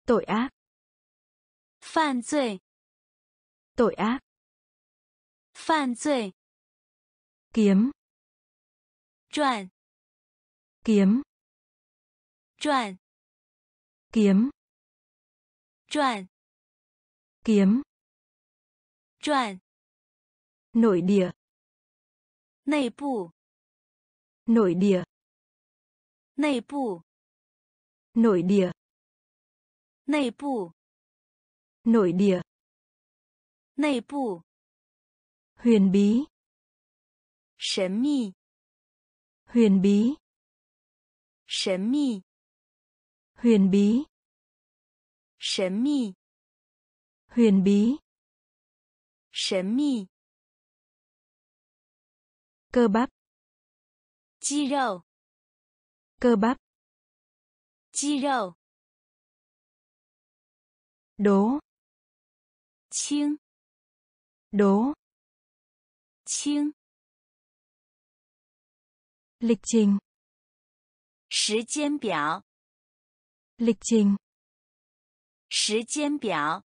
Tội ác. Phạm tội. Tội ác. Phạm tội. Kiếm. Chuyển kiếm. Chuyển kiếm. Chuyển kiếm. Chuyển Nội địa. 内部， Nội địa. 内部， Nội địa. 内部， Nội địa. 内部， Huyền bí. 神秘， Huyền bí. 神秘， Huyền bí. 神秘， Huyền bí. 神秘， Cơ bắp. 肌肉， Cơ bắp. 肌肉， Đố. 轻， Đố. 轻， Lịch trình. 时间表， Lịch trình. 时间表，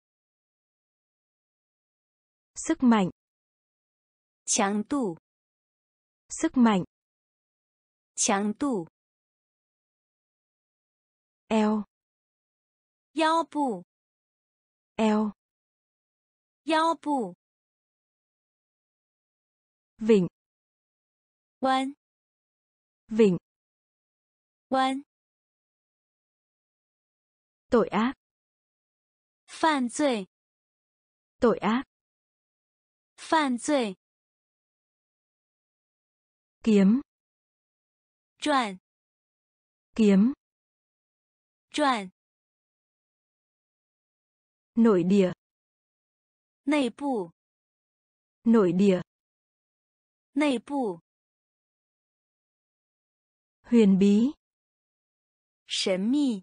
Sức mạnh. 强度， sức mạnh. Tráng tủ. Eo. Yao bù. Eo. Yao bù. Vịnh. Quan Vịnh. Quan Tội ác. Phạm tội Tội ác. Phạm tội kiếm. 转 kiếm. 转 nội địa. Nội bộ nội địa. Nội bộ huyền bí. Thần bí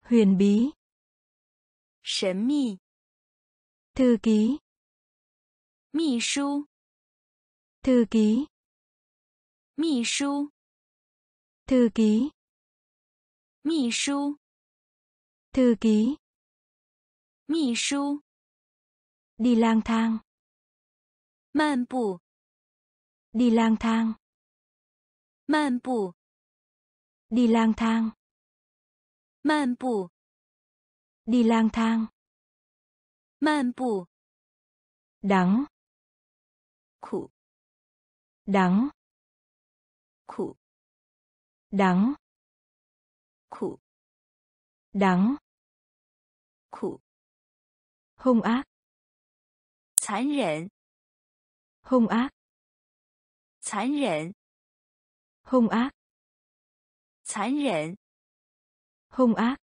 huyền bí. Thần bí thư ký. Mì. Thư ký. Mì su. Thư ký. Mì su. Thư ký. Mì su. Đi lang thang. Màn bù. Đi lang thang. Màn bù. Đi lang thang. Màn bù. Đi lang thang. Màn bù. Đắng. Khủ. Đắng khụ đắng. Khụ đắng. Khụ hung ác. Tàn nhẫn hung ác. Tàn nhẫn hung ác. Tàn nhẫn hung ác.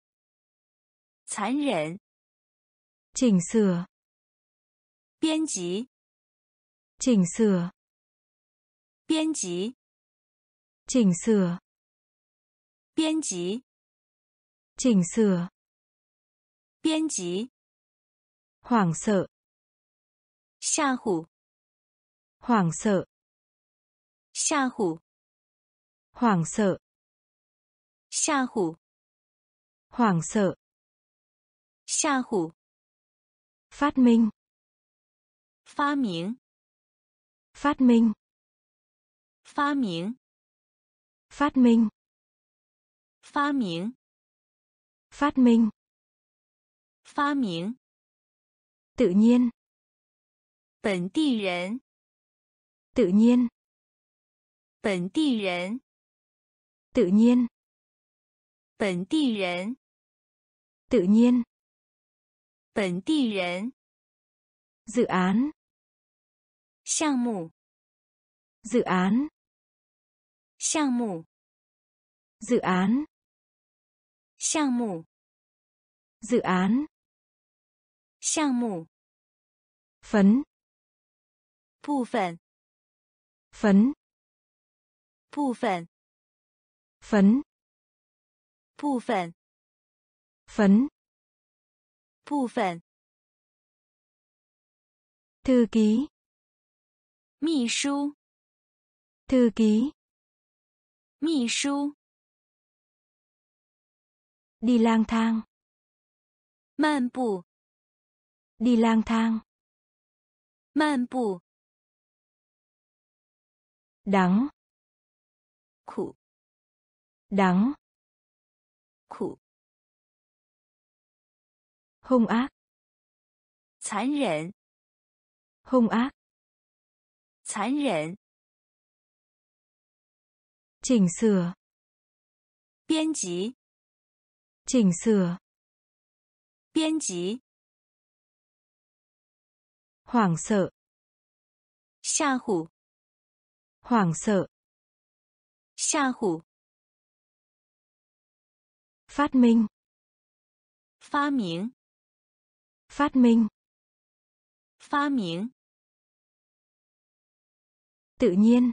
Tàn nhẫn chỉnh sửa. Biên 辑 chỉnh sửa. Biên 辑 chỉnh sửa, 编辑， chỉnh sửa, 编辑， hoảng sợ, 吓唬， hoảng sợ, 吓唬， hoảng sợ, 吓唬， hoảng sợ, 吓唬。 phát minh, 发明， phát minh, 发明， phát minh, 发明， phát minh, 发明。 tự nhiên, 本地人， tự nhiên, 本地人， tự nhiên, 本地人， tự nhiên, 本地人。 dự án, 项目， dự án, 项目， dự án, 项目， dự án, 项目。 phấn, 部分， phấn, 部分， phấn, 部分， phấn, 部分。 thư ký, 秘书， thư ký, 秘书。 đi lang thang, 漫步， đi lang thang, 漫步， đắng, 苦， đắng, 苦， hung ác, 残忍， hung ác, 残忍。 chỉnh sửa, 编辑， chỉnh sửa, 编辑， hoảng sợ, 吓唬， hoảng sợ, 吓唬。 phát minh, 发明， phát minh, 发明。 tự nhiên,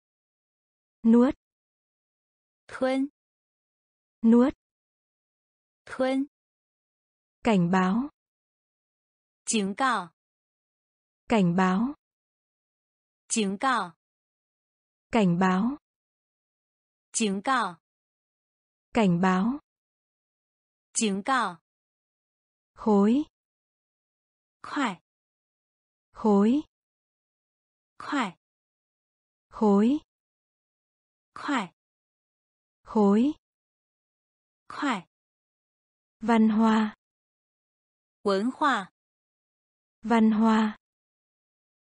nuốt. Thuân nuốt. Thuân cảnh báo. Cảnh cáo cảnh báo. Cảnh cáo cảnh báo. Cảnh cáo cảnh báo. Cảnh cáo khối. Khoai khối. Khoai khối khối, văn hóa văn hóa, văn hóa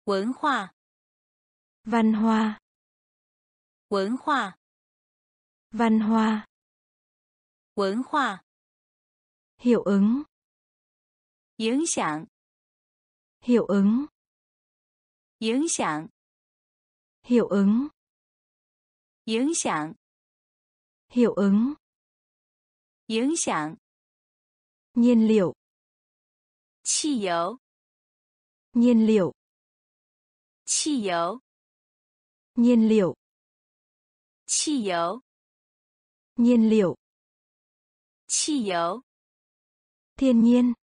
Quấn hoa văn hóa Quấn hoa văn hóa Quấn hoa hiệu ứng. Yến sản hiệu ứng. Yến sản hiệu ứng. 影响，hiệu ứng, 影响。nhiên liệu, 汽油，nhiên liệu, 汽油，nhiên liệu, 汽油，nhiên liệu, 汽油，thiên nhiên,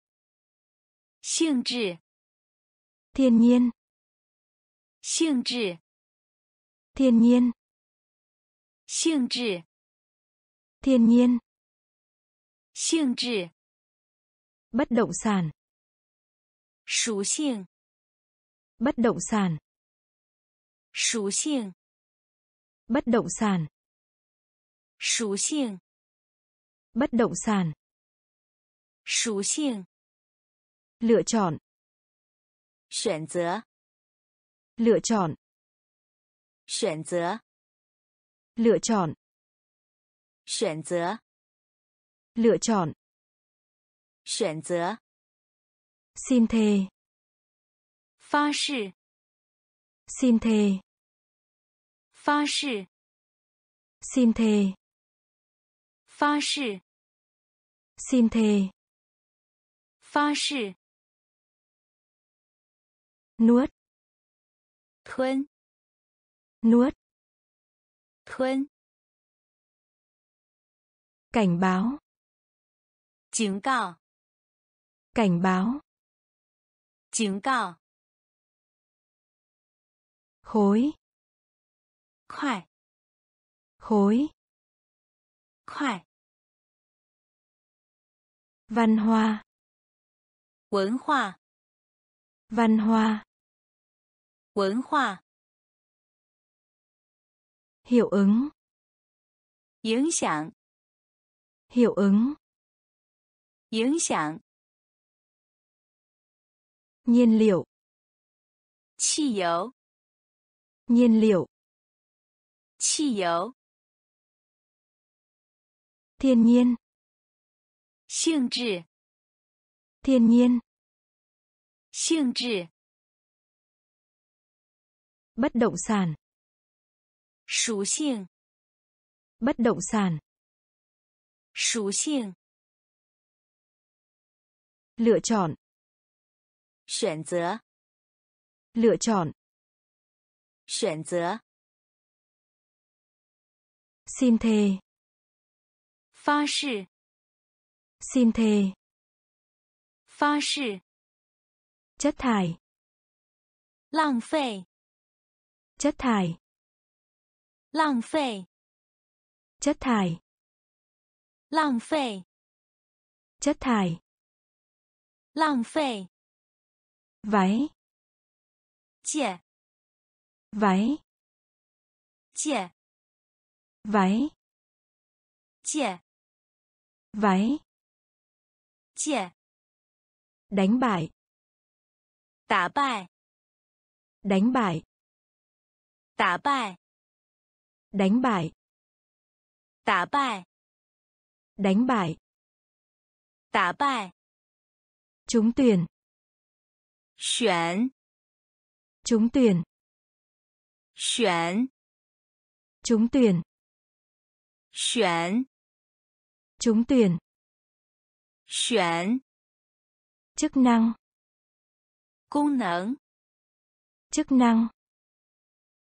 性质，thiên nhiên, 性质，thiên nhiên, 性质， thiên nhiên, 性质， bất động sản, 属性， bất động sản, 属性， bất động sản, 属性， bất động sản, 属性， lựa chọn, 选择， lựa chọn, 选择， lựa chọn, 选择， lựa chọn, 选择， xin thề, 发誓， xin thề, 发誓， xin thề, 发誓， xin thề, 发誓， nuốt, 吞， nuốt, 吞， cảnh báo, 警告， cảnh báo, 警告， khối, 快， khối, 快， văn hoa, 文化， văn hoa, 文化， hiệu ứng. Ảnh hưởng hiệu ứng. Ảnh hưởng nhiên liệu. Khí dầu, nhiên liệu. Khí dầu, thiên nhiên. Xương trị. thiên nhiên. Xương trị. bất động sản. 属性， bất động sản, 属性， lựa chọn, 选择， lựa chọn, 选择， xin thề, 发誓， xin thề, 发誓， chất thải, 浪费， chất thải, Lãng phí. Chất thải. Lãng phí. Chất thải. Lãng phí. Váy. Chia. Váy. Chia. Váy. Chia. Váy. Chia. Đánh bại. Tả bại. Đánh bại. Tả bại đánh bại. Tả bài. Đánh bại. Tả bài. Chúng tuyển. Tuyển chúng tuyển. Tuyển chúng tuyển. Tuyển chúng tuyển. Tuyển chức năng. Công năng chức năng.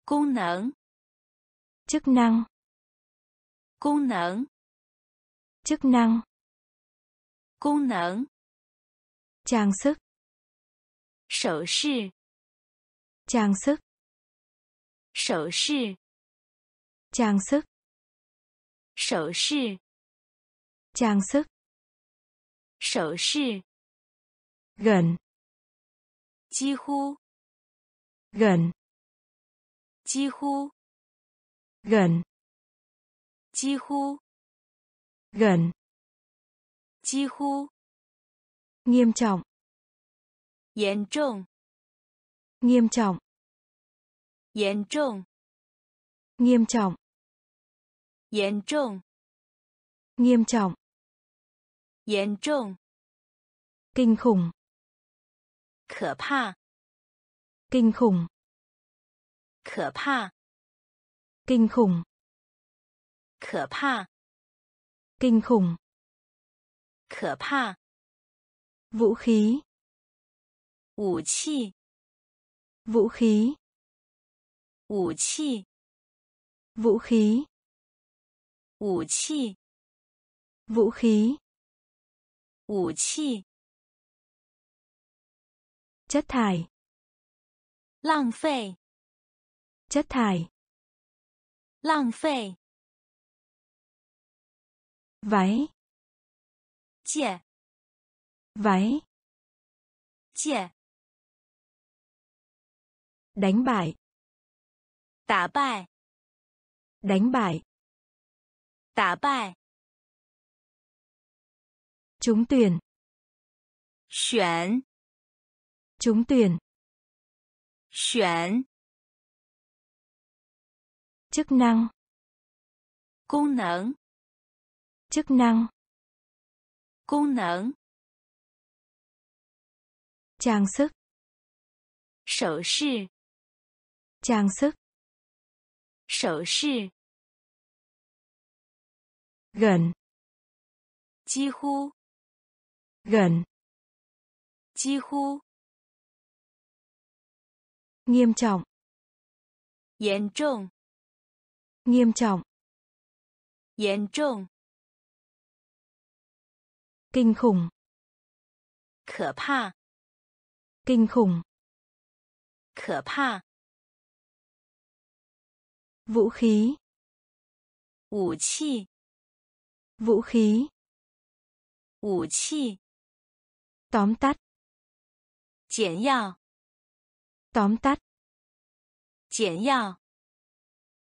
Công năng chức năng. Cung năng chức năng. Cung năng trang sức. Sở sư. Trang sức. Sở sư. Trang sức. Sở sư. Trang sức. Sở sư. Gần. Chi hu. Gần. Chi hu gần, 几乎， gần, 几乎， nghiêm trọng, 严重， nghiêm trọng, 严重， nghiêm trọng, 严重， nghiêm trọng, 严重， kinh khủng, 可怕， kinh khủng, 可怕， kinh khủng, 可怕， kinh khủng, 可怕， vũ khí, 武器， vũ khí, 武器， vũ khí, 武器， Vũ khí. 武器， Chất thải. 浪费， Chất thải. 浪费， Váy. 借， Váy. 借， Đánh bại. 打败， Đánh bại. 打败， Trúng tuyển. 选， Trúng tuyển. 选， chức năng. Cung năng chức năng. Cung năng trang sức. Sở sư trang sức. Sở sư gần. Chi hu. Gần. Chi hu. Nghiêm trọng. 严重 Nghiêm trọng. 严重， Kinh khủng. 可怕， Kinh khủng. 可怕， Vũ khí. 武器， Vũ khí. 武器， Tóm tắt. 简要， Tóm tắt. 简要，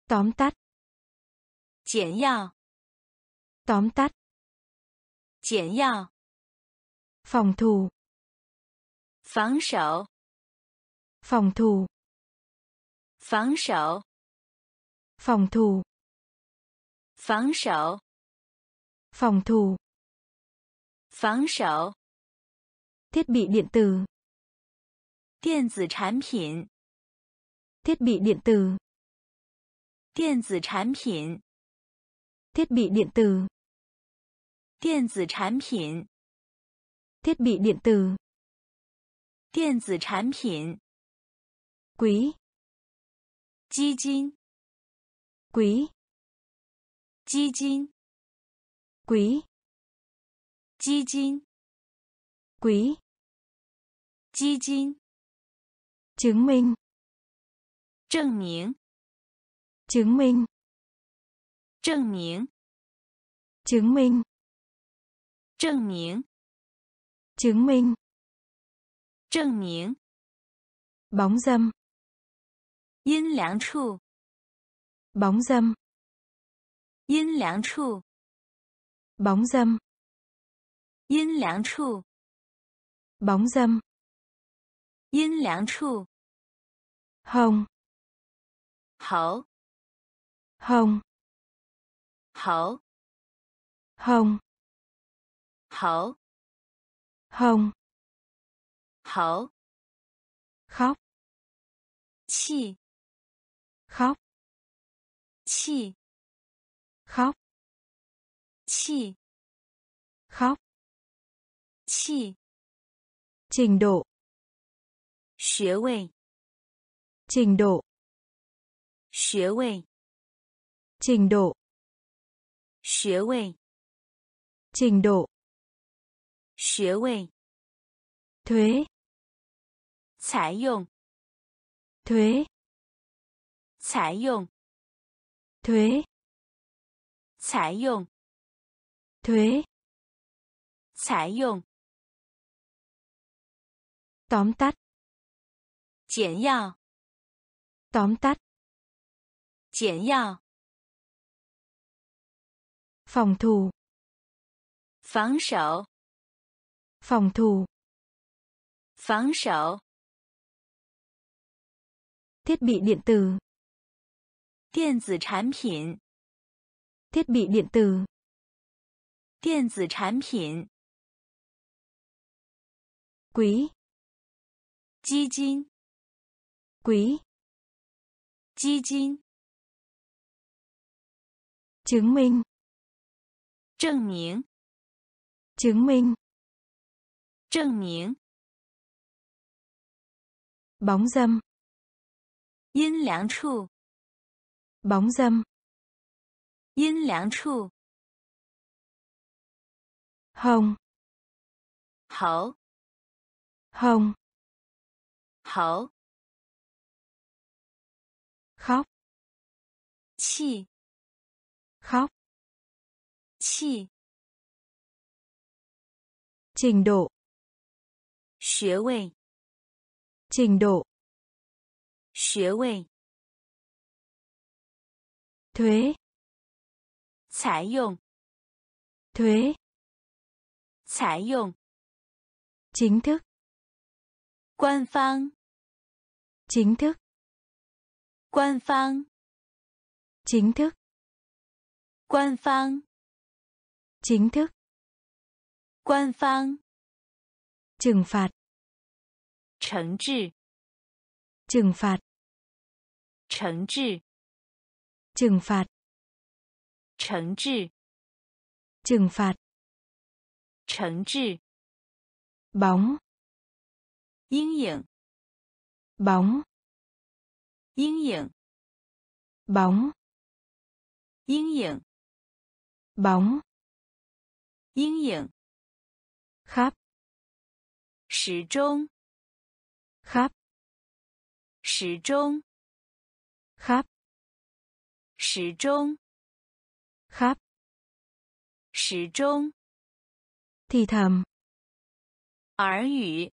Tóm tắt. giản lược tóm tắt giản yào. Phòng thủ. Phóng sổ. Phòng thủ. Phóng sổ. Phòng thủ. Phóng sổ. Phòng thủ. Phóng sổ. Thiết bị điện tử. Điện tử sản phẩm. Thiết bị điện tử. Điện tử sản phẩm Thiết bị điện tử. 电子产品， Thiết bị điện tử. 电子产品， Quý. 基金， Quý. 基金， Quý. 基金， Quý. 基金， Chứng minh. 证明， Chứng minh. 证明， Chứng minh. 证明， Chứng minh. 证明， Bóng dâm. 阴凉处， Bóng dâm. 阴凉处， Bóng dâm. 阴凉处， Bóng dâm. 阴凉处， Hồng. 猴， Hồng. 猴， Hồng. 猴， Hồng. 猴， Khóc. 气， Khóc. 气， Khóc. 气， Khóc. 气， Trình độ. 学位， Trình độ. 学位， Trình độ. 学位， Trình độ. 学位， Thuế. 采用， Thuế. 采用， Thuế. 采用， Thuế. 采用， Tóm tắt. 简要， Tóm tắt. 简要， phòng thủ. Phòng thủ phòng thủ. Phòng thủ thiết bị điện tử. Điện tử sản phẩm. Thiết bị điện tử. Điện tử sản phẩm. Quý. Chi 金 quý. Chi 金 chứng minh. 证明， Chứng minh. 证明， Bóng dâm. 阴凉处， Bóng dâm. 阴凉处， hồng hầu hồng hầu khóc气 khóc 气 trình độ 学位 trình độ 学位 thuế 采用 thuế 采用 chính thức 官方 chính thức 官方 chính thức 官方 chính thức. Quan phang. Trừng phạt. Trừng trị trừng phạt. Trừng trị trừng phạt. Trừng trị trừng phạt. Trừng trị bóng. Yên yên bóng. Yên yên bóng. Yên yên bóng. 阴影 khắp 始终 khắp 始终 khắp 始终 khắp 始终 thì thầm 耳语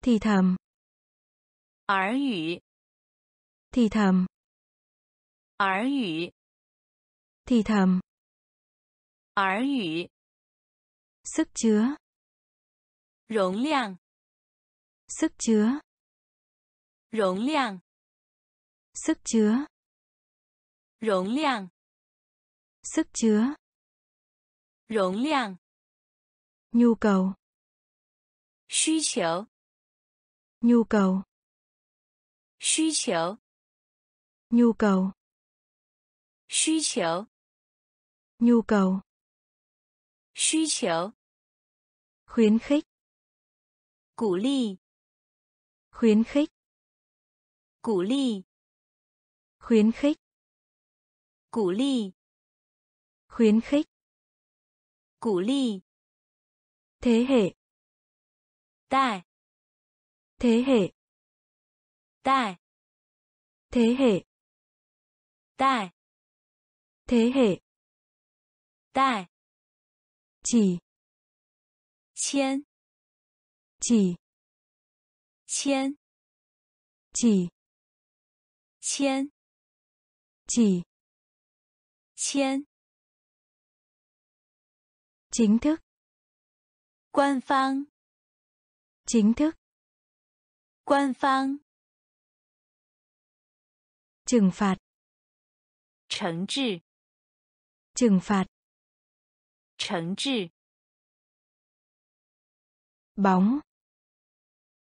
thì thầm 耳语 thì thầm 耳语 thì thầm 耳语 sức chứa. Rộng lượng sức chứa. Rộng lượng sức chứa. Rộng lượng sức chứa. Rộng lượng nhu cầu. Nhu cầu nhu cầu. Nhu cầu nhu cầu. Nhu cầu nhu cầu. 需求 khuyến khích 鼓励 khuyến khích 鼓励 khuyến khích 鼓励 khuyến khích 鼓励 thế hệ 带 thế hệ 带 thế hệ 带 thế hệ 带 chỉ. Chiên. chỉ. Chiên. chỉ. Chiên. chỉ. Chiên. chính thức. Quan phang. Chính thức. Quan phang. Trừng phạt. Trừng trị trừng phạt. 惩治 bóng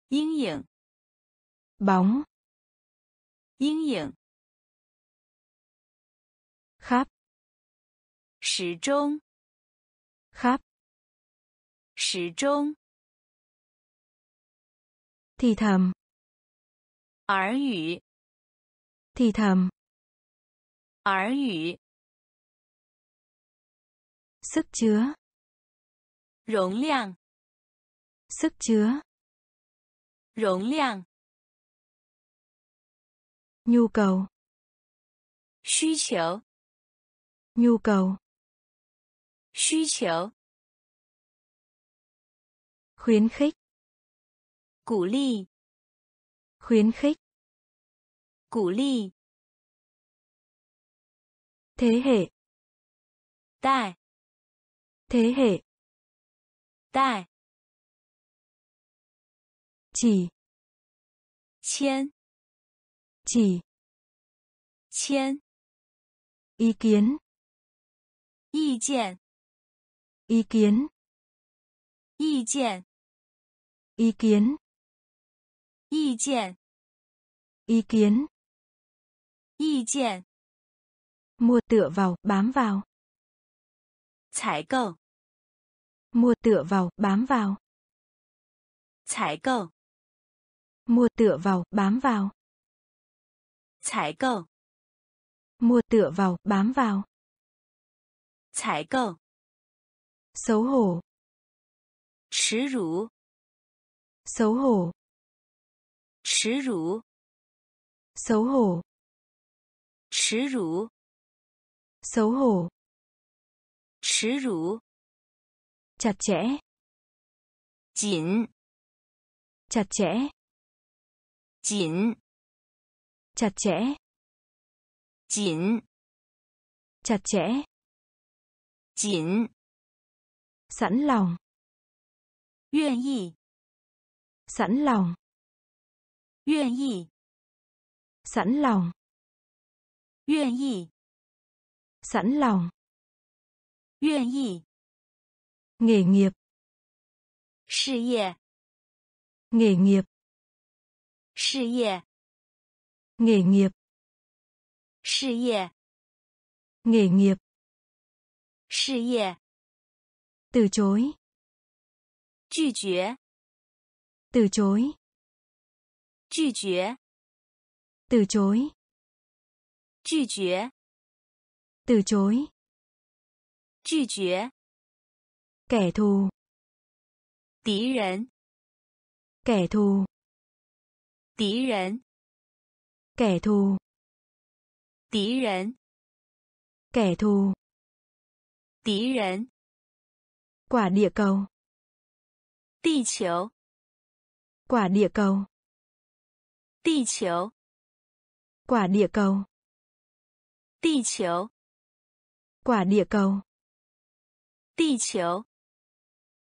阴影 bóng 阴影 khắp 始终 khắp 始终 thì thầm 耳语 thì thầm 耳语 sức chứa 容量 sức chứa 容量 nhu cầu 需求 nhu cầu 需求 khuyến khích 鼓励 khuyến khích 鼓励 thế hệ 带 thế hệ. Đại chỉ. Chiên. Chỉ. Chiên. Ý kiến. Ý kiến. Ý kiến. Ý kiến. Ý kiến. Ý kiến. Ý kiến. Ý kiến. Mua tựa vào bám vào. Cải. mua tựa vào bám vào 采购 mua tựa vào bám vào 采购 mua tựa vào bám vào 采购 xấu hổ, 耻辱， xấu hổ, 耻辱， xấu hổ, 耻辱， xấu hổ, 耻辱， chặt chẽ. Chín, chặt chẽ. Chín, chặt chẽ. Chín, chặt chẽ. Chín, sẵn lòng. Nguyện ý. Sẵn lòng. Nguyện ý. Sẵn lòng. Nguyện ý. Sẵn lòng. Nguyện ý nghề nghiệp, 事业， nghề nghiệp, 事业， nghề nghiệp, 事业， nghề nghiệp, 事业， từ chối, 拒绝， từ chối, 拒绝， từ chối, 拒绝， từ chối, 拒绝， kẻ thù, 敌人， kẻ thù, 敌人， kẻ thù, 敌人， kẻ thù, 敌人， quả địa cầu, 地球， quả địa cầu, 地球， quả địa cầu, 地球， quả địa cầu, 地球，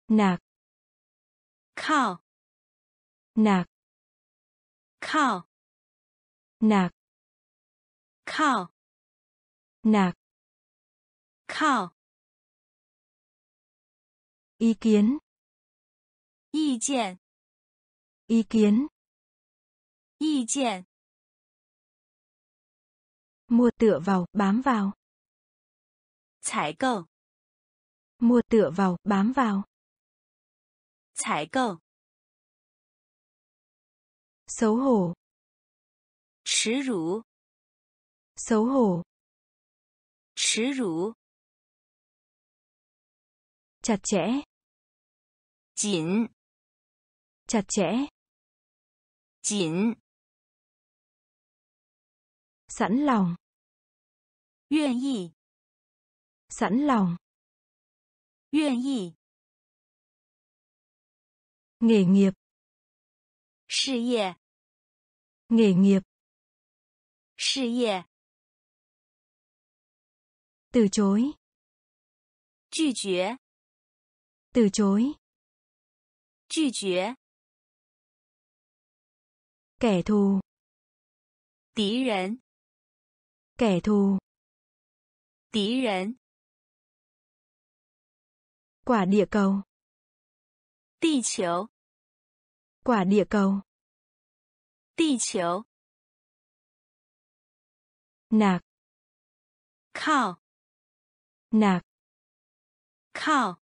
nạc, 靠， nạc, 靠， nạc, 靠， nạc, 靠， ý kiến, 意见， ý kiến, 意见， mua tựa vào, bám vào, 采购， mua tựa vào, bám vào, 采购，xấu hổ, 耻辱，xấu hổ, 耻辱，chặt chẽ, 紧，chặt chẽ, 紧，sẵn lòng, 愿意，sẵn lòng, 愿意，nghề nghiệp, 事业， nghề nghiệp, 事业， từ chối, 拒绝， từ chối, 拒绝， kẻ thù, 敌人， kẻ thù, 敌人， quả địa cầu, 地球， quả địa cầu, 地球， nạc, 靠， nạc, 靠，